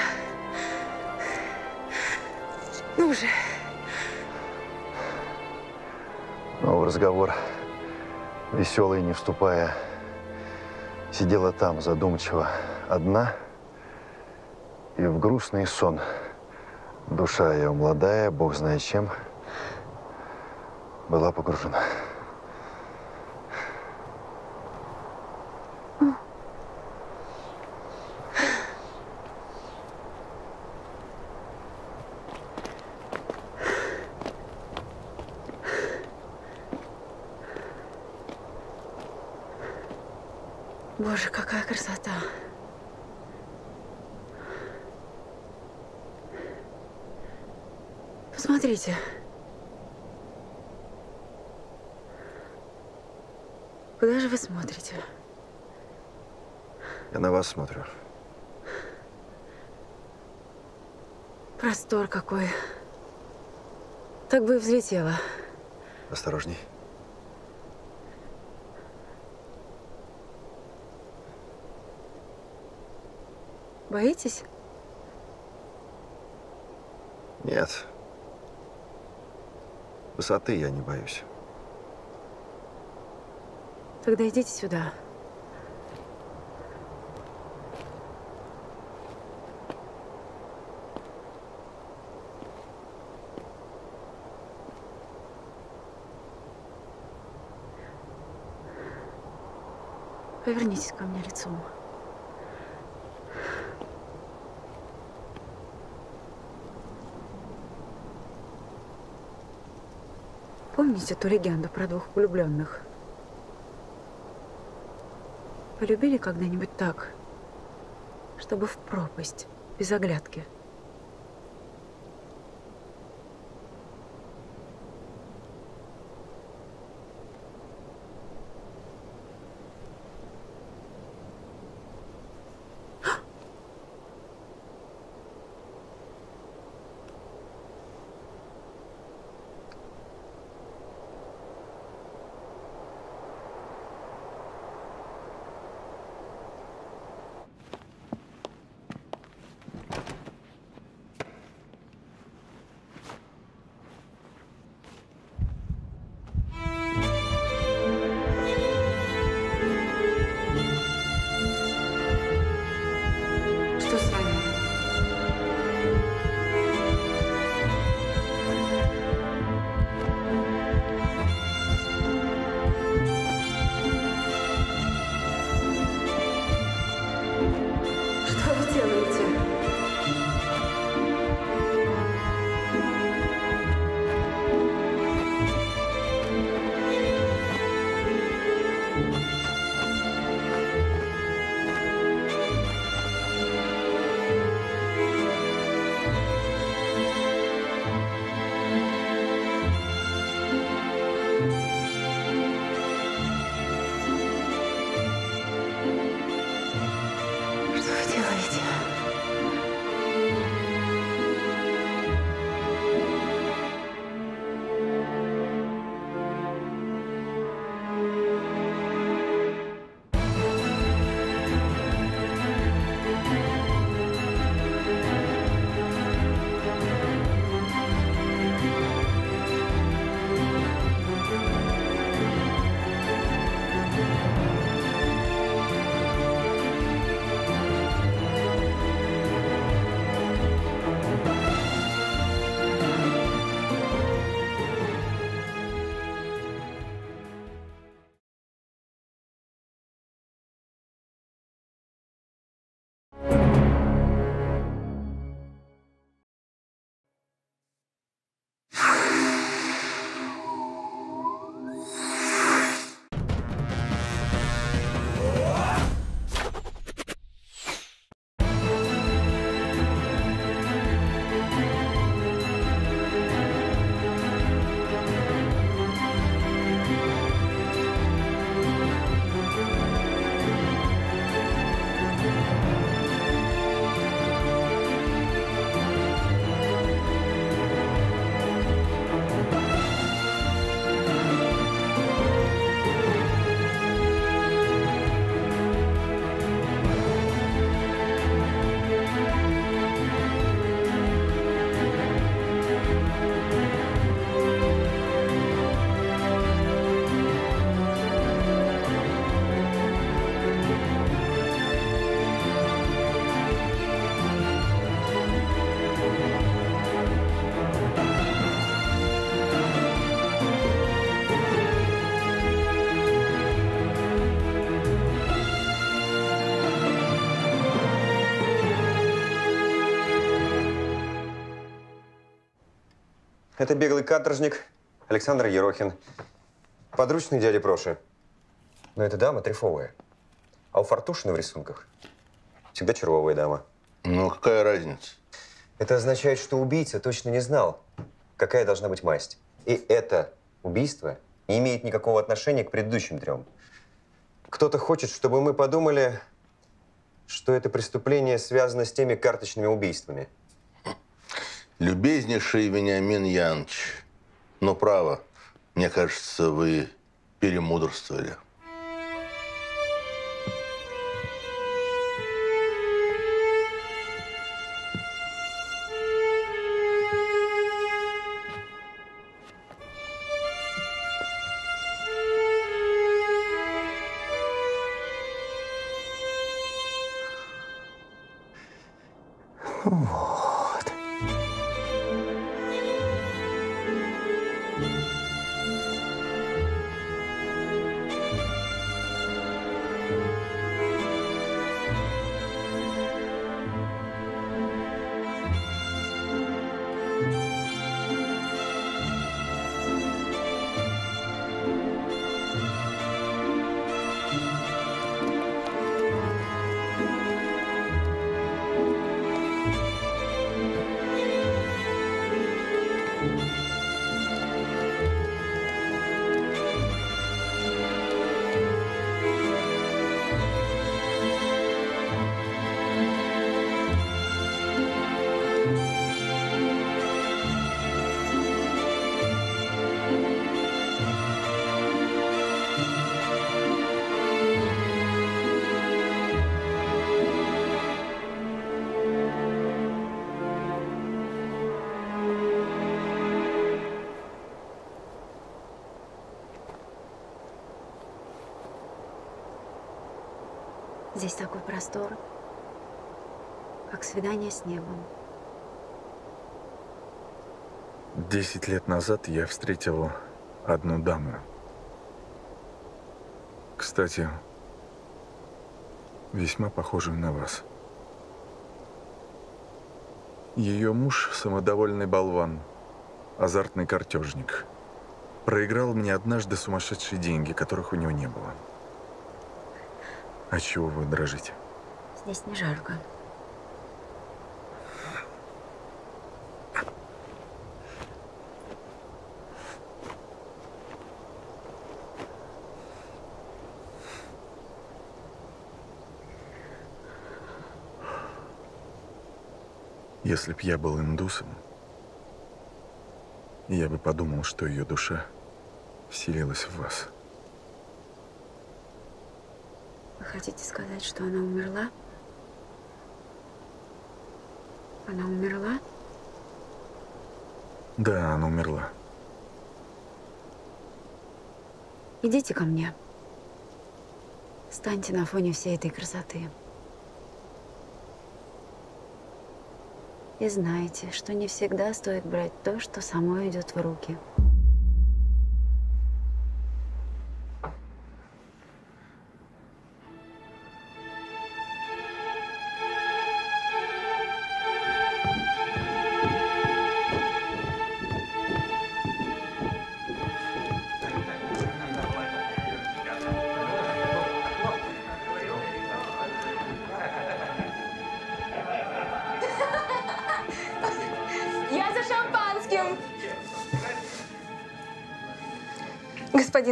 Ну же, Но в разговор, веселый, не вступая, сидела там задумчиво одна, и в грустный сон душа ее молодая, бог знает чем, была погружена. Боже, какая красота. Посмотрите. Куда же вы смотрите? Я на вас смотрю. Простор какой. Так бы и взлетела. Осторожней. Боитесь? Нет. Высоты я не боюсь. Тогда идите сюда. Повернитесь ко мне лицом. Помните ту легенду про двух влюбленных? Полюбили когда-нибудь так, чтобы в пропасть, без оглядки? Это беглый каторжник Александр Ерохин. Подручный дяди Проши. Но эта дама трефовая. А у Фартушина в рисунках всегда червовая дама. Ну, какая разница? Это означает, что убийца точно не знал, какая должна быть масть. И это убийство не имеет никакого отношения к предыдущим трем. Кто-то хочет, чтобы мы подумали, что это преступление связано с теми карточными убийствами. Любезнейший Вениамин Янович, но право, мне кажется, вы перемудрствовали. Свидание с небом. Десять лет назад я встретил одну даму. Кстати, весьма похожую на вас. Ее муж – самодовольный болван, азартный картежник. Проиграл мне однажды сумасшедшие деньги, которых у него не было. А чего вы дрожите? Здесь не жарко. Если б я был индусом, я бы подумал, что ее душа вселилась в вас. Вы хотите сказать, что она умерла? Она умерла? Да, она умерла. Идите ко мне. Станьте на фоне всей этой красоты. И знайте, что не всегда стоит брать то, что само идет в руки.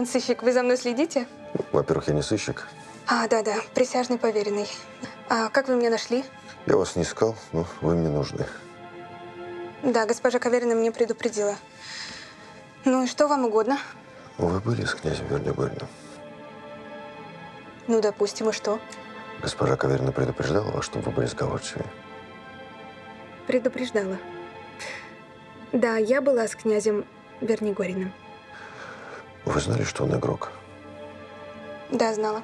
Сыщик, вы за мной следите? Во-первых, я не сыщик. А, да-да, присяжный поверенный. А как вы меня нашли? Я вас не искал, но вы мне нужны. Да, госпожа Каверина меня предупредила. Ну и что вам угодно? Вы были с князем Вернигориным? Ну, допустим, и что? Госпожа Каверина предупреждала вас, чтобы вы были сговорчивее. Предупреждала. Да, я была с князем Вернигориным. Вы знали, что он игрок? Да, знала.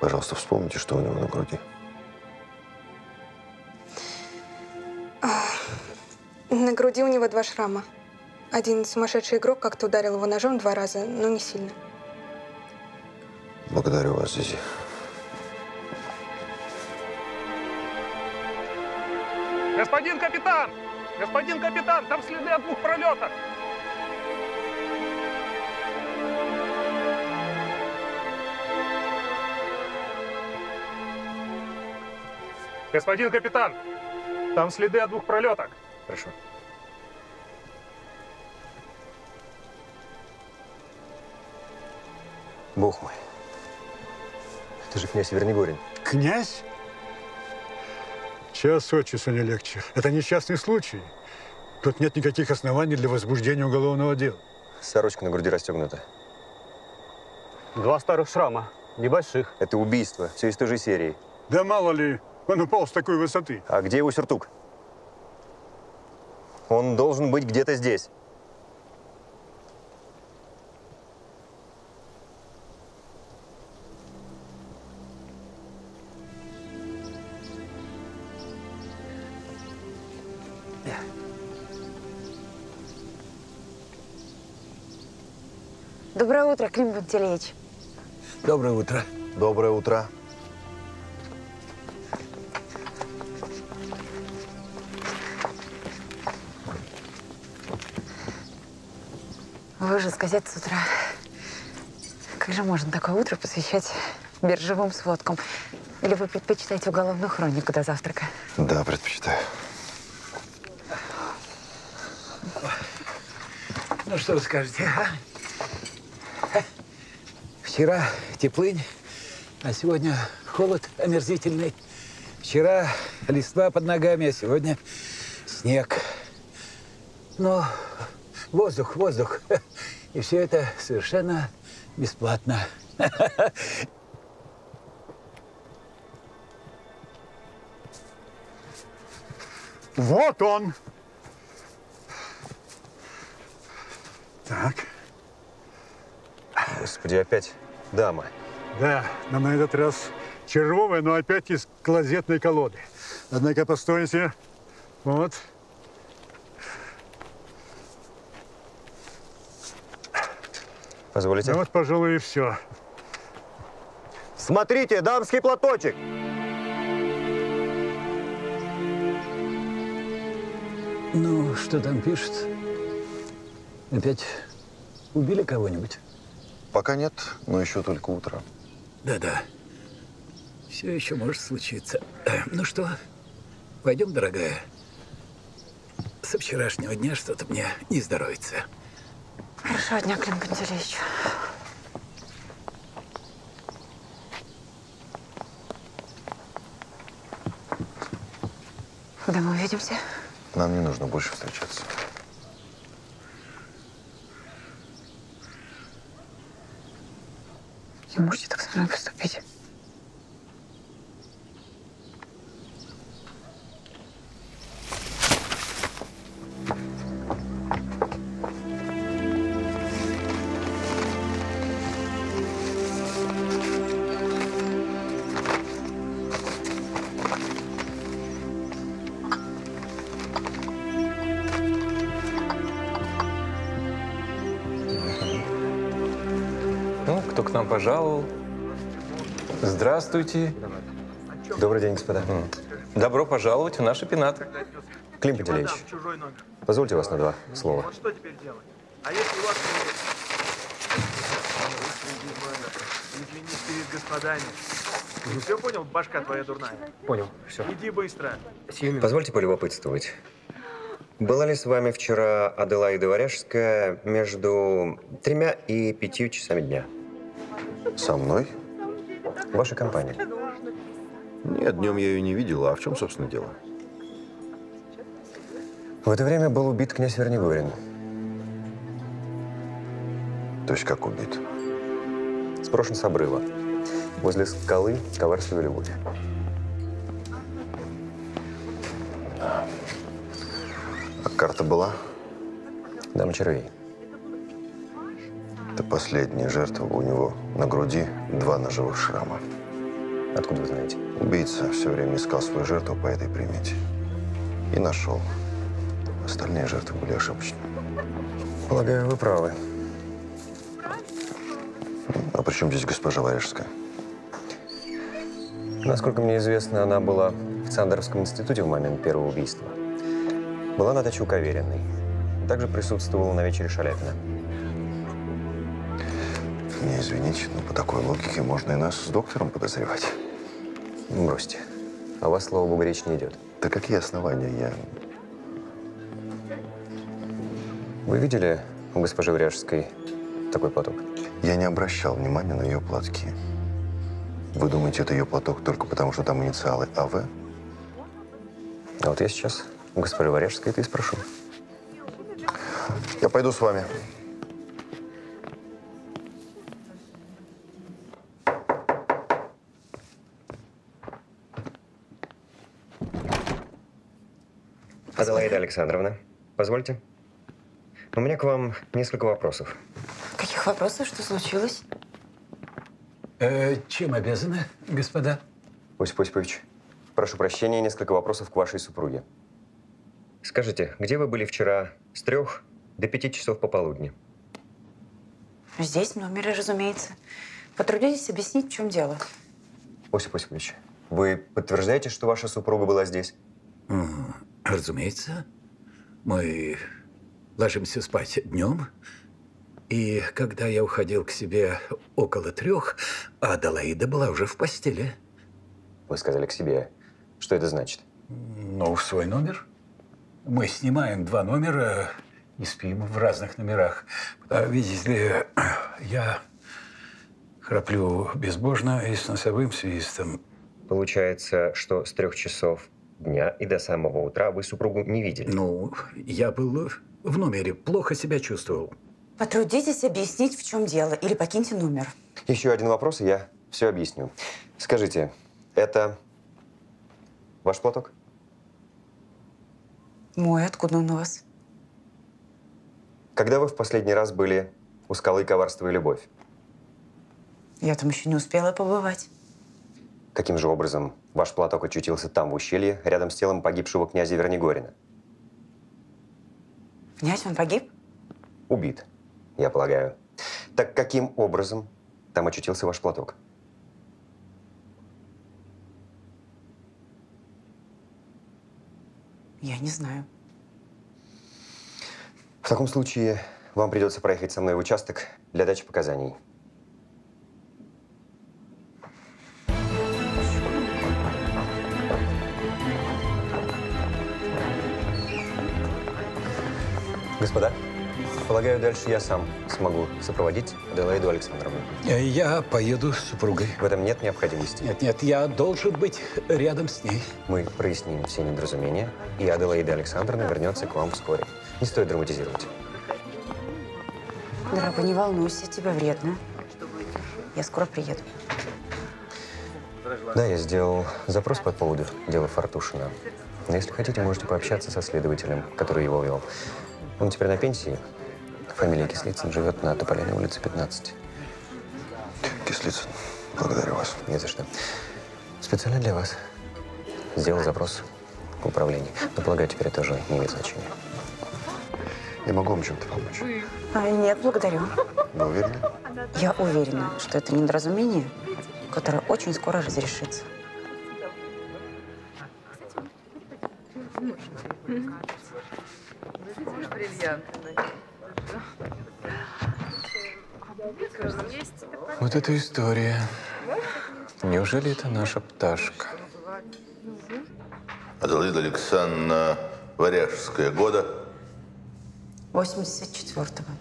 Пожалуйста, вспомните, что у него на груди. А, на груди у него два шрама. Один сумасшедший игрок как-то ударил его ножом два раза, но не сильно. Благодарю вас, Зизи. Господин капитан! Господин капитан, там следы от двух пролетов! Господин капитан, там следы от двух пролеток. Хорошо. Бог мой. Это же князь Вернигорин. Князь? Час от часу не легче. Это несчастный случай. Тут нет никаких оснований для возбуждения уголовного дела. Сорочка на груди расстегнута. Два старых шрама, небольших. Это убийство. Все из той же серии. Да мало ли, он упал с такой высоты. А где его сюртук? Он должен быть где-то здесь. Доброе утро, Клим Пантелеич. Доброе утро. Доброе утро. Вы же с газет с утра. Как же можно такое утро посвящать биржевым сводкам? Или вы предпочитаете уголовную хронику до завтрака? Да, предпочитаю. Ну, что вы скажете, а? Вчера теплынь, а сегодня холод омерзительный. Вчера листва под ногами, а сегодня снег. Но воздух, воздух. (laughs) И все это совершенно бесплатно. (laughs) Вот он. Так. Господи, опять дама. Да, но на этот раз червовая, но опять из клозетной колоды. Однако постойте. Вот. Позволите? Ну вот, пожалуй, и все. Смотрите, дамский платочек. Ну, что там пишет? Опять убили кого-нибудь? Пока нет, но еще только утро. Да-да. Все еще может случиться. (clears throat) Ну что, пойдем, дорогая? Со вчерашнего дня что-то мне не здоровится. Хорошего дня, Клим Пантелеич. Когда мы увидимся? Нам не нужно больше встречаться. Не можете так со мной поступить. Пожаловал? Здравствуйте. Добрый день, господа. Добро пожаловать в наши пенаты. Клим Пантелеич, позвольте вас на два слова. Вот что теперь делать? А если у вас Извинись перед господами. Ты все понял, башка твоя дурная? Понял, все. Иди быстро. Позвольте полюбопытствовать. Была ли с вами вчера Аделаида Варяжская между тремя и пятью часами дня? Со мной? Ваша компания. Нет, днем я ее не видел. А в чем, собственно, дело? В это время был убит князь Вернигорин. То есть как убит? Сброшен с обрыва. Возле скалы коварство и любовь. А карта была? Дам червей. Это последняя жертва у него на груди два ножевых шрама. Откуда вы знаете? Убийца все время искал свою жертву по этой примете. И нашел. Остальные жертвы были ошибочными. Полагаю, вы правы. А при чем здесь госпожа Варяжская? Насколько мне известно, она была в Цандеровском институте в момент первого убийства. Была на даче у Кавериной. Также присутствовала на вечере Шаляпина. Не извините, но по такой логике можно и нас с доктором подозревать. Бросьте. А вас, слава богу, речь не идет. Да какие основания? Я... Вы видели у госпожи Вряжской такой платок? Я не обращал внимания на ее платки. Вы думаете, это ее платок только потому, что там инициалы АВ? А вот я сейчас у госпожи Варяжской это и спрошу. Я пойду с вами. Аделаида Александровна, позвольте. У меня к вам несколько вопросов. Каких вопросов? Что случилось? Э, чем обязаны, господа? Осип Осипович, прошу прощения, несколько вопросов к вашей супруге. Скажите, где вы были вчера с трех до пяти часов пополудни? Здесь, в номере, разумеется. Потрудитесь объяснить, в чем дело. Осип Осипович, вы подтверждаете, что ваша супруга была здесь? Разумеется. Мы ложимся спать днем. И когда я уходил к себе около трех, Аделаида была уже в постели. Вы сказали к себе. Что это значит? Ну, в свой номер. Мы снимаем два номера и спим в разных номерах. А, видите ли, я храплю безбожно и с носовым свистом. Получается, что с трех часов дня и до самого утра вы супругу не видели? Ну, я был в номере, плохо себя чувствовал. Потрудитесь объяснить, в чем дело, или покиньте номер. Еще один вопрос, и я все объясню. Скажите, это ваш платок? Мой, откуда он у вас? Когда вы в последний раз были у скалы коварства и любовь? Я там еще не успела побывать. Каким же образом ваш платок очутился там, в ущелье, рядом с телом погибшего князя Вернигорина? Князь, он погиб? Убит, я полагаю. Так каким образом там очутился ваш платок? Я не знаю. В таком случае вам придется проехать со мной в участок для дачи показаний. Господа, полагаю, дальше я сам смогу сопроводить Аделаиду Александровну. Э, Я поеду с супругой. В этом нет необходимости. Нет, нет, я должен быть рядом с ней. Мы проясним все недоразумения, и Аделаида Александровна вернется к вам вскоре. Не стоит драматизировать. Дорогой, не волнуйся, тебе вредно. Я скоро приеду. Да, я сделал запрос по поводу дела Фартушина. Но если хотите, можете пообщаться со следователем, который его вел. Он теперь на пенсии. Фамилия Кислицын живет на Тополиной улице 15. Кислицын, благодарю вас. Не за что. Специально для вас. Сделал запрос в управлении. Но, полагаю, теперь это уже не имеет значения. Я могу вам чем-то помочь? А, нет, благодарю. Вы уверены? Я уверена, что это недоразумение, которое очень скоро разрешится. Вот эта история. Неужели это наша пташка? Аделаида Александровна Варяжская года. 84-го.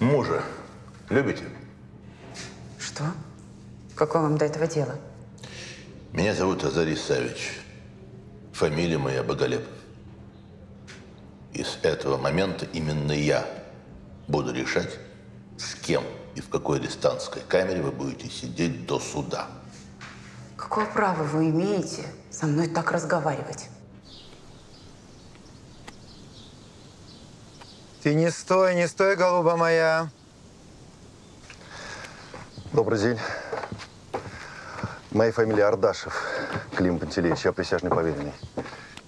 Мужа любите? Что? Какое вам до этого дело? Меня зовут Азарий Савич. Фамилия моя Боголеп. И с этого момента именно я буду решать, с кем и в какой арестантской камере вы будете сидеть до суда. Какое право вы имеете со мной так разговаривать? Ты не стой, не стой, голуба моя. Добрый день. Моя фамилия Ардашев, Клим Пантелеевич, я присяжный поверенный.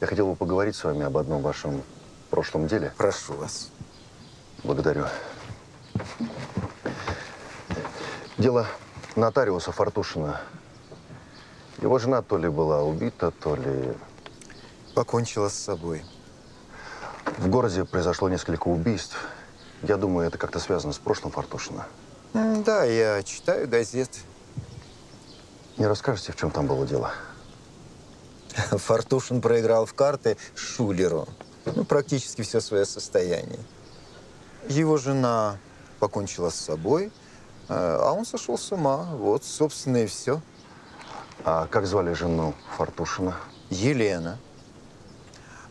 Я хотел бы поговорить с вами об одном вашем прошлом деле. Прошу вас. Благодарю. Дело нотариуса Фартушина. Его жена то ли была убита, то ли... Покончила с собой. В городе произошло несколько убийств. Я думаю, это как-то связано с прошлым Фартушина. Да, я читаю газет. Не расскажете, в чем там было дело? (laughs) Фартушин проиграл в карты Шулеру. Ну, практически все свое состояние. Его жена покончила с собой, э, а он сошел с ума. Вот, собственно, и все. А как звали жену Фартушина? Елена.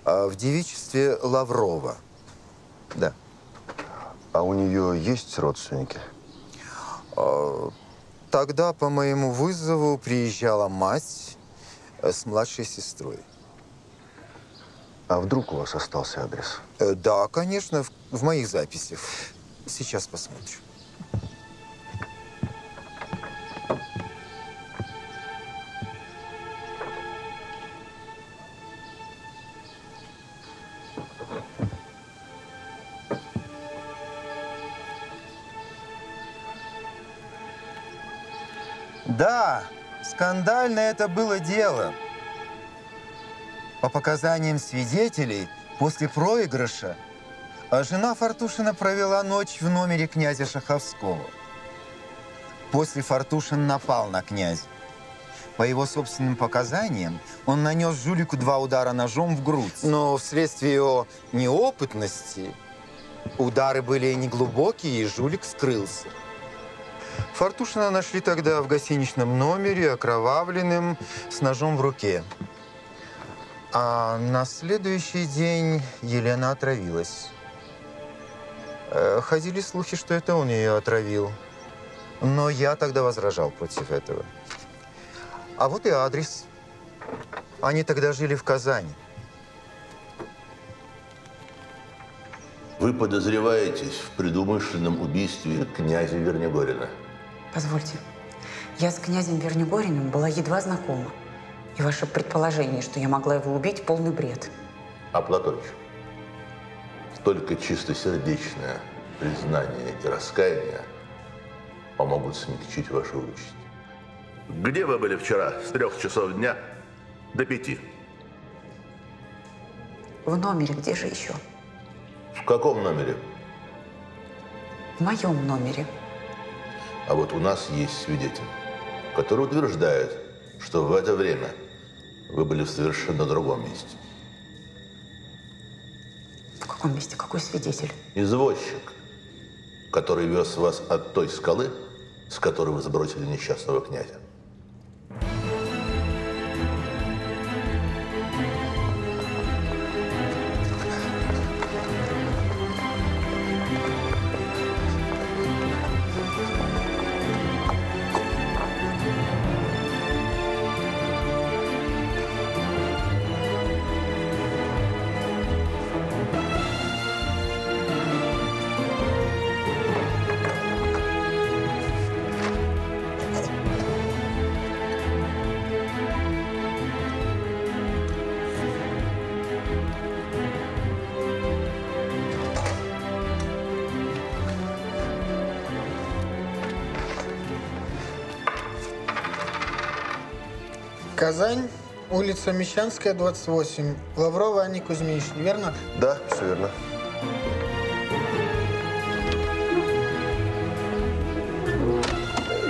А в девичестве Лаврова. Да. А у нее есть родственники? А, Тогда по моему вызову приезжала мать э, с младшей сестрой. А вдруг у вас остался адрес? Э, Да, конечно, в, в моих записях. Сейчас посмотрим. Да, скандальное это было дело. По показаниям свидетелей, после проигрыша а жена Фартушина провела ночь в номере князя Шаховского. После Фартушин напал на князя. По его собственным показаниям, он нанес жулику два удара ножом в грудь. Но вследствие его неопытности удары были неглубокие, и жулик скрылся. Фартушина нашли тогда в гостиничном номере, окровавленным, с ножом в руке. А на следующий день Елена отравилась. Э, Ходили слухи, что это он ее отравил. Но я тогда возражал против этого. А вот и адрес. Они тогда жили в Казани. Вы подозреваетесь в предумышленном убийстве князя Вернигорина. Позвольте, я с князем Вернигориным была едва знакома. И ваше предположение, что я могла его убить, полный бред. А Платоныч, только чистосердечное признание и раскаяние помогут смягчить вашу участь. Где вы были вчера с трех часов дня до пяти? В номере, где же еще? В каком номере? В моем номере. А вот у нас есть свидетель, который утверждает, что в это время вы были в совершенно другом месте. В каком месте? Какой свидетель? Извозчик, который вез вас от той скалы, с которой вы сбросили несчастного князя. Улица Мещанская, 28. Лаврова Анне Кузьминичне, верно? Да, все верно.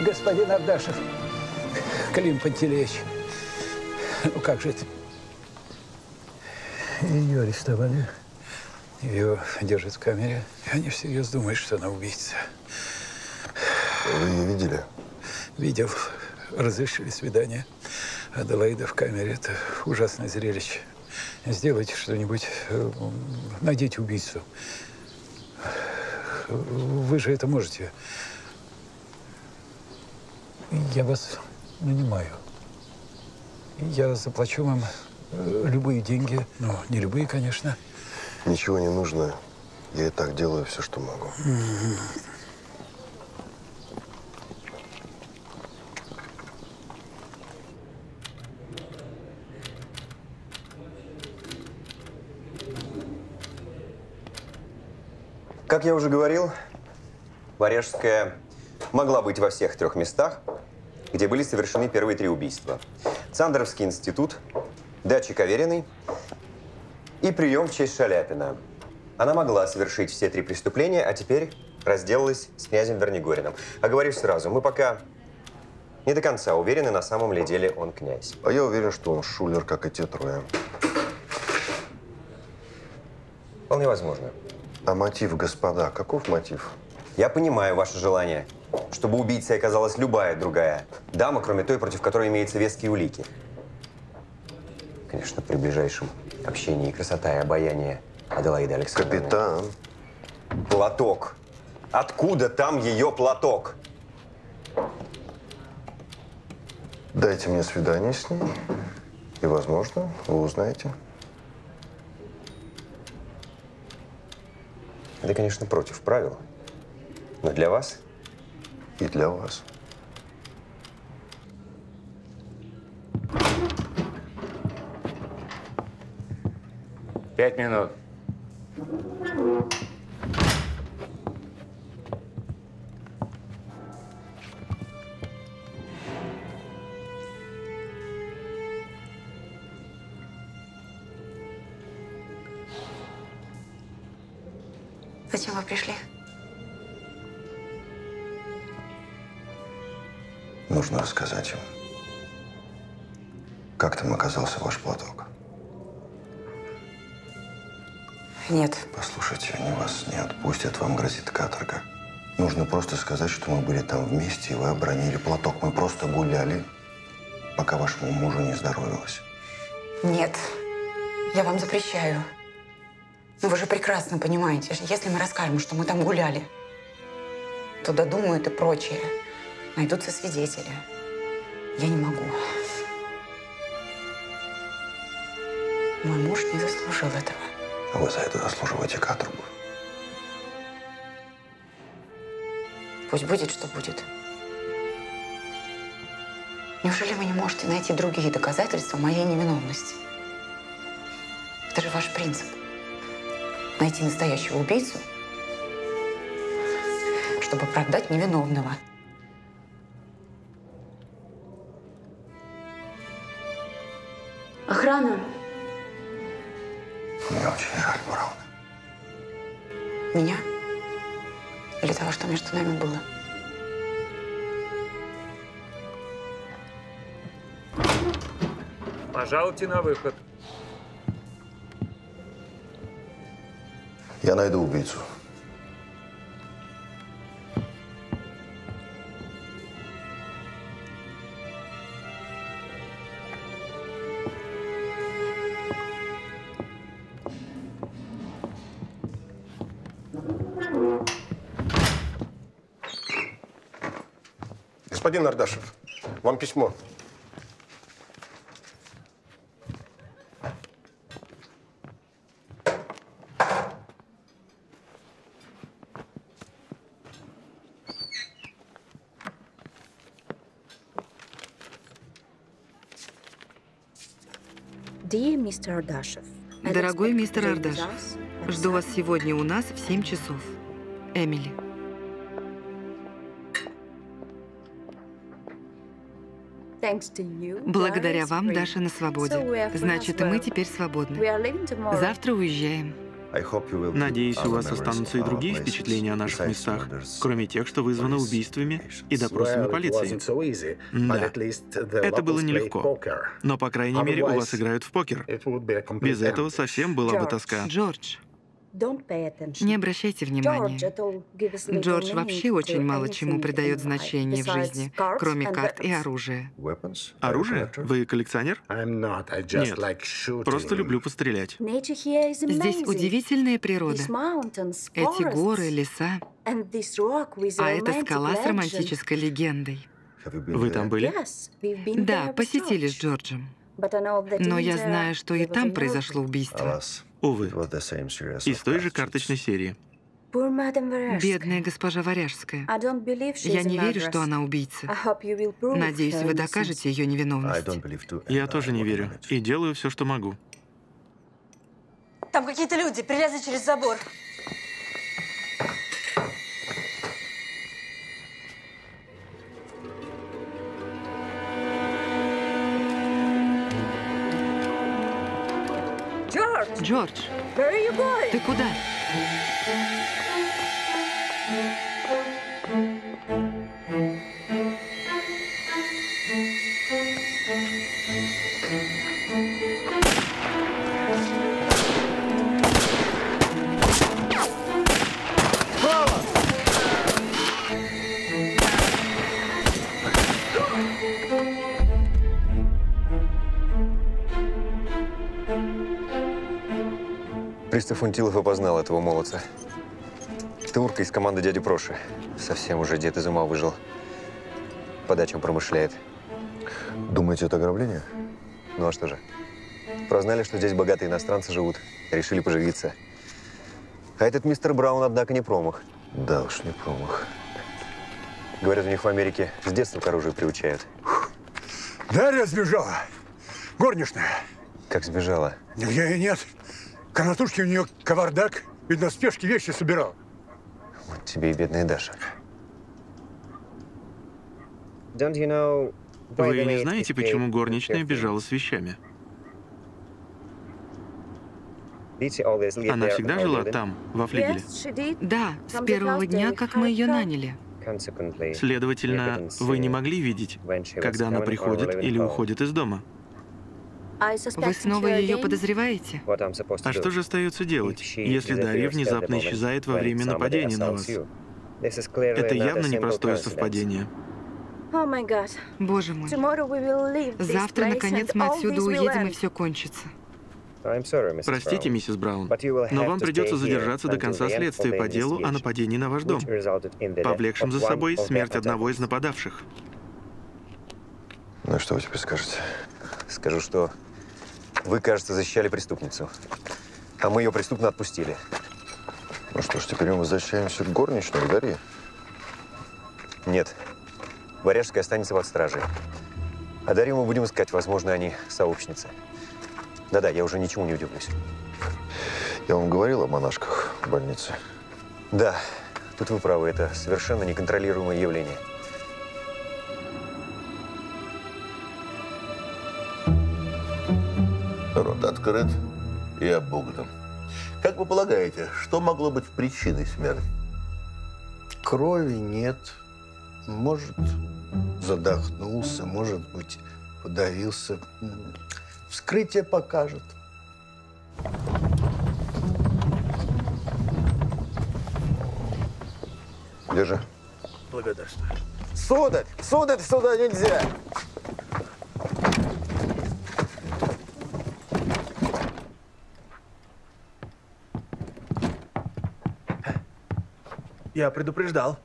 Господин Ардашев, Клим Пантелеич, ну как же это? Ее арестовали, ее держат в камере, и они всерьез думают, что она убийца. Вы ее видели? Видел, разрешили свидание. Аделаида в камере. Это ужасное зрелище. Сделайте что-нибудь, э, найдите убийцу. Вы же это можете. Я вас нанимаю. Я заплачу вам э, любые деньги. Ну, не любые, конечно. Ничего не нужно. Я и так делаю все, что могу. Как я уже говорил, Варяжская могла быть во всех трех местах, где были совершены первые три убийства. Цандровский институт, дача Кавериной и прием в честь Шаляпина. Она могла совершить все три преступления, а теперь разделалась с князем Вернигориным. А говорю сразу, мы пока не до конца уверены, на самом ли деле он князь. А я уверен, что он шулер, как и те трое. Вполне возможно. А мотив, господа, каков мотив? Я понимаю ваше желание, чтобы убийцей оказалась любая другая дама, кроме той, против которой имеются веские улики. Конечно, при ближайшем общении красота и обаяние Аделаиды Александровны. Капитан. Платок. Откуда там ее платок? Дайте мне свидание с ней, и, возможно, вы узнаете. Это, конечно, против правил. Но для вас и для вас. Пять минут. Вы пришли? Нужно рассказать им, как там оказался ваш платок. Нет. Послушайте, они вас не отпустят, вам грозит каторга. Нужно просто сказать, что мы были там вместе, и вы обронили платок. Мы просто гуляли, пока вашему мужу не здоровилось. Нет. Я вам запрещаю. Ну, Вы же прекрасно понимаете, если мы расскажем, что мы там гуляли, то додумают и прочее. Найдутся свидетели. Я не могу. Мой муж не заслужил этого. А вы за это заслуживаете каторгу. Пусть будет, что будет. Неужели вы не можете найти другие доказательства моей невиновности? Это же ваш принцип. Найти настоящего убийцу, чтобы оправдать невиновного. Охрана. Мне очень жаль, Браун. Меня? Или того, что между нами было? Пожалуйте на выход. Я найду убийцу. Господин Ардашев, вам письмо. Ardashev, I Дорогой мистер Ардашев, жду вас сегодня у нас в 7 часов. Эмили. Благодаря вам. Даша на свободе. Значит, мы теперь свободны. Завтра уезжаем. Надеюсь, у вас останутся и другие впечатления о наших местах, кроме тех, что вызваны убийствами и допросами полиции. Да, это было нелегко. Но, по крайней мере, у вас играют в покер. Без этого совсем была бы тоска. Джордж. Не обращайте внимания. Джордж вообще очень мало чему придает значение в жизни, кроме карт и оружия. Оружие? Вы коллекционер? Нет, просто люблю пострелять. Здесь удивительная природа. Эти горы, леса, а эта скала с романтической легендой. Вы там были? Да, посетили с. Джорджем. Но я знаю, что и там произошло убийство. Увы. Из той же карточной серии. Бедная госпожа Варяжская. Я не верю, что она убийца. Надеюсь, вы докажете ее невиновность. Я тоже не верю. И делаю все, что могу. Там какие-то люди перелезли через забор. Джордж, where are you going? ты куда? Пристав Унтилов опознал этого молодца. Турка из команды дяди Проши. Совсем уже дед из ума выжил. По дачам промышляет. Думаете, это ограбление? Ну а что же? Прознали, что здесь богатые иностранцы живут. Решили поживиться. А этот мистер Браун, однако, не промах. Да уж, не промах. Говорят, у них в Америке с детства к оружию приучают. Дарья сбежала. Горничная. Как сбежала? Нигде и нет. Конотушки у нее кавардак. Видно, в спешке вещи собирал. Вот тебе и бедная Даша. Вы не знаете, почему горничная бежала с вещами? Она всегда жила там, во флигеле? Да, с первого дня, как мы ее наняли. Следовательно, вы не могли видеть, когда она приходит или уходит из дома? Вы снова ее подозреваете? А что же остается делать, если Дарья внезапно исчезает во время нападения на вас? Это явно непростое совпадение. Боже мой. Завтра, наконец, мы отсюда уедем, и все кончится. Простите, миссис Браун, но вам придется задержаться до конца следствия по делу о нападении на ваш дом, повлекшем за собой смерть одного из нападавших. Ну что вы теперь скажете? Скажу, что вы, кажется, защищали преступницу, а мы ее преступно отпустили. Ну что ж, теперь мы возвращаемся к горничной, Дарье? Нет. Варяжская останется под стражей. А Дарью мы будем искать. Возможно, они сообщницы. Да-да, я уже ничему не удивлюсь. Я вам говорил о монашках в больнице? Да, тут вы правы. Это совершенно неконтролируемое явление. Рот открыт и обуглен. Как вы полагаете, что могло быть причиной смерти? Крови нет. Может, задохнулся, может быть, подавился. Вскрытие покажет. Держи. Благодарствую. Сударь, сударь, сюда нельзя. Я предупреждал.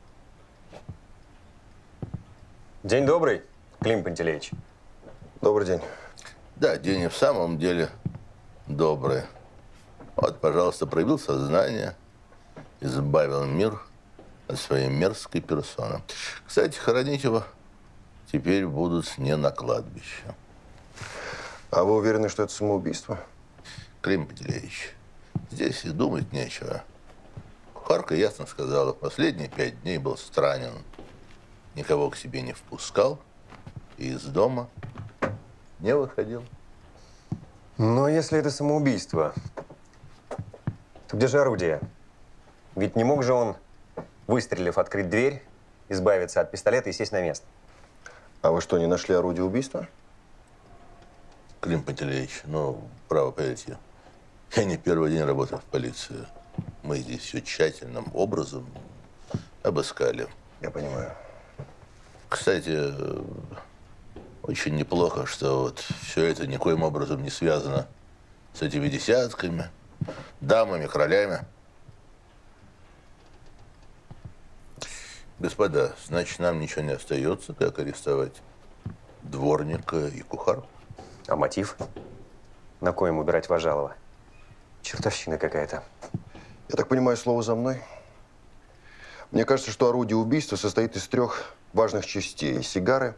День добрый, Клим Пантелеич. Добрый день. Да, день и в самом деле добрый. Вот, пожалуйста, проявил сознание, избавил мир от своей мерзкой персоны. Кстати, хоронить его теперь будут не на кладбище. А вы уверены, что это самоубийство? Клим Пантелеич, здесь и думать нечего. Кухарка ясно сказала, последние пять дней был странен. Никого к себе не впускал и из дома не выходил. Но если это самоубийство, то где же орудие? Ведь не мог же он, выстрелив, открыть дверь, избавиться от пистолета и сесть на место. А вы что, не нашли орудие убийства? Клим Пантелеич, ну, право поверьте, я не первый день работаю в полиции. Мы здесь все тщательным образом обыскали. Я понимаю. Кстати, очень неплохо, что вот все это никоим образом не связано с этими десятками, дамами, королями. Господа, значит, нам ничего не остается, как арестовать дворника и кухарку. А мотив? На коем убирать Вожалова? Чертовщина какая-то. Я так понимаю, слово за мной? Мне кажется, что орудие убийства состоит из трех важных частей. Сигары,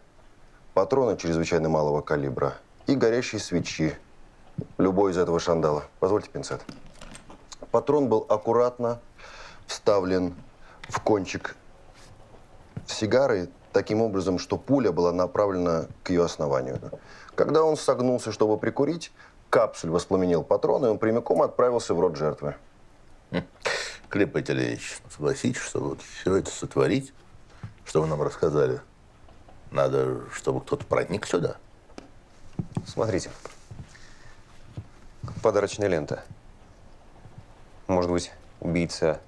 патроны чрезвычайно малого калибра и горящие свечи. Любой из этого шандала. Позвольте пинцет. Патрон был аккуратно вставлен в кончик сигары таким образом, что пуля была направлена к ее основанию. Когда он согнулся, чтобы прикурить, капсуль воспламенил патрон, и он прямиком отправился в рот жертвы. (laughs) Клим Пантелеич, согласитесь, что вот все это сотворить, что вы нам рассказали, надо, чтобы кто-то проник сюда. Смотрите. Подарочная лента. Может быть, убийца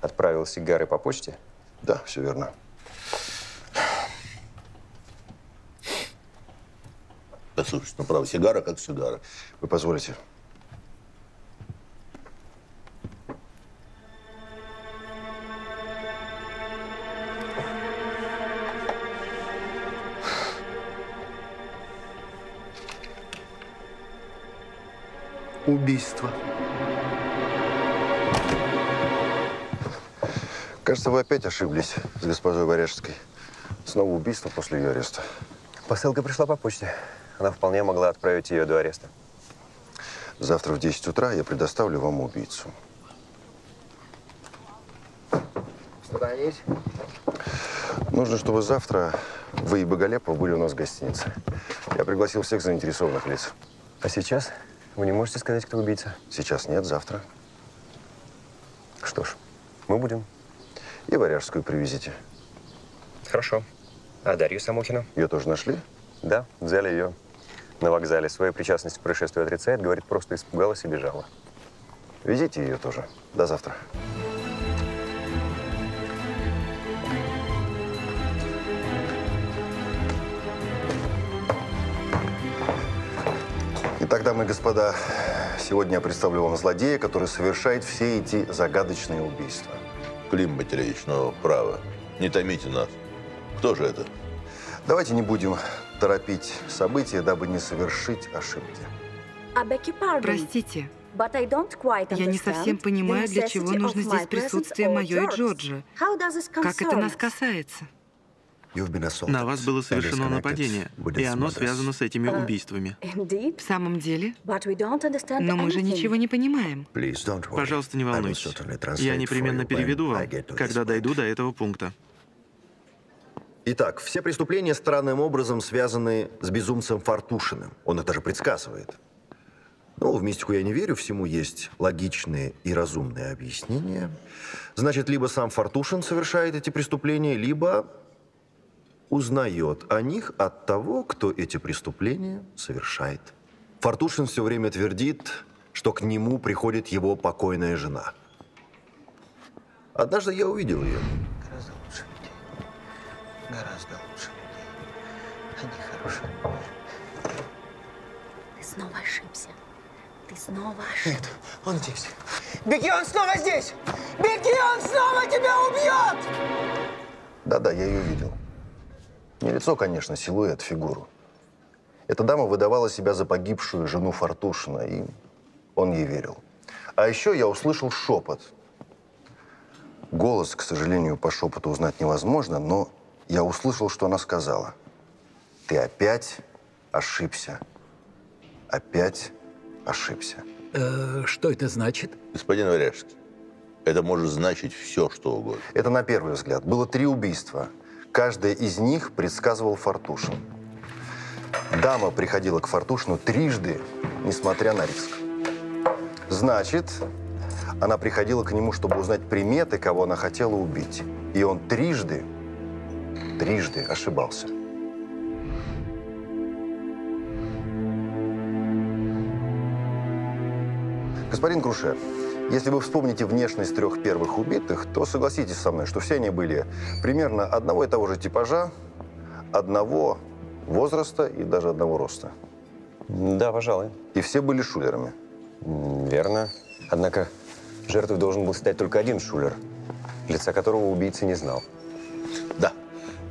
отправил сигары по почте? Да, все верно. Послушайте, ну, право, сигара как сигара. Вы позволите? Убийство. Кажется, вы опять ошиблись с госпожой Варяжской. Снова убийство после ее ареста. Посылка пришла по почте. Она вполне могла отправить ее до ареста. Завтра в 10 утра я предоставлю вам убийцу. Что-то есть? Нужно, чтобы завтра вы и Боголепов были у нас в гостинице. Я пригласил всех заинтересованных лиц. А сейчас Вы не можете сказать, кто убийца? Сейчас нет, завтра. Что ж, мы будем. И Варяжскую привезите. Хорошо. А Дарью Самохину? Ее тоже нашли? Да, взяли ее на вокзале. Свою причастность к происшествию отрицает, говорит, просто испугалась и бежала. Везите ее тоже. До завтра. Итак, дамы и господа, сегодня я представлю вам злодея, который совершает все эти загадочные убийства. Клим Матеревич, ну, право. Не томите нас. Кто же это? Давайте не будем торопить события, дабы не совершить ошибки. Простите, я не совсем понимаю, для чего нужно здесь присутствие мое и Джорджа. Как это нас касается? На вас было совершено нападение, и оно связано с этими убийствами. В самом деле? Но мы же ничего не понимаем. Пожалуйста, не волнуйтесь. Я непременно переведу вам, когда дойду до этого пункта. Итак, все преступления странным образом связаны с безумцем Фартушиным. Он их даже предсказывает. Ну, в мистику я не верю, всему есть логичные и разумные объяснения. Значит, либо сам Фартушин совершает эти преступления, либо узнает о них от того, кто эти преступления совершает. Фартушин все время твердит, что к нему приходит его покойная жена. Однажды я увидел ее. Гораздо лучше людей. Гораздо лучше людей. Они хорошие. Ты снова ошибся. Ты снова ошибся. Нет, он здесь. Беги, он снова здесь! Беги, он снова тебя убьет! Да-да, я ее видел. Не лицо, конечно, силуэт, фигуру. Эта дама выдавала себя за погибшую жену Фартушина, и он ей верил. А еще я услышал шепот. Голос, к сожалению, по шепоту узнать невозможно, но я услышал, что она сказала. Ты опять ошибся. Опять ошибся. Э, что это значит? Господин Варяжский, это может значить все, что угодно. Это на первый взгляд. Было три убийства. Каждое из них предсказывал Фартушин. Дама приходила к Фартушину трижды, несмотря на риск. Значит, она приходила к нему, чтобы узнать приметы, кого она хотела убить. И он трижды, трижды ошибался. Господин Круше, если вы вспомните внешность трех первых убитых, то согласитесь со мной, что все они были примерно одного и того же типажа, одного возраста и даже одного роста. Да, пожалуй. И все были шулерами. Верно. Однако жертвой должен был стать только один шулер, лица которого убийца не знал. Да,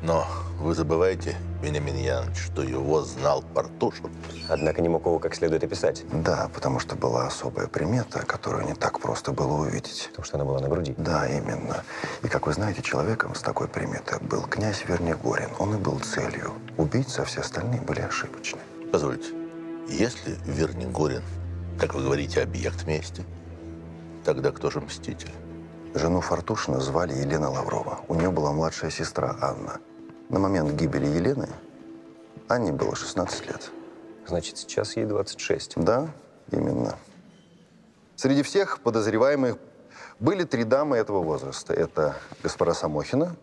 но вы забываете, Вениамин Янович, что его знал Партушин. Однако не мог его как следует описать. Да, потому что была особая примета, которую не так просто было увидеть. Потому что она была на груди. Да, именно. И, как вы знаете, человеком с такой приметой был князь Вернигорин. Он и был целью. Убийцы, а все остальные были ошибочны. Позвольте, если Вернигорин, как вы говорите, объект мести, тогда кто же мститель? Жену Фартушина звали Елена Лаврова. У нее была младшая сестра Анна. На момент гибели Елены Анне было 16 лет. Значит, сейчас ей 26. Да, именно. Среди всех подозреваемых были три дамы этого возраста. Это госпожа Самохина,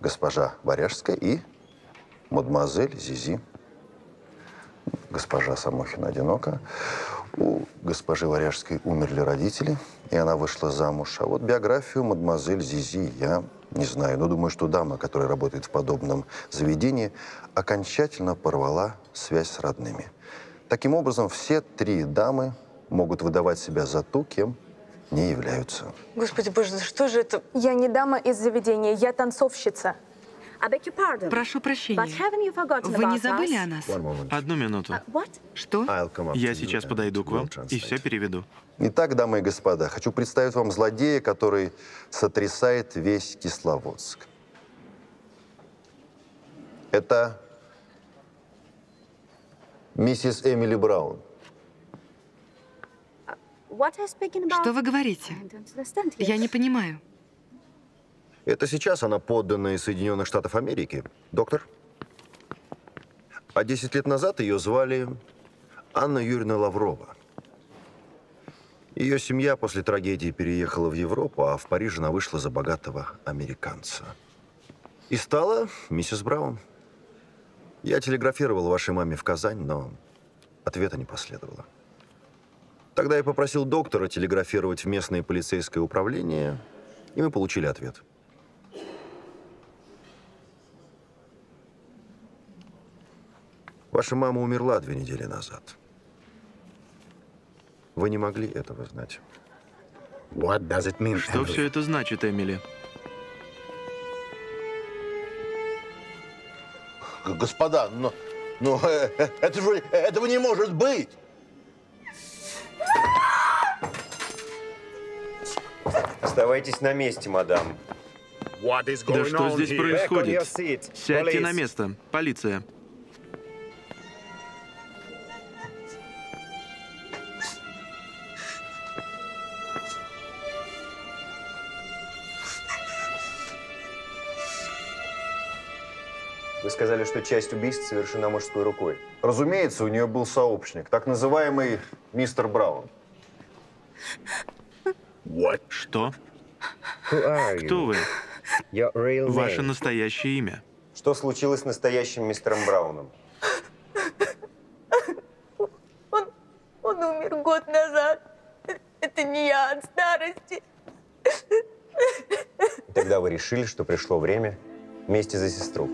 госпожа Варяжская и мадемуазель Зизи. Госпожа Самохина одинока. У госпожи Варяжской умерли родители, и она вышла замуж. А вот биографию мадемуазель Зизи я не знаю, но думаю, что дама, которая работает в подобном заведении, окончательно порвала связь с родными. Таким образом, все три дамы могут выдавать себя за ту, кем не являются. Господи боже, что же это? Я не дама из заведения, я танцовщица. Прошу прощения. Вы не забыли о нас? Одну минуту. Что? Я сейчас подойду к вам и все переведу. Итак, дамы и господа, хочу представить вам злодея, который сотрясает весь Кисловодск. Это миссис Эмили Браун. Что вы говорите? Я не понимаю. Это сейчас она подданная Соединенных Штатов Америки. Доктор? А 10 лет назад ее звали Анна Юрьевна Лаврова. Ее семья после трагедии переехала в Европу, а в Париж она вышла за богатого американца. И стала миссис Браун. Я телеграфировал вашей маме в Казань, но ответа не последовало. Тогда я попросил доктора телеграфировать в местное полицейское управление, и мы получили ответ. Ваша мама умерла две недели назад. Вы не могли этого знать. Что все это значит, Эмили? Господа, но, но э, э, это же, этого не может быть! Оставайтесь на месте, мадам. Да что здесь происходит? Сядьте на место. Полиция. Вы сказали, что часть убийств совершена мужской рукой. Разумеется, у нее был сообщник, так называемый мистер Браун. Что? Кто вы? Ваше настоящее имя. Что случилось с настоящим мистером Брауном? Он, он умер год назад. Это не я от старости. Тогда вы решили, что пришло время вместе за сестру.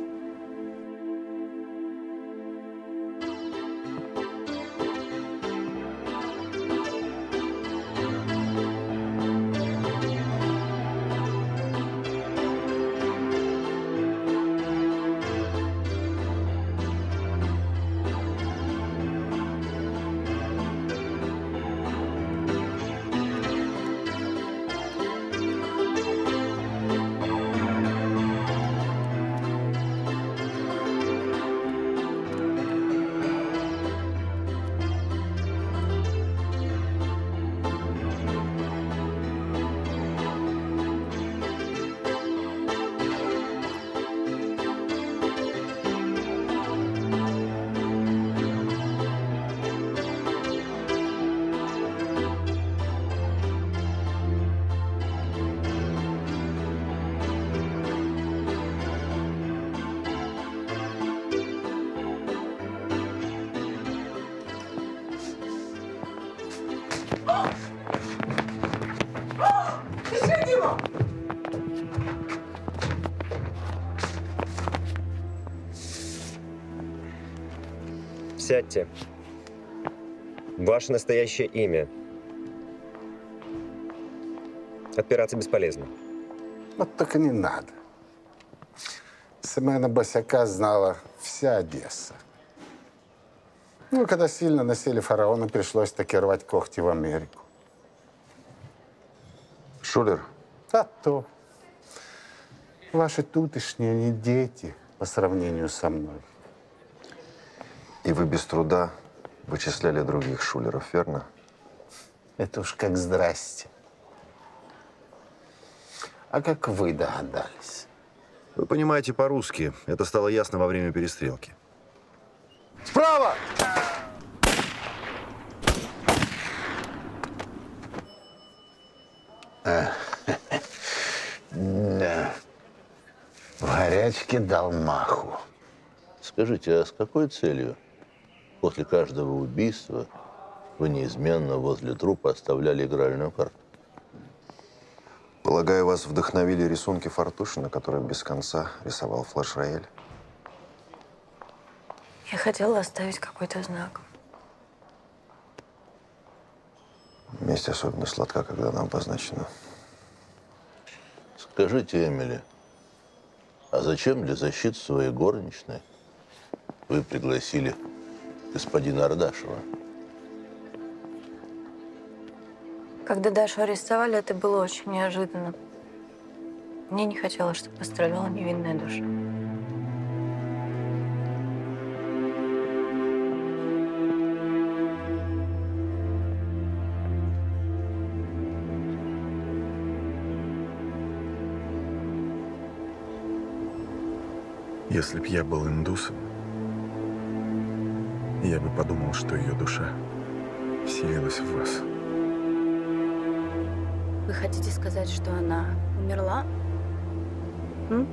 Ваше настоящее имя. Отпираться бесполезно. Вот так и не надо. Семена Босяка знала вся Одесса. Ну, когда сильно насели фараона, пришлось таки рвать когти в Америку. Шулер? А то. Ваши тутышние не дети по сравнению со мной. И вы без труда вычисляли других шулеров, верно? Это уж как здрасте. А как вы догадались? Вы понимаете по-русски. Это стало ясно во время перестрелки. Справа! А, (laughs) да. В горячке дал маху. Скажите, а с какой целью после каждого убийства вы неизменно возле трупа оставляли игральную карту? Полагаю, вас вдохновили рисунки Фартушина, который без конца рисовал флеш-рояль? Я хотела оставить какой-то знак. Месть особенно сладка, когда она обозначена. Скажите, Эмили, а зачем для защиты своей горничной вы пригласили господина Ардашева? Когда Дашу арестовали, это было очень неожиданно. Мне не хотелось, чтобы пострадала невинная душа. Если б я был индусом, я бы подумал, что ее душа вселилась в вас. Вы хотите сказать, что она умерла? М?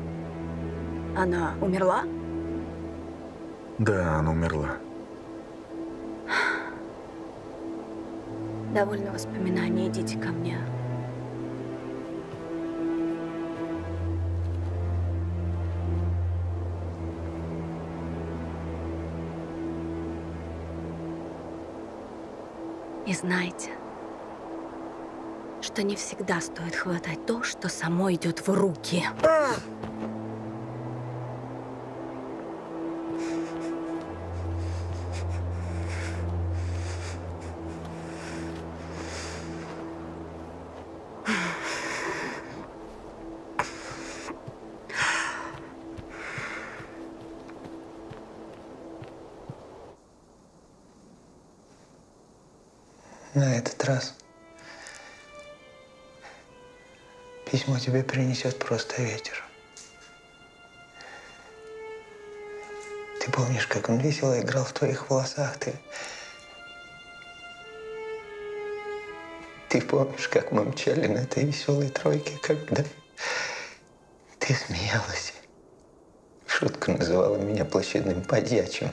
Она умерла? Да, она умерла. Довольно воспоминаний, идите ко мне. Знайте, что не всегда стоит хватать то, что само идет в руки. Тебе принесет просто ветер. Ты помнишь, как он весело играл в твоих волосах? Ты, ты помнишь, как мы мчали на этой веселой тройке, когда ты смеялась? Шутка называла меня площадным подьячим.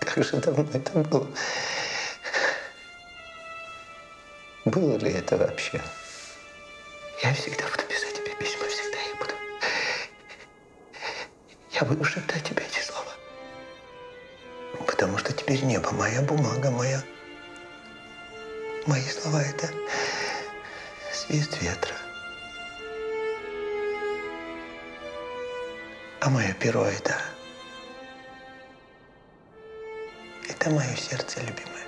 Как же давно это было? Было ли это вообще? Я всегда буду писать тебе письма, всегда их буду. Я буду шептать тебе эти слова. Потому что теперь небо моя бумага, моя. Мои слова — это свист ветра. А мое перо — это... Это мое сердце любимое.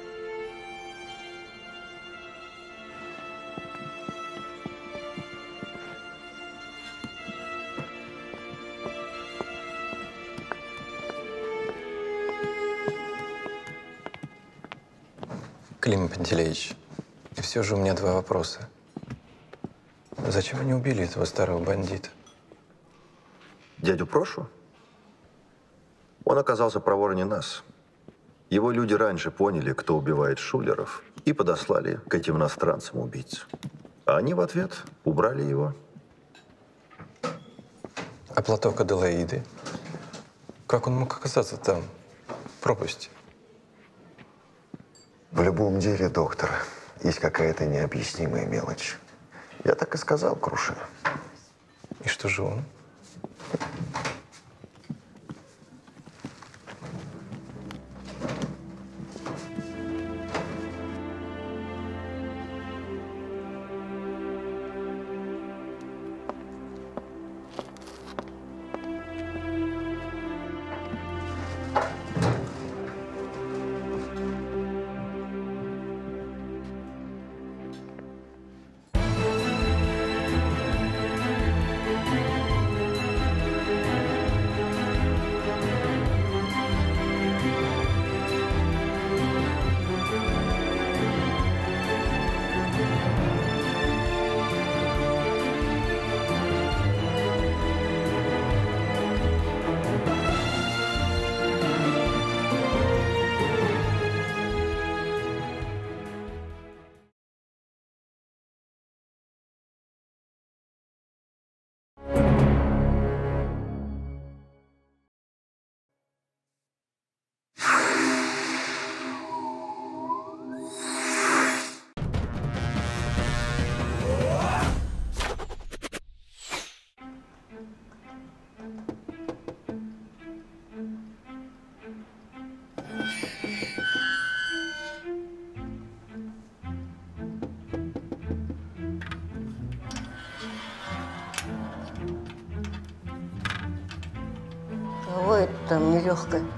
Пантелеич, и все же у меня два вопроса. Зачем они убили этого старого бандита? Дядю Прошу? Он оказался проворнее нас. Его люди раньше поняли, кто убивает шулеров, и подослали к этим иностранцам убийц. А они в ответ убрали его. А платок Аделаиды? Как он мог оказаться там, в пропасти? В любом деле, доктор, есть какая-то необъяснимая мелочь. Я так и сказал Круше. И что же он? Там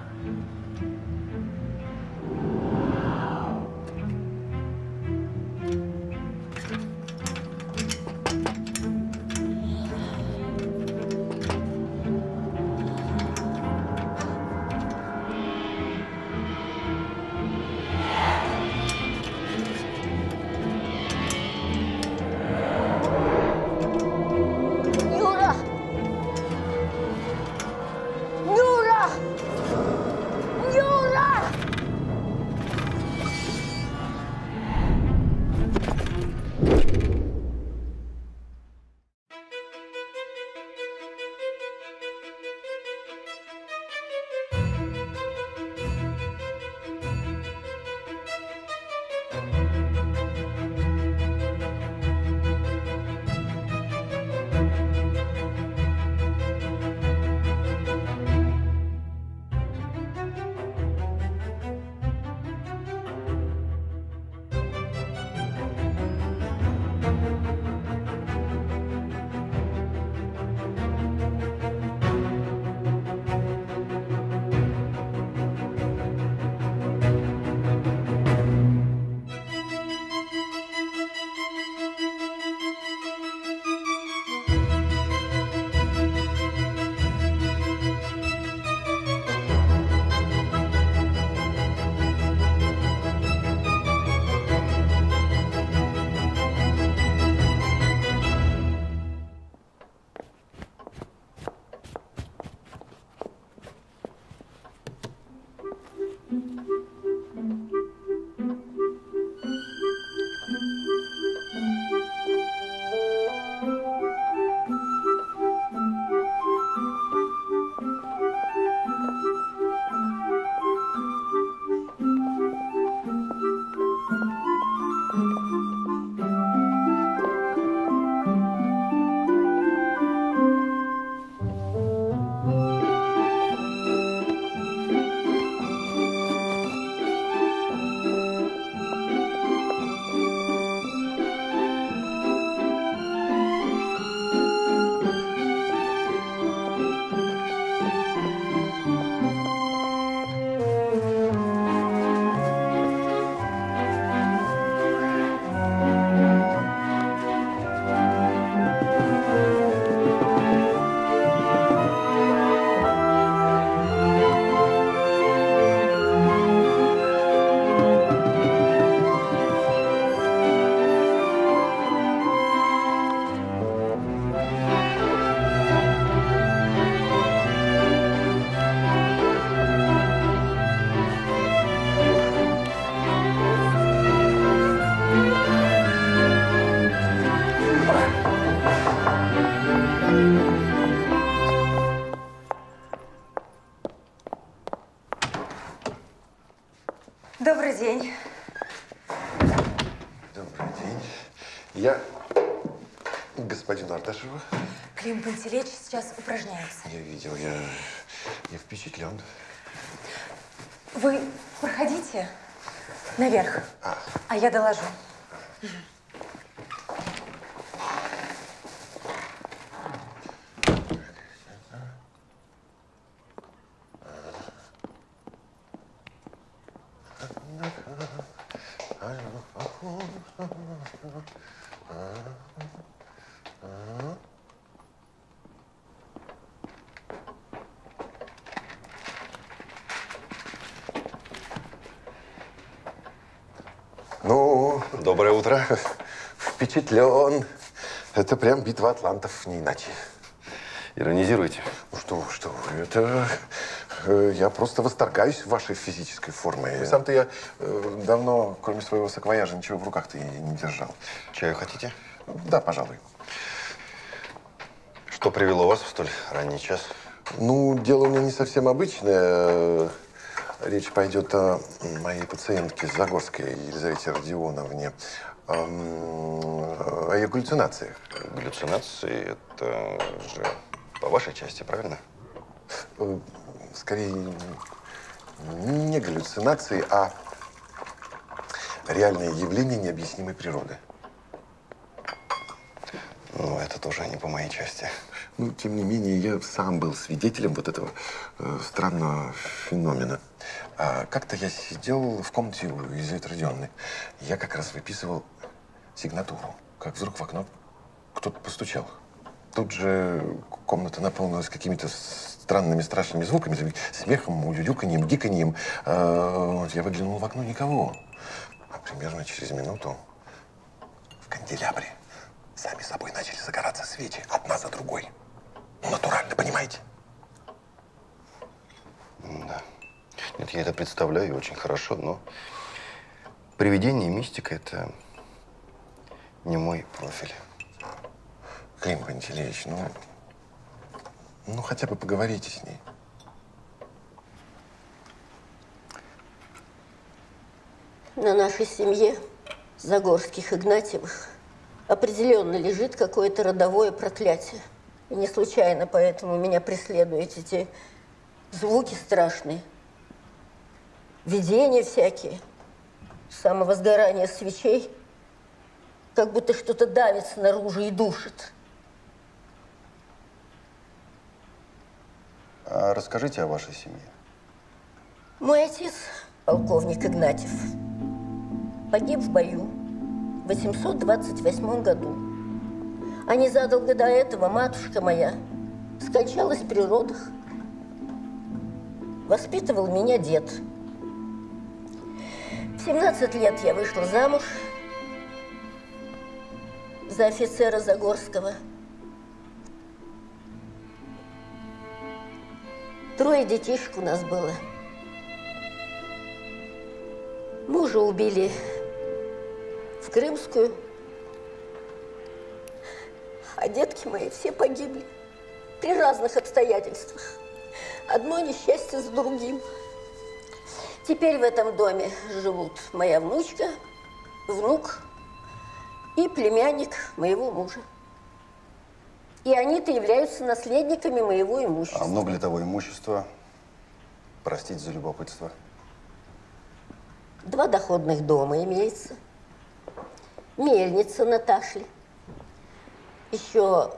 сейчас упражняется. Я видел, я, я впечатлен. Вы проходите наверх, а я доложу. Ну, доброе утро. Впечатлен. Это прям битва атлантов, не иначе. Иронизируете? Ну что вы, что вы, это... э, Я просто восторгаюсь вашей физической формой. Сам-то я э, давно, кроме своего саквояжа, ничего в руках-то и не держал. Чаю хотите? Да, пожалуй. Что привело вас в столь ранний час? Ну, дело у меня не совсем обычное. Речь пойдет о моей пациентке Загорской Елизавете Родионовне. О ее галлюцинациях. Галлюцинации – это же по вашей части, правильно? Э, Скорее, не галлюцинации, а реальное явление необъяснимой природы. Ну, это тоже не по моей части. Ну, тем не менее, я сам был свидетелем вот этого э, странного феномена. А, как-то я сидел в комнате у Родионовны. Я как раз выписывал сигнатуру, как вдруг в окно кто-то постучал. Тут же комната наполнилась какими-то странными страшными звуками, смехом, улюлюканьем, гиканьем. А, я выглянул в окно, никого. А примерно через минуту в канделябре сами собой начали загораться свечи, одна за другой. Натурально, понимаете? Да. Нет, я это представляю очень хорошо, но привидение и мистика – это не мой профиль. Клим Пантелеич, ну, ну хотя бы поговорите с ней. На нашей семье Загорских Игнатьевых определенно лежит какое-то родовое проклятие. И не случайно поэтому меня преследуют эти звуки страшные, видения всякие, самовозгорание свечей, как будто что-то давится наружу и душит. А расскажите о вашей семье. Мой отец, полковник Игнатьев, погиб в бою в 828 году. А незадолго до этого матушка моя скончалась при родах. Воспитывал меня дед. В 17 лет я вышла замуж за офицера Загорского. Трое детишек у нас было. Мужа убили в Крымскую, а детки мои все погибли при разных обстоятельствах. Одно несчастье за другим. Теперь в этом доме живут моя внучка, внук и племянник моего мужа. И они-то являются наследниками моего имущества. А много ли того имущества? Простите за любопытство. Два доходных дома имеется. Мельница Наташи. Еще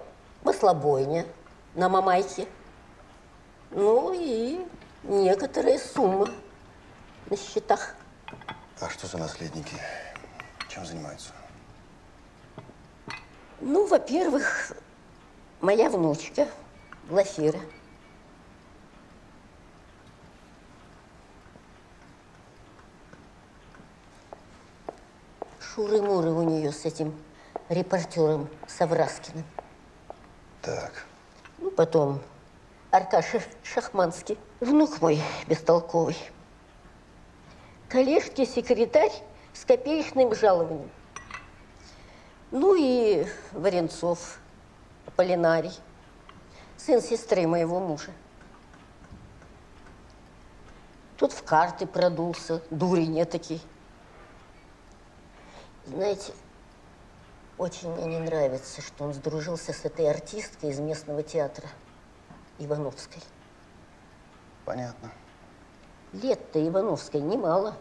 маслобойня на Мамайке. Ну и некоторая сумма на счетах. А что за наследники? Чем занимаются? Ну, во-первых, моя внучка Глафира. Шуры-муры у нее с этим репортером Савраскиным. Так. Ну, потом Аркаша Шахманский, внук мой бестолковый. Коллежский секретарь с копеечным жалованием. Ну и Варенцов, Полинарий, сын сестры моего мужа. Тут в карты продулся, дурень этакий. Знаете, очень мне не нравится, что он сдружился с этой артисткой из местного театра, Ивановской. Понятно. Лет-то Ивановской немало.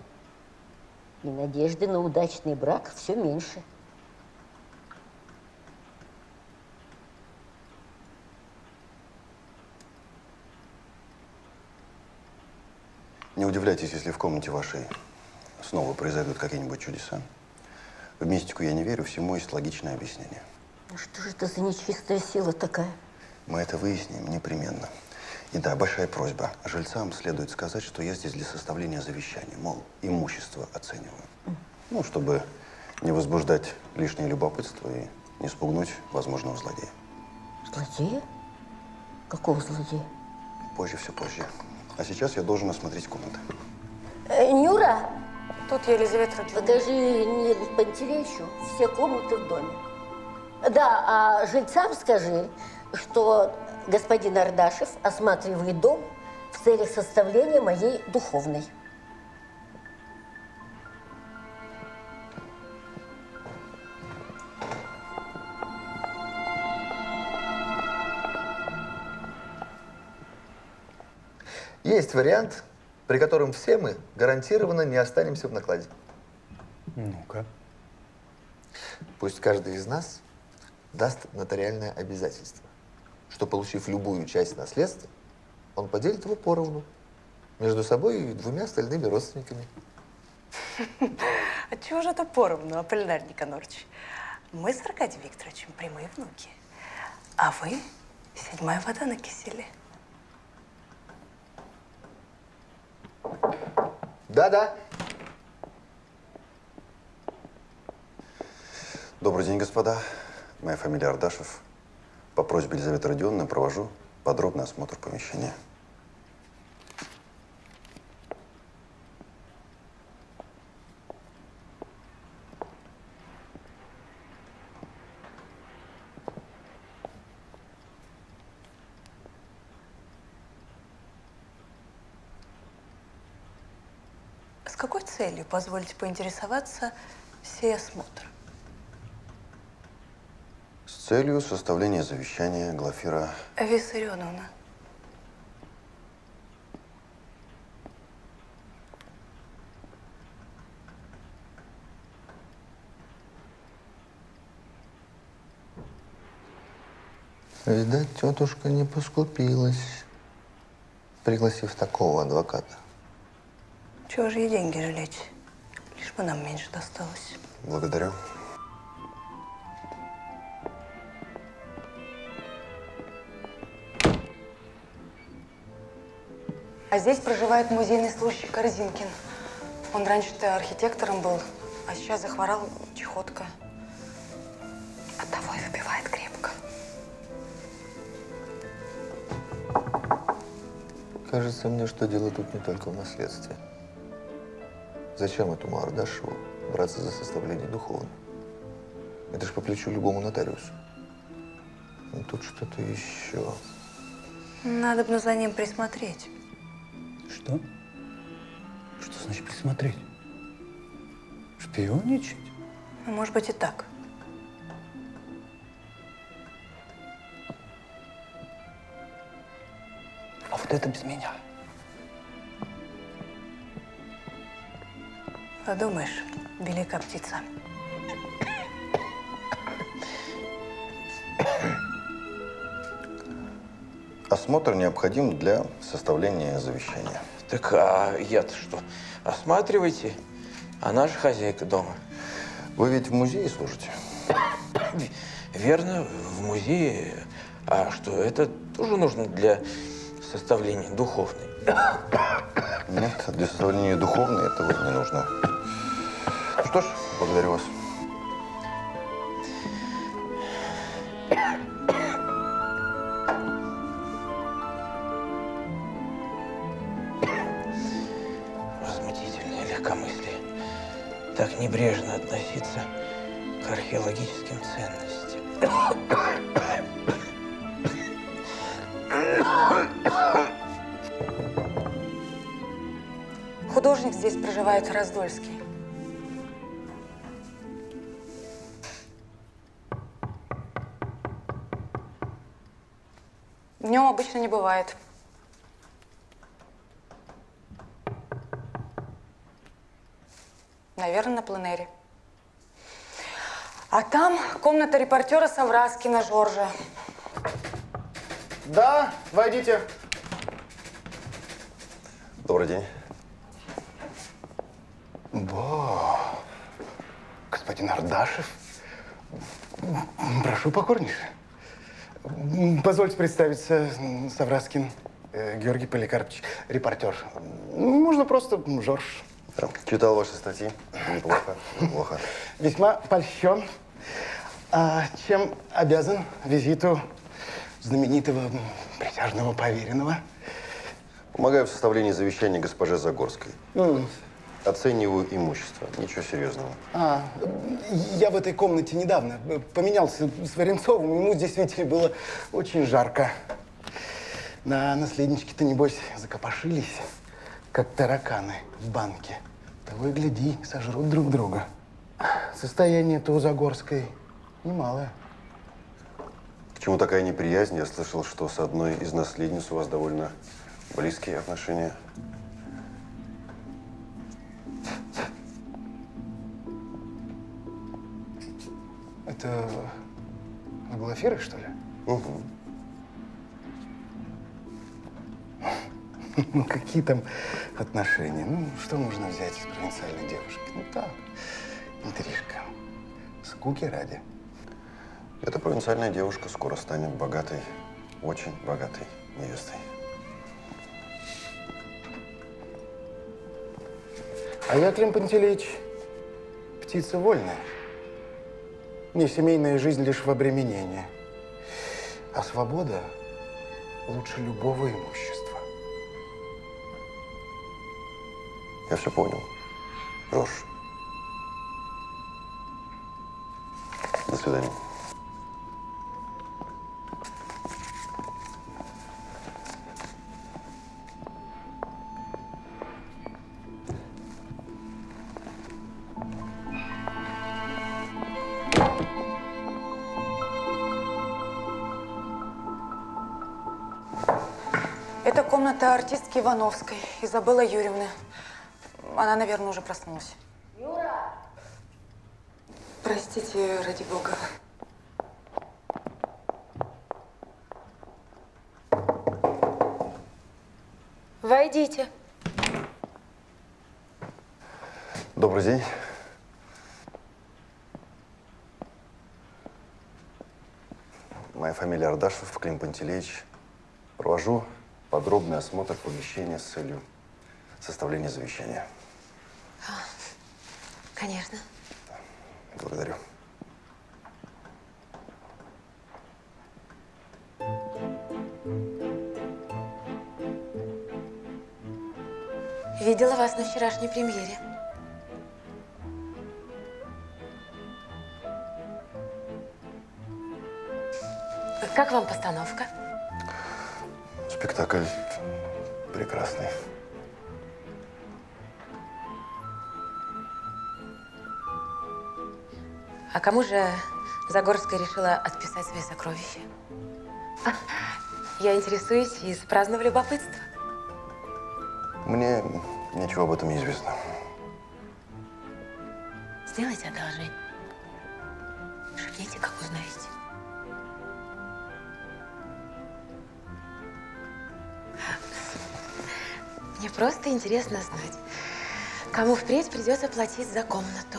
И надежды на удачный брак все меньше. Не удивляйтесь, если в комнате вашей снова произойдут какие-нибудь чудеса. В мистику я не верю, всему есть логичное объяснение. Ну что же это за нечистая сила такая? Мы это выясним непременно. И да, большая просьба. Жильцам следует сказать, что я здесь для составления завещания. Мол, имущество оцениваю. Ну, чтобы не возбуждать лишнее любопытство и не спугнуть возможного злодея. Злодея? Какого злодея? Позже, все позже. А сейчас я должен осмотреть комнаты. Э, Нюра! Тут Елизавета Родионовна. Покажи Нилу Пантелеичу все комнаты в доме. Да, а жильцам скажи, что господин Ардашев осматривает дом в целях составления моей духовной. Есть вариант, при котором все мы гарантированно не останемся в накладе. Ну-ка. Пусть каждый из нас даст нотариальное обязательство, что, получив любую часть наследства, он поделит его поровну между собой и двумя остальными родственниками. А чего же это поровну, Аполлинарий Никонорович? Мы с Аркадием Викторовичем прямые внуки, а вы седьмая вода на киселе. Да-да. Добрый день, господа. Моя фамилия Ардашев. По просьбе Елизаветы Родионовны провожу подробный осмотр помещения. С какой целью, позвольте поинтересоваться, сей осмотр? С целью составления завещания Глафира... Виссарионовна. Видать, тетушка не поскупилась, пригласив такого адвоката. Чего же ей деньги жалеть? Лишь бы нам меньше досталось. Благодарю. А здесь проживает музейный служащий Корзинкин. Он раньше-то архитектором был, а сейчас захворал чехотка. Оттого и выпивает крепко. Кажется мне, что дело тут не только в наследстве. Зачем этому Ардашеву браться за составление духовного? Это же по плечу любому нотариусу. Но тут что-то еще. Надо бы за ним присмотреть. Что? Что значит присмотреть? Шпионничать? Ну, может быть, и так. А вот это без меня. Подумаешь, велика птица. Осмотр необходим для составления завещания. Так а я-то что? Осматривайте. Она же хозяйка дома. Вы ведь в музее служите? (coughs) Верно, в музее. А что, это тоже нужно для составления духовной? Нет, для составления духовной этого не нужно. Ну что ж, благодарю вас. Возмутительное легкомыслие. Так небрежно относиться к археологическим ценностям. Художник здесь проживает Раздольский. Днем обычно не бывает. Наверное, на пленэре. А там комната репортера Савраскина Жоржа. Да, войдите. Добрый день. Во, господин Ардашев. Прошу покорнейше. Позвольте представиться, Савраскин э, Георгий Поликарпович, репортер. Можно просто Жорж. Читал ваши статьи. Неплохо, неплохо. Весьма польщен. А чем обязан визиту знаменитого присяжного поверенного? Помогаю в составлении завещания госпоже Загорской. Mm. Оцениваю имущество. Ничего серьезного. А, я в этой комнате недавно поменялся с Варенцовым. Ему здесь, видите ли, было очень жарко. На наследнички-то, небось, закопошились, как тараканы в банке. Того и гляди, сожрут друг друга. Состояние-то у Загорской немалое. К чему такая неприязнь? Я слышал, что с одной из наследниц у вас довольно близкие отношения. Это Аглафира, что ли? Угу. (laughs) Ну, какие там отношения? Ну, что можно взять из провинциальной девушки? Ну, так, интрижка. Скуки ради. Эта провинциальная девушка скоро станет богатой, очень богатой невестой. А я, Клим Пантелеич, птица вольная. Мне семейная жизнь лишь в обременение. А свобода лучше любого имущества. Я все понял. Жорж. До свидания. Артистки Ивановской, Изабелла Юрьевна. Она, наверное, уже проснулась. Юра! Простите, ради бога. Войдите. Добрый день. Моя фамилия Ардашев, Клим Пантелеич. Провожу подробный осмотр помещения с целью составления завещания. Конечно. Благодарю. Видела вас на вчерашней премьере. Как вам постановка? Спектакль прекрасный. А кому же Загорская решила отписать свои сокровища? Я интересуюсь из праздного любопытства. Мне ничего об этом не известно. Сделайте одолжение. Шепните, как узнаете. Мне просто интересно знать, кому впредь придется платить за комнату.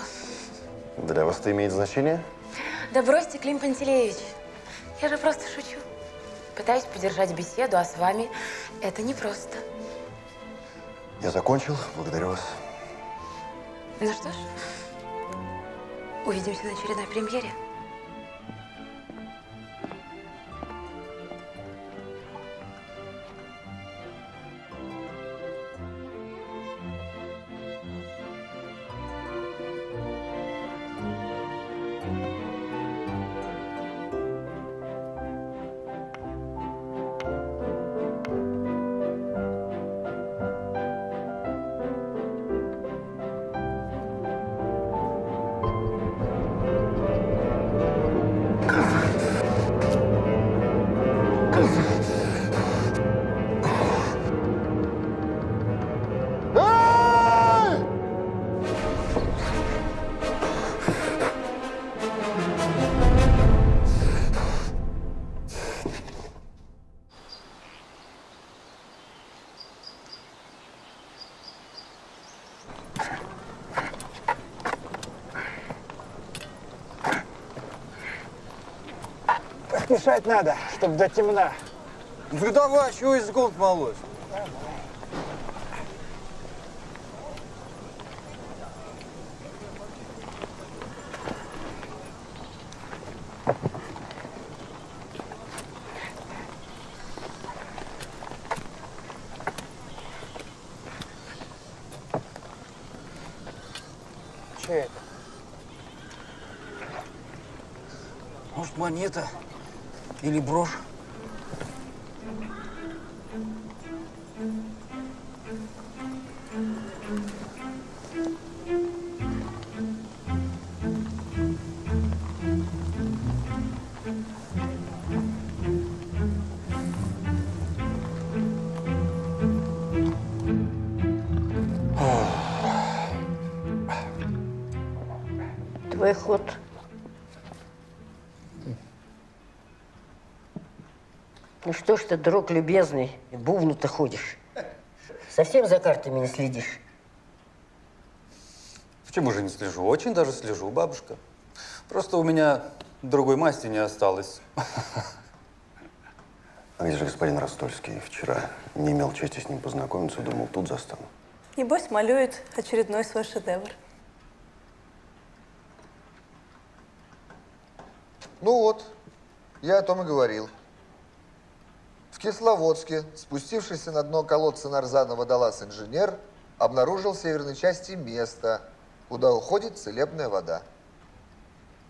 Для вас это имеет значение? Да бросьте, Клим Пантелеевич. Я же просто шучу. Пытаюсь поддержать беседу, а с вами это непросто. Я закончил. Благодарю вас. Ну что ж, увидимся на очередной премьере. Поспешать надо, чтобы до темна. Ну давай, чего языком молоть? Че это? Может, монета или брошь? Что ж ты, друг любезный, бувну-то ходишь? Совсем за картами не следишь? Почему же не слежу? Очень даже слежу, бабушка. Просто у меня другой масти не осталось. А где же господин Ростольский? Вчера не имел чести с ним познакомиться, думал, тут застану. Небось, малюет очередной свой шедевр. Ну вот, я о том и говорил. Кисловодске, спустившийся на дно колодца Нарзана водолаз-инженер, обнаружил в северной части место, куда уходит целебная вода.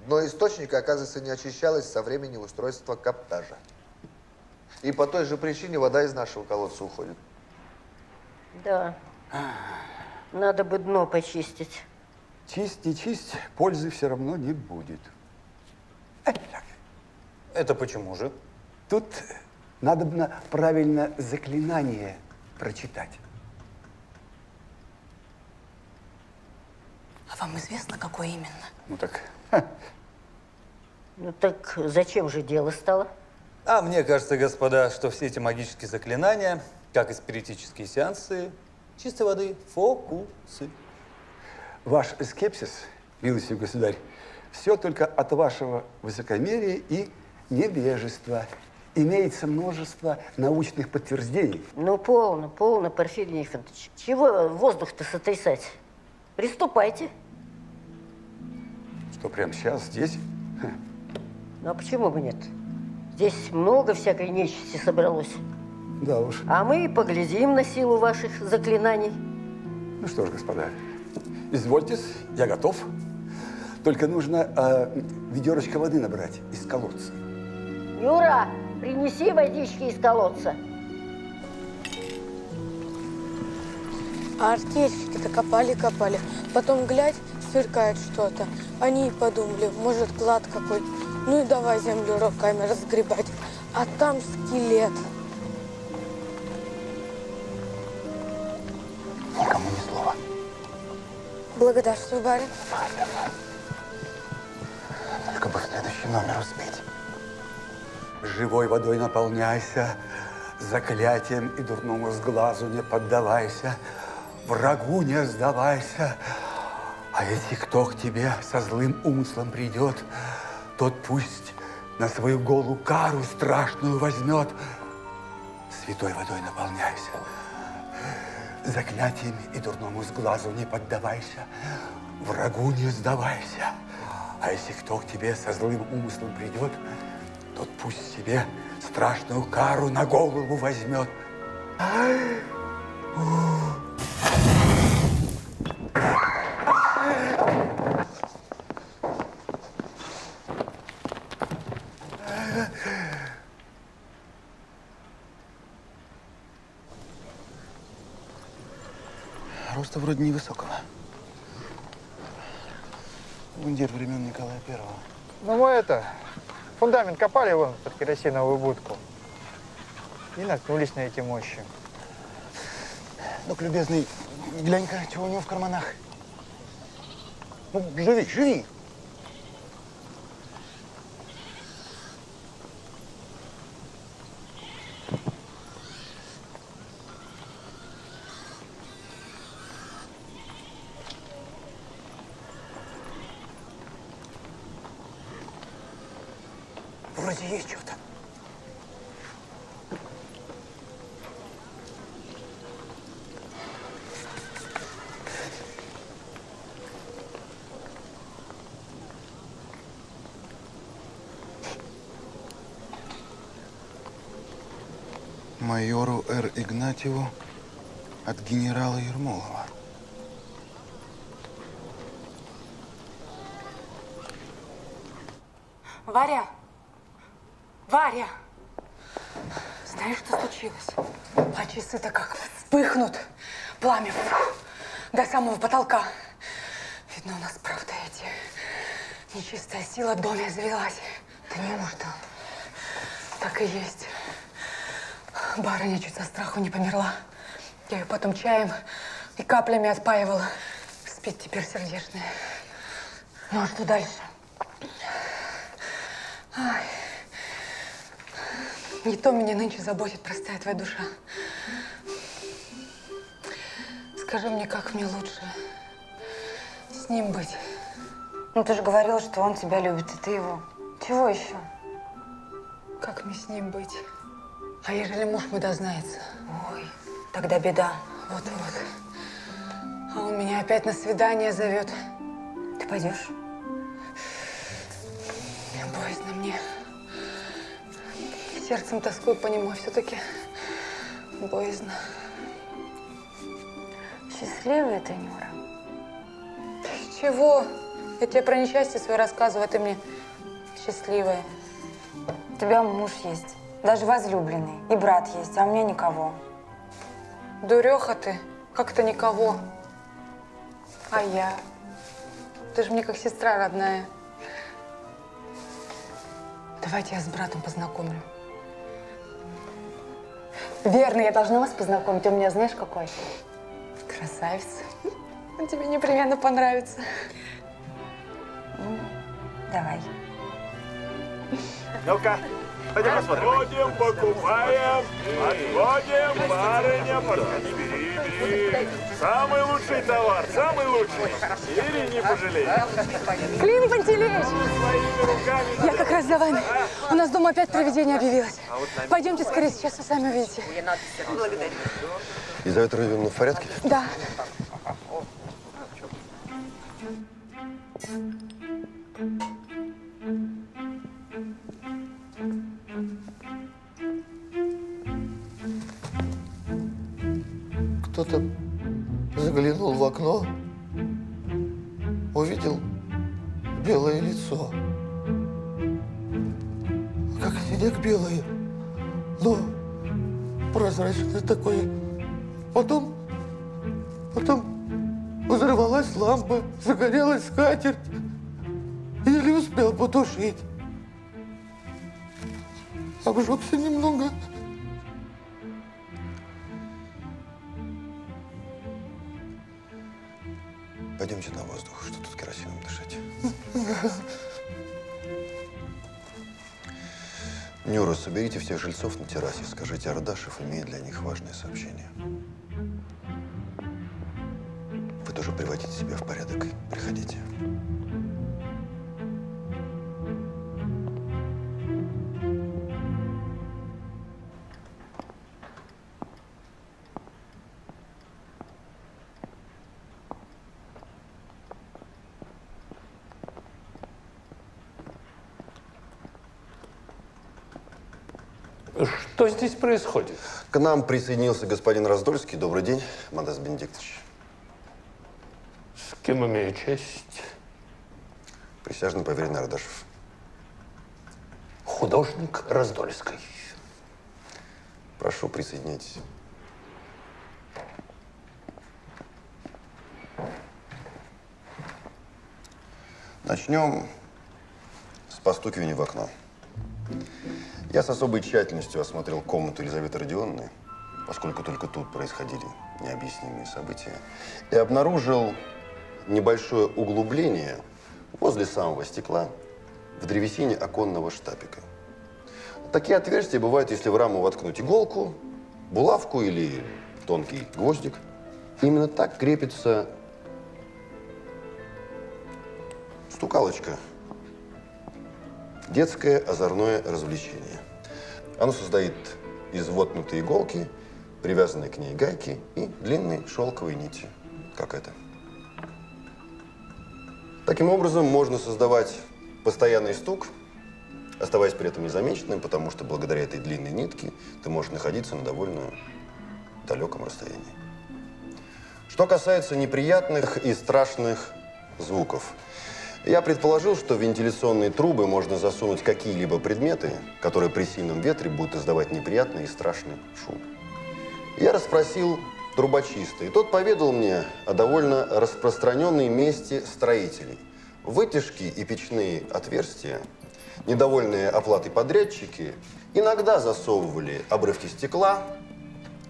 Дно источника, оказывается, не очищалось со времени устройства каптажа. И по той же причине вода из нашего колодца уходит. Да. Надо бы дно почистить. Чисть не чисть, пользы все равно не будет. Это почему же? Тут надо бы правильно заклинание прочитать. А вам известно, какое именно? Ну так, Ну так зачем же дело стало? А мне кажется, господа, что все эти магические заклинания, как и спиритические сеансы, чистой воды фокусы. ваш скепсис, милостивый государь, все только от вашего высокомерия и невежества. Имеется множество научных подтверждений. Ну, полно, полно, Порфирий Нифонтович. Чего воздух-то сотрясать? Приступайте. Что прямо сейчас, здесь? Ну, а почему бы нет? Здесь много всякой нечисти собралось. Да уж. А мы поглядим на силу ваших заклинаний. Ну что ж, господа, извольтесь, я готов. Только нужно э, ведерочко воды набрать из колодца. Юра, принеси водички из колодца. А артельщики-то копали-копали. Потом, глядь, сверкает что-то. Они и подумали, может, клад какой. Ну и давай землю руками разгребать. А там скелет. Никому ни слова. Благодарствую, барин. Только бы в следующий номер успеть. Живой водой наполняйся, заклятием и дурному сглазу не поддавайся, врагу не сдавайся. А если кто к тебе со злым умыслом придет, тот пусть на свою голову кару страшную возьмет. Святой водой наполняйся, заклятиями и дурному сглазу не поддавайся, врагу не сдавайся. А если кто к тебе со злым умыслом придет, тот пусть себе страшную кару на голову возьмет. Роста вроде невысокого. Мундир времен Николая Первого. Ну мы это, фундамент копали вон под керосиновую будку. И наткнулись на эти мощи. Ну, любезный, глянь-ка, что у него в карманах. Ну, живи, живи. Вроде есть что-то. майору Р. Игнатьеву от генерала Ермолова. Варя! Варя! Знаешь, что случилось? Часы-то как вспыхнут. Пламя до самого потолка. Видно, у нас правда эти нечистая сила в доме завелась. Да неужто? Так и есть. Барыня чуть со страху не померла. Я ее потом чаем и каплями отпаивала. Спит теперь сердечная. Ну а что дальше? Ай. Не то меня нынче заботит простая твоя душа. Скажи мне, как мне лучше с ним быть? Ну, ты же говорил, что он тебя любит, и ты его. Чего еще? Как мне с ним быть? А ежели муж мой дознается? Ой, тогда беда. Вот-вот. А он меня опять на свидание зовет. Ты пойдешь? Боязно мне. Сердцем тоскую по нему, а все-таки боязно. Счастливая ты, Нюра. Чего? Я тебе про несчастье свое рассказываю, а ты мне счастливая. У тебя муж есть, даже возлюбленный, и брат есть, а у меня никого. Дуреха ты, как-то никого. А я? Ты же мне как сестра родная. Давайте я с братом познакомлю. Верно, я должна вас познакомить. У меня знаешь какой? Красавец. Он тебе непременно понравится. Ну, давай. Ну-ка, пойдем посмотрим. Отводим, покупаем, отводим, барыня, подходи, бери, бери. Самый лучший товар, самый лучший. Бери, не пожалей. Клим Пантелеич! Я как раз за вами. У нас дома опять привидение объявилось. Пойдемте скорее, сейчас вы сами увидите. Елизавета Родионовна в порядке? Да. Кто-то заглянул в окно, увидел белое лицо. Как снег белое, но прозрачное такое. Потом, потом взорвалась лампа, загорелась скатерть. Еле успел потушить. Обжегся немного. Пойдемте на воздух, что тут керосином дышать. (laughs) Нюра, соберите всех жильцов на террасе. Скажите, Ардашев имеет для них важное сообщение. Вы тоже приводите себя в порядок. Приходите. Что здесь происходит? К нам присоединился господин Раздольский. Добрый день, Мандас Бенедиктович. С кем имею честь? Присяжный поверенный Ардашев. Художник Раздольский. Прошу, присоединяйтесь. Начнем с постукивания в окно. Я с особой тщательностью осмотрел комнату Елизаветы Родионовны, поскольку только тут происходили необъяснимые события, и обнаружил небольшое углубление возле самого стекла в древесине оконного штапика. Такие отверстия бывают, если в раму воткнуть иголку, булавку или тонкий гвоздик. Именно так крепится стукалочка детское озорное развлечение. Оно состоит из воткнутой иголки, привязанной к ней гайки и длинной шелковой нити, как это. Таким образом, можно создавать постоянный стук, оставаясь при этом незамеченным, потому что благодаря этой длинной нитке ты можешь находиться на довольно далеком расстоянии. Что касается неприятных и страшных звуков, я предположил, что в вентиляционные трубы можно засунуть какие-либо предметы, которые при сильном ветре будут издавать неприятный и страшный шум. Я расспросил трубочиста, и тот поведал мне о довольно распространенной месте строителей. Вытяжки и печные отверстия, недовольные оплатой подрядчики, иногда засовывали обрывки стекла,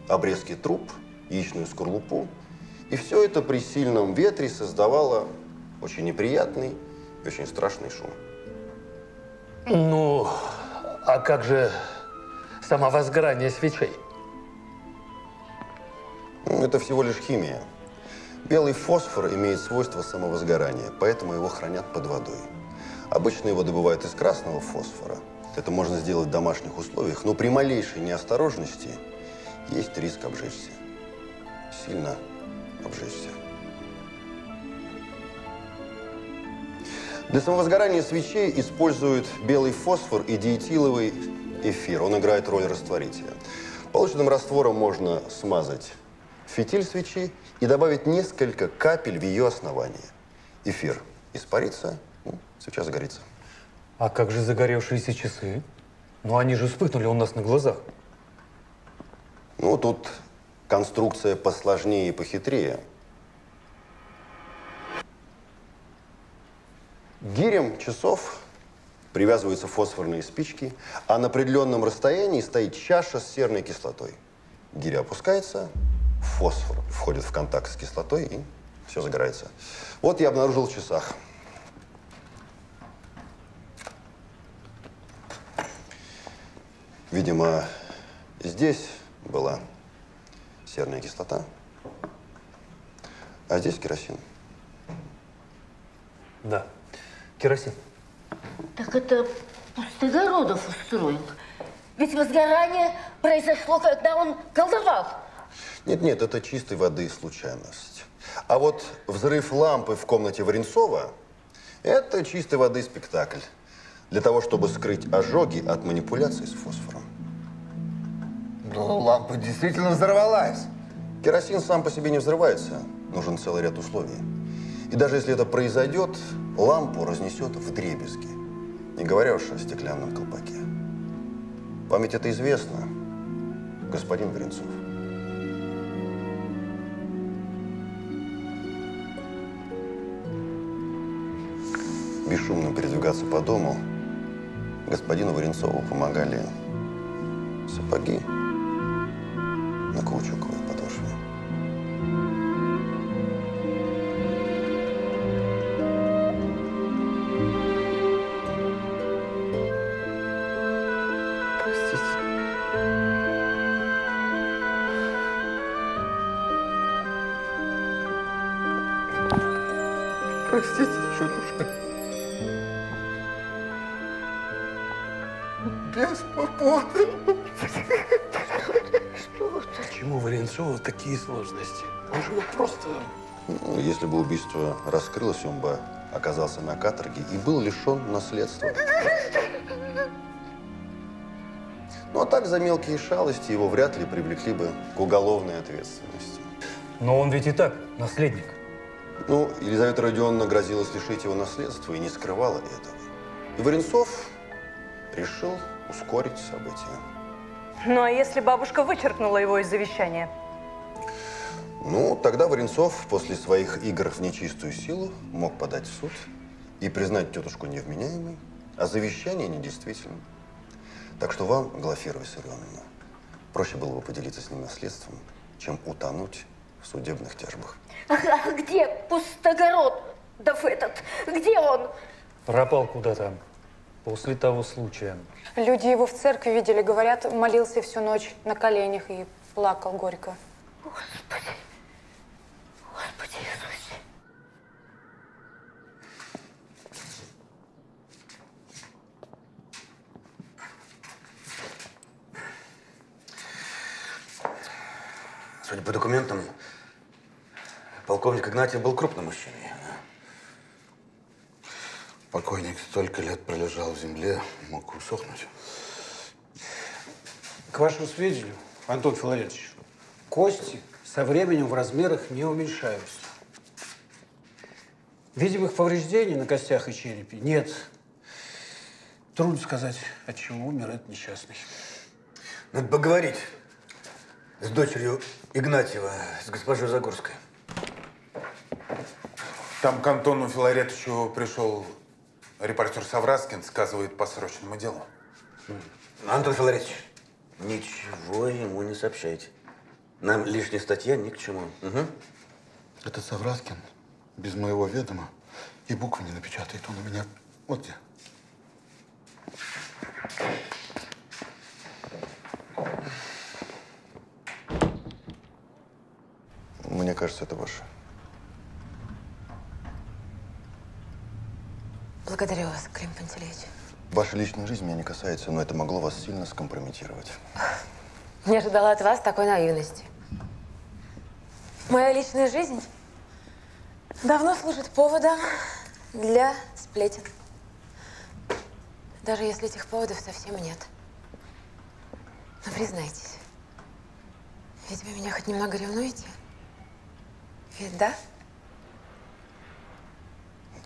обрезки труб, яичную скорлупу, и все это при сильном ветре создавало очень неприятный и очень страшный шум. Ну, а как же самовозгорание свечей? Ну, это всего лишь химия. Белый фосфор имеет свойство самовозгорания, поэтому его хранят под водой. Обычно его добывают из красного фосфора. Это можно сделать в домашних условиях, но при малейшей неосторожности есть риск обжечься. Сильно обжечься. Для самовозгорания свечей используют белый фосфор и диэтиловый эфир. Он играет роль растворителя. Полученным раствором можно смазать фитиль свечи и добавить несколько капель в ее основание. Эфир испарится, ну, свеча загорится. А как же загоревшиеся часы? Ну, они же вспыхнули у нас на глазах. Ну, тут конструкция посложнее и похитрее. К гирям часов привязываются фосфорные спички, а на определенном расстоянии стоит чаша с серной кислотой. Гиря опускается, фосфор входит в контакт с кислотой и все загорается. Вот я обнаружил в часах. Видимо, здесь была серная кислота, а здесь керосин. Да, керосин. Так это Пустогородов устроил. Ведь возгорание произошло, когда он колдовал. Нет-нет, это чистой воды случайность. А вот взрыв лампы в комнате Варенцова – это чистой воды спектакль. Для того, чтобы скрыть ожоги от манипуляций с фосфором. Ну, лампа действительно взорвалась. Керосин сам по себе не взрывается. Нужен целый ряд условий. И даже если это произойдет, лампу разнесет в дребезги. Не говоря уж о стеклянном колпаке. Ведь это известно, господин Варенцов. Бесшумно передвигаться по дому господину Варенцову помогали сапоги на каучуковой Такие сложности? Он же мог просто... Ну, если бы убийство раскрылось, он бы оказался на каторге и был лишен наследства. Ну, а так за мелкие шалости его вряд ли привлекли бы к уголовной ответственности. Но он ведь и так наследник. Ну, Елизавета Родионовна грозилась лишить его наследства и не скрывала этого. И Варенцов решил ускорить события. Ну а если бабушка вычеркнула его из завещания? Ну, тогда Варенцов после своих игр в нечистую силу мог подать в суд и признать тетушку невменяемой, а завещание недействительным. Так что вам, Глафира Виссарионовна, проще было бы поделиться с ним наследством, чем утонуть в судебных тяжбах. А, а где Пустогород? Да этот, где он? Пропал куда-то после того случая. Люди его в церкви видели, говорят, молился всю ночь на коленях и плакал горько. Господи, Господи Иисусе. Судя по документам, полковник Игнатьев был крупным мужчиной. Покойник столько лет пролежал в земле, мог усохнуть. К вашему сведению, Антон Филаретович, кости со временем в размерах не уменьшаются. Видимых повреждений на костях и черепе нет. Трудно сказать, от чего умер этот несчастный. Надо поговорить с дочерью Игнатьева, с госпожой Загорской. Там к Антону Филаретовичу пришел репортер Савраскин, сказывает по срочному делу. Антон Филаретович, ничего ему не сообщайте. Нам лишняя статья ни к чему. Угу. Этот Савраскин без моего ведома и буквы не напечатает. Он у меня вот где. Мне кажется, это ваше. Благодарю вас, Клим Пантелеич. Ваша личная жизнь меня не касается, но это могло вас сильно скомпрометировать. Не ожидала от вас такой наивности. Моя личная жизнь давно служит поводом для сплетен. Даже если этих поводов совсем нет. Но признайтесь, ведь вы меня хоть немного ревнуете? Ведь да?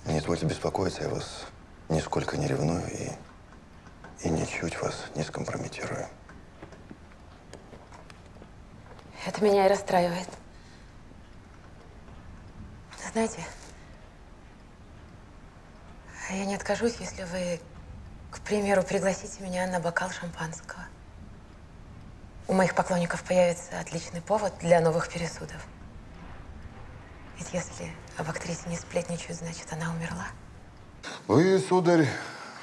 Не извольте беспокоиться, я вас нисколько не ревную и, и ничуть вас не скомпрометирую. Это меня и расстраивает. Знаете, я не откажусь, если вы, к примеру, пригласите меня на бокал шампанского. У моих поклонников появится отличный повод для новых пересудов. Ведь если об актрисе не сплетничают, значит, она умерла. Вы, сударь,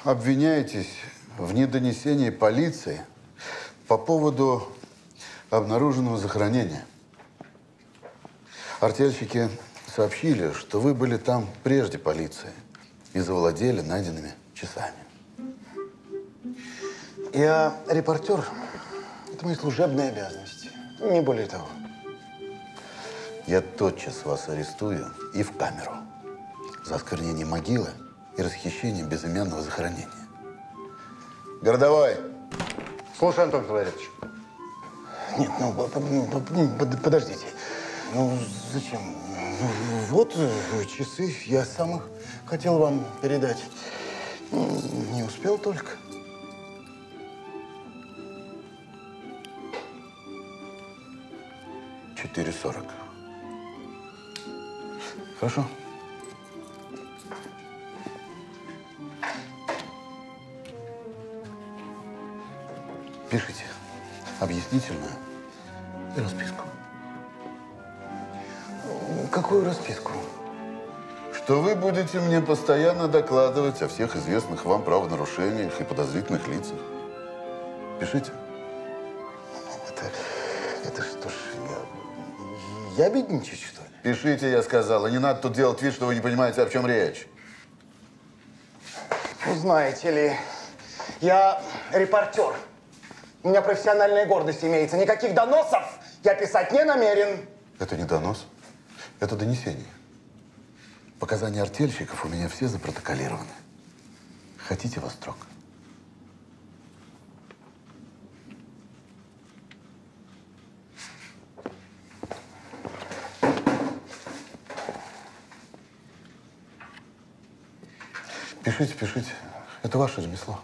обвиняетесь в недонесении полиции по поводу обнаруженного захоронения. Артельщики сообщили, что вы были там прежде полиции и завладели найденными часами. Я репортер. Это мои служебные обязанности. Не более того. Я тотчас вас арестую и в камеру за осквернение могилы и расхищение безымянного захоронения. Городовой! Слушай, Антон Филаретович. Нет, ну, по- по- по- под- подождите. Ну, зачем? Вот э, часы, я сам их хотел вам передать. Не успел только. Четыре сорок. Хорошо. Пишите объяснительную и расписку. Какую расписку? Что вы будете мне постоянно докладывать о всех известных вам правонарушениях и подозрительных лицах. Пишите. Это, это что ж, я, я бедничать, что ли? Пишите, я сказал. И не надо тут делать вид, что вы не понимаете, о чем речь. Ну, знаете ли, я репортер. У меня профессиональная гордость имеется. Никаких доносов я писать не намерен. Это не донос, это донесение. Показания артельщиков у меня все запротоколированы. Хотите во строк? Пишите, пишите. Это ваше ремесло.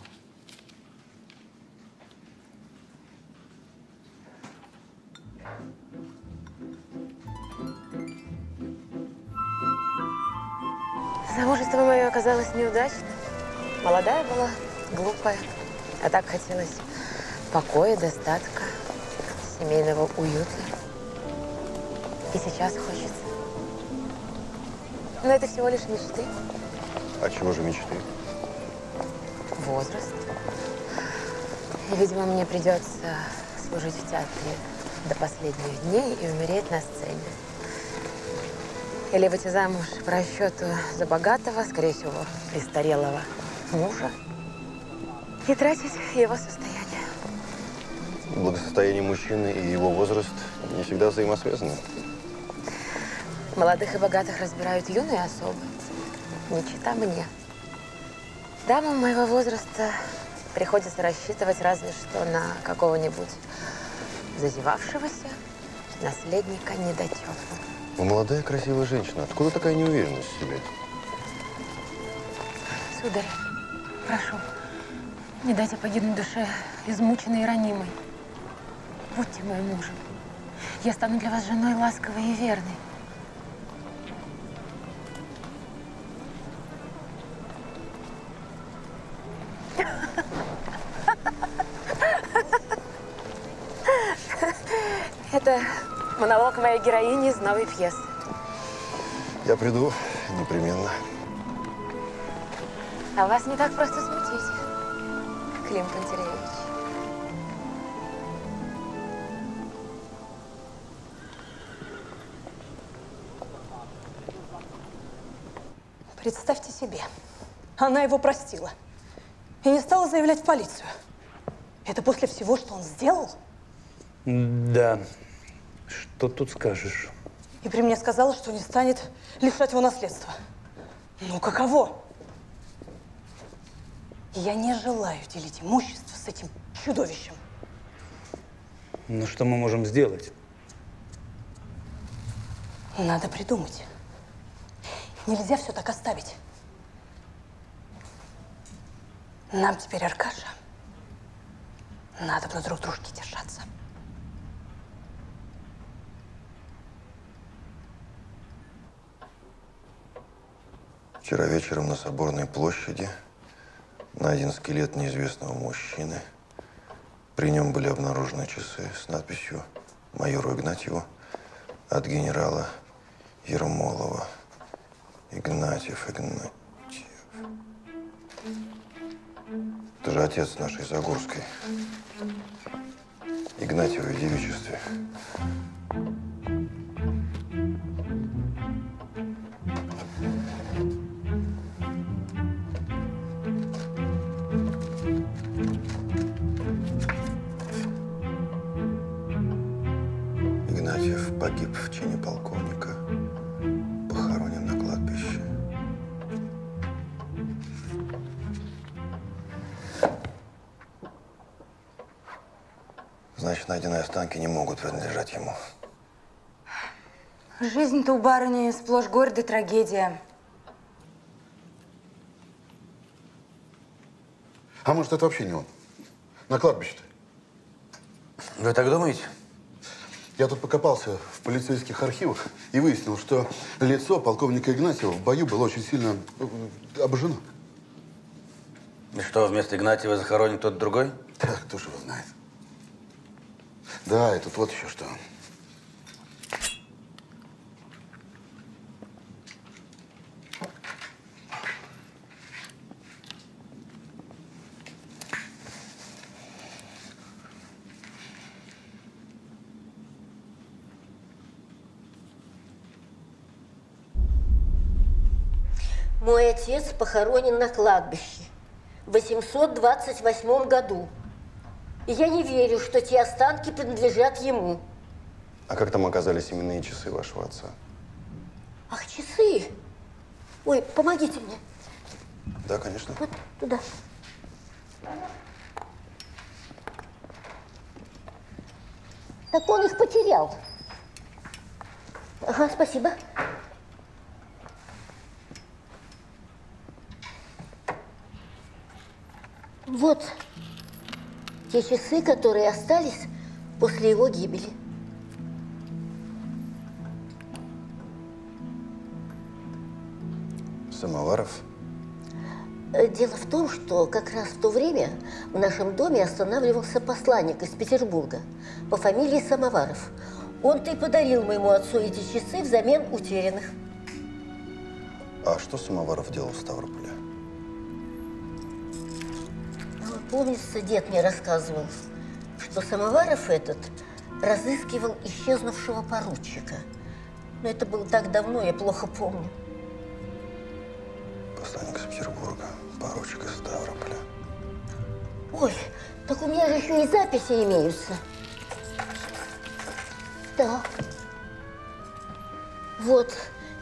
Замужество мое оказалось неудачным. Молодая была, глупая. А так хотелось покоя, достатка, семейного уюта. И сейчас хочется. Но это всего лишь мечты, А чего же мечты? возраст. И, видимо, мне придется служить в театре до последних дней и умереть на сцене. Или выйти замуж по расчету за богатого, скорее всего, престарелого мужа и тратить его состояние. благосостояние мужчины и его возраст не всегда взаимосвязаны. Молодых и богатых разбирают юные особы. Не чита мне. Дамам моего возраста приходится рассчитывать разве что на какого-нибудь зазевавшегося наследника недотепа. Вы молодая, красивая женщина. Откуда такая неуверенность в себе? Сударь, прошу, не дайте погибнуть душе измученной и ранимой. Будьте моим мужем. Я стану для вас женой ласковой и верной. (laughs) Это монолог моей героини из новой пьесы. Я приду непременно. А вас не так просто смутить, Клим Пантелеевич. Представьте себе, она его простила и не стала заявлять в полицию. Это после всего, что он сделал? Да. Что тут скажешь? И при мне сказала, что не станет лишать его наследства. Ну, каково? Я не желаю делить имущество с этим чудовищем. Ну, что мы можем сделать? Надо придумать. Нельзя все так оставить. Нам теперь, Аркаша, надо бы друг дружки держаться. Вчера вечером на Соборной площади найден скелет неизвестного мужчины. При нем были обнаружены часы с надписью «Майору Игнатьеву» от генерала Ермолова. Игнатьев, Игнатьев. Это же отец нашей Загорской. Игнатьевой девичестве. Погиб в чине полковника, похоронен на кладбище. Значит, найденные останки не могут принадлежать ему. Жизнь-то у барыни сплошь горе да трагедия. А может, это вообще не он? На кладбище-то. Вы так думаете? Я тут покопался в полицейских архивах и выяснил, что лицо полковника Игнатьева в бою было очень сильно э, обожжено. И что, вместо Игнатьева захоронен кто-то другой? Так, кто же его знает. Да, и тут вот еще что. Мой отец похоронен на кладбище в 828 году. И я не верю, что те останки принадлежат ему. А как там оказались именные часы вашего отца? Ах, часы! Ой, помогите мне. Да, конечно. Вот туда. Так он их потерял. Ага, спасибо. Вот те часы, которые остались после его гибели. Самоваров? Э, Дело в том, что как раз в то время в нашем доме останавливался посланник из Петербурга по фамилии Самоваров. Он-то и подарил моему отцу эти часы взамен утерянных. А что Самоваров делал в Ставрополе? Помнится, дед мне рассказывал, что Самоваров этот разыскивал исчезнувшего поручика. Но это было так давно, я плохо помню. Посланник из Петербурга, поручик из Ставрополя. Ой, так у меня же еще и записи имеются. Да. Вот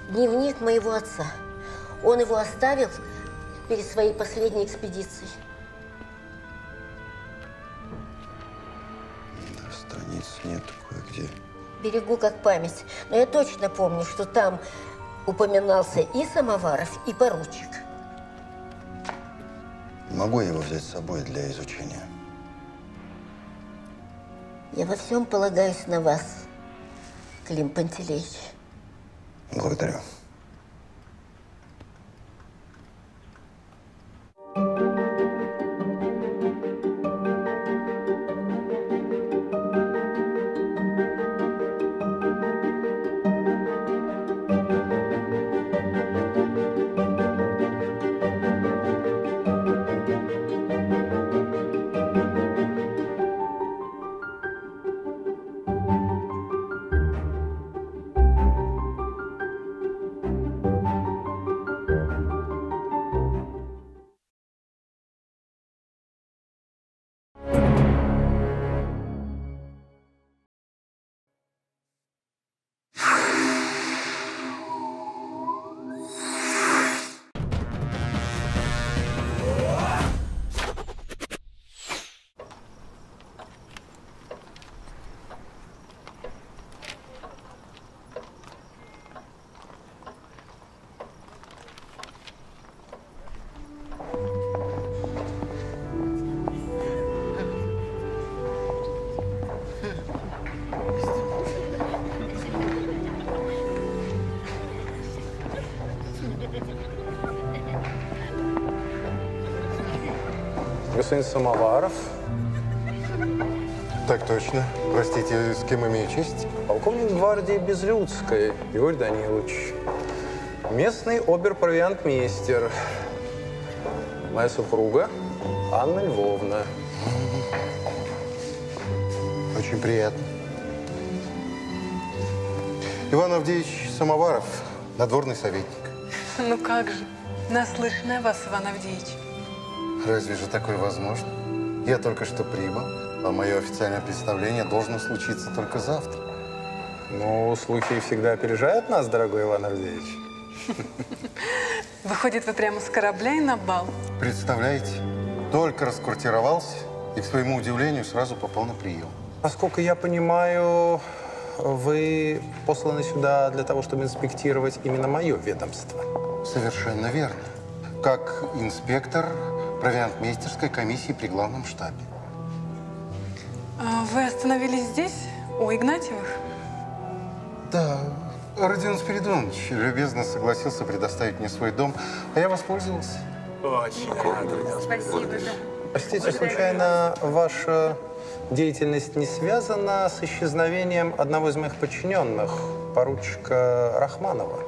дневник моего отца. Он его оставил перед своей последней экспедицией. Страниц нет кое-где. Берегу как память. Но я точно помню, что там упоминался и Самоваров, и поручик. Могу его взять с собой для изучения? Я во всем полагаюсь на вас, Клим Пантелеич. Благодарю. Господин Самоваров. Так точно. Простите, с кем имею честь? Полковник гвардии Безлюдская Игорь Данилович. Местный оберпровиантмейстер. Моя супруга Анна Львовна. Очень приятно. Иван Авдеевич Самоваров, надворный советник. Ну как же, наслышанная вас, Иван Авдеевич. Разве же такое возможно? Я только что прибыл, а мое официальное представление должно случиться только завтра. Ну, слухи всегда опережают нас, дорогой Иван Авдеевич. Выходит, вы прямо с корабля и на бал. Представляете, только расквартировался и, к своему удивлению, сразу попал на прием. Насколько я понимаю, вы посланы сюда для того, чтобы инспектировать именно мое ведомство. Совершенно верно. Как инспектор провиантмейстерской комиссии при главном штабе. А Вы остановились здесь, у Игнатьевых? Да, Родион Спиридонович любезно согласился предоставить мне свой дом, а я воспользовался. Очень рад. Спасибо, да. Простите, случайно ваша деятельность не связана с исчезновением одного из моих подчиненных, поручика Рахманова?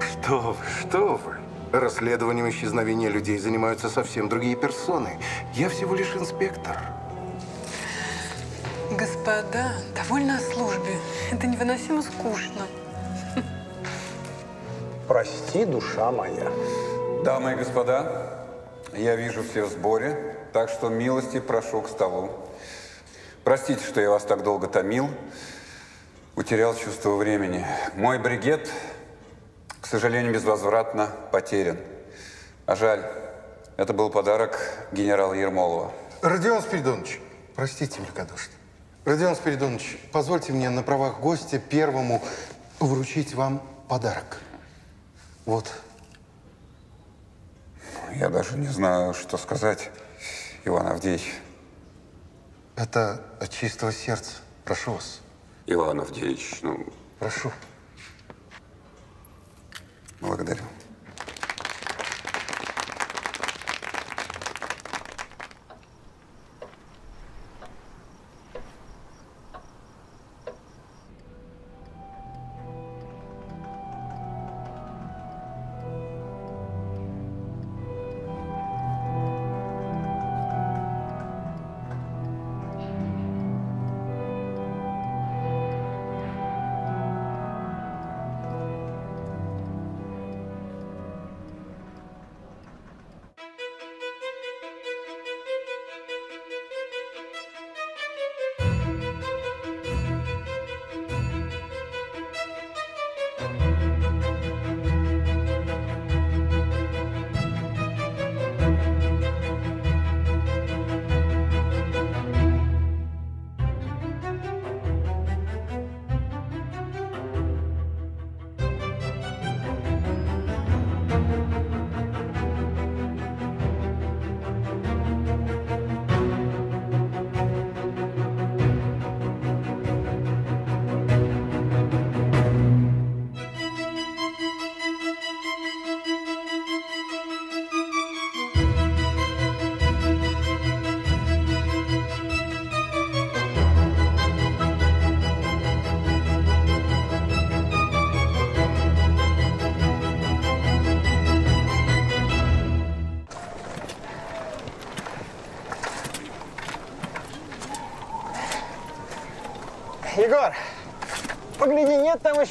Что вы, что вы? Расследованием исчезновения людей занимаются совсем другие персоны. Я всего лишь инспектор. Господа, довольно о службе. Это невыносимо скучно. Прости, душа моя. Дамы и господа, я вижу все в сборе, так что милости прошу к столу. Простите, что я вас так долго томил, утерял чувство времени. Мой бригет, к сожалению, безвозвратно потерян. А жаль, это был подарок генерала Ермолова. Родион Спиридонович, простите великодушно. Родион Спиридонович, позвольте мне на правах гостя первому вручить вам подарок. Вот. Я даже не знаю, что сказать, Иван Авдеевич. Это от чистого сердца. Прошу вас. Иван Авдеевич, ну, Прошу. Благодарю.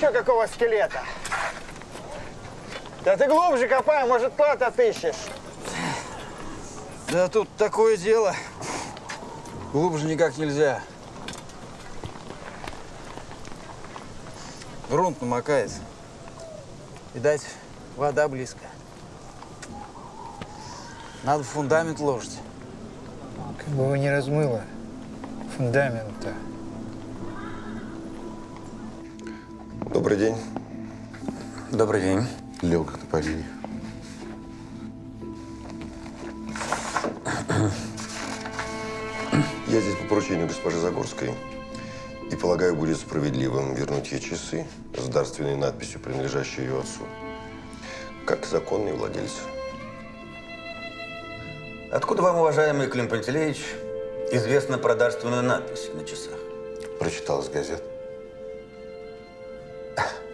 Еще какого скелета? Да ты глубже копай, может, клад отыщешь. Да тут такое дело. Глубже никак нельзя. Грунт намокает. Видать, вода близко. Надо фундамент ложить. Как бы его не размыло. Фундамент-то. Добрый день. Добрый день. Лег на помине. Я здесь по поручению госпожи Загорской. И полагаю, будет справедливым вернуть ей часы с дарственной надписью, принадлежащей ее отцу, как законный владелец. Откуда вам, уважаемый Клим Пантелеич, известно про дарственную надпись на часах? Прочитал из газет.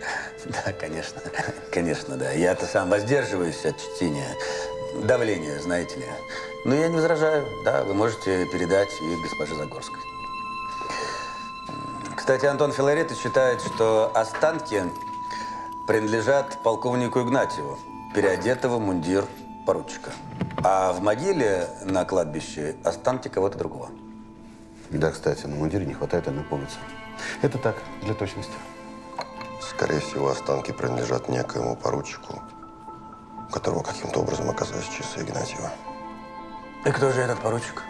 (laughs) Да, конечно. (laughs) Конечно, да. Я-то сам воздерживаюсь от чтения. Давление, знаете ли. Но я не возражаю. Да, вы можете передать и госпоже Загорской. Кстати, Антон Филаретович считает, что останки принадлежат полковнику Игнатьеву, переодетого в мундир поручика. А в могиле на кладбище останки кого-то другого. Да, кстати, на мундире не хватает одной пуговицы. Это так, для точности. Скорее всего, останки принадлежат некоему поручику, у которого каким-то образом оказались часы Игнатьева. И кто же этот поручик?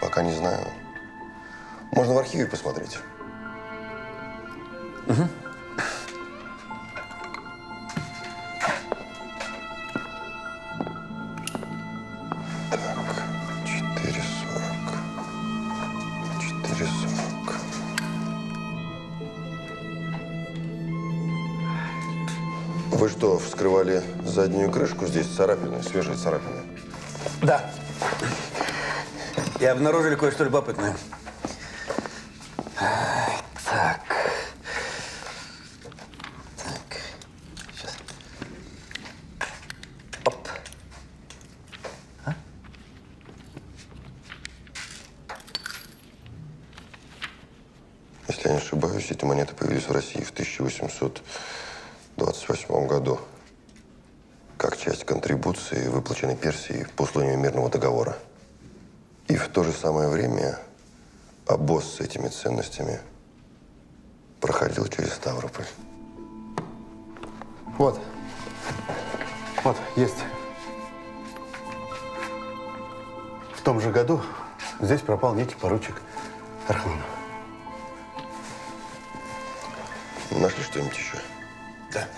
Пока не знаю. Можно в архиве посмотреть. Угу. Что, вскрывали заднюю крышку? Здесь царапины, свежие царапины. Да. И обнаружили кое-что любопытное. Так. Так. Сейчас. Оп. А? Если я не ошибаюсь, эти монеты появились в России в 1828 году как часть контрибуции, выплаченной Персии по условию мирного договора. И в то же самое время обоз с этими ценностями проходил через Ставрополь. Вот. Вот, есть. В том же году здесь пропал некий поручик Рахманов. Нашли что-нибудь еще? Да.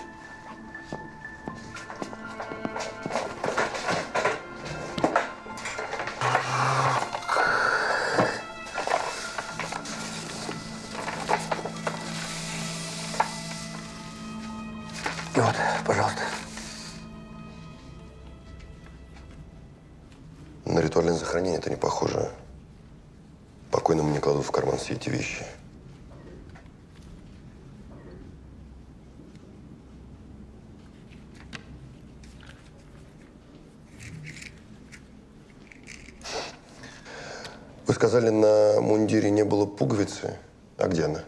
Сказали, на мундире не было пуговицы. А где она?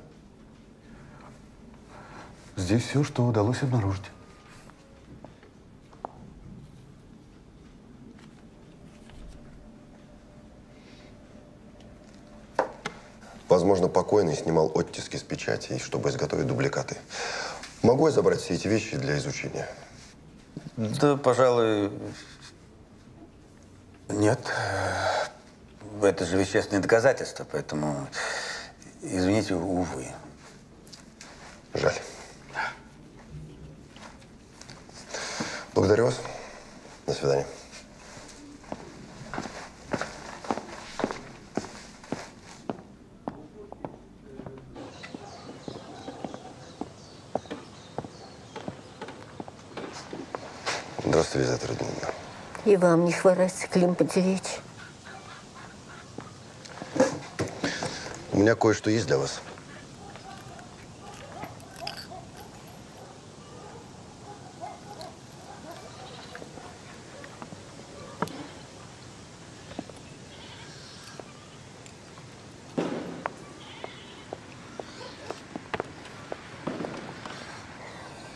Здесь все, что удалось обнаружить. Возможно, покойный снимал оттиски с печатей, чтобы изготовить дубликаты. Могу я забрать все эти вещи для изучения? Да, пожалуй, нет. Это же вещественные доказательства, поэтому, извините, увы. Жаль. Благодарю вас. До свидания. Здравствуйте, Лизавета Родионовна. И вам не хворать, Клим Пантелеич. У меня кое-что есть для вас.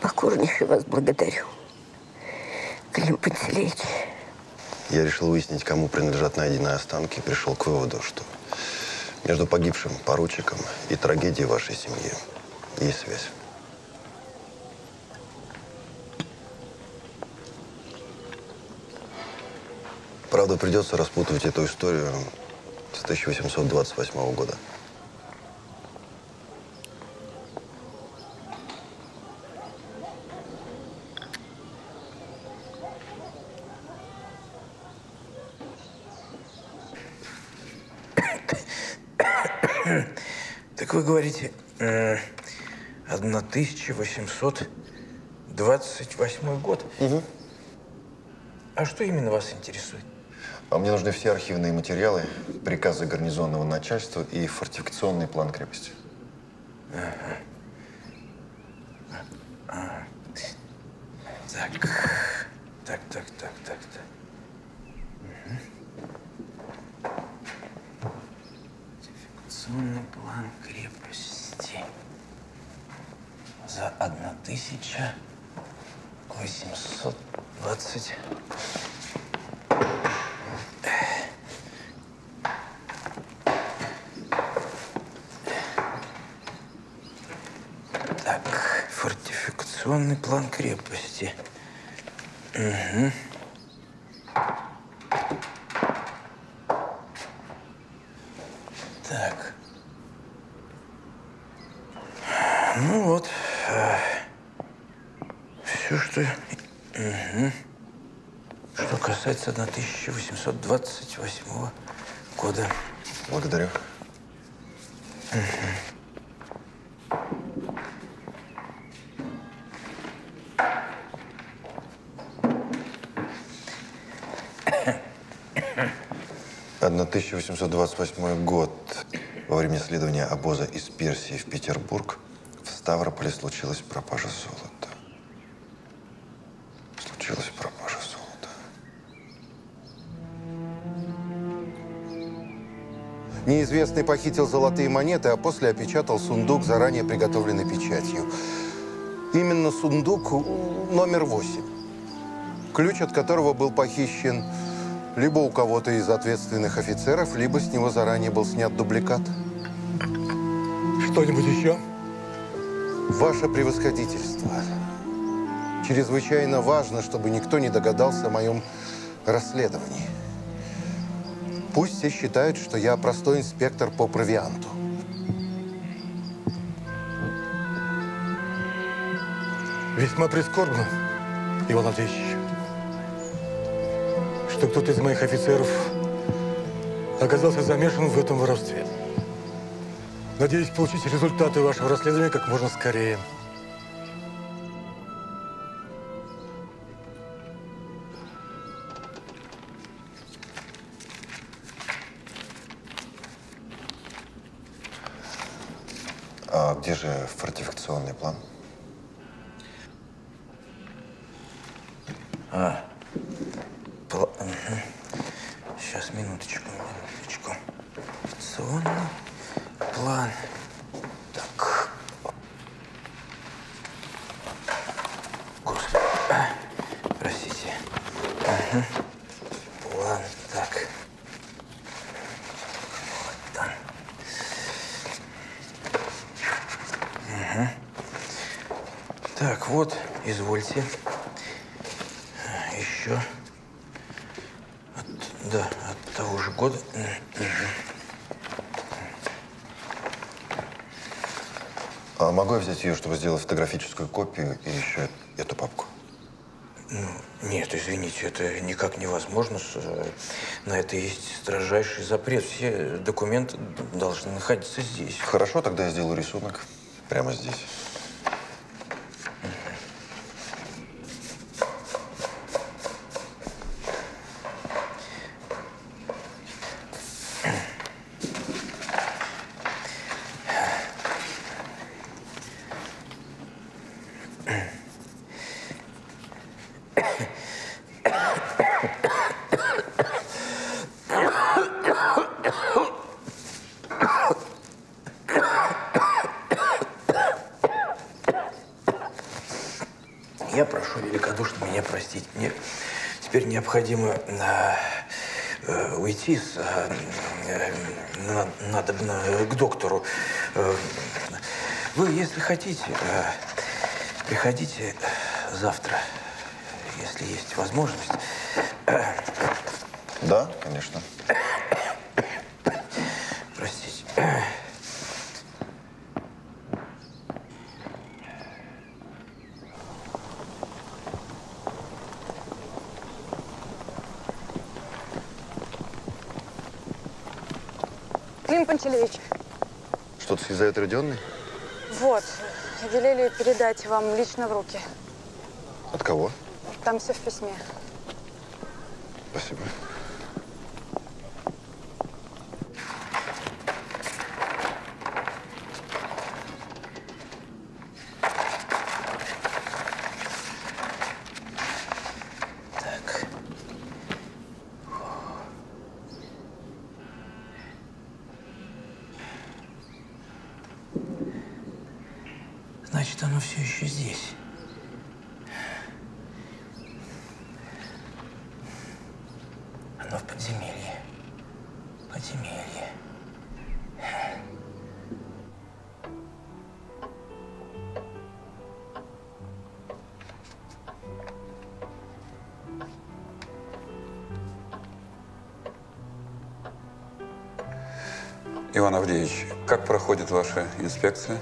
Покорнейший, вас благодарю, Клим Пантелеич. Я решил выяснить, кому принадлежат найденные останки, и пришел к выводу, что между погибшим поручиком и трагедией вашей семьи есть связь. Правда, придется распутывать эту историю с 1828 года. Так вы говорите, э, 1828 год? Угу. А что именно вас интересует? А мне нужны все архивные материалы, приказы гарнизонного начальства и фортификационный план крепости. Ага. А. Так, так, так, так, так, так. Мгм. Фортификационный план крепости за 1820 Так, фортификационный план крепости. Мгм. Так. Ну вот. Все, что... Мгм. Касается 1828 года. Благодарю. Мгм. Одна 1828 год. Во время следования обоза из Персии в Петербург в Ставрополе случилась пропажа золота. Неизвестный похитил золотые монеты, а после опечатал сундук заранее приготовленной печатью. Именно сундук номер восемь, ключ от которого был похищен либо у кого-то из ответственных офицеров, либо с него заранее был снят дубликат. Что-нибудь еще? Ваше превосходительство. Чрезвычайно важно, чтобы никто не догадался о моем расследовании. Пусть все считают, что я простой инспектор по провианту. Весьма прискорбно, Иван Андреевич, что кто-то из моих офицеров оказался замешан в этом воровстве. Надеюсь получить результаты вашего расследования как можно скорее. Ее, чтобы сделать фотографическую копию и еще эту папку? Ну, нет, извините, это никак невозможно. Э, На это есть строжайший запрет. Все документы должны находиться здесь. Хорошо, тогда я сделаю рисунок прямо здесь. Уйти с, на- надо к доктору. Э, Вы, если хотите, э, приходите завтра, если есть возможность. Э, Да, конечно. Простите. Пантелеич, Что-то съездает Родионный? вот, велели передать вам лично в руки. От кого? Там все в письме. Ваша инспекция?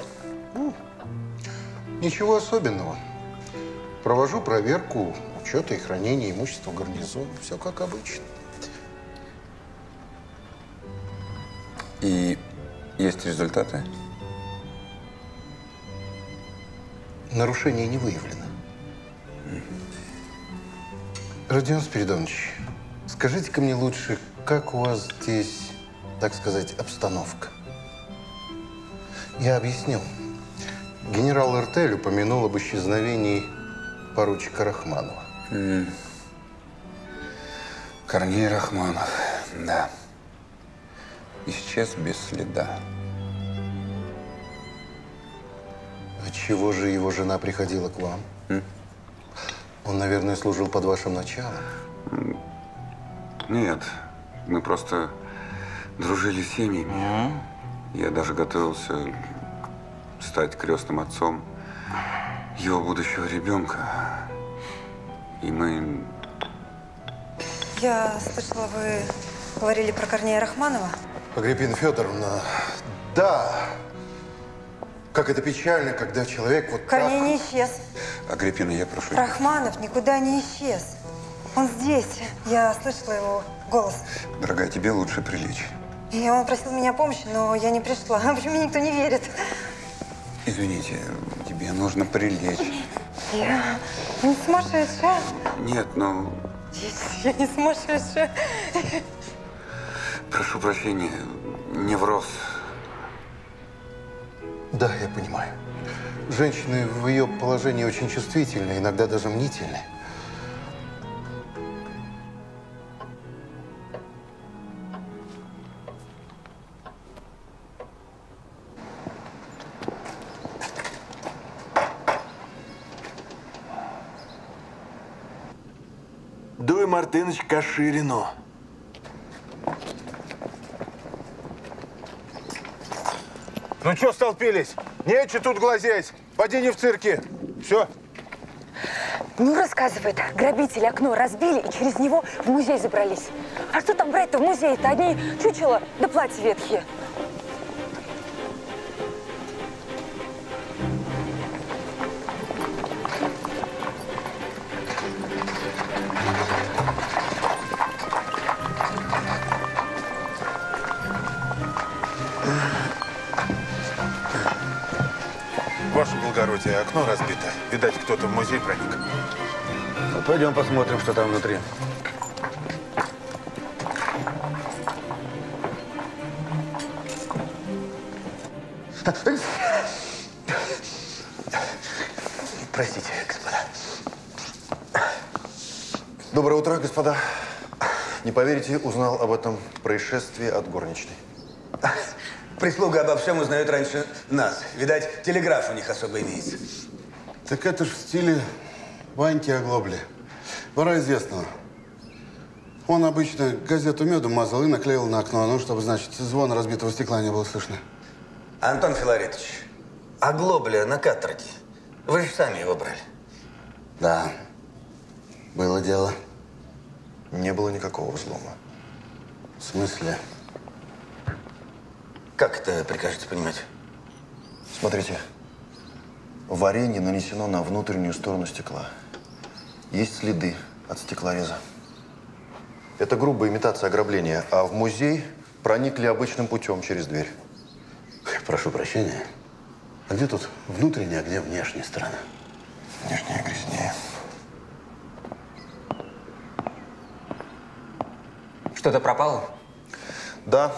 Ничего особенного. Провожу проверку учета и хранения имущества гарнизона. Все как обычно. И есть результаты? Нарушение не выявлено. Родион Спиридонович, скажите-ка мне лучше, как у вас здесь, так сказать, обстановка? Я объясню. Генерал Эртель упомянул об исчезновении поручика Рахманова. М. Корней Рахманов, да. Исчез без следа. Отчего же его жена приходила к вам? М? Он, наверное, служил под вашим началом. Нет, мы просто дружили с семьями. Я даже готовился стать крестным отцом его будущего ребенка. И мы... Я слышала, вы говорили про Корнея Рахманова. Агриппина Федоровна, да. Как это печально, когда человек вот Корней так... не исчез. Агриппина, я прошу. Рахманов никуда не исчез. Он здесь. Я слышала его голос. Дорогая, тебе лучше прилечь. И он просил меня помощи, но я не пришла. (laughs) Почему мне никто не верит? Извините, тебе нужно прилечь. Я не сумасшедшая. Нет, ну, Я не сумасшедшая. прошу прощения, невроз. Да, я понимаю. Женщины в ее положении очень чувствительны, иногда даже мнительны. Мартыныч, Каширину. Ну что столпились? Нечего тут глазеть. Поди не в цирке. Все. Ну, рассказывает, грабители окно разбили и через него в музей забрались. А что там брать-то в музее-то? Одни чучела да платья ветхие. Пойдем посмотрим, что там внутри. Простите, господа. Доброе утро, господа. Не поверите, узнал об этом происшествии от горничной. Прислуга обо всем узнает раньше нас. Видать, телеграф у них особо имеется. Так это ж в стиле Ваньки оглобли. Вора известного. Он обычно газету меду мазал и наклеил на окно, ну, чтобы, значит, звон разбитого стекла не было слышно. Антон Филаретович, оглобля на каторге. Вы же сами его брали. Да, было дело. Не было никакого взлома. В смысле? Как это прикажете понимать? Смотрите, варенье нанесено на внутреннюю сторону стекла. Есть следы от стеклореза. Это грубая имитация ограбления, а в музей проникли обычным путем через дверь. Прошу прощения. А где тут внутренняя, а где внешняя сторона? Внешняя грязнее. Что-то пропало? Да,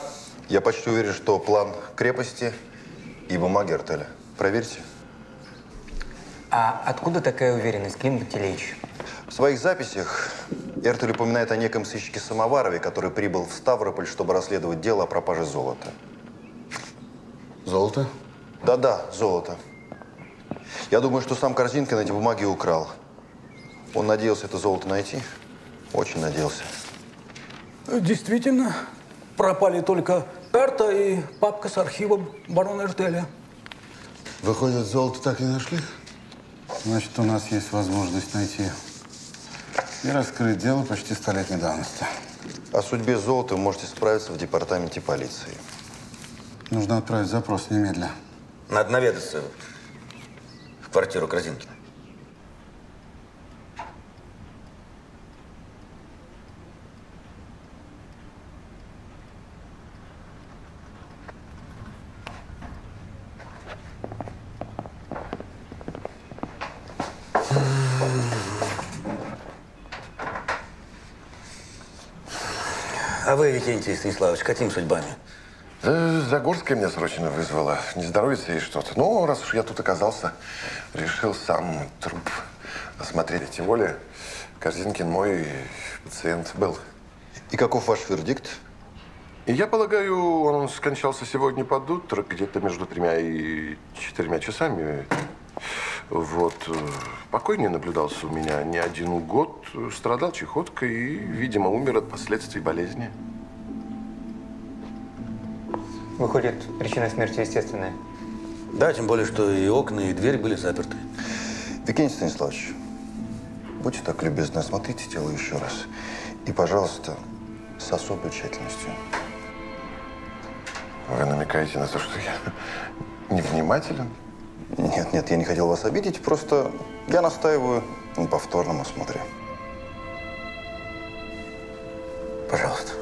я почти уверен, что план крепости и бумаги артеля. Проверьте. А откуда такая уверенность, Клим Пантелеич? В своих записях Эртель упоминает о неком сыщике Самоварове, который прибыл в Ставрополь, чтобы расследовать дело о пропаже золота. Золото? Да-да, золото. Я думаю, что сам Корзинкин эти бумаги украл. Он надеялся это золото найти. Очень надеялся. Действительно, пропали только карта и папка с архивом барона Эртеля. Выходит, золото так и не нашли? Значит, у нас есть возможность найти и раскрыть дело почти столетней давности. О судьбе золота вы можете справиться в департаменте полиции. Нужно отправить запрос немедля. Надо наведаться в квартиру Корзинкина. А вы, Викентий Станиславович, какими судьбами? Да, Загорская меня срочно вызвала. Не здоровится ей что-то. Ну, раз уж я тут оказался, решил сам труп осмотреть. Тем более, Корзинкин мой пациент был. И каков ваш вердикт? И я полагаю, он скончался сегодня под утро, где-то между тремя и четырьмя часами. Вот. э, Покой не наблюдался у меня не один год. Страдал чехоткой и, видимо, умер от последствий болезни. Выходит, причина смерти естественная. Да, тем более, что и окна, и дверь были заперты. Викентий Станиславович, будьте так любезны, осмотрите тело еще раз. И, пожалуйста, с особой тщательностью. Вы намекаете на то, что я (laughs) невнимателен? Нет, нет, я не хотел вас обидеть, просто я настаиваю на повторном осмотре. Пожалуйста.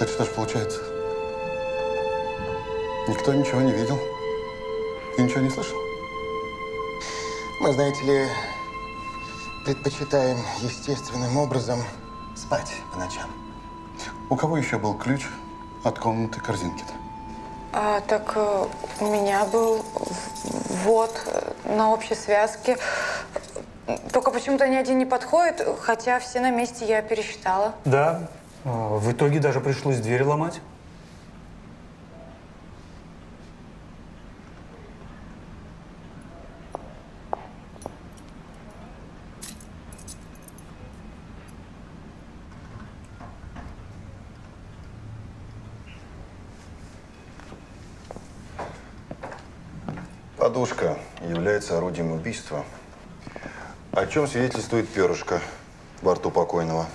Это что ж получается? Никто ничего не видел и ничего не слышал? Мы, знаете ли, предпочитаем естественным образом спать по ночам. У кого еще был ключ от комнаты Корзинкина? А, так э, у меня был вот э, на общей связке. Только почему-то ни один не подходит, хотя все на месте я пересчитала. Да. А, В итоге даже пришлось дверь ломать. Подушка является орудием убийства. О чем свидетельствует перышко во рту покойного?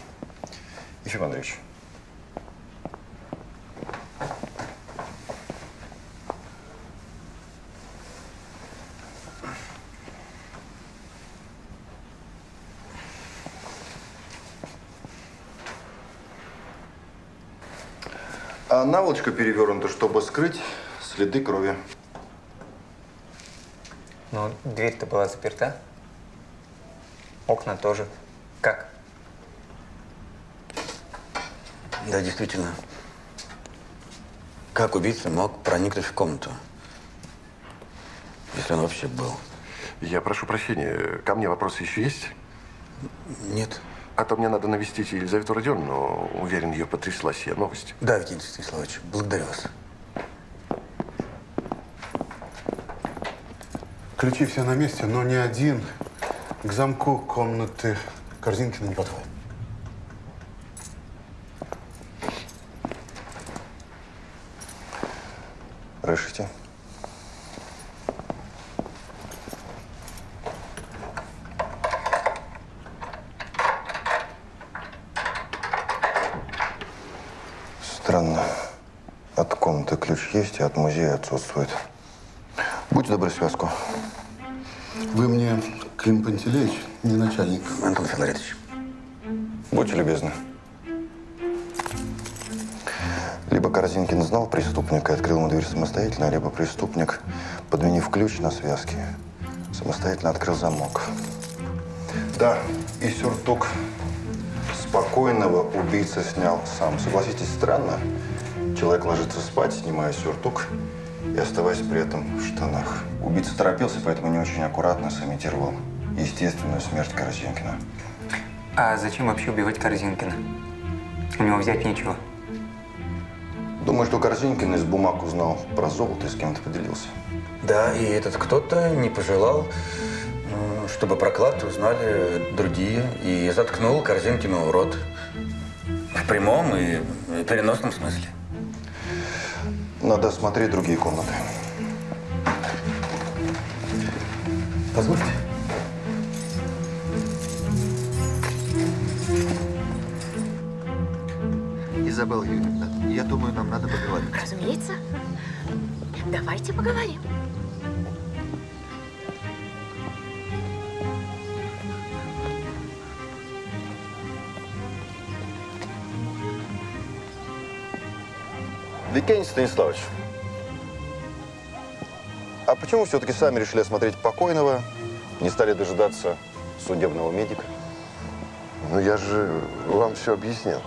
Ефим Андреевич. А наволочка перевернута, чтобы скрыть следы крови. Но дверь-то была заперта. Окна тоже. Как? Да, действительно. Как убийца мог проникнуть в комнату? Если он вообще был. Я прошу прощения, ко мне вопросы еще есть? Нет. А то мне надо навестить Елизавету Родионовну. Уверен, ее потрясла сия новость. Да, Евгений Станиславович, благодарю вас. Ключи все на месте, но ни один к замку комнаты Корзинкина не подходит. Разрешите? Странно. От комнаты ключ есть, а от музея отсутствует. Будьте добры, связку. Вы мне, Клим Пантелеич, не начальник. Антон Филаретович. Будьте любезны. Либо Корзинкин знал преступника и открыл ему дверь самостоятельно, либо преступник, подменив ключ на связке, самостоятельно открыл замок. Да, и сюртук спокойного убийца снял сам. Согласитесь, странно. Человек ложится спать, снимая сюртук и оставаясь при этом в штанах. Убийца торопился, поэтому не очень аккуратно сымитировал естественную смерть Корзинкина. А зачем вообще убивать Корзинкина? У него взять нечего. Думаю, что Корзинкин из бумаг узнал про золото и с кем-то поделился. Да, и этот кто-то не пожелал, чтобы про клад узнали другие, и заткнул Корзинкину в рот. В прямом и переносном смысле. Надо осмотреть другие комнаты. Позвольте. Изабелла Юрьевна, я думаю, нам надо поговорить. Разумеется. Давайте поговорим. Викентий Станиславович, а почему все-таки сами решили осмотреть покойного, не стали дожидаться судебного медика? Ну, я же вам все объяснил.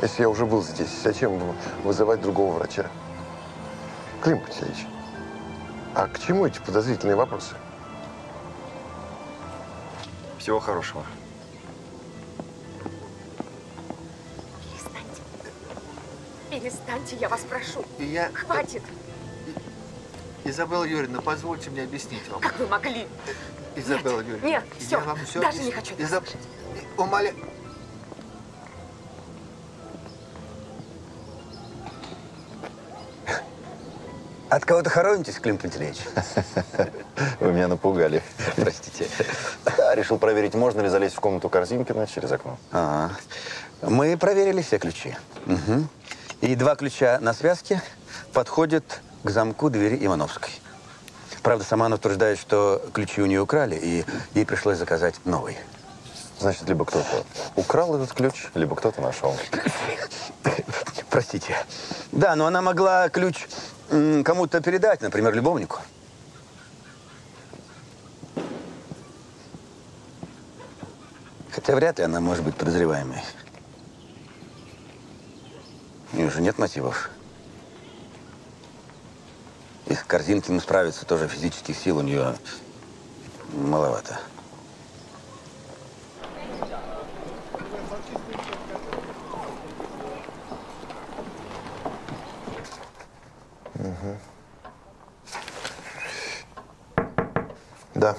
Если я уже был здесь, зачем вызывать другого врача? Клим Пантелеич, а к чему эти подозрительные вопросы? Всего хорошего. Перестаньте, я вас прошу. И я... Хватит. Изабелла Юрьевна, позвольте мне объяснить вам. Как вы могли? Изабелла Юрьевна. Нет, все. Я вам все Даже не объясню. хочу это Изаб... Умоляю. От кого-то хороните, Клим Пантелеич? (laughs) Вы меня напугали. (laughs) Простите. Да, решил проверить, можно ли залезть в комнату Корзинкина через окно. Ага. Мы проверили все ключи. Мгм. И два ключа на связке подходят к замку двери Ивановской. Правда, сама она утверждает, что ключи у нее украли, и ей пришлось заказать новый. Значит, либо кто-то украл этот ключ, либо кто-то нашел. (laughs) Простите. Да, но она могла ключ кому-то передать, например, любовнику. Хотя вряд ли она может быть подозреваемой. У нее же нет мотивов. И с Корзинкиным справиться тоже физических сил у нее маловато. Угу. Да.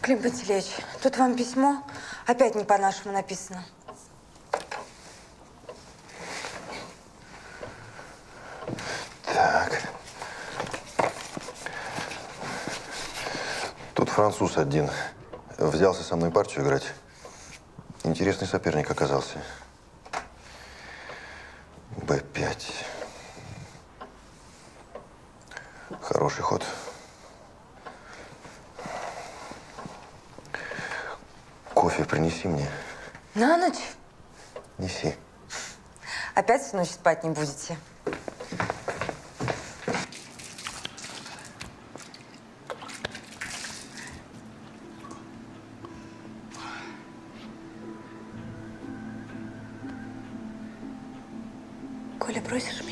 Клим Пантелеич, тут вам письмо. Опять не по-нашему написано. Так. Тут француз один. Взялся со мной партию играть. Интересный соперник оказался. Б5. Хороший ход. Кофе принеси мне. На ночь? Неси. Опять всю ночь спать не будете? Коля, бросишь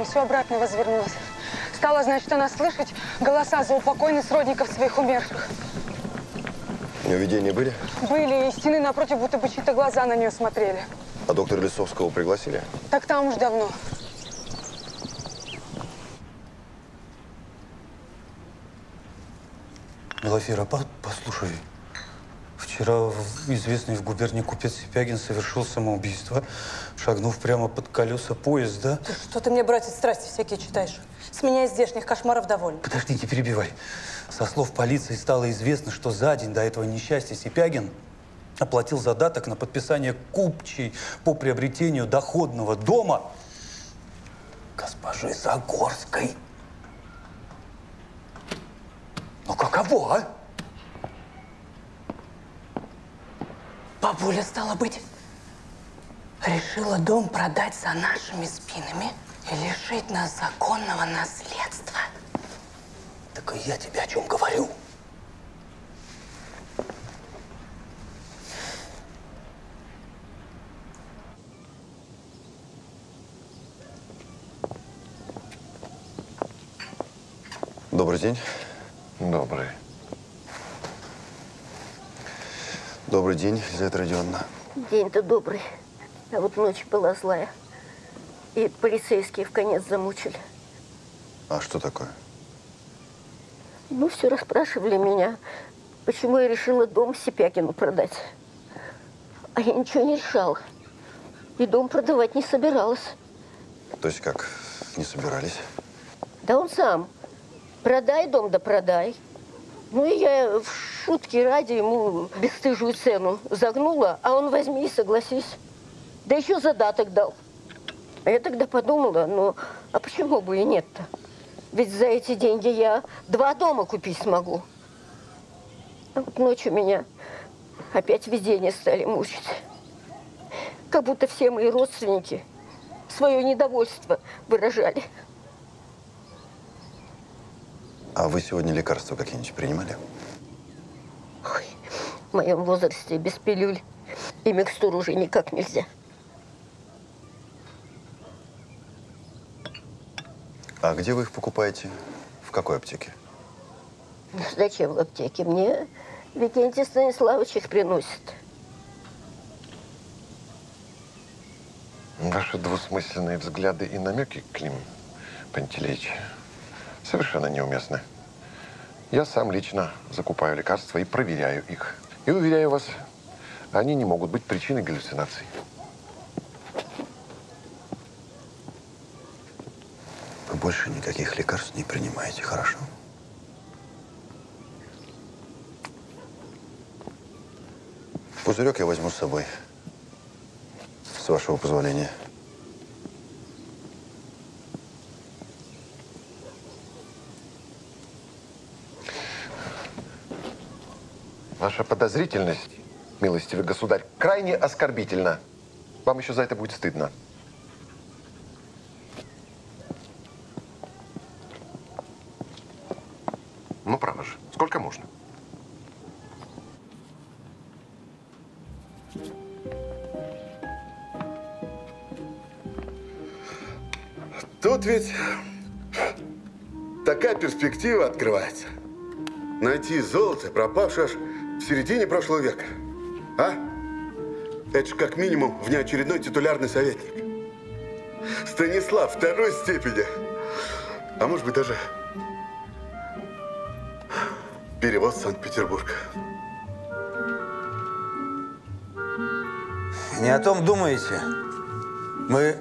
вечером все обратно возвернулось. Стала, значит, она слышать голоса заупокойных сродников своих умерших. У нее видения были? Были, и стены напротив будто бы чьи-то глаза на нее смотрели. А доктора Лисовского пригласили? Так там уж давно. Глафира, по- послушай. Вчера в- известный в губернии купец Сипягин совершил самоубийство, шагнув прямо под колеса поезда. Ты что ты мне, братец, страсти всякие читаешь? С меня из здешних кошмаров довольно. Подожди, не перебивай. Со слов полиции стало известно, что за день до этого несчастья Сипягин оплатил задаток на подписание купчей по приобретению доходного дома госпожи Загорской. Ну каково, а? Бабуля, стала быть, решила дом продать за нашими спинами и лишить нас законного наследства. Так и я тебе о чем говорю. Добрый день. Добрый. Добрый день, Елизавета Родионовна. День-то добрый. А вот ночь была злая. И полицейские в конец замучили. А что такое? Ну, все расспрашивали меня, почему я решила дом Сипякину продать. А я ничего не решала. И дом продавать не собиралась. То есть как, не собирались? Да он сам. Продай дом, да продай. Ну и я в шутке ради ему бесстыжую цену загнула, а он возьми и согласись. Да еще задаток дал. А я тогда подумала, ну, а почему бы и нет-то? Ведь за эти деньги я два дома купить смогу. А вот ночью меня опять видения стали мучить. Как будто все мои родственники свое недовольство выражали. А вы сегодня лекарства какие-нибудь принимали? В моем возрасте без пилюль и микстур уже никак нельзя. А где вы их покупаете? В какой аптеке? Ну, Зачем в аптеке? Мне Викентий Станиславович их приносит. Ваши двусмысленные взгляды и намеки, Клим Пантелеич, совершенно неуместны. Я сам лично закупаю лекарства и проверяю их. И уверяю вас, они не могут быть причиной галлюцинаций. Вы больше никаких лекарств не принимаете, хорошо? Пузырек я возьму с собой. С вашего позволения. Ваша подозрительность, милостивый государь, крайне оскорбительна. Вам еще за это будет стыдно. Ну, право же. Сколько можно? Тут ведь такая перспектива открывается. Найти золото, пропавшее аж в середине прошлого века. А? Это ж как минимум внеочередной титулярный советник. Станислав второй степени. А может быть даже перевод в Санкт-Петербург. Не о том думаете. Мы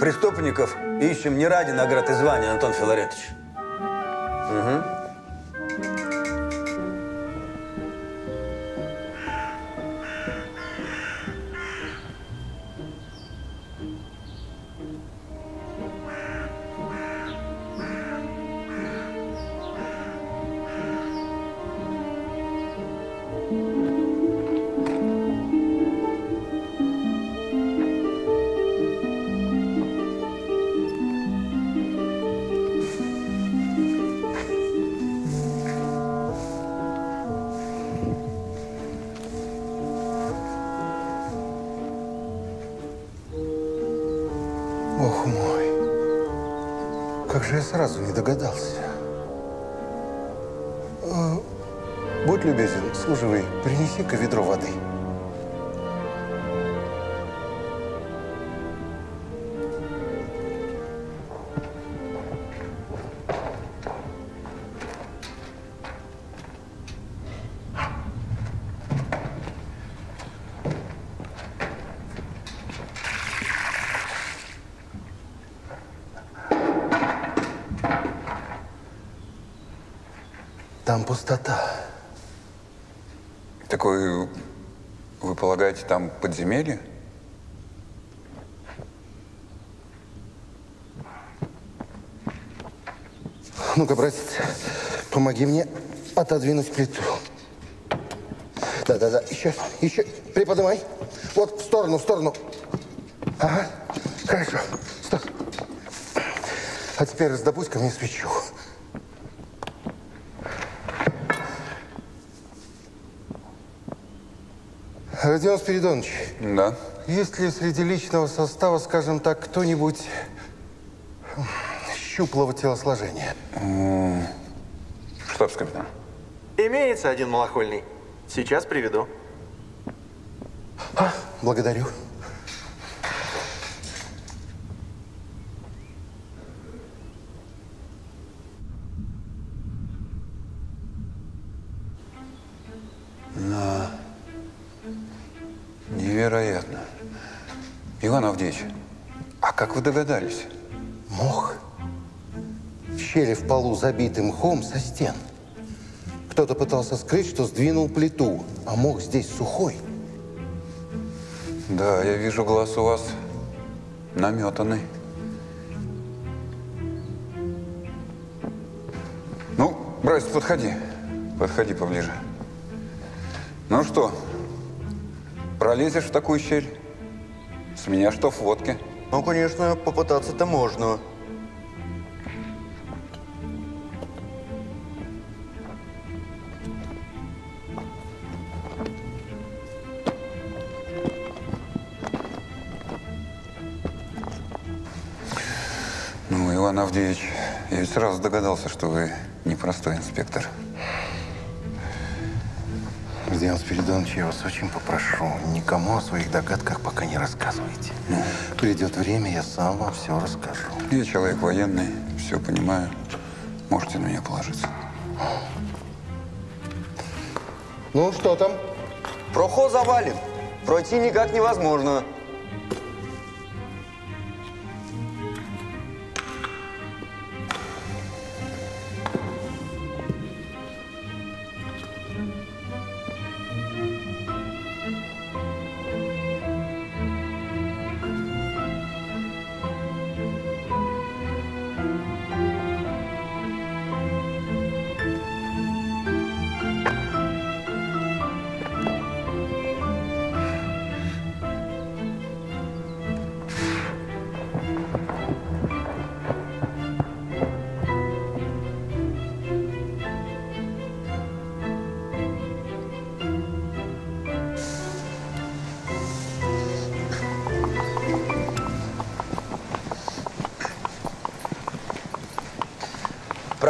преступников ищем не ради наград и звания, Антон Филаретович. Угу. Же я сразу не догадался. Э, Будь любезен, служивый, принеси-ка ведро воды. Пустота. Так вы, вы полагаете, там подземелье? Ну-ка, братец, помоги мне отодвинуть плиту. Да-да-да, еще, еще, приподнимай. Вот, в сторону, в сторону. Ага, хорошо. Стоп. А теперь раздобудь ко мне свечу. Родион Спиридонович. Да. Есть ли среди личного состава, скажем так, кто-нибудь щуплого телосложения? Штабс-капитан. Имеется один малохольный. Сейчас приведу. Благодарю. Догадались? Мох. Щели в полу забиты мхом со стен. Кто-то пытался скрыть, что сдвинул плиту, а мох здесь сухой. Да, я вижу, глаз у вас наметанный. Ну, братец, подходи. Подходи поближе. Ну что, пролезешь в такую щель? С меня что в водке? Ну, конечно, попытаться-то можно. Ну, Иван Авдеевич, я ведь сразу догадался, что вы непростой инспектор. Родион Спиридонович, я вас очень попрошу, никому о своих догадках пока не рассказывайте. Придет время, я сам вам все расскажу. Я человек военный, все понимаю. Можете на меня положиться. Ну, что там? Проход завален. Пройти никак невозможно.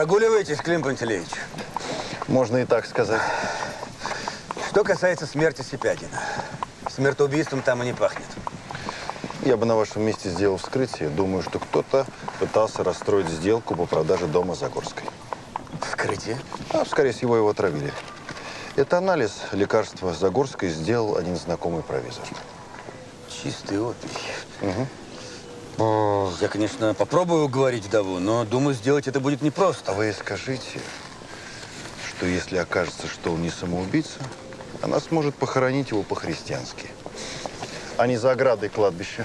Прогуливаетесь, Клим Пантелеич? Можно и так сказать. Что касается смерти Сипягина, смертоубийством там и не пахнет. Я бы на вашем месте сделал вскрытие. Думаю, что кто-то пытался расстроить сделку по продаже дома Загорской. Вскрытие? А, скорее всего, его отравили. Это анализ лекарства Загорской сделал один знакомый провизор. Чистый опий. Угу. Я, конечно, попробую уговорить вдову, но думаю, сделать это будет непросто. А вы скажите, что если окажется, что он не самоубийца, она сможет похоронить его по-христиански, а не за оградой кладбища.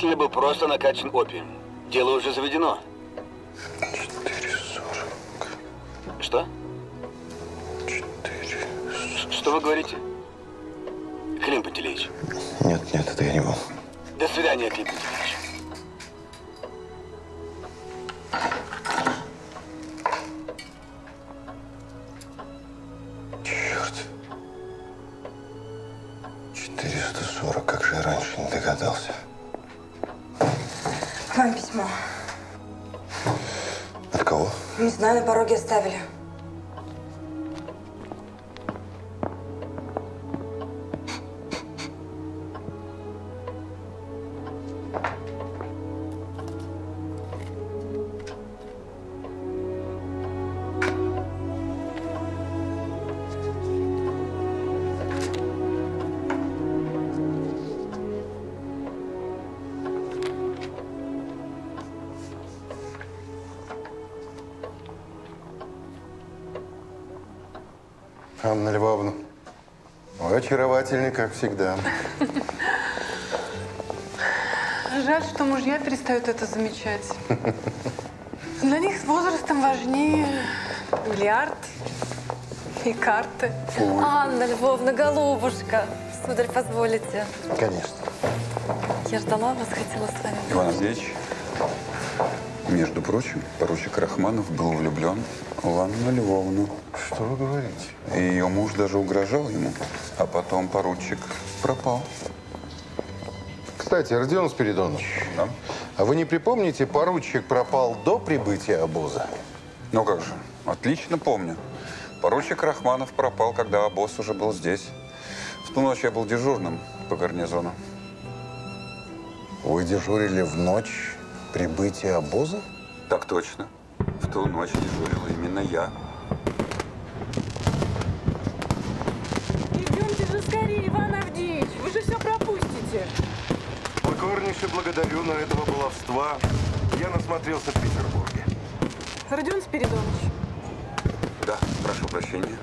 Действительно был просто накачан опием. Дело уже заведено. Вы очаровательны, как всегда. Жаль, что мужья перестают это замечать. Для них с возрастом важнее бильярд и карты. Анна Львовна, голубушка, сударь, позволите. Конечно. Я ждала вас, хотела с вами. Иван Андреевич, между прочим, поручик Рахманов был влюблен в Анну Львовну. Что вы говорите? И ее муж даже угрожал ему. А потом поручик пропал. Кстати, Родион Спиридонович, а вы не припомните, поручик пропал до прибытия обоза? Ну как же, отлично помню. Поручик Рахманов пропал, когда босс уже был здесь. В ту ночь я был дежурным по гарнизону. Вы дежурили в ночь прибытия обоза? Так точно. В ту ночь дежурил именно я. Благодарю, но этого баловства я насмотрелся в Петербурге. Родион Спиридонович, Да, прошу прощения.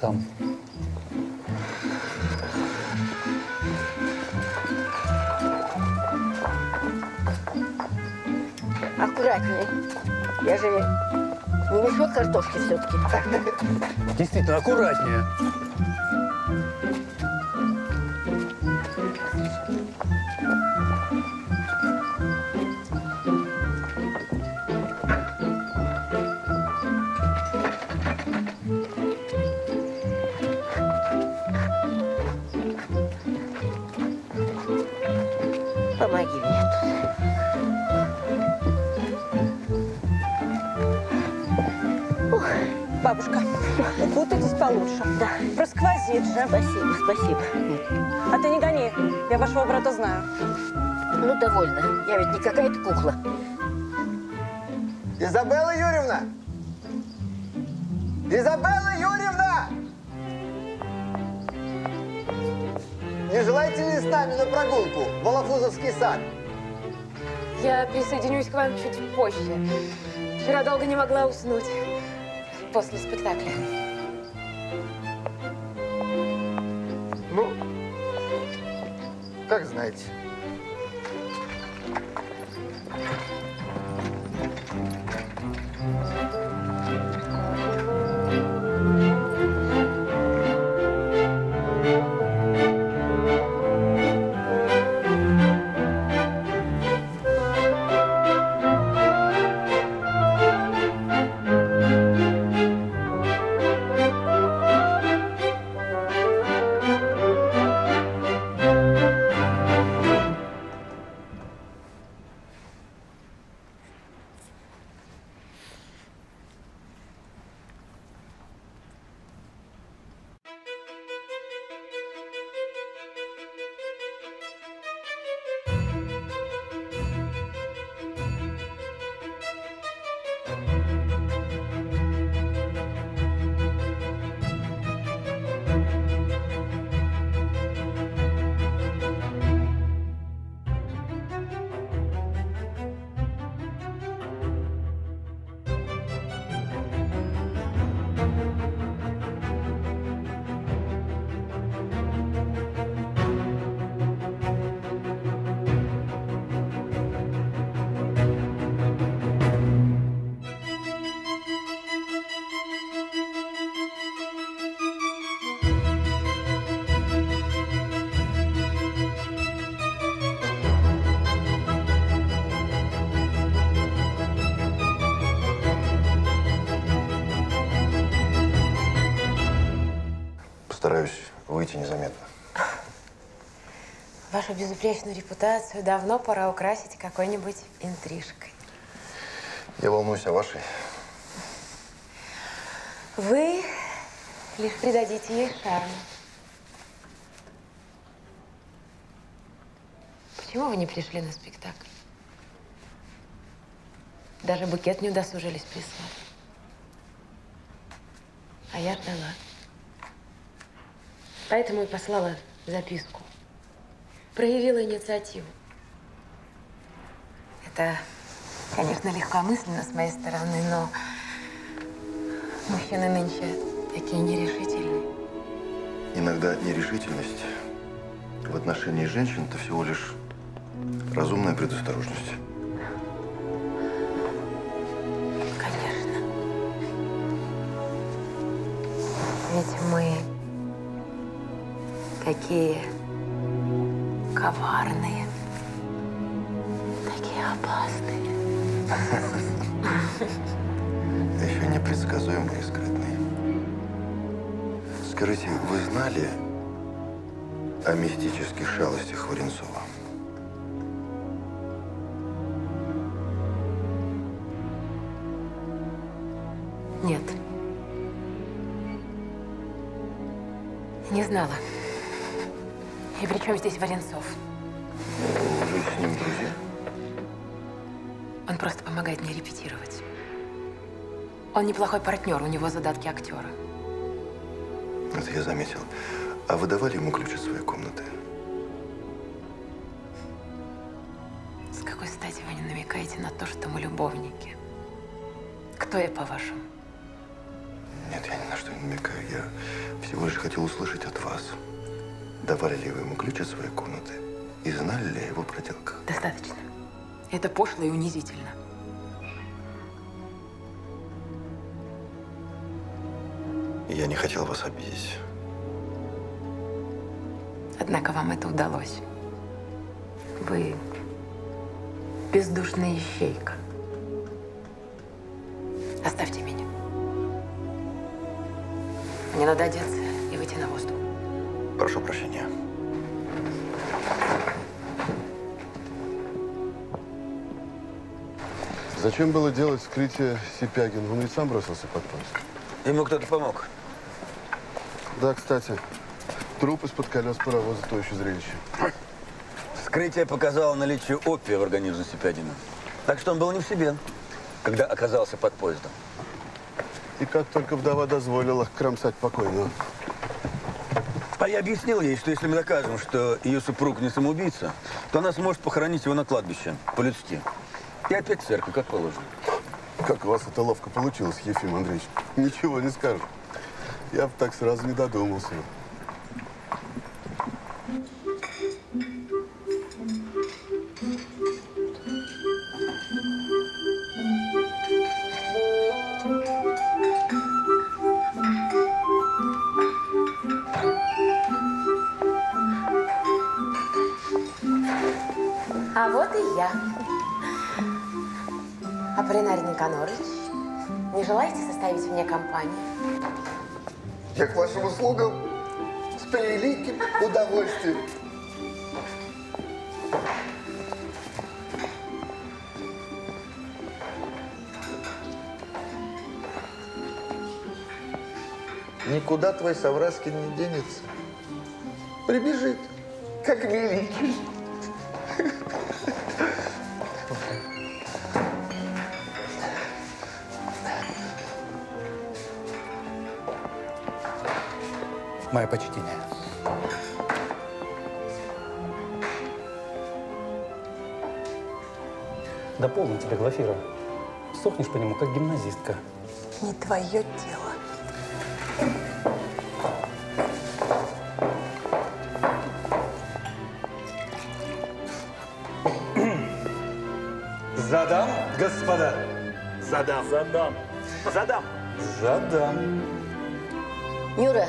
сам. Аккуратнее. Я же не мешок картошки все-таки. Действительно, аккуратнее. Спасибо, спасибо. А ты не гони, я вашего брата знаю. Ну, довольно. Я ведь не какая-то кукла. Изабелла Юрьевна! Изабелла Юрьевна! Не желаете ли с нами на прогулку в Волофузовский сад? Я присоединюсь к вам чуть позже. Вчера долго не могла уснуть после спектакля. Вашу безупречную репутацию давно пора украсить какой-нибудь интрижкой. Я волнуюсь о вашей. Вы лишь придадите ей шарм. Почему вы не пришли на спектакль? Даже букет не удосужились прислать. А я ждала. Поэтому и послала записку. Проявила инициативу. Это, конечно, легкомысленно с моей стороны, но мужчины нынче такие нерешительные. Иногда нерешительность в отношении женщин – это всего лишь разумная предосторожность. Конечно. Ведь мы такие коварные, такие опасные. Еще непредсказуемые и скрытные. Скажите, вы знали о мистических шалостях Варенцова? Нет. Не знала. И при чем здесь Варенцов? Вы с ним друзья? Он просто помогает мне репетировать. Он неплохой партнер, у него задатки актера. Это я заметил. А вы давали ему ключ от своей комнаты? С какой стати вы не намекаете на то, что мы любовники? Кто я, по-вашему? Нет, я ни на что не намекаю. Я всего лишь хотел услышать от вас. Давали ли вы ему ключ от своей комнаты? И знали ли о его проделках? Достаточно. Это пошло и унизительно. Я не хотел вас обидеть. Однако вам это удалось. Вы бездушная ищейка. Оставьте меня. Мне надо одеться и выйти на воздух. Прошу прощения. Зачем было делать вскрытие Сипягин? Он ведь сам бросился под поезд. Ему кто-то помог. Да, кстати, труп из-под колес паровоза – то еще зрелище. Вскрытие показало наличие опия в организме Сипягина. Так что он был не в себе, когда оказался под поездом. И как только вдова дозволила кромсать покойного. А я объяснил ей, что если мы докажем, что ее супруг не самоубийца, то она сможет похоронить его на кладбище, по-людски. И опять церковь, как положено. Как у вас это ловко получилось, Ефим Андреевич. Ничего не скажу. Я бы так сразу не додумался. А я. Аполлинарий Никонорович, не желаете составить мне компанию? Я к вашим услугам с превеликим удовольствием. Никуда твой Савраскин не денется. Прибежит, как миленький. Мое почтение. Да полно тебе, Глафира. Сохнешь по нему, как гимназистка. Не твое дело. Задам, господа. Задам. Задам. Задам. Задам. Нюра,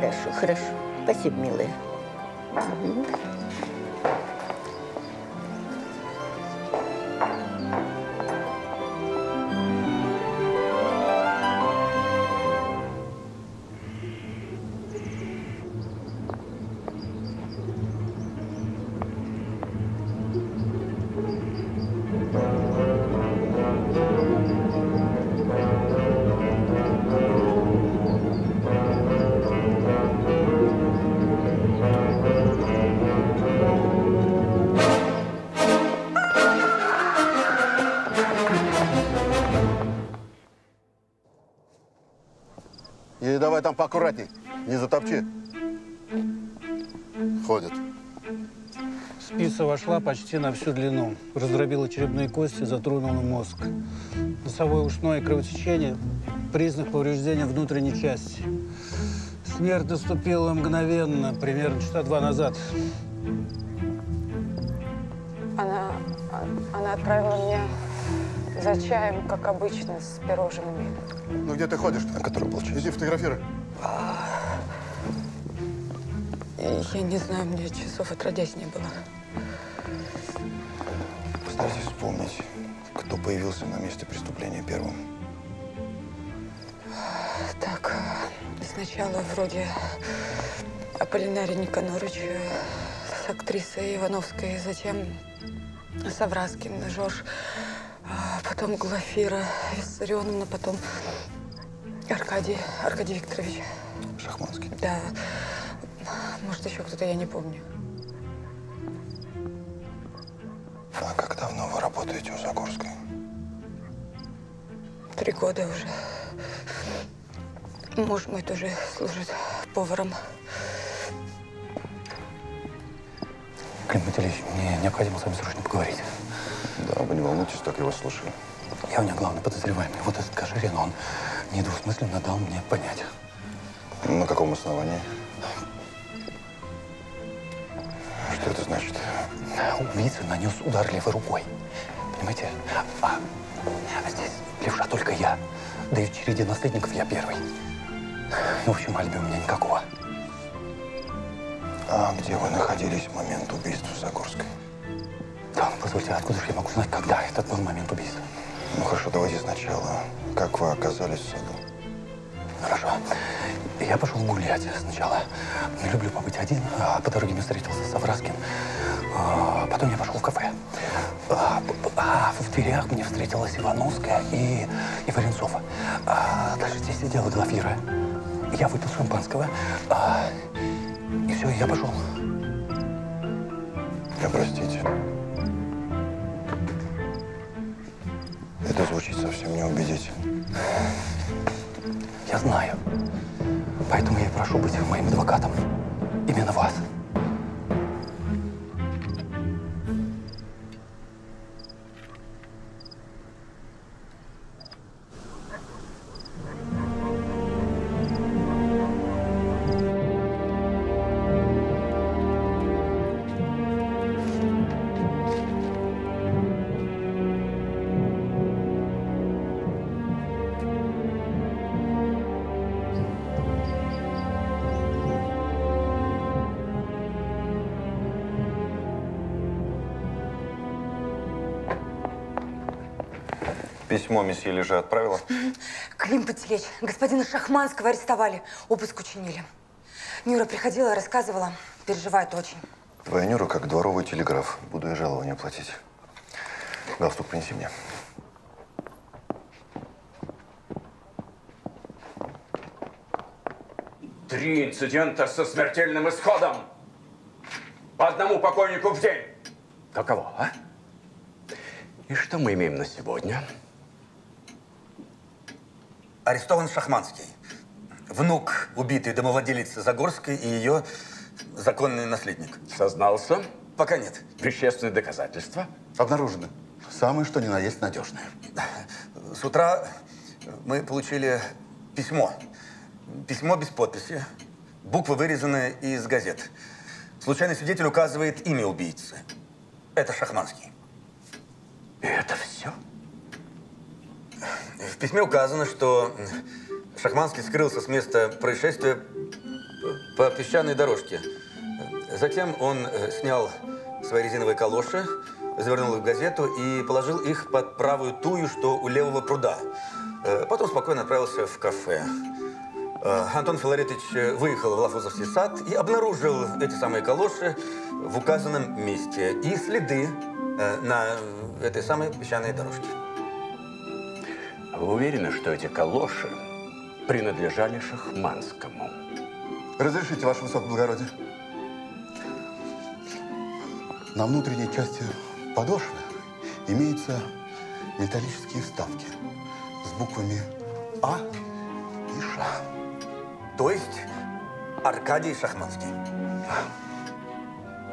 хорошо, хорошо. Спасибо, милая. Поаккуратней, не затопчи. Ходят. Спица вошла почти на всю длину. Раздробила черепные кости, затронула мозг. Носовое ушное кровотечение – признак повреждения внутренней части. Смерть наступила мгновенно, примерно часа два назад. Она, она отправила меня за чаем, как обычно, с пирожными. Ну где ты ходишь? А который был час? Иди фотографируй. Я не знаю, мне часов отродясь не было. Постарайтесь вспомнить, кто появился на месте преступления первым. Так, сначала вроде Аполлинарий Никонорович с актрисой Ивановской, затем Савраскин, Жорж, а потом Глафира Виссарионовна, потом Аркадий, Аркадий Викторович. Шахманский. Да. Может, еще кто-то, я не помню. А как давно вы работаете у Загорской? Три года уже. Муж мой тоже служит поваром. Клим Пантелеич, мне необходимо с вами срочно поговорить. Да, вы не волнуйтесь, так я вас слушаю. Я у него главный подозреваемый. Вот этот Каширин, он недвусмысленно дал мне понять. На каком основании? Что это значит? Убийца нанес удар левой рукой. Понимаете? А, а здесь левша только я. Да и в череде наследников я первый. В общем, алиби у меня никакого. А где вы находились в момент убийства Загорской? Да, позвольте, откуда же я могу знать, когда этот был момент убийства? Ну хорошо, давайте сначала. Как вы оказались в саду? Хорошо. Я пошел гулять сначала. Люблю побыть один. А по дороге мне встретился Савраскин. А, потом я пошел в кафе. А, а в дверях мне встретилась Ивановская и, и Варенцова. А, дальше здесь сидела Глафира. Я выпил шампанского. А, и все, я пошел. Я простите. Это звучит совсем неубедительно. Я знаю. Поэтому я прошу быть моим адвокатом. Именно вас. Письмо месье Лежа отправила? (laughs) Клим Пантелеич, господина Шахманского арестовали, обыск учинили. Нюра приходила, рассказывала, переживает очень. Твоя Нюра как дворовый телеграф. Буду я жалование платить. Галстук принеси мне. Три инцидента со смертельным исходом. По одному покойнику в день. Каково, а? И что мы имеем на сегодня? Арестован Шахманский. Внук убитой домовладелицы Загорской и ее законный наследник. Сознался? Пока нет. Вещественные доказательства? Обнаружены. Самое, что ни на есть надежное. С утра мы получили письмо. Письмо без подписи. Буквы вырезаны из газет. Случайный свидетель указывает имя убийцы. Это Шахманский. И это все? В письме указано, что Шахманский скрылся с места происшествия по песчаной дорожке. Затем он э, снял свои резиновые калоши, завернул их в газету и положил их под правую тую, что у левого пруда. Э, Потом спокойно отправился в кафе. Э, Антон Филаретович выехал в Лафузовский сад и обнаружил эти самые калоши в указанном месте и следы на этой самой песчаной дорожке. Вы уверены, что эти калоши принадлежали Шахманскому? Разрешите, ваше высокоблагородие. На внутренней части подошвы имеются металлические вставки с буквами А и Ш. То есть Аркадий Шахманский.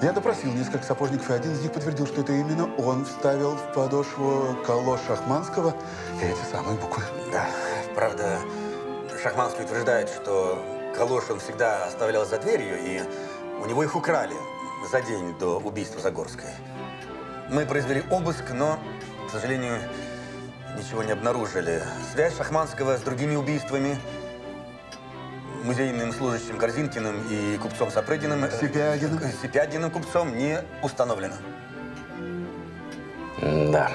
Я допросил несколько сапожников, и один из них подтвердил, что это именно он вставил в подошву колош Шахманского эти самые буквы. Да, правда, Шахманский утверждает, что калоши он всегда оставлял за дверью, и у него их украли за день до убийства Загорской. Мы произвели обыск, но, к сожалению, ничего не обнаружили. Связь Шахманского с другими убийствами, музейным служащим Корзинкиным и купцом Сапрыгиным... Сипягиным. Сипягиным купцом не установлено. Да.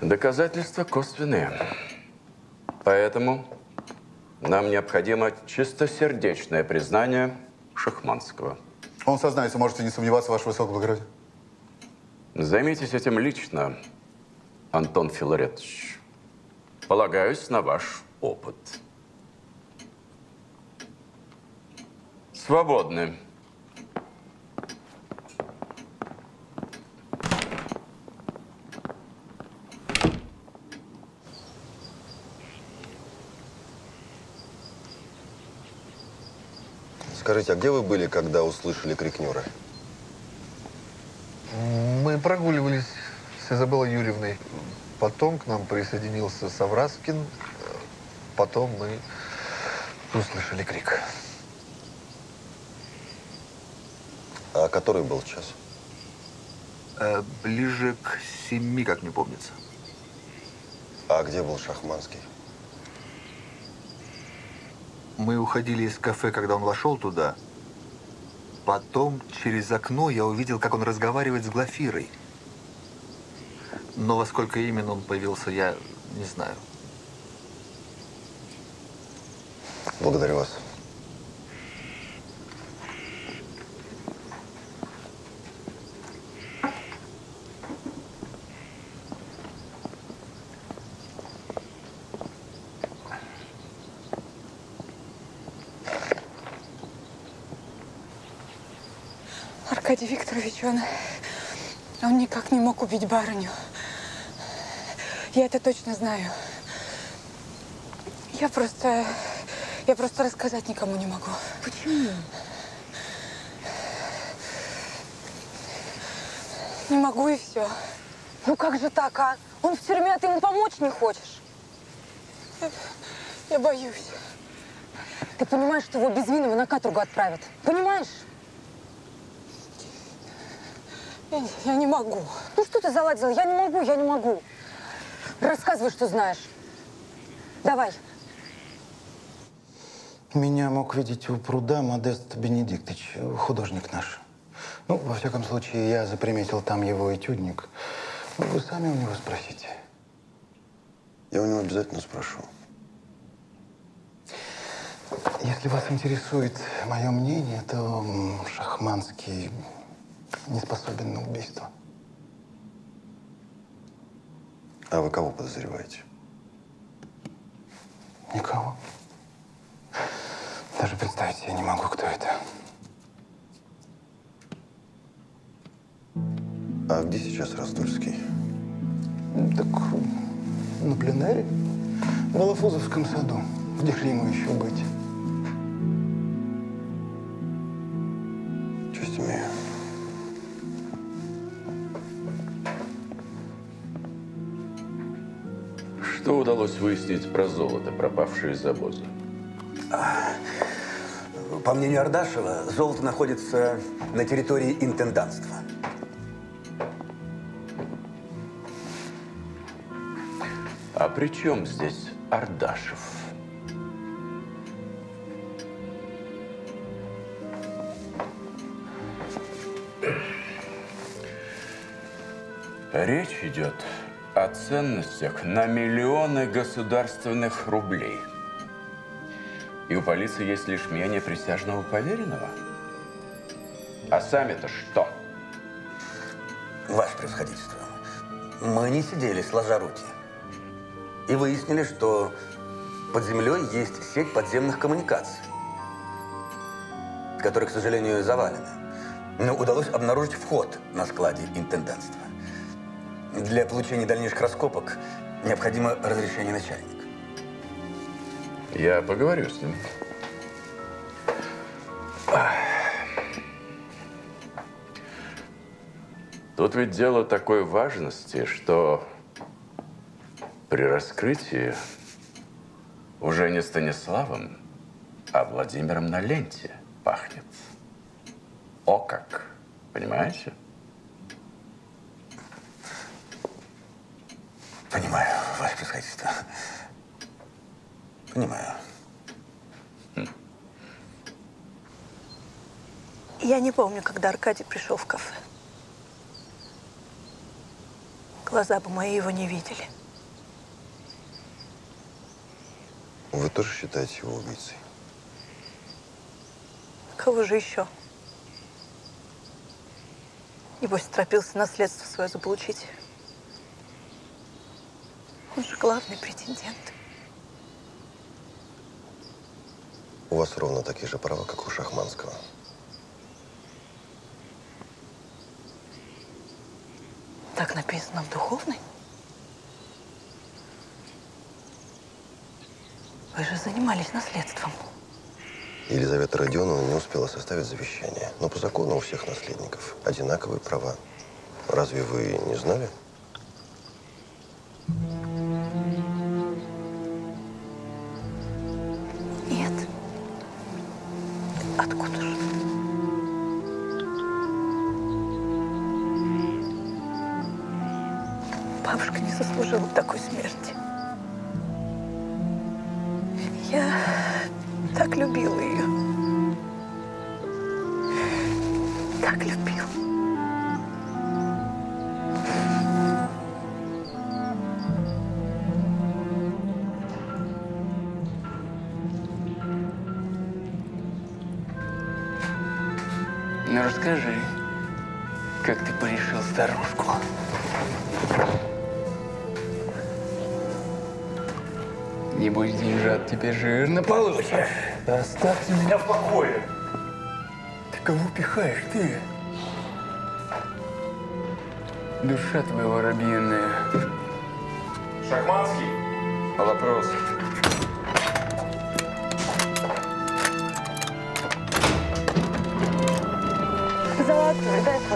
Доказательства косвенные. Поэтому нам необходимо чистосердечное признание Шахманского. Он сознается, можете не сомневаться, ваше высокоблагородие. Займитесь этим лично, Антон Филаретович. Полагаюсь на ваш опыт. Свободны. Скажите, а где вы были, когда услышали крикнера? Мы прогуливались с Изабеллой Юрьевной. Потом к нам присоединился Савраскин. Потом мы услышали крик. А который был час? Э, ближе к семи, как мне помнится. А где был Шахманский? Мы уходили из кафе, когда он вошел туда. Потом через окно я увидел, как он разговаривает с Глафирой. Но во сколько именно он появился, я не знаю. Благодарю вас. Аркадий Викторович, он, он никак не мог убить барыню. Я это точно знаю. Я просто, я просто рассказать никому не могу. Почему? Не могу и все. Ну как же так, а? Он в тюрьме, а ты ему помочь не хочешь? Я, я боюсь. Ты понимаешь, что его безвинного на каторгу отправят? Понимаешь? Я, я не могу. Ну что ты заладила? Я не могу, я не могу. Рассказывай, что знаешь. Давай. Меня мог видеть у пруда Модест Бенедиктович, художник наш. Ну, во всяком случае, я заприметил там его этюдник. Ну, Вы сами у него спросите. Я у него обязательно спрошу. Если вас интересует мое мнение, то Шахманский не способен на убийство. А вы кого подозреваете? Никого. Даже представить себе не могу, кто это. А где сейчас Ростульский? Так на пленэре в Волофузовском саду. Где же ему еще быть? Удалось выяснить про золото, пропавшее из обоза? По мнению Ардашева, золото находится на территории интендантства. А при чем здесь Ардашев? Речь идет о ценностях на миллионы государственных рублей. И у полиции есть лишь мнение присяжного поверенного. А сами-то что? Ваше превосходительство, мы не сидели сложа руки. И выяснили, что под землей есть сеть подземных коммуникаций, которые, к сожалению, завалены. Но удалось обнаружить вход на складе интендантства. Для получения дальнейших раскопок необходимо разрешение начальника. Я поговорю с ним. Тут ведь дело такой важности, что при раскрытии уже не Станиславом, а Владимиром на ленте пахнет. О как! Понимаете? Понимаю, ваше превосходительство. Понимаю. Я не помню, когда Аркадий пришел в кафе. Глаза бы мои его не видели. Вы тоже считаете его убийцей? Кого же еще? Небось, торопился наследство свое заполучить. Он же главный претендент. У вас ровно такие же права, как у Шахманского. Так написано в духовной. Вы же занимались наследством. Елизавета Родионовна не успела составить завещание. Но по закону у всех наследников одинаковые права. Разве вы не знали? Нет.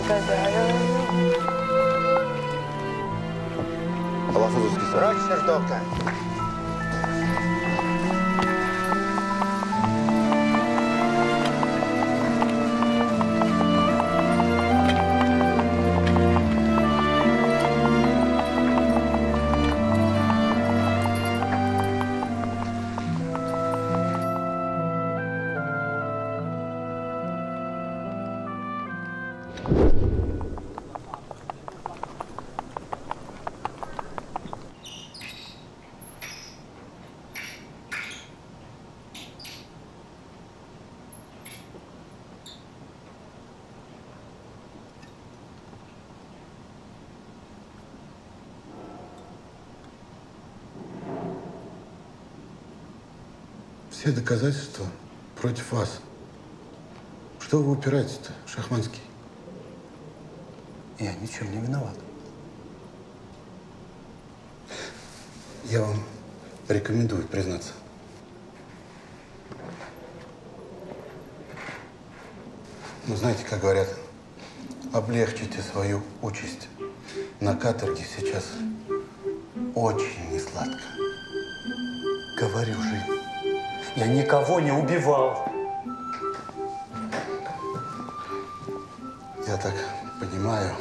Золотой, дай погадаю. Все доказательства против вас. Что вы упираетесь-то, Шахманский? Я ничем не виноват. Я вам рекомендую признаться. Ну, знаете, как говорят, облегчите свою участь. На каторге сейчас очень несладко. Говорю же, я никого не убивал. Я так понимаю,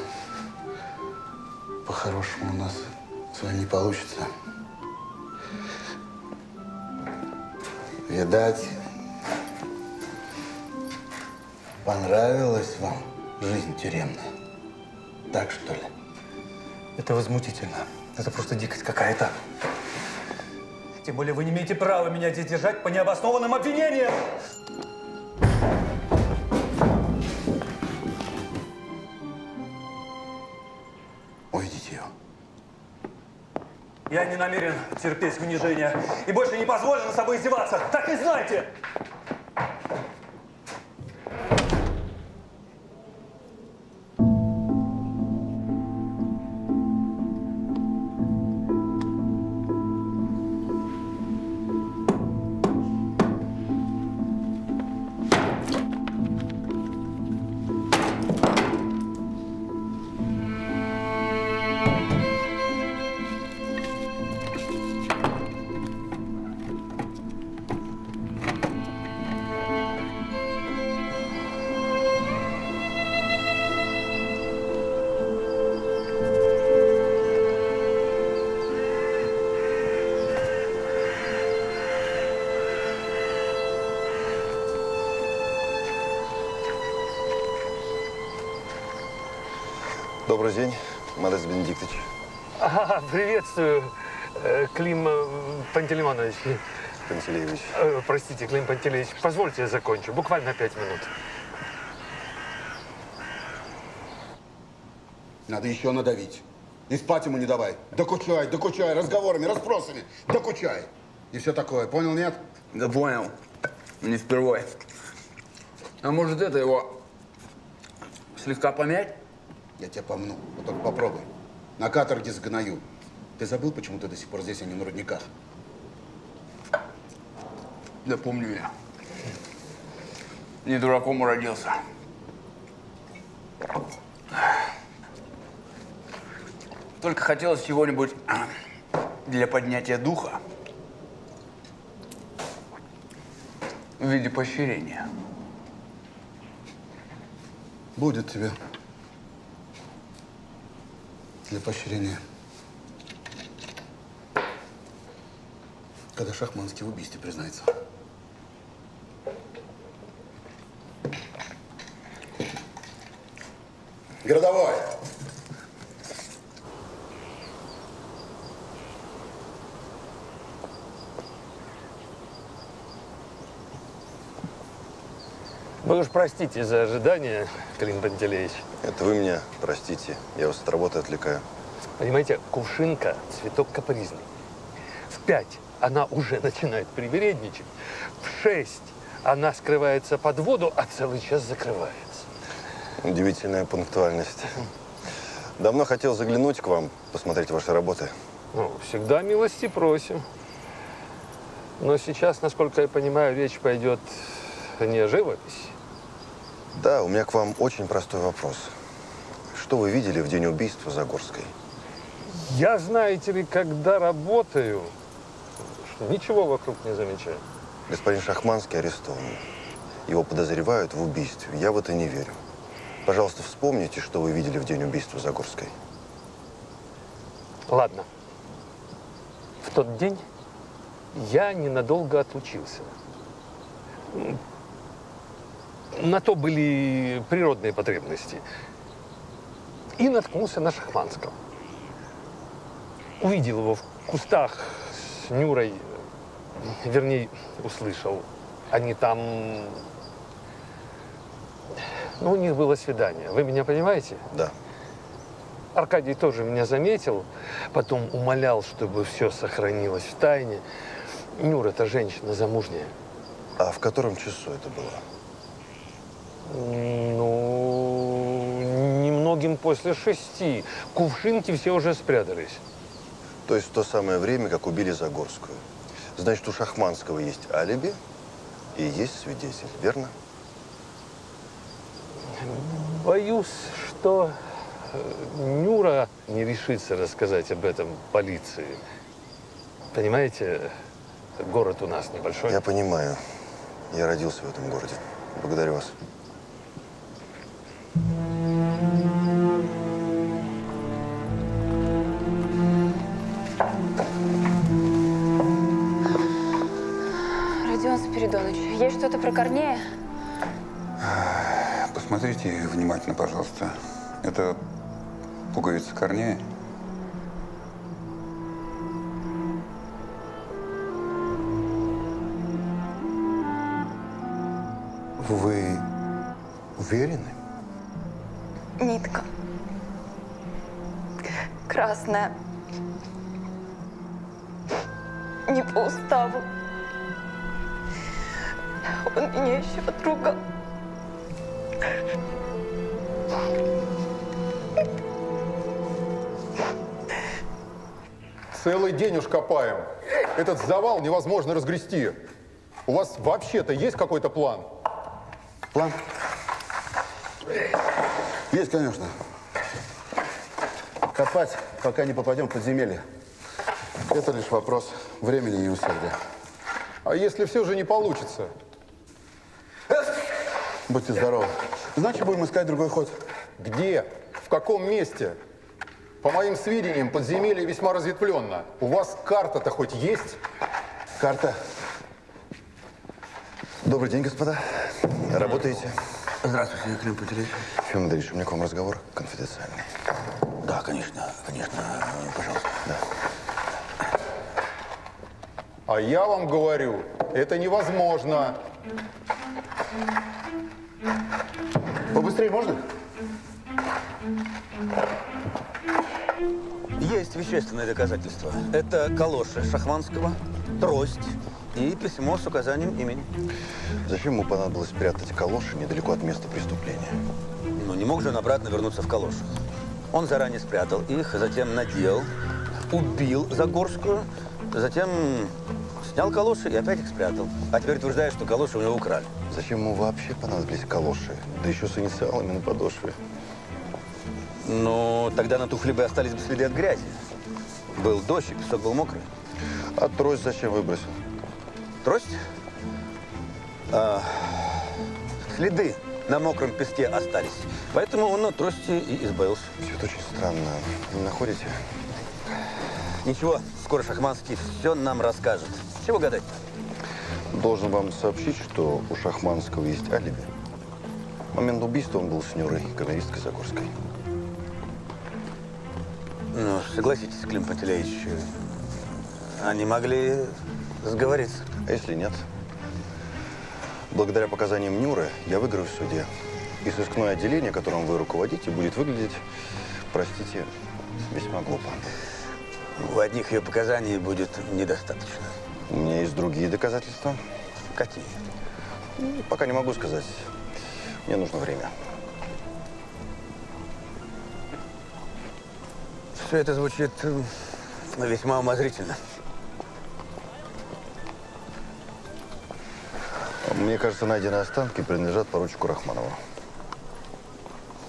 по-хорошему у нас с вами не получится. Видать, понравилась вам жизнь тюремная. Так что ли? Это возмутительно. Это просто дикость какая-то. Тем более вы не имеете права меня здесь держать по необоснованным обвинениям. Уведите ее. Я не намерен терпеть унижение и больше не позволю над собой издеваться. Так и знайте! Приветствую, э, Клим э, Пантелеймонович. Пантелеевич. Э, Простите, Клим Пантелеевич, позвольте я закончу, буквально пять минут. Надо еще надавить. И спать ему не давай. Докучай, докучай, разговорами, расспросами. Докучай. И все такое. Понял, нет? Да понял. Не впервой. А может это его слегка помять? Я тебя помну. Вот только попробуй. На каторге сгною. Ты забыл, почему ты до сих пор здесь, а не на рудниках? Да помню я. Не дураком уродился. Только хотелось чего-нибудь для поднятия духа в виде поощрения. Будет тебе. Для поощрения. Когда Шахманский в убийстве признается. Городовой! Вы уж простите за ожидание, Клим Пантелеич. Это вы меня простите. Я вас от работы отвлекаю. Понимаете, кувшинка – цветок капризный. В пять она уже (laughs) начинает привередничать. В шесть она скрывается под воду, а целый час закрывается. Удивительная пунктуальность. Давно хотел заглянуть к вам, посмотреть ваши работы. Ну, всегда милости просим. Но сейчас, насколько я понимаю, речь пойдет не о живописи. Да, у меня к вам очень простой вопрос. Что вы видели в день убийства Загорской? Я, знаете ли, когда работаю, ничего вокруг не замечаю. Господин Шахманский арестован. Его подозревают в убийстве. Я в это не верю. Пожалуйста, вспомните, что вы видели в день убийства Загорской. Ладно. В тот день я ненадолго отлучился. На то были природные потребности. И наткнулся на Шахманского. Увидел его в кустах с Нюрой, вернее, услышал. Они там... Ну, у них было свидание. Вы меня понимаете? Да. Аркадий тоже меня заметил, потом умолял, чтобы все сохранилось в тайне. Нюра – это женщина замужняя. А в котором часу это было? Ну, немногим после шести. Кувшинки все уже спрятались. То есть в то самое время, как убили Загорскую. Значит, у Шахманского есть алиби и есть свидетель, верно? Боюсь, что э, Нюра не решится рассказать об этом полиции. Понимаете, город у нас небольшой. Я понимаю. Я родился в этом городе. Благодарю вас. Родион Спиридонович, есть что-то про Корнея? Посмотрите внимательно, пожалуйста. Это пуговица Корнея. Вы уверены? Нитка. Красная. Не по уставу. Он меня еще отругал. Целый день уж копаем. Этот завал невозможно разгрести. У вас вообще-то есть какой-то план? План? Есть, конечно. Копать, пока не попадем в подземелье. Это лишь вопрос времени и усердия. А если все же не получится? Будьте здоровы. Значит, будем искать другой ход. Где? В каком месте? По моим сведениям, подземелье весьма разветвленно. У вас карта-то хоть есть? Карта? Добрый день, господа. Работаете? Здравствуйте, Клим Пантелеич. Федор Андреевич, у меня к вам разговор конфиденциальный. Да, конечно, конечно. Пожалуйста. Да. А я вам говорю, это невозможно. Побыстрее можно? Есть вещественные доказательства. Это калоши Шахманского, трость и письмо с указанием имени. Зачем ему понадобилось спрятать калоши недалеко от места преступления? Ну, не мог же он обратно вернуться в калошах. Он заранее спрятал их, затем надел, убил Загорскую, затем Снял калоши и опять их спрятал. А теперь утверждает, что калоши у него украли. Зачем ему вообще понадобились калоши? Да еще с инициалами на подошве. Ну, тогда на туфле бы остались бы следы от грязи. Был дождь, песок был мокрый. А трость зачем выбросил? Трость? А, следы на мокром песке остались. Поэтому он от трости и избавился. Все это очень странно. Не находите? Ничего, скоро Шахманский все нам расскажет. Чего гадать-то? Должен вам сообщить, что у Шахманского есть алиби. В момент убийства он был с Нюрой, камеристкой Загорской. Ну, согласитесь, Клим Пантелеич, они могли сговориться. А если нет? Благодаря показаниям Нюры я выиграю в суде. И сыскное отделение, которым вы руководите, будет выглядеть, простите, весьма глупо. У одних ее показаний будет недостаточно. У меня есть другие доказательства. Какие? Ну, Пока не могу сказать. Мне нужно время. Все это звучит э, весьма умозрительно. Мне кажется, найденные останки принадлежат поручику Рахманову.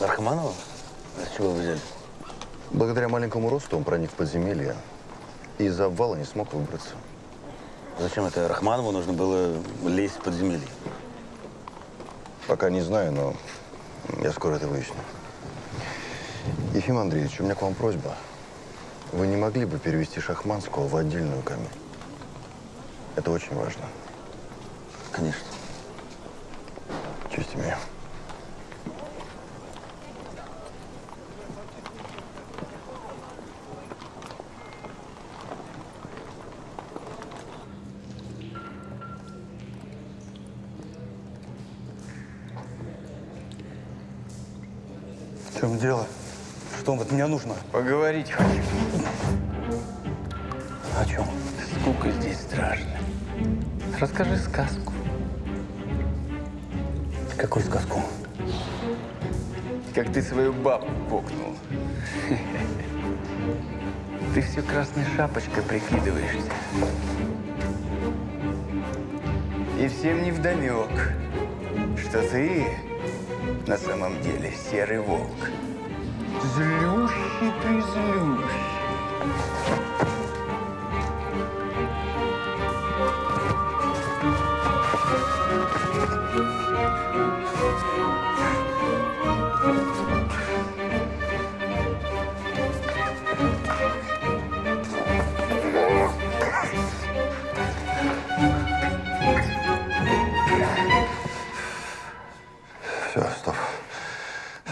Рахманову? А с чего вы взяли? Благодаря маленькому росту он проник в подземелье и из-за обвала не смог выбраться. Зачем это Рахманову нужно было лезть в подземелье? Пока не знаю, но я скоро это выясню. Ефим Андреевич, у меня к вам просьба. Вы не могли бы перевести Шахманского в отдельную камеру? Это очень важно. Конечно. Честь имею. В чем дело? Что вам от меня нужно? Поговорить хочу. О чем? Скука здесь страшная. Расскажи сказку. Какую сказку? Как ты свою бабку покнул. Ты все красной шапочкой прикидываешься. И всем не вдомек, что ты на самом деле серый волк. Злющий-призлющий.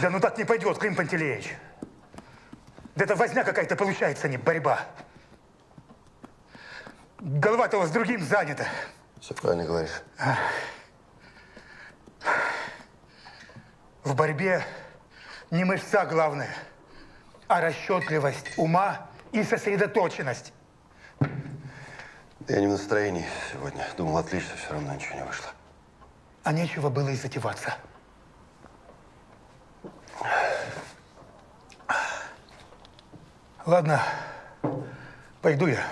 Да ну так не пойдет, Клим Пантелеич. Да это возня какая-то получается, а не борьба. Голова-то у вас другим занята. Все правильно говоришь. В борьбе не мышца главное, а расчетливость ума и сосредоточенность. Я не в настроении сегодня. Думал, отлично, все равно ничего не вышло. А нечего было и затеваться. Ладно, пойду я.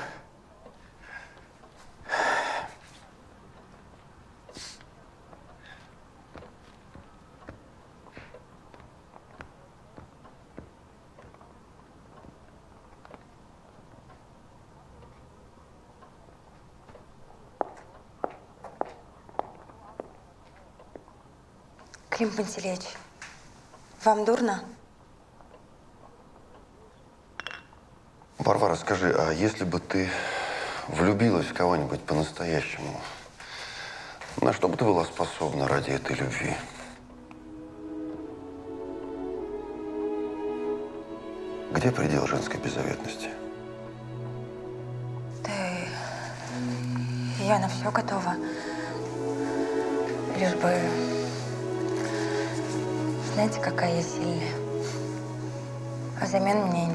Клим Пантелеич, вам дурно? Варвара, скажи, а если бы ты влюбилась в кого-нибудь по-настоящему, на что бы ты была способна ради этой любви? Где предел женской беззаветности? Ты... Я на все готова. Лишь бы... Знаете, какая я сильная. А взамен мне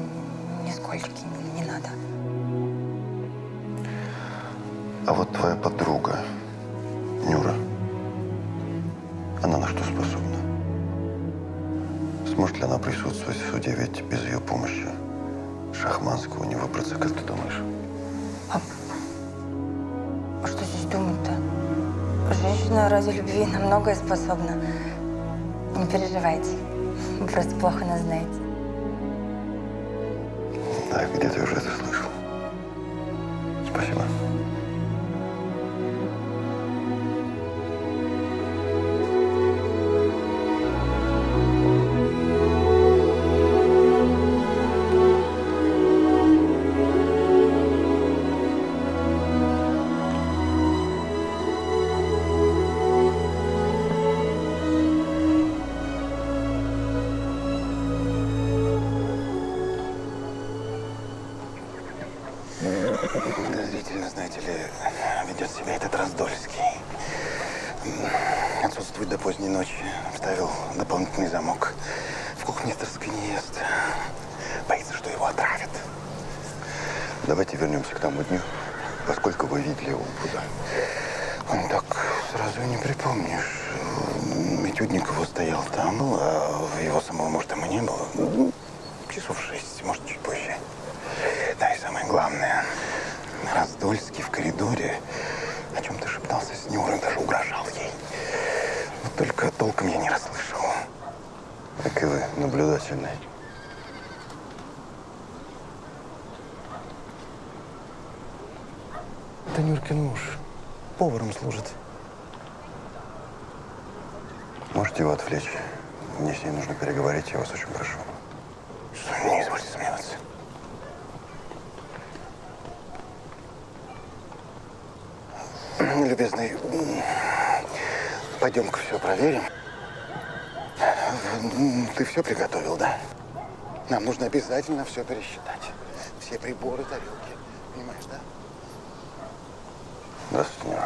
нисколько не, не надо. А вот твоя подруга, Нюра, она на что способна? Сможет ли она присутствовать в суде? Ведь без ее помощи Шахманского не выбраться, как ты думаешь? ради любви на многое способна. Не переживайте. Вы просто плохо нас знаете. Да, где-то уже это слышал. Спасибо. Любезный, пойдем-ка все проверим. Ты все приготовил, да? Нам нужно обязательно все пересчитать. Все приборы, тарелки. Понимаешь, да? Здравствуйте,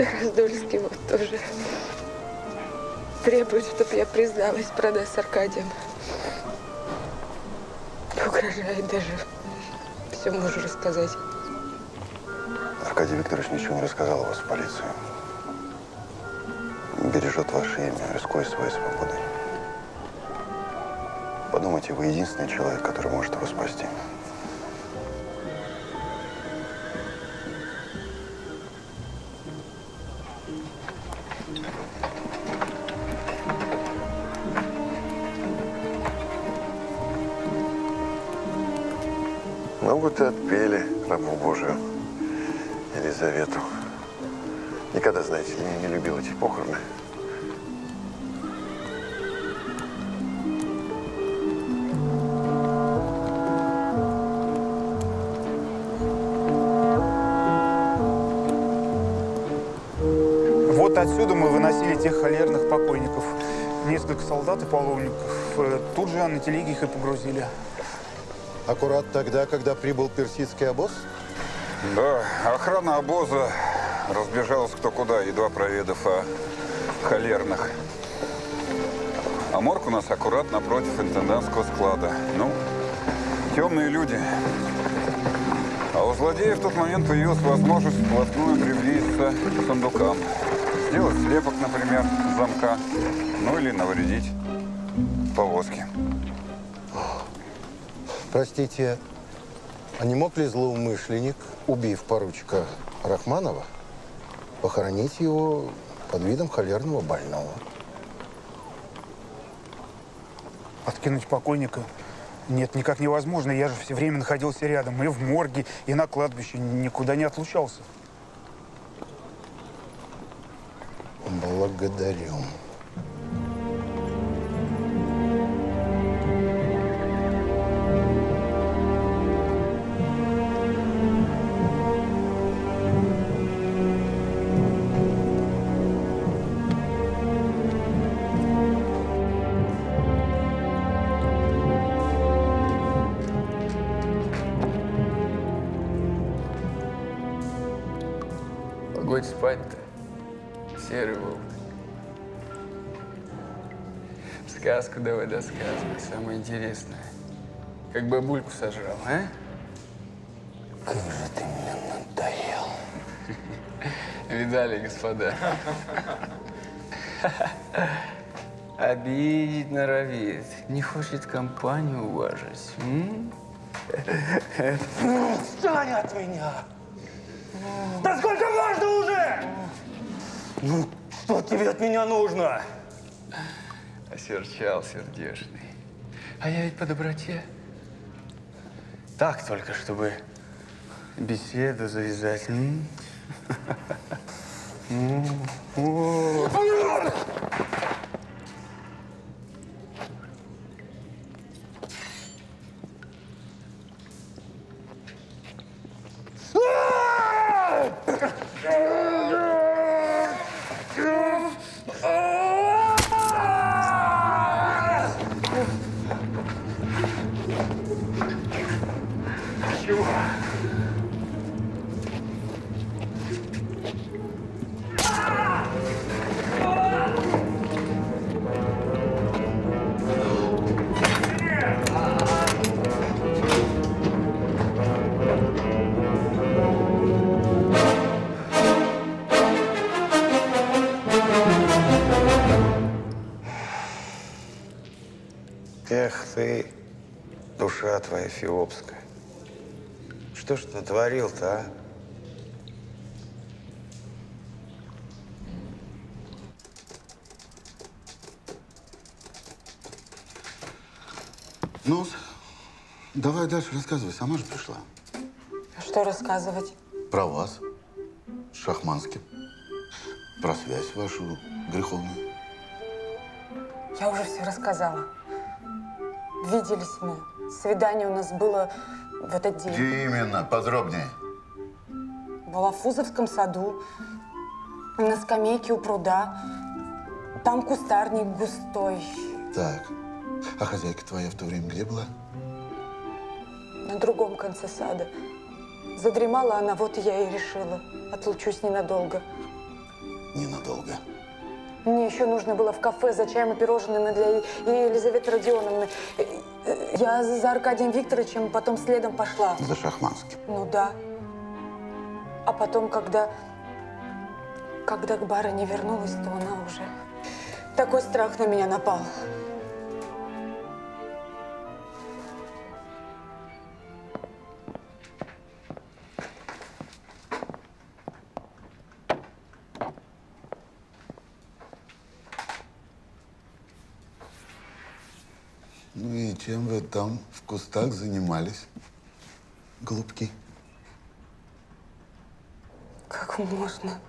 Раздольский вот тоже требует, чтобы я призналась, продаст с Аркадием. Угрожает даже все мужу рассказать. Аркадий Викторович ничего не рассказал о вас в полиции. Бережет ваше имя, рискуя своей свободой. Подумайте, вы единственный человек, который может его спасти. Рабу Божию Елизавету. Никогда, знаете ли, не любил эти похороны. Вот отсюда мы выносили тех холерных покойников. Несколько солдат и половников. Э, Тут же на телеге их и погрузили. Аккурат тогда, когда прибыл персидский обоз? Да, охрана обоза разбежалась кто куда, едва проведав о холерных. А морг у нас аккурат напротив интендантского склада. Ну, темные люди. А у злодея в тот момент появилась возможность вплотную приблизиться к сундукам. Сделать слепок, например, замка. Ну или навредить повозки. Простите, а не мог ли злоумышленник, убив поручика Рахманова, похоронить его под видом холерного больного? Откинуть покойника? Нет, никак невозможно. Я же все время находился рядом. И в морге, и на кладбище. Никуда не отлучался. Благодарю. Серый волк. Сказку давай досказывай, самое интересное. Как бабульку сожрал, а? Как же ты мне надоел. (laughs) Видали, господа? (laughs) Обидеть норовит. Не хочет компанию уважить. м? Отстань от меня! Да сколько можно уже? Ну, что тебе от меня нужно? Осерчал сердешный. А я ведь по доброте. Так только, чтобы беседу завязать. м? (laughs) Натворил-то, а? Ну, давай дальше рассказывай. Сама же пришла. А что рассказывать? Про вас Шахманским. Про связь вашу греховную. Я уже все рассказала. Виделись мы. Свидание у нас было в этот день. Где именно? Подробнее. В Алафузовском саду. На скамейке у пруда. Там кустарник густой. Так. А хозяйка твоя в то время где была? На другом конце сада. Задремала она, вот я и решила. Отлучусь ненадолго. Ненадолго. Мне еще нужно было в кафе за чаем и пирожными для Елизаветы Родионовны. Я за Аркадием Викторовичем потом следом пошла. За Шахманским. Ну да. А потом, когда, когда к барыне вернулась, то она уже... Такой страх на меня напал. Ну и чем вы там в кустах занимались, голубки? Как можно?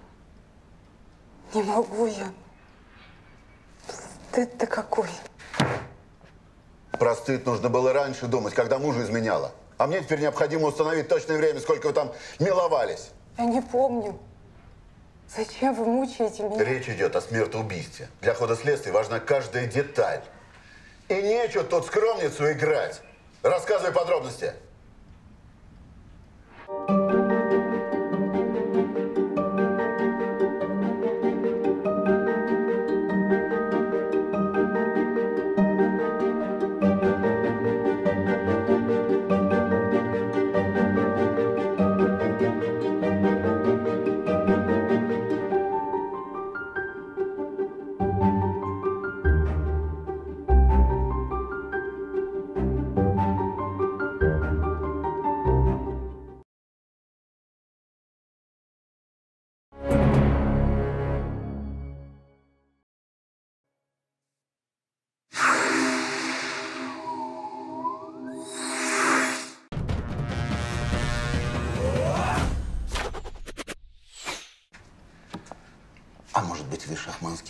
Не могу я. Стыд-то какой. Про стыд нужно было раньше думать, когда мужу изменяла. А мне теперь необходимо установить точное время, сколько вы там миловались. Я не помню. Зачем вы мучаете меня? Речь идет о смертоубийстве. Для хода следствия важна каждая деталь. И нечего тут скромницу играть. Рассказывай подробности.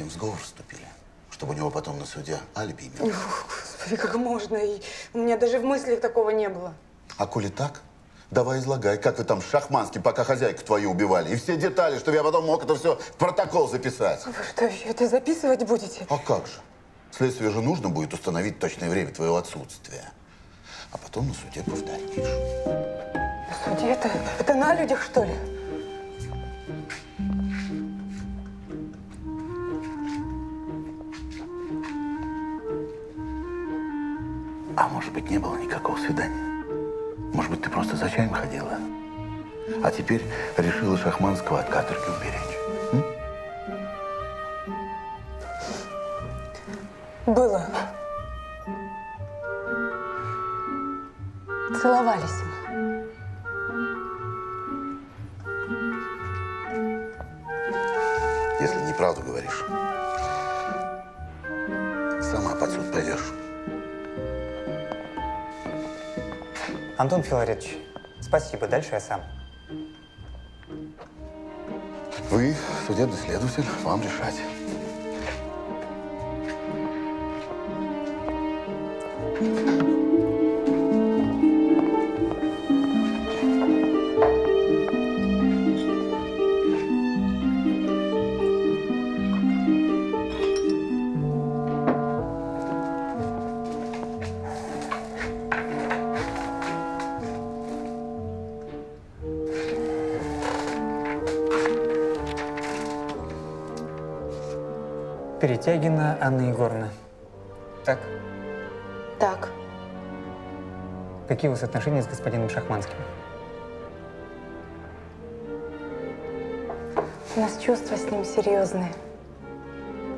Шахманским в сговор вступили? Чтобы у него потом на суде алиби имелось? Господи, как можно? И у меня даже в мыслях такого не было. А коли так, давай излагай, как вы там с Шахманским, пока хозяйку твою убивали. И все детали, чтобы я потом мог это все в протокол записать. Вы что, еще это записывать будете? А как же? Следствию же нужно будет установить точное время твоего отсутствия. А потом на суде повторишь. Судья, это, это на людях, что ли? Быть, не было никакого свидания? Может быть, ты просто за чаем ходила? А теперь решила Шахманского от каторги уберечь? Было. Целовались мы. Если неправду говоришь, сама под суд пойдешь. Антон Филаретович, спасибо. Дальше я сам. Вы, судебный следователь, вам решать. Перетягина Какие у вас отношения с господином Шахманским? У нас чувства с ним серьезные.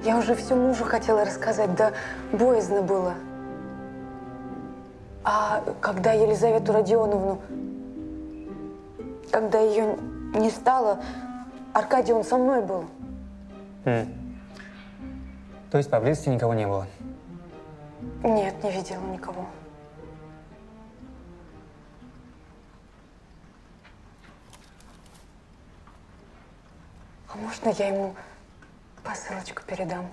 Я уже всю мужу хотела рассказать, да боязно было. А когда Елизавету Родионовну, когда ее не стало, Аркадий, он со мной был. М. То есть поблизости никого не было? Нет, не видела никого. Можно я ему посылочку передам?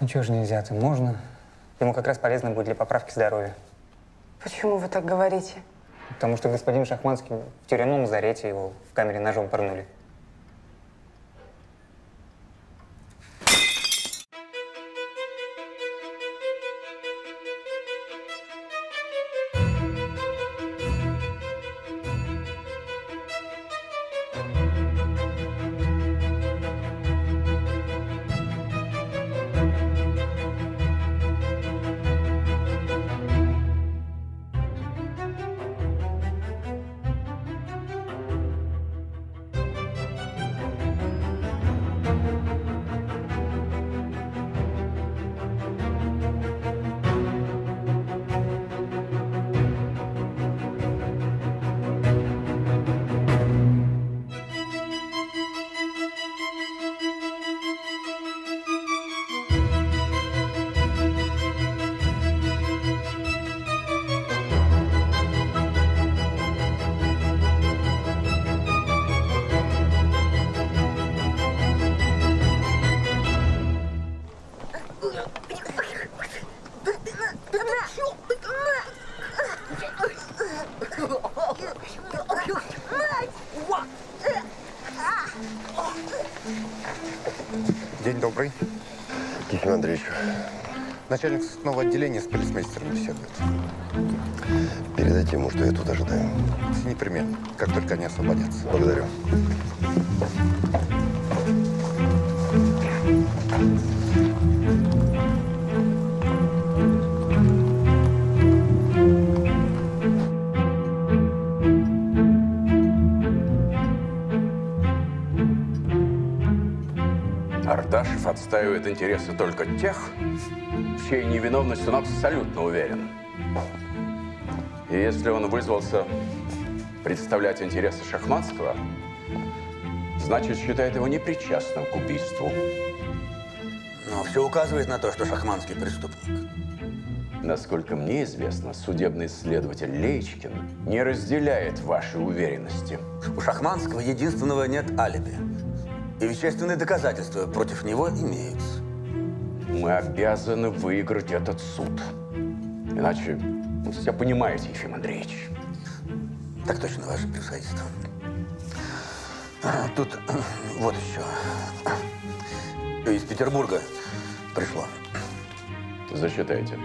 Ничего же нельзя-то. Можно. Ему как раз полезно будет для поправки здоровья. Почему вы так говорите? Потому что господин Шахманский в тюремном зарете его в камере ножом порнули. Интересы только тех, в чьей невиновности он абсолютно уверен. И если он вызвался представлять интересы Шахманского, значит, считает его непричастным к убийству. Но все указывает на то, что Шахманский преступник. Насколько мне известно, судебный следователь Леечкин не разделяет вашей уверенности. У Шахманского единственного нет алиби. И вещественные доказательства против него имеются. Мы обязаны выиграть этот суд. Иначе, вы все понимаете, Ефим Андреевич. Так точно, ваше превосходительство. А, Тут вот еще. Из Петербурга пришло. Зачитайте.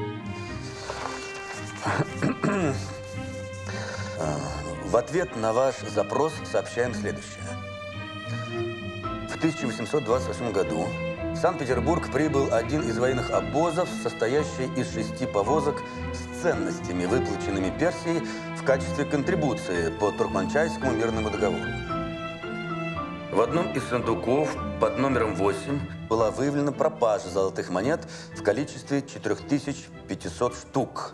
А, В ответ на ваш запрос сообщаем следующее. В 1828 году Санкт-Петербург прибыл один из военных обозов, состоящий из шести повозок с ценностями, выплаченными Персией в качестве контрибуции по Туркманчайскому мирному договору. В одном из сундуков под номером 8 была выявлена пропажа золотых монет в количестве 4500 штук.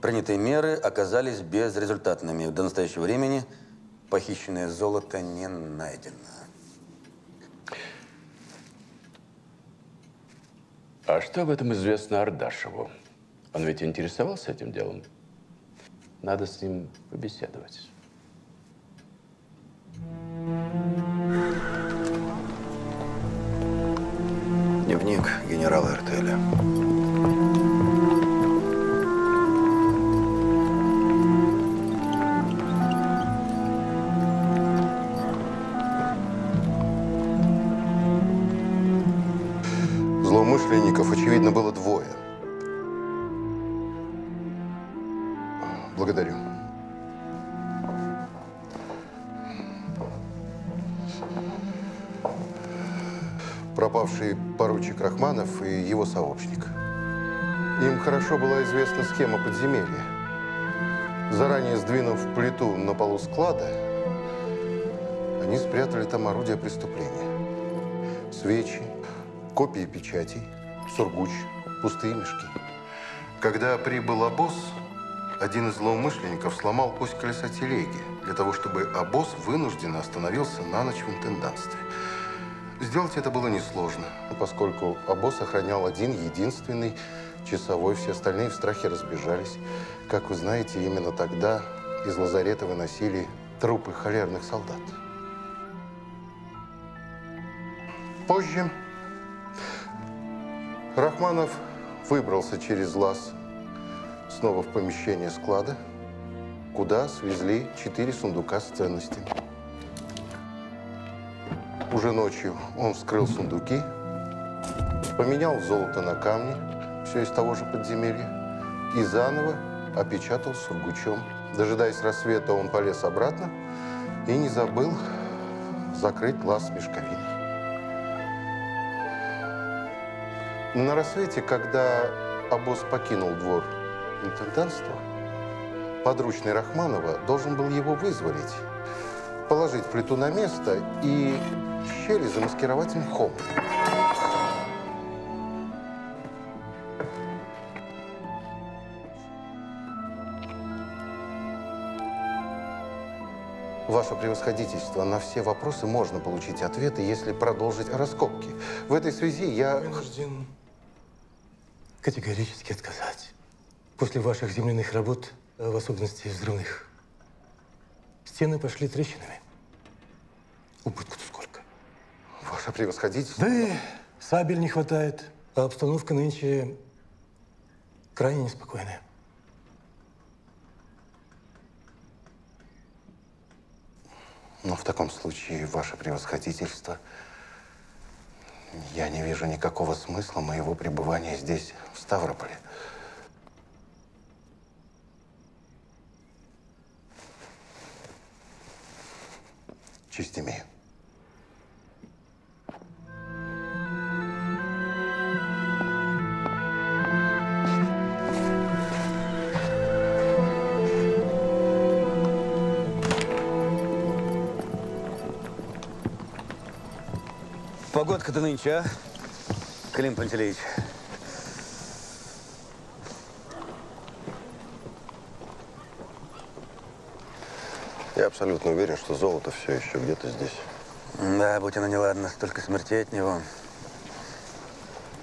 Принятые меры оказались безрезультатными. До настоящего времени похищенное золото не найдено. А что об этом известно Ардашеву? Он ведь интересовался этим делом. Надо с ним побеседовать. Дневник генерала Эртеля. Злоумышленников, очевидно, было двое. Благодарю. Пропавший поручик Рахманов и его сообщник. Им хорошо была известна схема подземелья. Заранее сдвинув плиту на полу склада, они спрятали там орудия преступления. Свечи, копии печатей, сургуч, пустые мешки. Когда прибыл обоз, один из злоумышленников сломал ось колеса телеги для того, чтобы обоз вынужденно остановился на ночь в интендантстве. Сделать это было несложно, поскольку обоз охранял один единственный часовой, все остальные в страхе разбежались. Как вы знаете, именно тогда из лазарета выносили трупы холерных солдат. Позже Рахманов выбрался через лаз снова в помещение склада, куда свезли четыре сундука с ценностями. Уже ночью он вскрыл сундуки, поменял золото на камни, все из того же подземелья, и заново опечатал сургучом. Дожидаясь рассвета, он полез обратно и не забыл закрыть лаз с На рассвете, когда обоз покинул двор интендантства, подручный Рахманова должен был его вызволить, положить плиту на место и щели замаскировать мхом. Ваше превосходительство, на все вопросы можно получить ответы, если продолжить раскопки. В этой связи я... Вынужден категорически отказать. После ваших земляных работ, а в особенности взрывных, стены пошли трещинами. Убытку-то сколько? Ваше превосходительство... Да и сабель не хватает, а обстановка нынче крайне неспокойная. Но в таком случае, ваше превосходительство, я не вижу никакого смысла моего пребывания здесь, в Ставрополе. Честь имею. Погодка-то нынче, а? Клим Пантелеич. Я абсолютно уверен, что золото все еще где-то здесь. Да, будь оно неладно, столько смертей от него.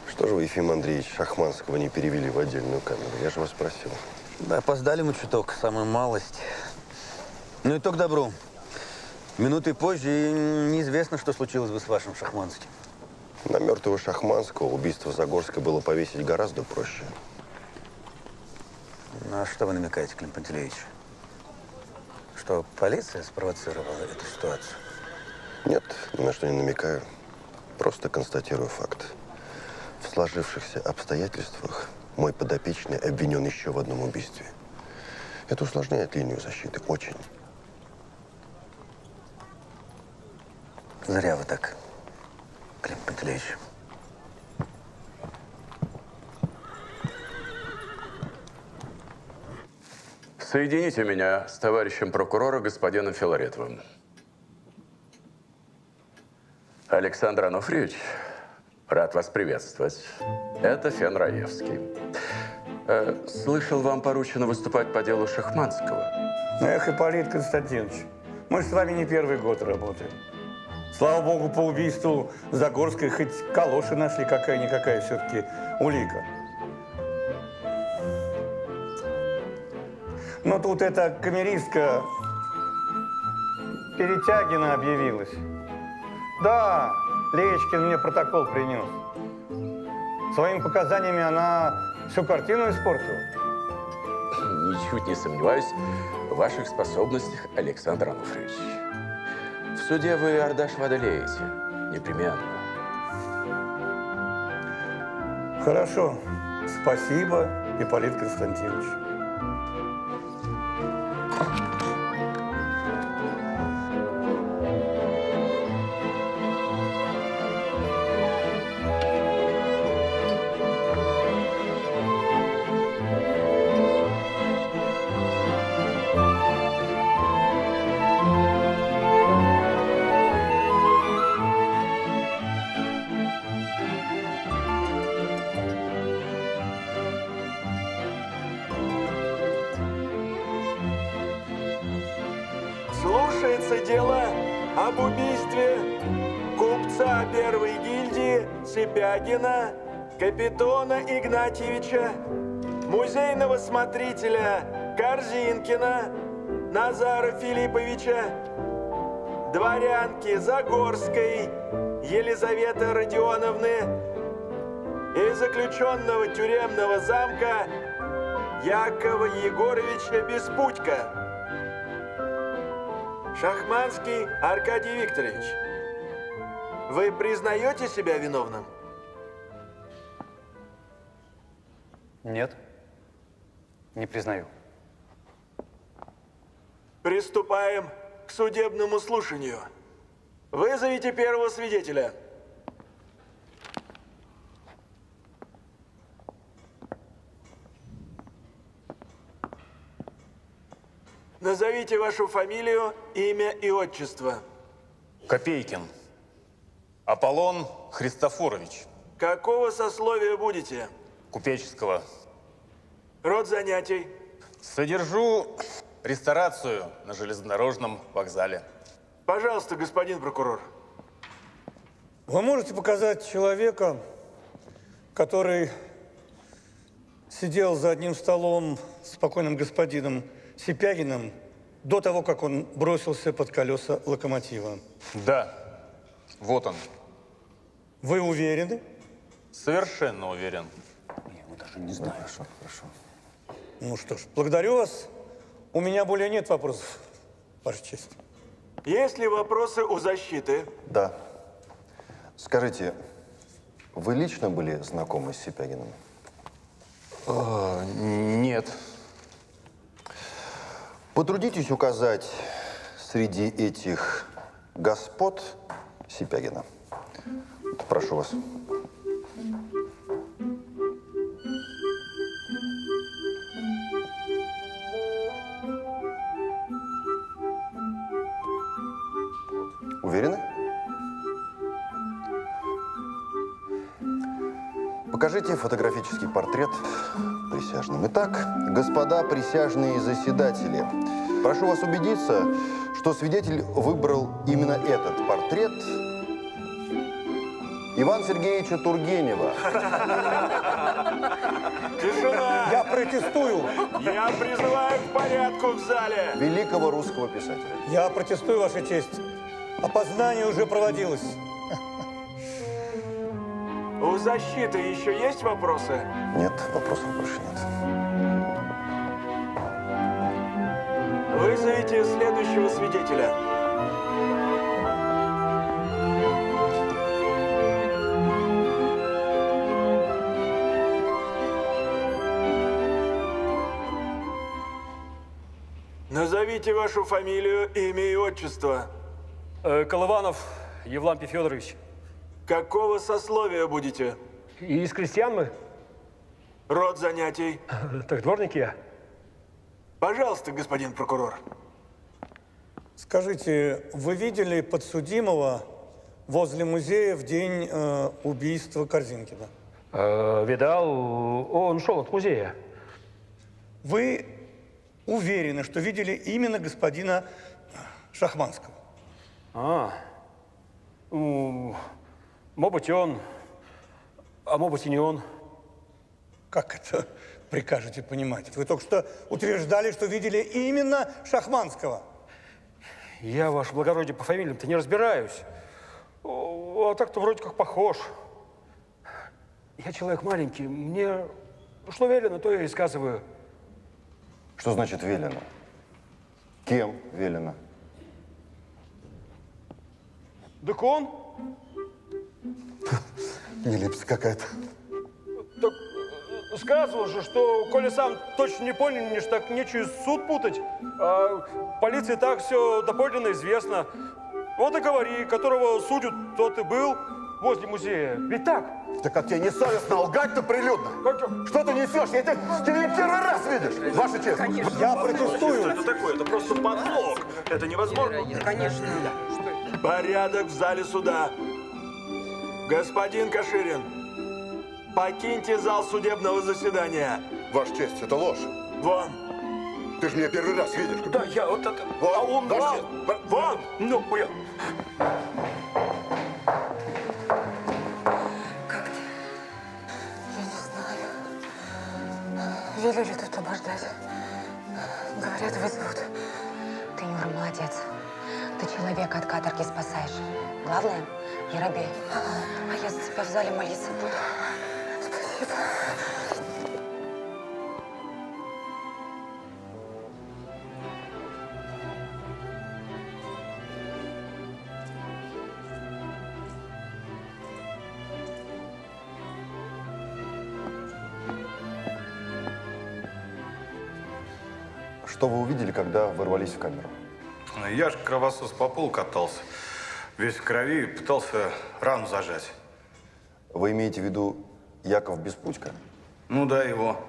Что же вы, Ефим Андреевич, Шахманского не перевели в отдельную камеру? Я же вас спросил. Да, опоздали мы чуток, самую малость. Ну и то к добру. Минуты позже и неизвестно, что случилось бы с вашим Шахманским. На мертвого Шахманского убийство Загорской было повесить гораздо проще. Ну, а что вы намекаете, Клим Пантелеич? Что полиция спровоцировала эту ситуацию? Нет, ни на что не намекаю. Просто констатирую факт. В сложившихся обстоятельствах мой подопечный обвинен еще в одном убийстве. Это усложняет линию защиты очень. Зря вы так. Пантелеич. Соедините меня с товарищем прокурора господином Филаретовым. Александр Ануфриевич, рад вас приветствовать. Это Фен Раевский. Э, слышал, вам поручено выступать по делу Шахманского. Эх, Ипполит Константинович, мы же с вами не первый год работаем. Слава богу, по убийству Загорской хоть калоши нашли какая-никакая все-таки улика. Но тут эта камеристка Перетягина объявилась. Да, Лечкин мне протокол принес. Своими показаниями она всю картину испортила. Ничуть не сомневаюсь в ваших способностях, Александр Ануфриевич. В суде вы Ардашева одолеете. Непременно. Хорошо. Спасибо, Ипполит Константинович. Капитона Игнатьевича, музейного смотрителя Корзинкина Назара Филипповича, дворянки Загорской Елизаветы Родионовны и заключенного тюремного замка Якова Егоровича Беспутька. Шахманский Аркадий Викторович, вы признаете себя виновным? Нет, не признаю. Приступаем к судебному слушанию. Вызовите первого свидетеля. Назовите вашу фамилию, имя и отчество. Копейкин. Аполлон Христофорович. Какого сословия будете? Купеческого. Род занятий. Содержу ресторацию на железнодорожном вокзале. Пожалуйста, господин прокурор. Вы можете показать человека, который сидел за одним столом с покойным господином Сипягиным до того, как он бросился под колеса локомотива? Да, вот он. Вы уверены? Совершенно уверен. Даже не знаю. Хорошо, хорошо. Ну что ж, благодарю вас. У меня более нет вопросов, Ваша честь. Есть ли вопросы у защиты? Да. Скажите, вы лично были знакомы с Сипягиным? А, нет. Потрудитесь указать среди этих господ Сипягина. Прошу вас. Покажите фотографический портрет присяжным. Итак, господа присяжные заседатели, прошу вас убедиться, что свидетель выбрал именно этот портрет Ивана Сергеевича Тургенева. Тишина! Я протестую! Я призываю к порядку в зале! Великого русского писателя. Я протестую, Ваша честь. Опознание уже проводилось. У защиты еще есть вопросы? Нет, вопросов больше нет. Вызовите следующего свидетеля. Назовите вашу фамилию, имя и отчество. Э, Колыванов Евлампий Федорович. Какого сословия будете? И из крестьян мы? Род занятий? (laughs) Так дворник я. Пожалуйста, господин прокурор. Скажите, вы видели подсудимого возле музея в день э, убийства Корзинкина? Э, видал, он шел от музея. Вы уверены, что видели именно господина Шахманского? А, ну, может быть, он, а может быть, и не он. Как это прикажете понимать? Вы только что утверждали, что видели именно Шахманского. Я, ваше благородие, по фамилиям-то не разбираюсь. А так-то вроде как похож. Я человек маленький, мне что велено, то я и сказываю. Что значит велено? Кем велено? Так он? (laughs) Нелепость какая-то. Так э, сказывал же, что, коли сам точно не помнишь, так нечего суд путать. А полиции так все доподлинно известно. Вот и говори, которого судят, тот и был возле музея. Ведь так? Так как тебе не совестно лгать-то прилюдно? Что ты несешь? Я тебя, ты меня первый раз видишь, ваша честь. Я протестую. Что это такое? Это просто подлог. Это невозможно. Конечно. Порядок в зале суда. Господин Каширин, покиньте зал судебного заседания. Ваша честь, это ложь. Вон. Ты же меня первый раз видишь. Да, я вот это... Вон, а он... честь. Вон! Ну, я... Я не знаю. Велели тут обождать. Говорят, вызовут. Ты, Юра, молодец. Ты человека от каторги спасаешь. Главное, не робей. А я за тебя в зале молиться буду. Спасибо. Что вы увидели, когда ворвались в камеру? Я же кровосос по полу катался. Весь в крови, пытался рану зажать. Вы имеете в виду Яков Беспутько? Ну да, его.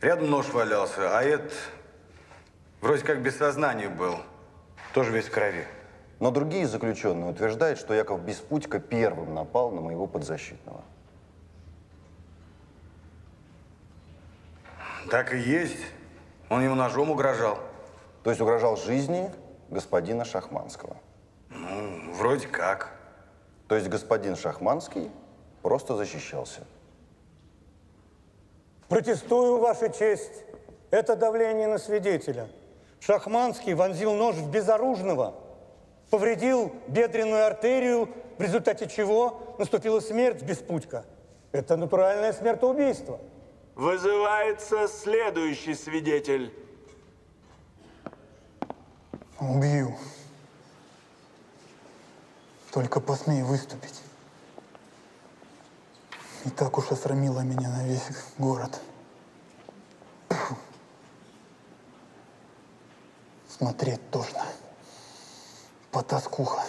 Рядом нож валялся, а этот вроде как без сознания был. Тоже весь в крови. Но другие заключенные утверждают, что Яков Беспутько первым напал на моего подзащитного. Так и есть. Он ему ножом угрожал. То есть угрожал жизни господина Шахманского? Ну, вроде как. То есть господин Шахманский просто защищался? Протестую, Ваша честь. Это давление на свидетеля. Шахманский вонзил нож в безоружного, повредил бедренную артерию, в результате чего наступила смерть Беспутько. Это натуральное смертоубийство. Вызывается следующий свидетель. Убью. Только посмей выступить. И так уж осрамила меня на весь город. Смотреть тошно. Потаскуха.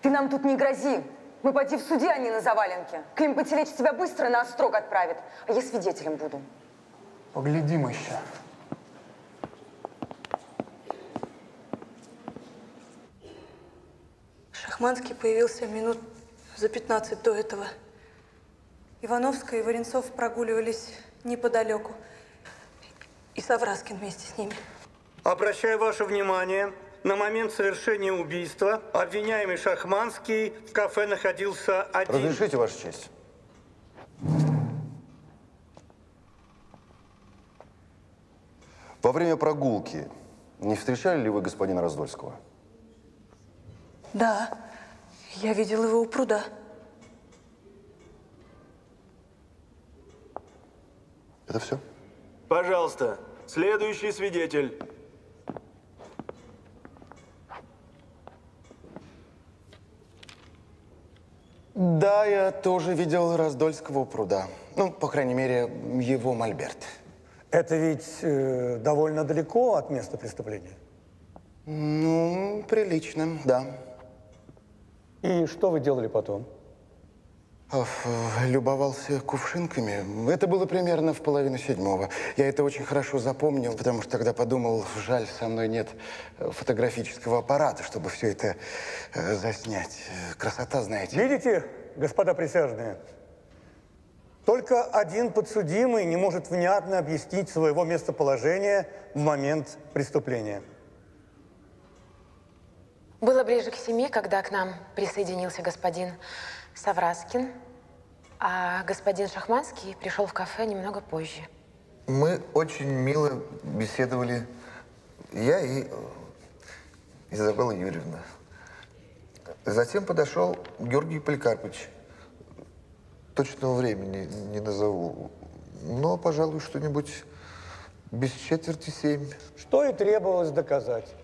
Ты нам тут не грози. Мы поди в суде, а не на заваленке. Клим Пателеч тебя быстро на острог отправит, а я свидетелем буду. Поглядим еще. Шахманский появился минут за 15 до этого. Ивановская и Варенцов прогуливались неподалеку. И Савраскин вместе с ними. Обращаю ваше внимание, на момент совершения убийства обвиняемый Шахманский в кафе находился один. Разрешите, Ваша честь? Во время прогулки не встречали ли вы господина Раздольского? Да, я видел его у пруда. Это все? Пожалуйста, следующий свидетель. Да, я тоже видел Раздольского у пруда. Ну, по крайней мере, его мольберт. Это ведь э, довольно далеко от места преступления. Ну, прилично, да. И что вы делали потом? Любовался кувшинками. Это было примерно в половину седьмого. Я это очень хорошо запомнил, потому что тогда подумал, жаль, со мной нет э, фотографического аппарата, чтобы все это э, заснять. Красота, знаете. Видите, господа присяжные, только один подсудимый не может внятно объяснить своего местоположения в момент преступления. Было ближе к семи, когда к нам присоединился господин Савраскин, а господин Шахманский пришел в кафе немного позже. Мы очень мило беседовали, я и Изабелла Юрьевна. Затем подошел Георгий Поликарпович. Точного времени не назову, но, пожалуй, что-нибудь без четверти семь. Что и требовалось доказать.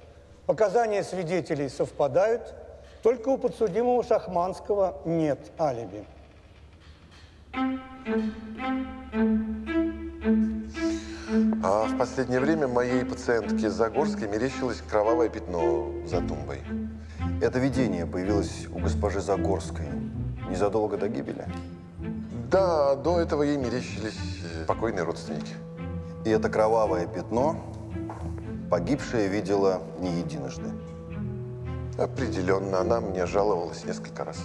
Показания свидетелей совпадают, только у подсудимого Шахманского нет алиби. А в последнее время моей пациентке Загорской мерещилось кровавое пятно за тумбой. Это видение появилось у госпожи Загорской незадолго до гибели. Да, до этого ей мерещились э, покойные родственники. И это кровавое пятно погибшая видела не единожды. Определенно, она мне жаловалась несколько раз.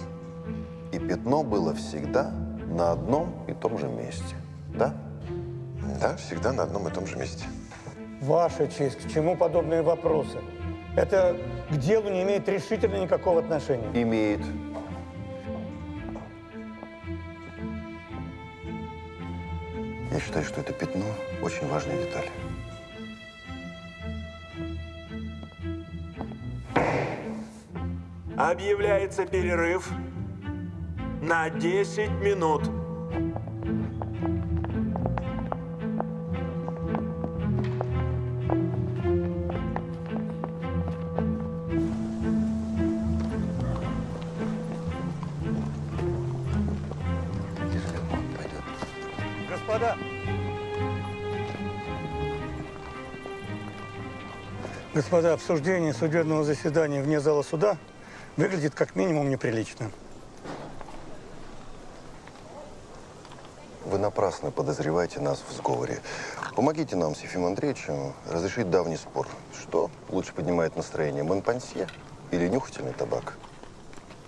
И пятно было всегда на одном и том же месте. Да? Да, всегда на одном и том же месте. Ваша честь, к чему подобные вопросы? Это к делу не имеет решительно никакого отношения. Имеет. Я считаю, что это пятно очень важная деталь. Объявляется перерыв на 10 минут. Господа, обсуждение судебного заседания вне зала суда выглядит как минимум неприлично. Вы напрасно подозреваете нас в сговоре. Помогите нам с Ефимом Андреевичем разрешить давний спор. Что лучше поднимает настроение, монпансье или нюхательный табак?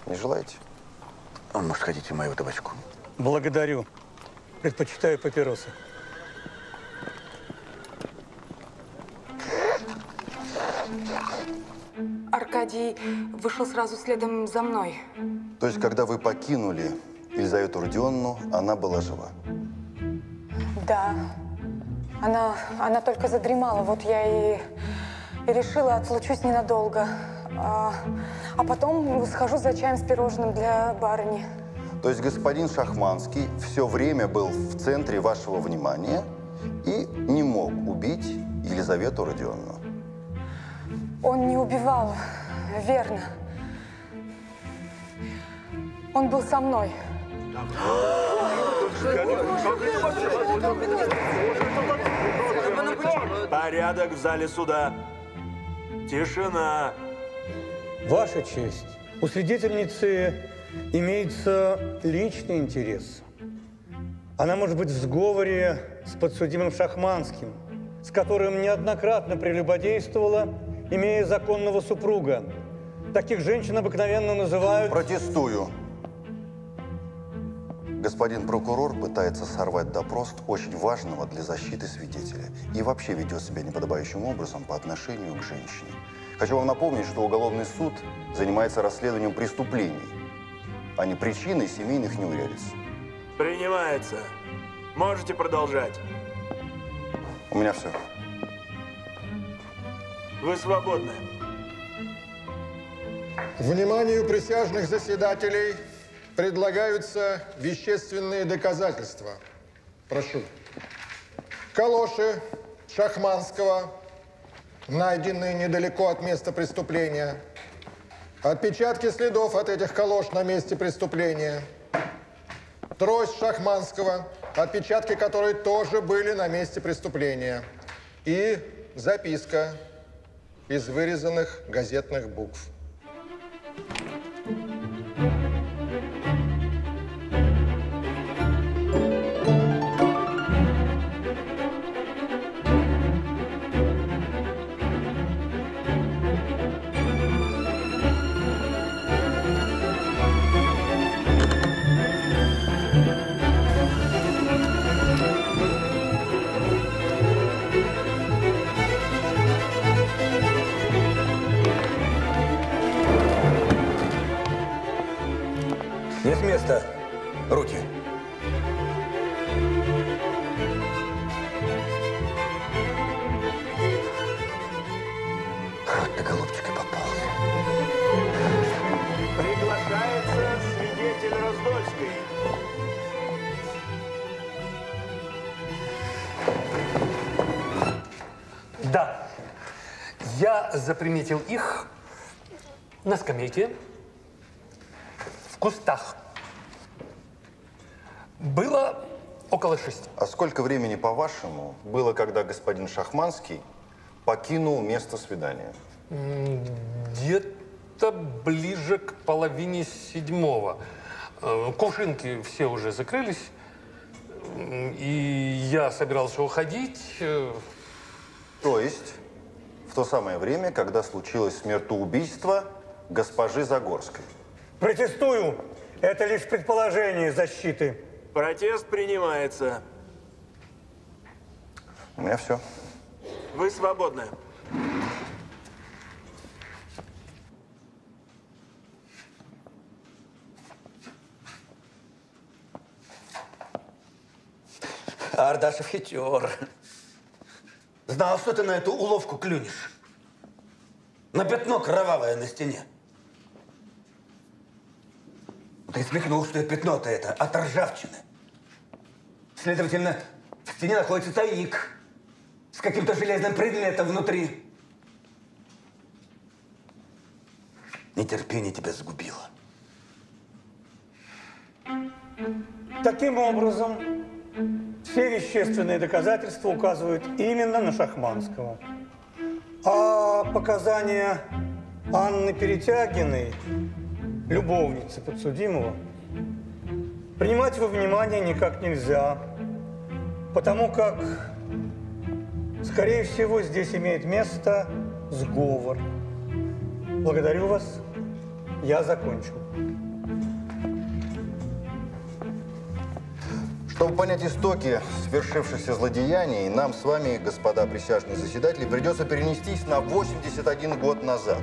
Не желаете? А может, хотите мою табачку? Благодарю. Предпочитаю папиросы. Аркадий вышел сразу следом за мной. То есть, когда вы покинули Елизавету Родионовну, она была жива? Да. Она, она только задремала. Вот я и, и решила, отлучусь ненадолго. А, а потом схожу за чаем с пирожным для барыни. То есть господин Шахманский все время был в центре вашего внимания и не мог убить Елизавету Родионовну? Он не убивал, верно. Он был со мной. Порядок в зале суда. Тишина. Ваша честь, у свидетельницы имеется личный интерес. Она может быть в сговоре с подсудимым Шахманским, с которым неоднократно прелюбодействовала, имея законного супруга. Таких женщин обыкновенно называют... Протестую. Господин прокурор пытается сорвать допрос очень важного для защиты свидетеля и вообще ведет себя неподобающим образом по отношению к женщине. Хочу вам напомнить, что уголовный суд занимается расследованием преступлений, а не причиной семейных неурядиц. Принимается. Можете продолжать. У меня все. Вы свободны. Вниманию присяжных заседателей предлагаются вещественные доказательства. Прошу. Калоши Шахманского, найденные недалеко от места преступления. Отпечатки следов от этих калош на месте преступления. Трость Шахманского, отпечатки которой тоже были на месте преступления. И записка из вырезанных газетных букв. Заприметил их на скамейке в кустах. Было около шести. А сколько времени, по-вашему, было, когда господин Шахманский покинул место свидания? Где-то ближе к половине седьмого. Э, Кувшинки все уже закрылись, и я собирался уходить. э, То есть в то самое время, когда случилось смертоубийство госпожи Загорской. Протестую. Это лишь предположение защиты. Протест принимается. У меня все. Вы свободны. Ардашев хитер. Знал, что ты на эту уловку клюнешь. На пятно кровавое на стене. Ты смекнул, что пятно-то это от ржавчины. Следовательно, в стене находится тайник с каким-то железным предметом внутри. Нетерпение тебя сгубило. Таким образом, все вещественные доказательства указывают именно на Шахманского. А показания Анны Перетягиной, любовницы подсудимого, принимать во внимание никак нельзя, потому как, скорее всего, здесь имеет место сговор. Благодарю вас. Я закончил. Чтобы понять истоки свершившихся злодеяний, нам с вами, господа присяжные заседатели, придется перенестись на 81 год назад.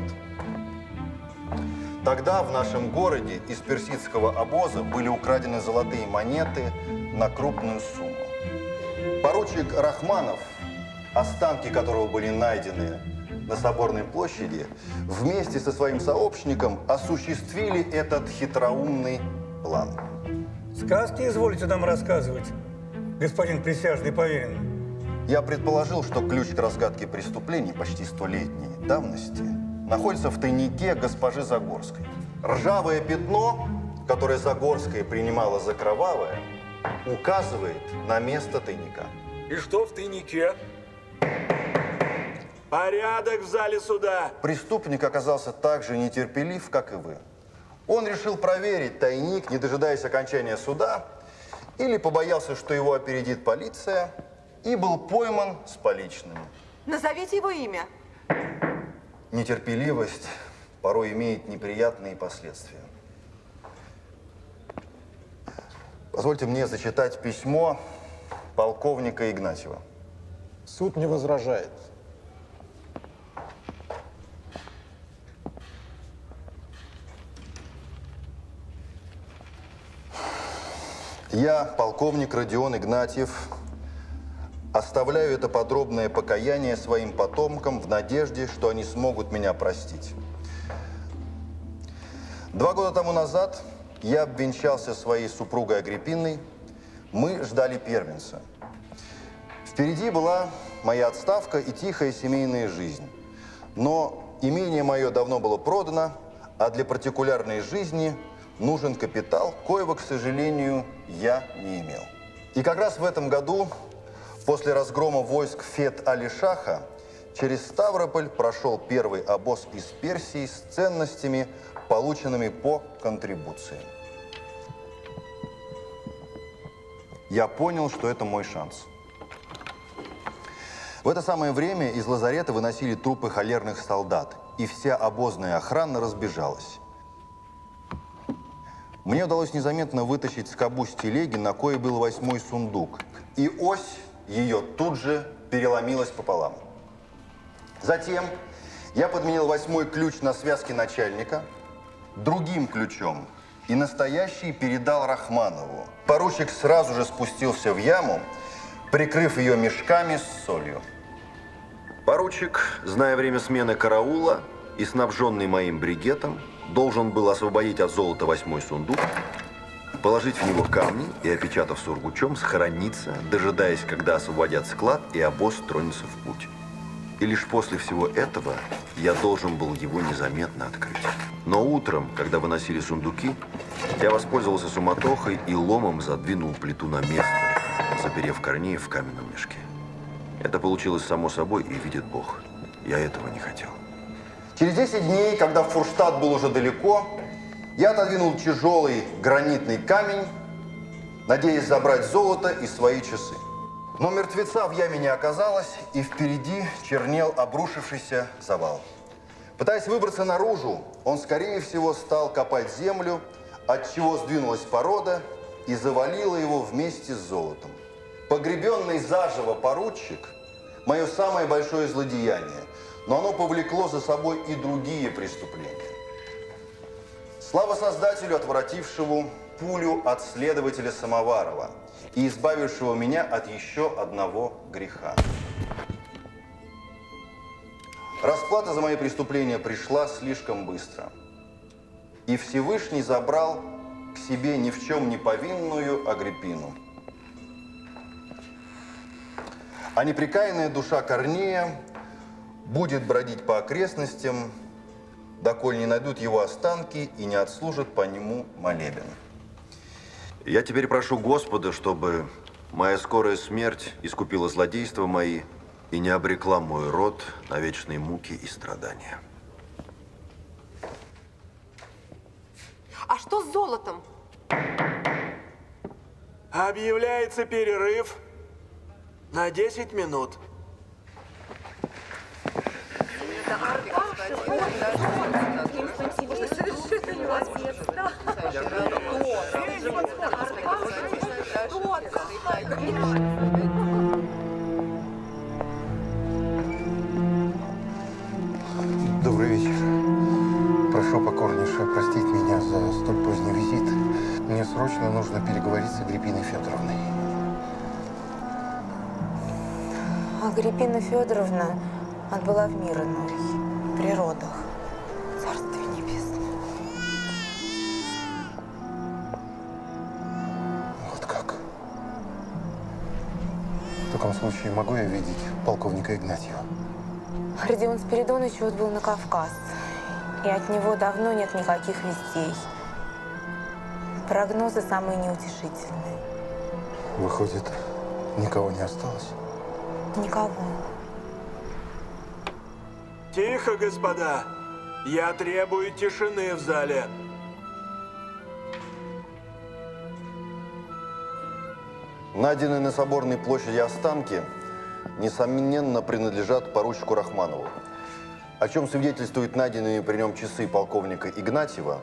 Тогда в нашем городе из персидского обоза были украдены золотые монеты на крупную сумму. Поручик Рахманов, останки которого были найдены на Соборной площади, вместе со своим сообщником осуществили этот хитроумный план. Сказки изволите нам рассказывать, господин присяжный поверенный. Я предположил, что ключ к разгадке преступлений почти столетней давности находится в тайнике госпожи Загорской. Ржавое пятно, которое Загорская принимала за кровавое, указывает на место тайника. И что в тайнике? Порядок в зале суда. Преступник оказался так же нетерпелив, как и вы. Он решил проверить тайник, не дожидаясь окончания суда, или побоялся, что его опередит полиция, и был пойман с поличным. Назовите его имя. Нетерпеливость порой имеет неприятные последствия. Позвольте мне зачитать письмо полковника Игнатьева. Суд не возражает. Я, полковник Родион Игнатьев, оставляю это подробное покаяние своим потомкам в надежде, что они смогут меня простить. Два года тому назад я обвенчался своей супругой Агриппиной. Мы ждали первенца. Впереди была моя отставка и тихая семейная жизнь. Но имение мое давно было продано, а для партикулярной жизни нужен капитал, коего, к сожалению, я не имел. И как раз в этом году, после разгрома войск Фет Алишаха, через Ставрополь прошел первый обоз из Персии с ценностями, полученными по контрибуции. Я понял, что это мой шанс. В это самое время из лазарета выносили трупы холерных солдат, и вся обозная охрана разбежалась. Мне удалось незаметно вытащить скобу с телеги, на кое был восьмой сундук. И ось ее тут же переломилась пополам. Затем я подменил восьмой ключ на связке начальника другим ключом и настоящий передал Рахманову. Поручик сразу же спустился в яму, прикрыв ее мешками с солью. Поручик, зная время смены караула и снабженный моим бригетом, должен был освободить от золота восьмой сундук, положить в него камни и, опечатав сургучом, схорониться, дожидаясь, когда освободят склад и обоз тронется в путь. И лишь после всего этого я должен был его незаметно открыть. Но утром, когда выносили сундуки, я воспользовался суматохой и ломом задвинул плиту на место, заперев Корнеев в каменном мешке. Это получилось само собой, и видит Бог. Я этого не хотел. Через 10 дней, когда Фурштадт был уже далеко, я отодвинул тяжелый гранитный камень, надеясь забрать золото и свои часы. Но мертвеца в яме не оказалось, и впереди чернел обрушившийся завал. Пытаясь выбраться наружу, он, скорее всего, стал копать землю, от чего сдвинулась порода и завалила его вместе с золотом. Погребенный заживо поручик – мое самое большое злодеяние, но оно повлекло за собой и другие преступления. Слава Создателю, отвратившему пулю от следователя Самоварова и избавившего меня от еще одного греха. Расплата за мои преступления пришла слишком быстро. И Всевышний забрал к себе ни в чем не повинную Агриппину. А неприкаянная душа Корнея будет бродить по окрестностям, доколь не найдут его останки и не отслужат по нему молебен. Я теперь прошу Господа, чтобы моя скорая смерть искупила злодейства мои и не обрекла мой род на вечные муки и страдания. А что с золотом? Объявляется перерыв на 10 минут. Добрый вечер. Прошу покорнейше простить меня за столь поздний визит. Мне срочно нужно переговорить с Агриппиной Федоровной. Агриппина Федоровна отбыла в мир иной, при родах. Царствие небесное. Вот как? В таком случае могу я видеть полковника Игнатьева? Родион Спиридонович отбыл на Кавказ, и от него давно нет никаких вестей. Прогнозы самые неутешительные. Выходит, никого не осталось? Никого. Тихо, господа. Я требую тишины в зале. Найденные на Соборной площади останки, несомненно, принадлежат поручику Рахманову, о чем свидетельствуют найденные при нем часы полковника Игнатьева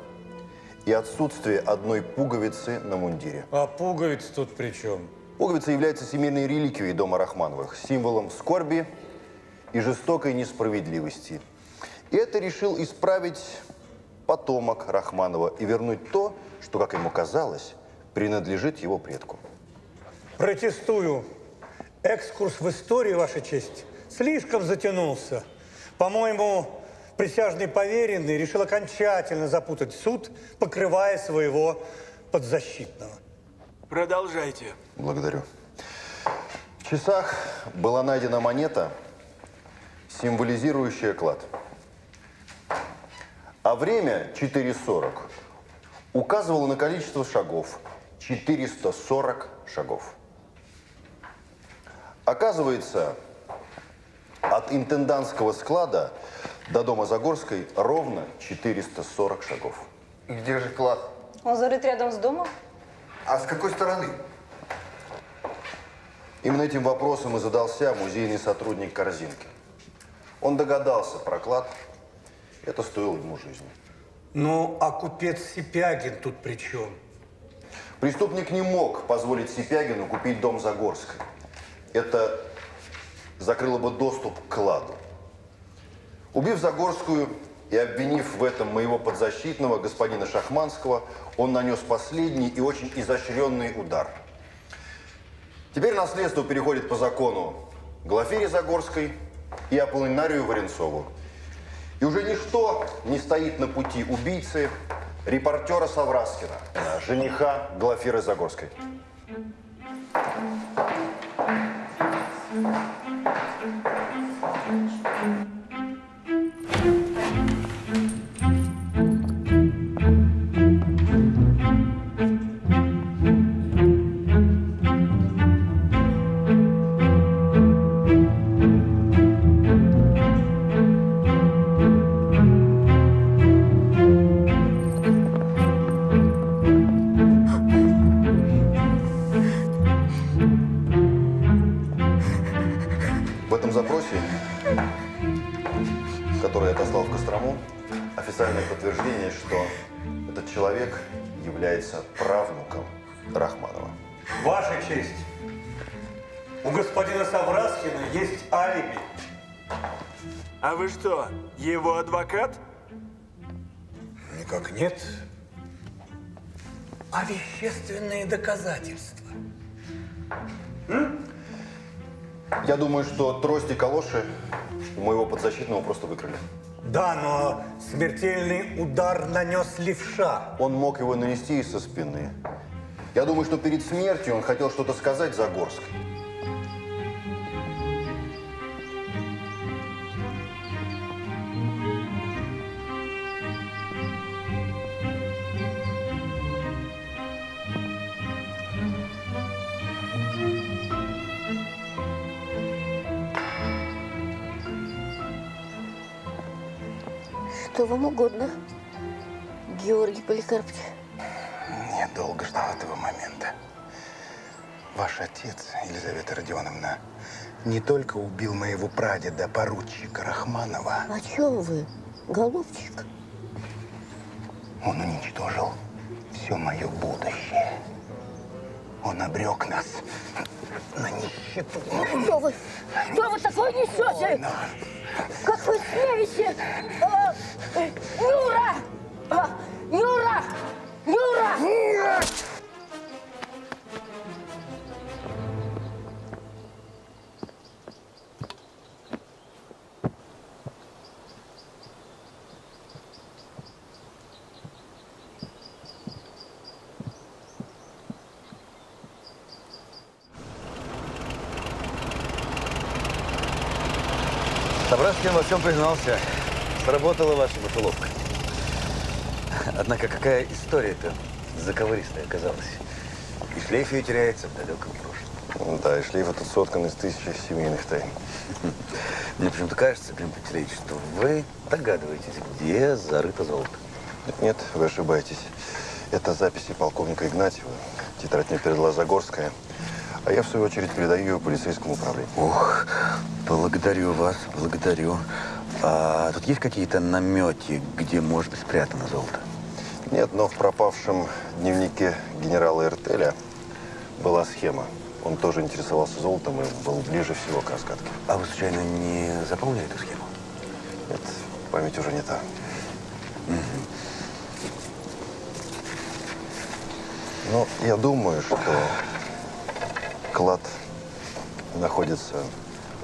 и отсутствие одной пуговицы на мундире. А пуговица тут при чем? Пуговица является семейной реликвией дома Рахмановых, символом скорби и жестокой несправедливости. И это решил исправить потомок Рахманова и вернуть то, что, как ему казалось, принадлежит его предку. Протестую. Экскурс в историю, Ваша честь, слишком затянулся. По-моему, присяжный поверенный решил окончательно запутать суд, покрывая своего подзащитного. Продолжайте. Благодарю. В часах была найдена монета, символизирующая клад. А время 4.40 указывало на количество шагов. 440 шагов. Оказывается, от интендантского склада до дома Загорской ровно 440 шагов. Где же клад? Он зарыт рядом с домом? А с какой стороны? Именно этим вопросом и задался музейный сотрудник Корзинки. Он догадался про клад. Это стоило ему жизни. Ну, а купец Сипягин тут при чем? Преступник не мог позволить Сипягину купить дом Загорской. Это закрыло бы доступ к кладу. Убив Загорскую, И обвинив в этом моего подзащитного, господина Шахманского, он нанес последний и очень изощренный удар. Теперь наследство переходит по закону Глафире Загорской и Аполлинарию Варенцову. И уже ничто не стоит на пути убийцы, репортера Савраскина, жениха Глафиры Загорской. В что этот человек является правнуком Рахманова. Ваша честь, у господина Савраскина есть алиби. А вы что, его адвокат? Никак нет. А вещественные доказательства? Я думаю, что трость и калоши у моего подзащитного просто выкрали. Да, но смертельный удар нанес левша. Он мог его нанести и со спины. Я думаю, что перед смертью он хотел что-то сказать Загорской. Что вам угодно, Георгий Поликарпович? Я долго ждал этого момента. Ваш отец, Елизавета Родионовна, не только убил моего прадеда, поручика Рахманова, О чем вы, голубчик? он уничтожил все мое будущее. Он обрек нас на нищету. Что вы, что вы такое несете? Как вы смеете? А, э, Юра! А, Юра! Юра! Собраскин всем признался. Сработала ваша мышеловка. Однако какая история-то заковыристая оказалась. И шлейф ее теряется в далеком прошлом. Да, и шлейф этот соткан из тысячи семейных тайн. Мне почему-то кажется, Клим Пантелеич, что вы догадываетесь, где зарыто золото. Нет, вы ошибаетесь. Это записи полковника Игнатьева. Тетрадь мне передала Загорская. А я, в свою очередь, передаю ее полицейскому управлению. Ох, благодарю вас, благодарю. А тут есть какие-то намети, где может быть спрятано золото? Нет, но в пропавшем дневнике генерала Эртеля была схема. Он тоже интересовался золотом и был ближе всего к разгадке. А вы, случайно, не запомнили эту схему? Нет, память уже не та. Но я думаю, что клад находится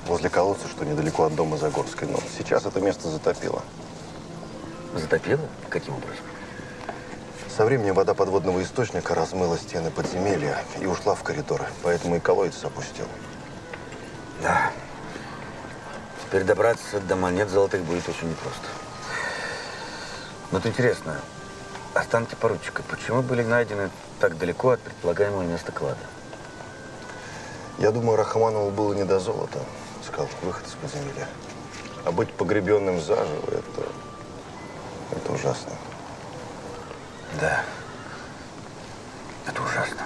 возле колодца, что недалеко от дома Загорской. Но сейчас это место затопило. Затопило? Каким образом? Со временем вода подводного источника размыла стены подземелья и ушла в коридоры, поэтому и колодец опустил. Да. Теперь добраться до монет золотых будет очень непросто. Но вот интересно, останки поручика почему были найдены так далеко от предполагаемого места клада? Я думаю, Рахманову было не до золота. Искал выход из подземелья. А быть погребенным заживо – это, это ужасно. Да. Это ужасно.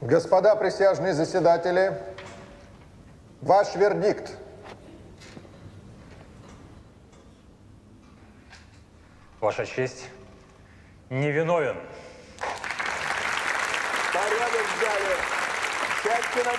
Господа присяжные заседатели, ваш вердикт. Ваша честь, невиновен. Порядок в зале. Сядьте на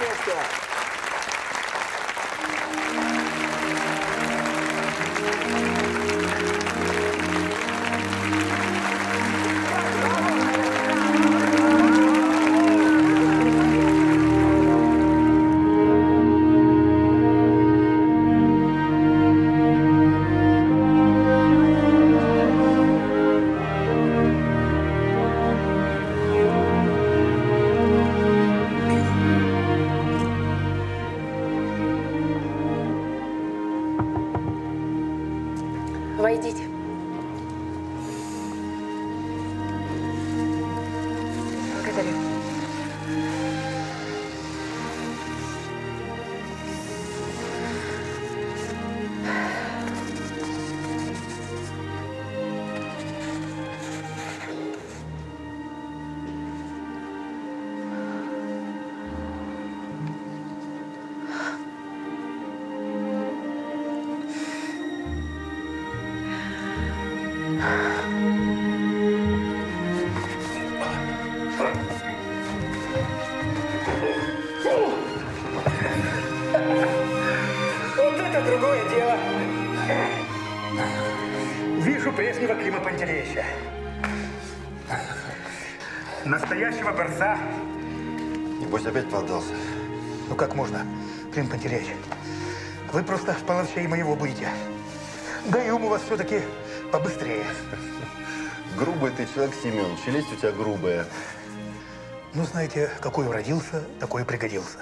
знаете, какой родился, такой и пригодился.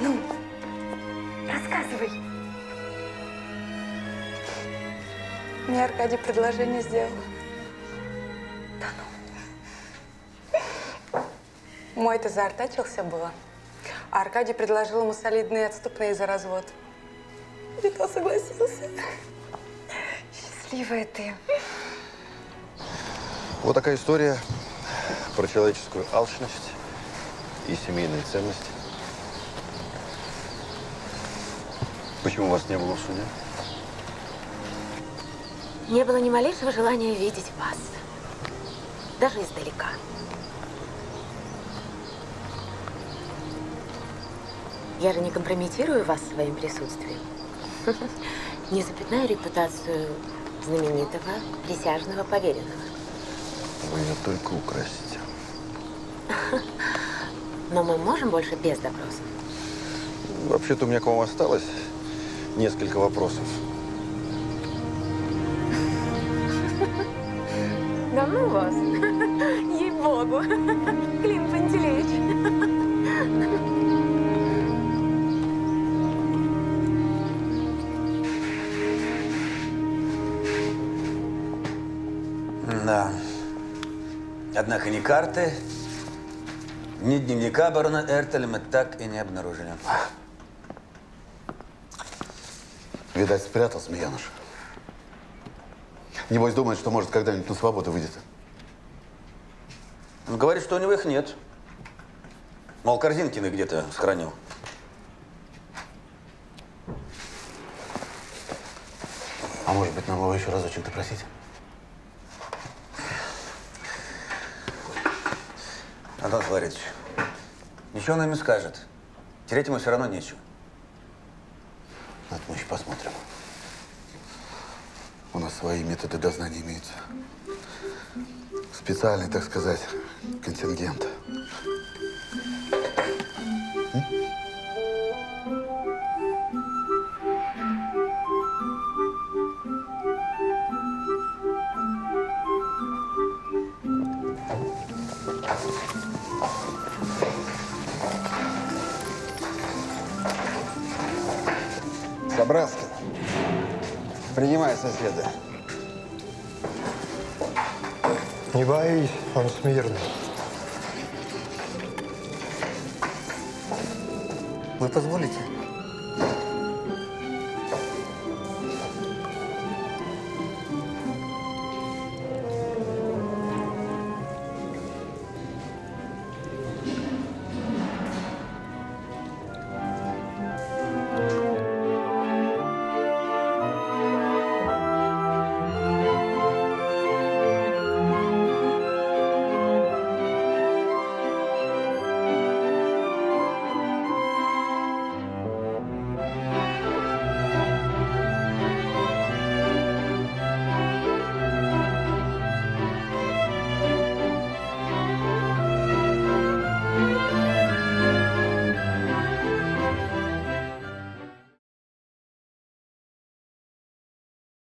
Ну, рассказывай. Мне Аркадий предложение сделал. Мой-то заортачился было. А Аркадий предложил ему солидные отступные за развод. И то согласился. Счастливая ты. Вот такая история про человеческую алчность и семейные ценности. Почему вас не было в суде? Не было ни малейшего желания видеть вас. Даже издалека. Я же не компрометирую вас своим присутствием. (laughs) Не запятнаю репутацию знаменитого присяжного поверенного. Вы ее только украсите. (laughs) Но мы можем больше без допросов. Вообще-то у меня к вам осталось несколько вопросов. (laughs) Да ну вас. (laughs) Ей-богу. Да. Однако ни карты, ни дневника барона Эртеля мы так и не обнаружили. Видать, спрятал змееныш. Небось, думает, что может когда-нибудь на свободу выйдет. Он говорит, что у него их нет. Мол, Корзинкины где-то сохранил. А может быть, нам его еще разочек допросить? Антон Флоридович, ничего он им не скажет. Тереть ему все равно нечего. Это мы еще посмотрим. У нас свои методы дознания имеются. Специальный, так сказать, контингент. Собраскин, принимай соседа. Не боись, он смирный. Вы позволите?